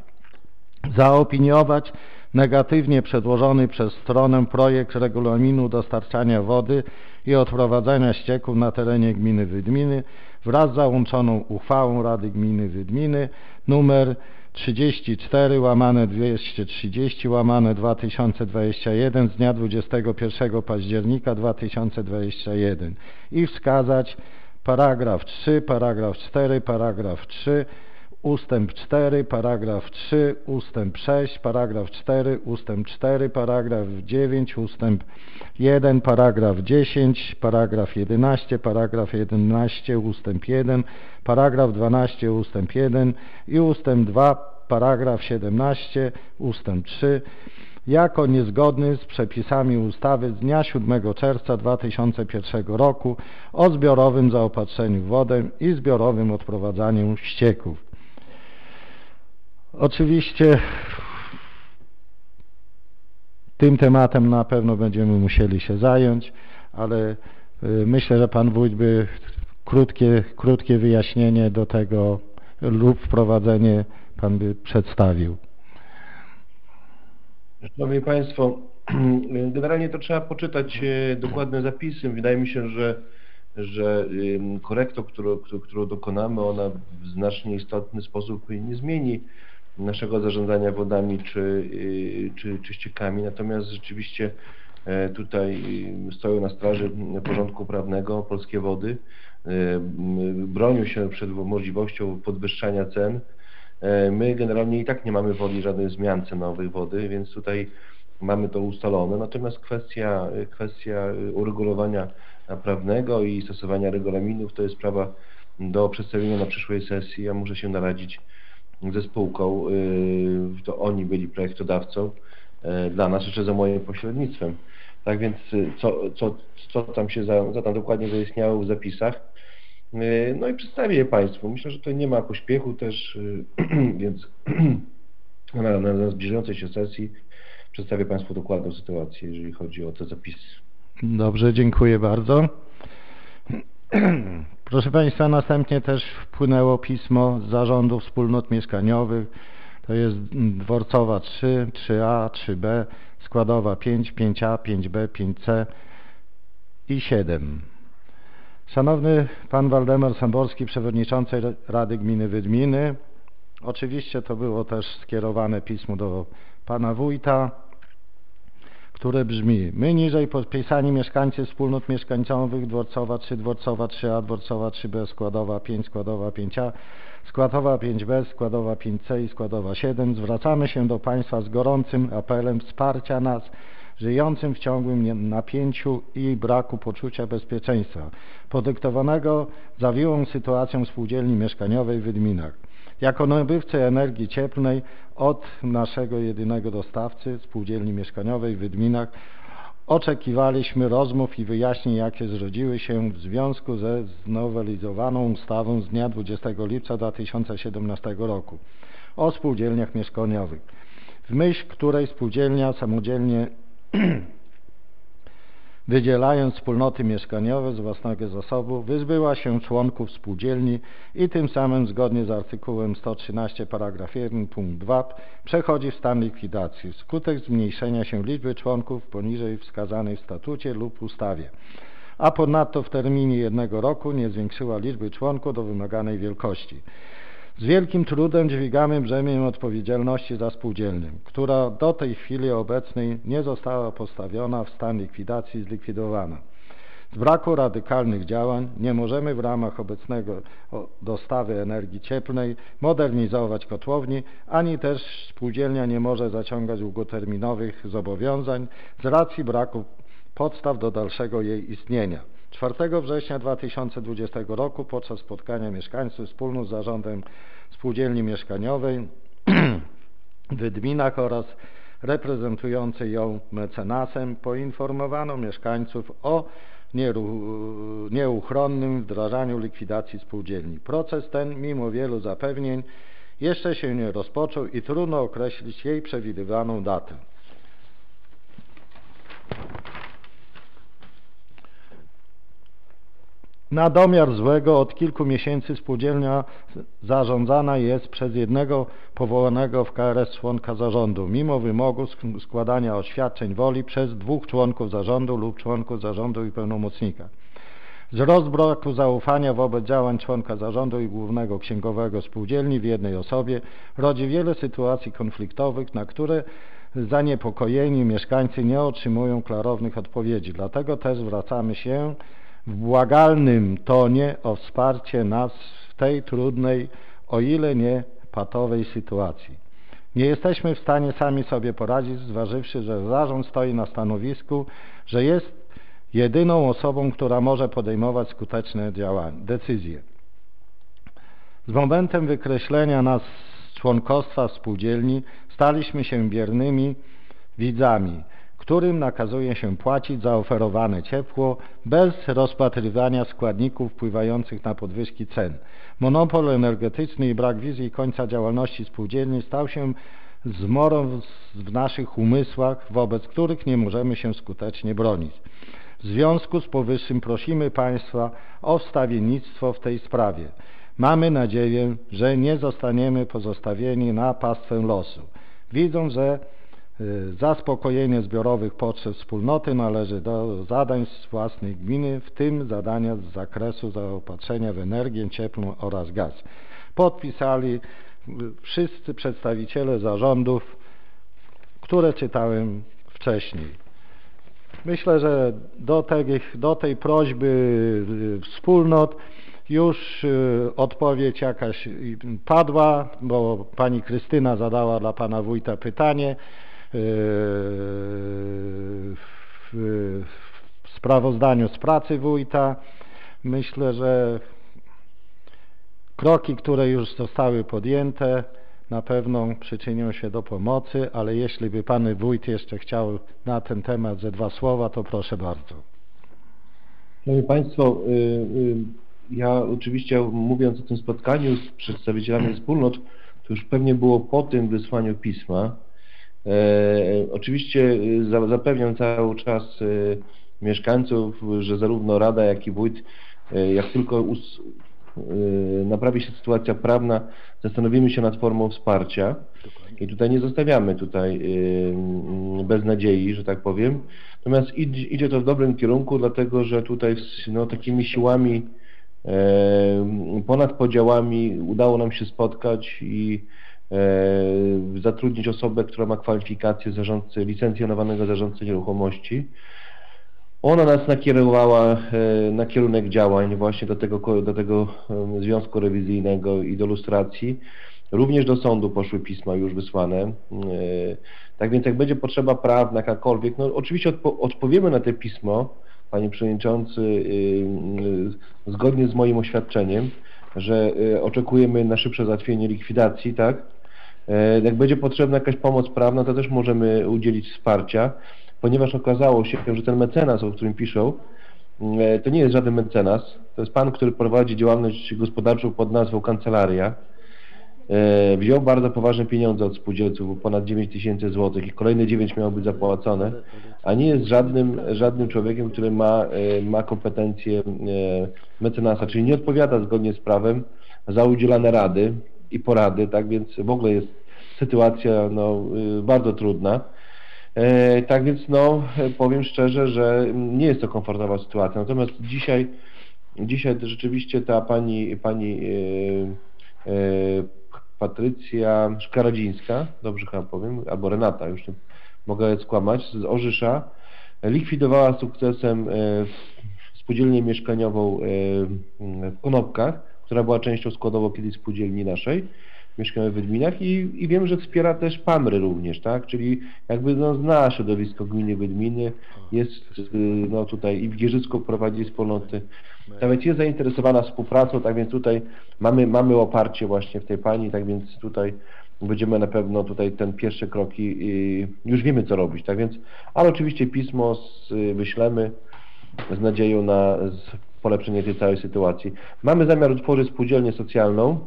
zaopiniować negatywnie przedłożony przez stronę projekt regulaminu dostarczania wody i odprowadzania ścieków na terenie gminy Wydminy wraz z załączoną uchwałą Rady Gminy Wydminy numer 34 łamane 230 łamane 2021 z dnia 21 października 2021 i wskazać paragraf 3, paragraf 4, paragraf 3 ustęp 4, paragraf 3, ustęp 6, paragraf 4, ustęp 4, paragraf 9, ustęp 1, paragraf 10, paragraf 11, paragraf 11, ustęp 1, paragraf 12, ustęp 1 i ustęp 2, paragraf 17, ustęp 3 jako niezgodny z przepisami ustawy z dnia 7 czerwca 2001 roku o zbiorowym zaopatrzeniu w wodę i zbiorowym odprowadzaniu ścieków. Oczywiście tym tematem na pewno będziemy musieli się zająć, ale y, myślę, że Pan Wójt by krótkie, krótkie wyjaśnienie do tego lub wprowadzenie Pan by przedstawił. Szanowni Państwo, generalnie to trzeba poczytać e, dokładne zapisy. Wydaje mi się, że, że korektą, którą, którą dokonamy, ona w znacznie istotny sposób nie zmieni naszego zarządzania wodami czy, y, czy, czy ściekami. Natomiast rzeczywiście e, tutaj y, stoją na straży porządku prawnego polskie wody, e, bronią się przed możliwością podwyższania cen. E, my generalnie i tak nie mamy woli żadnych zmian cenowych wody, więc tutaj mamy to ustalone. Natomiast kwestia, kwestia uregulowania prawnego i stosowania regulaminów to jest sprawa do przedstawienia na przyszłej sesji. Ja muszę się naradzić ze spółką, y, to oni byli projektodawcą y, dla nas jeszcze za moim pośrednictwem. Tak więc y, co, co, co tam się za, co tam dokładnie zaistniało w zapisach, no i przedstawię je Państwu. Myślę, że to nie ma pośpiechu też, więc na, na zbliżającej się sesji przedstawię Państwu dokładną sytuację, jeżeli chodzi o te zapisy. Dobrze, dziękuję bardzo. Proszę Państwa, następnie też wpłynęło pismo z Zarządu Wspólnot Mieszkaniowych. To jest Dworcowa 3, 3A, 3B, składowa 5, 5A, 5B, 5C i 7. Szanowny Pan Waldemar Samborski, Przewodniczący Rady Gminy Wydminy. Oczywiście to było też skierowane pismo do Pana Wójta które brzmi My niżej podpisani mieszkańcy wspólnot mieszkańcowych Dworcowa 3, Dworcowa 3A, Dworcowa 3B, Składowa 5, Składowa 5A, Składowa 5B, Składowa 5C i Składowa 7 zwracamy się do Państwa z gorącym apelem wsparcia nas żyjącym w ciągłym napięciu i braku poczucia bezpieczeństwa, podyktowanego zawiłą sytuacją spółdzielni mieszkaniowej w Wydminach. Jako nabywcy energii cieplnej od naszego jedynego dostawcy, spółdzielni mieszkaniowej w Wydminach, oczekiwaliśmy rozmów i wyjaśnień, jakie zrodziły się w związku ze znowelizowaną ustawą z dnia 20 lipca 2017 roku o spółdzielniach mieszkaniowych, w myśl której spółdzielnia samodzielnie wydzielając wspólnoty mieszkaniowe z własnego zasobu, wyzbyła się członków spółdzielni i tym samym zgodnie z artykułem 113 paragraf 1 punkt 2 przechodzi w stan likwidacji wskutek zmniejszenia się liczby członków poniżej wskazanej w statucie lub ustawie, a ponadto w terminie jednego roku nie zwiększyła liczby członków do wymaganej wielkości. Z wielkim trudem dźwigamy brzemię odpowiedzialności za spółdzielnię, która do tej chwili obecnej nie została postawiona w stan likwidacji zlikwidowana. Z braku radykalnych działań nie możemy w ramach obecnego dostawy energii cieplnej modernizować kotłowni, ani też spółdzielnia nie może zaciągać długoterminowych zobowiązań z racji braku podstaw do dalszego jej istnienia. 4 września 2020 roku podczas spotkania mieszkańców wspólnie z zarządem spółdzielni mieszkaniowej w Wydminach oraz reprezentującej ją mecenasem poinformowano mieszkańców o nieuchronnym wdrażaniu likwidacji spółdzielni. Proces ten, mimo wielu zapewnień, jeszcze się nie rozpoczął i trudno określić jej przewidywaną datę. Na domiar złego od kilku miesięcy spółdzielnia zarządzana jest przez jednego powołanego w KRS członka zarządu, mimo wymogu składania oświadczeń woli przez dwóch członków zarządu lub członków zarządu i pełnomocnika. Wzrost braku zaufania wobec działań członka zarządu i głównego księgowego spółdzielni w jednej osobie rodzi wiele sytuacji konfliktowych, na które zaniepokojeni mieszkańcy nie otrzymują klarownych odpowiedzi. Dlatego też zwracamy się w błagalnym tonie o wsparcie nas w tej trudnej, o ile nie patowej sytuacji. Nie jesteśmy w stanie sami sobie poradzić, zważywszy, że zarząd stoi na stanowisku, że jest jedyną osobą, która może podejmować skuteczne działania, decyzje. Z momentem wykreślenia nas z członkostwa spółdzielni staliśmy się biernymi widzami, którym nakazuje się płacić za oferowane ciepło bez rozpatrywania składników wpływających na podwyżki cen. Monopol energetyczny i brak wizji końca działalności spółdzielni stał się zmorą w naszych umysłach, wobec których nie możemy się skutecznie bronić. W związku z powyższym prosimy Państwa o wstawiennictwo w tej sprawie. Mamy nadzieję, że nie zostaniemy pozostawieni na pastwę losu. Widzą, że zaspokojenie zbiorowych potrzeb wspólnoty należy do zadań z własnej gminy, w tym zadania z zakresu zaopatrzenia w energię cieplną oraz gaz. Podpisali y, wszyscy przedstawiciele zarządów, które czytałem wcześniej. Myślę, że do, tej, do tej prośby y, wspólnot już odpowiedź jakaś padła, bo pani Krystyna zadała dla pana wójta pytanie. Yy, w, sprawozdaniu z pracy wójta. Myślę, że kroki, które już zostały podjęte, na pewno przyczynią się do pomocy, ale jeśli by Pan Wójt jeszcze chciał na ten temat ze dwa słowa, to proszę bardzo. Szanowni Państwo, y, y, ja oczywiście mówiąc o tym spotkaniu z przedstawicielami wspólnot, to już pewnie było po tym wysłaniu pisma, E, oczywiście e, zapewniam cały czas e, mieszkańców, że zarówno Rada, jak i Wójt, jak tylko naprawi się sytuacja prawna, zastanowimy się nad formą wsparcia i tutaj nie zostawiamy tutaj bez nadziei, że tak powiem. Natomiast idzie to w dobrym kierunku, dlatego że tutaj no, takimi siłami ponad podziałami udało nam się spotkać i E, zatrudnić osobę, która ma kwalifikację zarządcy, licencjonowanego zarządcy nieruchomości. Ona nas nakierowała e, na kierunek działań właśnie do tego, do tego związku rewizyjnego i do lustracji. Również do sądu poszły pisma już wysłane. E, tak więc jak będzie potrzeba prawna jakakolwiek, no oczywiście odpo odpowiemy na te pismo, Panie Przewodniczący, zgodnie z moim oświadczeniem. że oczekujemy na szybsze załatwienie likwidacji, tak? E, Jak będzie potrzebna jakaś pomoc prawna, to też możemy udzielić wsparcia, ponieważ okazało się, że ten mecenas, o którym piszą, e, to nie jest żaden mecenas, to jest pan, który prowadzi działalność gospodarczą pod nazwą kancelaria. E, Wziął bardzo poważne pieniądze od spółdzielców, ponad 9 tysięcy złotych i kolejne 9 miało być zapłacone, a nie jest żadnym, żadnym człowiekiem, który ma, ma kompetencje mecenasa, czyli nie odpowiada zgodnie z prawem za udzielane rady i porady, tak więc w ogóle jest sytuacja no, y, bardzo trudna. E, Tak więc no, powiem szczerze, że nie jest to komfortowa sytuacja. Natomiast dzisiaj, dzisiaj rzeczywiście ta pani, pani e, e, Patrycja Szkaradzińska, dobrze chyba powiem, albo Renata, już nie mogę skłamać, z Orzysza, likwidowała sukcesem spółdzielnię mieszkaniową w Konopkach, która była częścią składową kiedyś spółdzielni naszej, mieszkamy w Wydminach i, i wiem, że wspiera też PAMRY również, tak, czyli jakby no, zna środowisko gminy Wydminy, jest y, no tutaj i w Gierzycku prowadzi wspólnoty, więc jest zainteresowana współpracą, tak więc tutaj mamy, mamy oparcie właśnie w tej pani, tak więc tutaj będziemy na pewno tutaj ten pierwsze kroki, y, już wiemy co robić, tak więc, ale oczywiście pismo z, wyślemy z nadzieją na z polepszenie tej całej sytuacji. Mamy zamiar utworzyć spółdzielnię socjalną,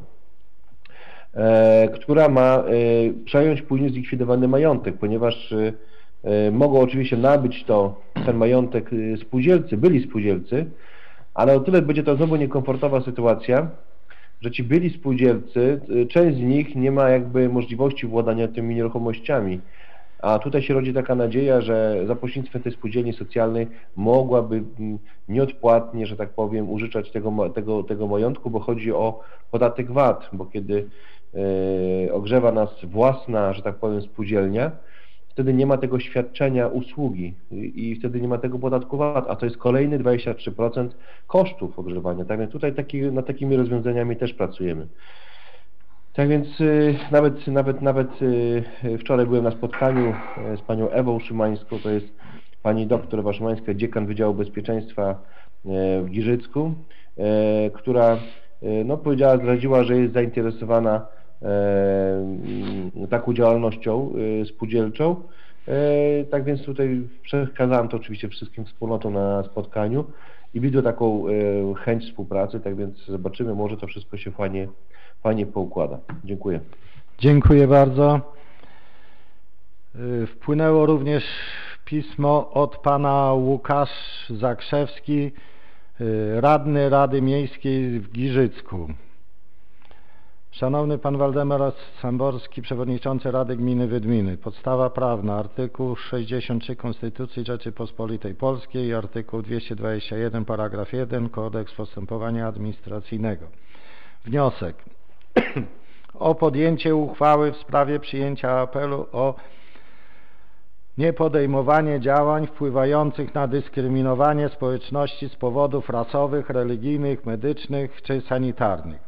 e, która ma e, przejąć później zlikwidowany majątek, ponieważ e, e, mogą oczywiście nabyć to, ten majątek e, spółdzielcy, byli spółdzielcy, ale o tyle będzie to znowu niekomfortowa sytuacja, że ci byli spółdzielcy, e, część z nich nie ma jakby możliwości władania tymi nieruchomościami. A tutaj się rodzi taka nadzieja, że za pośrednictwem tej spółdzielni socjalnej mogłaby mm, nieodpłatnie, że tak powiem, użyczać tego, tego, tego majątku, bo chodzi o podatek VAT, bo kiedy e, ogrzewa nas własna, że tak powiem, spółdzielnia, wtedy nie ma tego świadczenia usługi i, i wtedy nie ma tego podatku VAT, a to jest kolejny 23% kosztów ogrzewania. Tak więc tutaj taki, nad takimi rozwiązaniami też pracujemy. Tak więc y, nawet, nawet, nawet y, wczoraj byłem na spotkaniu y, z panią Ewą Szymańską, to jest pani doktor Waszymańska, dziekan Wydziału Bezpieczeństwa y, w Giżycku, y, która y, no, powiedziała, zdradziła, że jest zainteresowana y, taką działalnością y, spółdzielczą. Y, Tak więc tutaj przekazałem to oczywiście wszystkim wspólnotom na spotkaniu i widzę taką y, chęć współpracy, tak więc zobaczymy, może to wszystko się fajnie, fajnie poukłada. Dziękuję. Dziękuję bardzo. Y, Wpłynęło również pismo od pana Łukasz Zakrzewski, y, radny Rady Miejskiej w Giżycku. Szanowny pan Waldemar Samborski, przewodniczący Rady Gminy Wydminy. Podstawa prawna, artykuł 63 Konstytucji Rzeczypospolitej Polskiej artykuł 221 paragraf 1 Kodeks Postępowania Administracyjnego. Wniosek o podjęcie uchwały w sprawie przyjęcia apelu o niepodejmowanie działań wpływających na dyskryminowanie społeczności z powodów rasowych, religijnych, medycznych czy sanitarnych.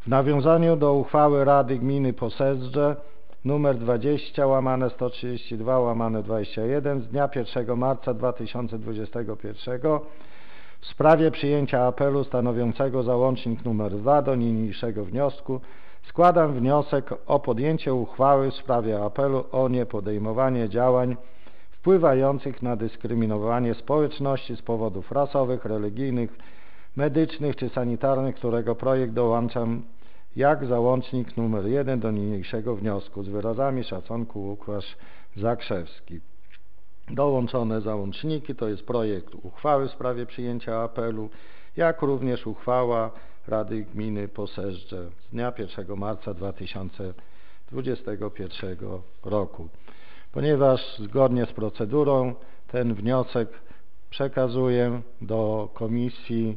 W nawiązaniu do uchwały Rady Gminy Posezdrze nr 20 łamane 132 łamane 21 z dnia 1 marca 2021 w sprawie przyjęcia apelu stanowiącego załącznik nr 2 do niniejszego wniosku składam wniosek o podjęcie uchwały w sprawie apelu o niepodejmowanie działań wpływających na dyskryminowanie społeczności z powodów rasowych, religijnych, medycznych czy sanitarnych, którego projekt dołączam jak załącznik numer 1 do niniejszego wniosku z wyrazami szacunku Łukasz Zakrzewski. Dołączone załączniki to jest projekt uchwały w sprawie przyjęcia apelu, jak również uchwała Rady Gminy Poseżdże z dnia 1 marca 2021 roku. Ponieważ zgodnie z procedurą ten wniosek przekazuję do Komisji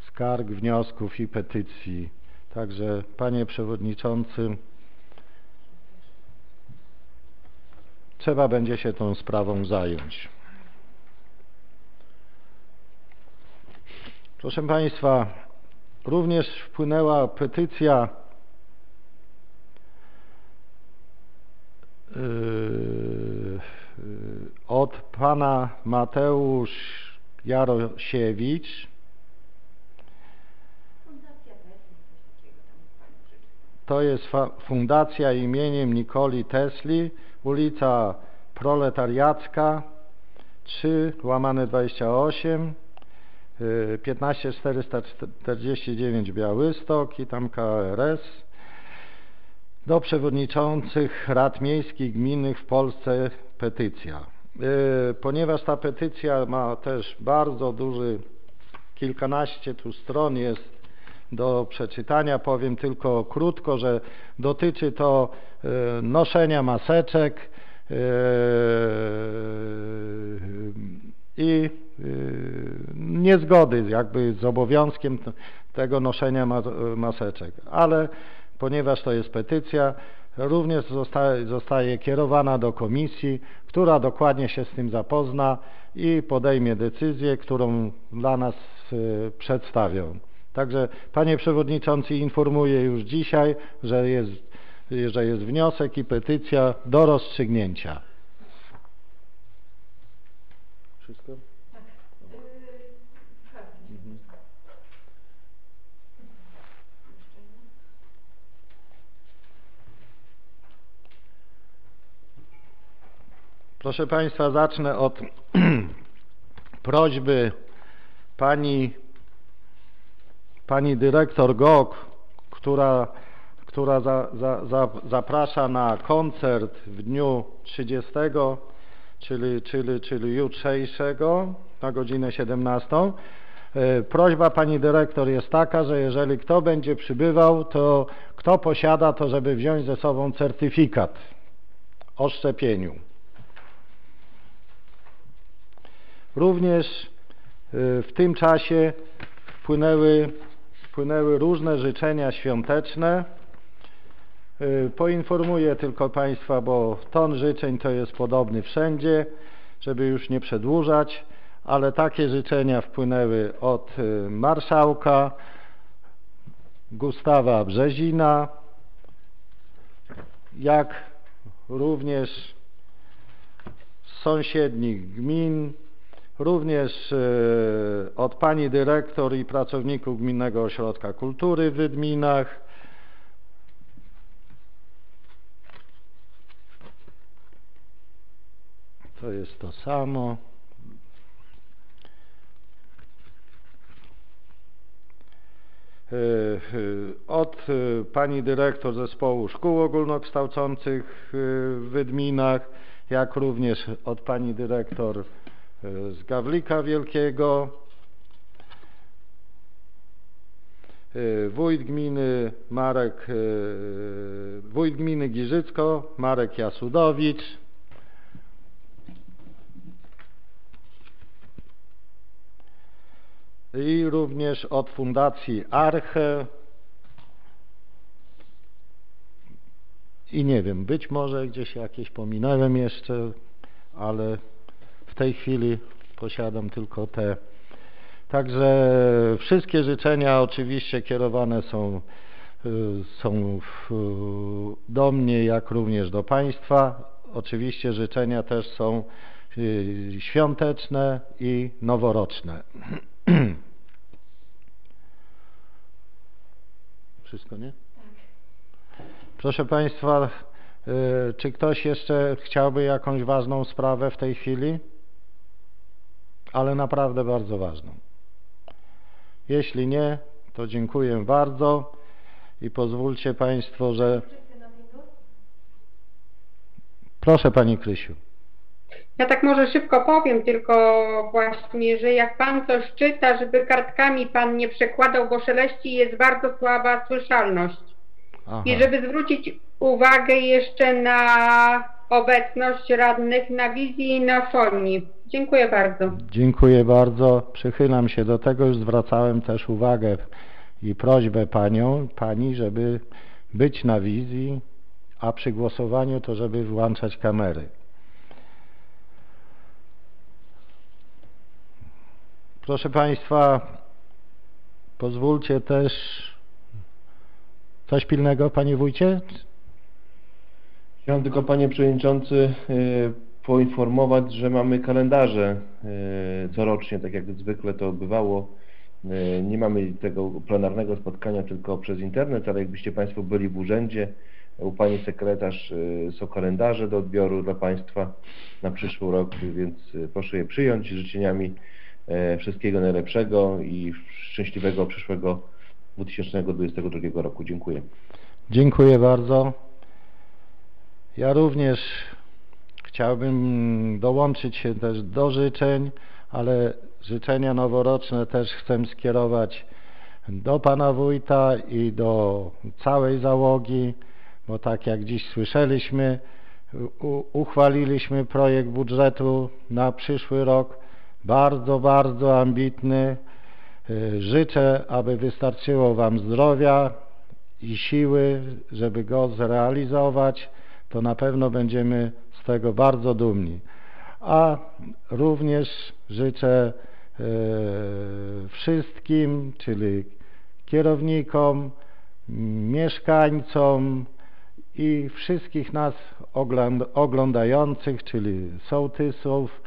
Skarg, Wniosków i Petycji. Także Panie Przewodniczący, trzeba będzie się tą sprawą zająć. Proszę Państwa, również wpłynęła petycja yy, od pana Mateusz Jarosiewicz. to jest Fundacja imieniem Nikoli Tesli, ulica Proletariacka 3 łamane 28 y, 15449 Białystok i tam KRS do przewodniczących rad miejskich gminnych w Polsce petycja. Y, Ponieważ ta petycja ma też bardzo duży, kilkanaście tu stron jest do przeczytania, powiem tylko krótko, że dotyczy to y, noszenia maseczek y, i y, niezgody jakby z obowiązkiem tego noszenia ma- maseczek, ale ponieważ to jest petycja, również zostaje, zostaje kierowana do komisji, która dokładnie się z tym zapozna i podejmie decyzję, którą dla nas przedstawią. Także Panie Przewodniczący informuję już dzisiaj, że jest, że jest wniosek i petycja do rozstrzygnięcia. Wszystko? Mhm. Proszę Państwa, zacznę od prośby pani, pani dyrektor GOK, która, która za, za, za, zaprasza na koncert w dniu 30, czyli, czyli, czyli jutrzejszego na godzinę 17. E, Prośba pani dyrektor jest taka, że jeżeli kto będzie przybywał, to kto posiada, to żeby wziąć ze sobą certyfikat o szczepieniu. Również y, w tym czasie wpłynęły, wpłynęły różne życzenia świąteczne. Y, Poinformuję tylko Państwa, bo ton życzeń to jest podobny wszędzie, żeby już nie przedłużać, ale takie życzenia wpłynęły od y, marszałka Gustawa Brzezina, jak również z sąsiednich gmin, również e, od pani dyrektor i pracowników Gminnego Ośrodka Kultury w Wydminach. To jest to samo. E, e, Od pani dyrektor zespołu szkół ogólnokształcących w Wydminach, jak również od pani dyrektor z Gawlika Wielkiego, e, wójt gminy Marek, e, wójt gminy Giżycko, Marek Jasudowicz, i również od Fundacji Arche. I nie wiem, być może gdzieś jakieś pominąłem jeszcze, ale w tej chwili posiadam tylko te. Także wszystkie życzenia oczywiście kierowane są, y, są w- do mnie, jak również do Państwa. Oczywiście życzenia też są y, świąteczne i noworoczne. Wszystko, nie? Proszę Państwa, y, czy ktoś jeszcze chciałby jakąś ważną sprawę w tej chwili? Ale naprawdę bardzo ważną. Jeśli nie, to dziękuję bardzo i pozwólcie Państwo, że... Proszę Pani Krysiu. Ja tak może szybko powiem, tylko właśnie, że jak Pan coś czyta, żeby kartkami Pan nie przekładał, bo szeleści jest bardzo słaba słyszalność. Aha. I żeby zwrócić uwagę jeszcze na obecność radnych na wizji i na fonii. Dziękuję bardzo. Dziękuję bardzo. Przychylam się do tego. Już zwracałem też uwagę i prośbę panią, pani, żeby być na wizji, a przy głosowaniu to żeby włączać kamery. Proszę Państwa, pozwólcie też coś pilnego, Panie Wójcie? Chciałem tylko Panie Przewodniczący e, poinformować, że mamy kalendarze e, corocznie, tak jak zwykle to bywało E, Nie mamy tego plenarnego spotkania tylko przez internet, ale jakbyście Państwo byli w urzędzie, u Pani Sekretarz e, są kalendarze do odbioru dla Państwa na przyszły rok, więc proszę je przyjąć z życzeniami wszystkiego najlepszego i szczęśliwego przyszłego 2022 roku. Dziękuję. Dziękuję bardzo. Ja również chciałbym dołączyć się też do życzeń, ale życzenia noworoczne też chcę skierować do Pana Wójta i do całej załogi, bo tak jak dziś słyszeliśmy, uchwaliliśmy projekt budżetu na przyszły rok, bardzo, bardzo ambitny. Życzę, aby wystarczyło Wam zdrowia i siły, żeby go zrealizować, to na pewno będziemy z tego bardzo dumni. A również życzę e, wszystkim, czyli kierownikom, mieszkańcom i wszystkich nas ogląd- oglądających, czyli sołtysów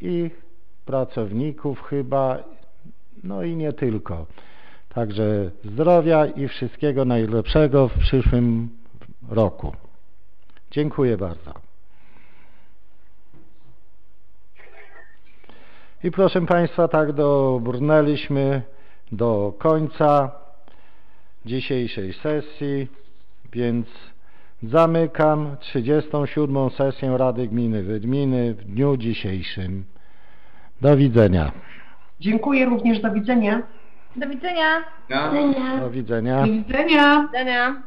i pracowników chyba, no i nie tylko. Także zdrowia i wszystkiego najlepszego w przyszłym roku. Dziękuję bardzo. I proszę Państwa, tak dobrnęliśmy do końca dzisiejszej sesji, więc zamykam 37. sesję Rady Gminy Wydminy w dniu dzisiejszym. Do widzenia. Dziękuję również, do widzenia. Do widzenia. Do widzenia. Do widzenia. Do widzenia.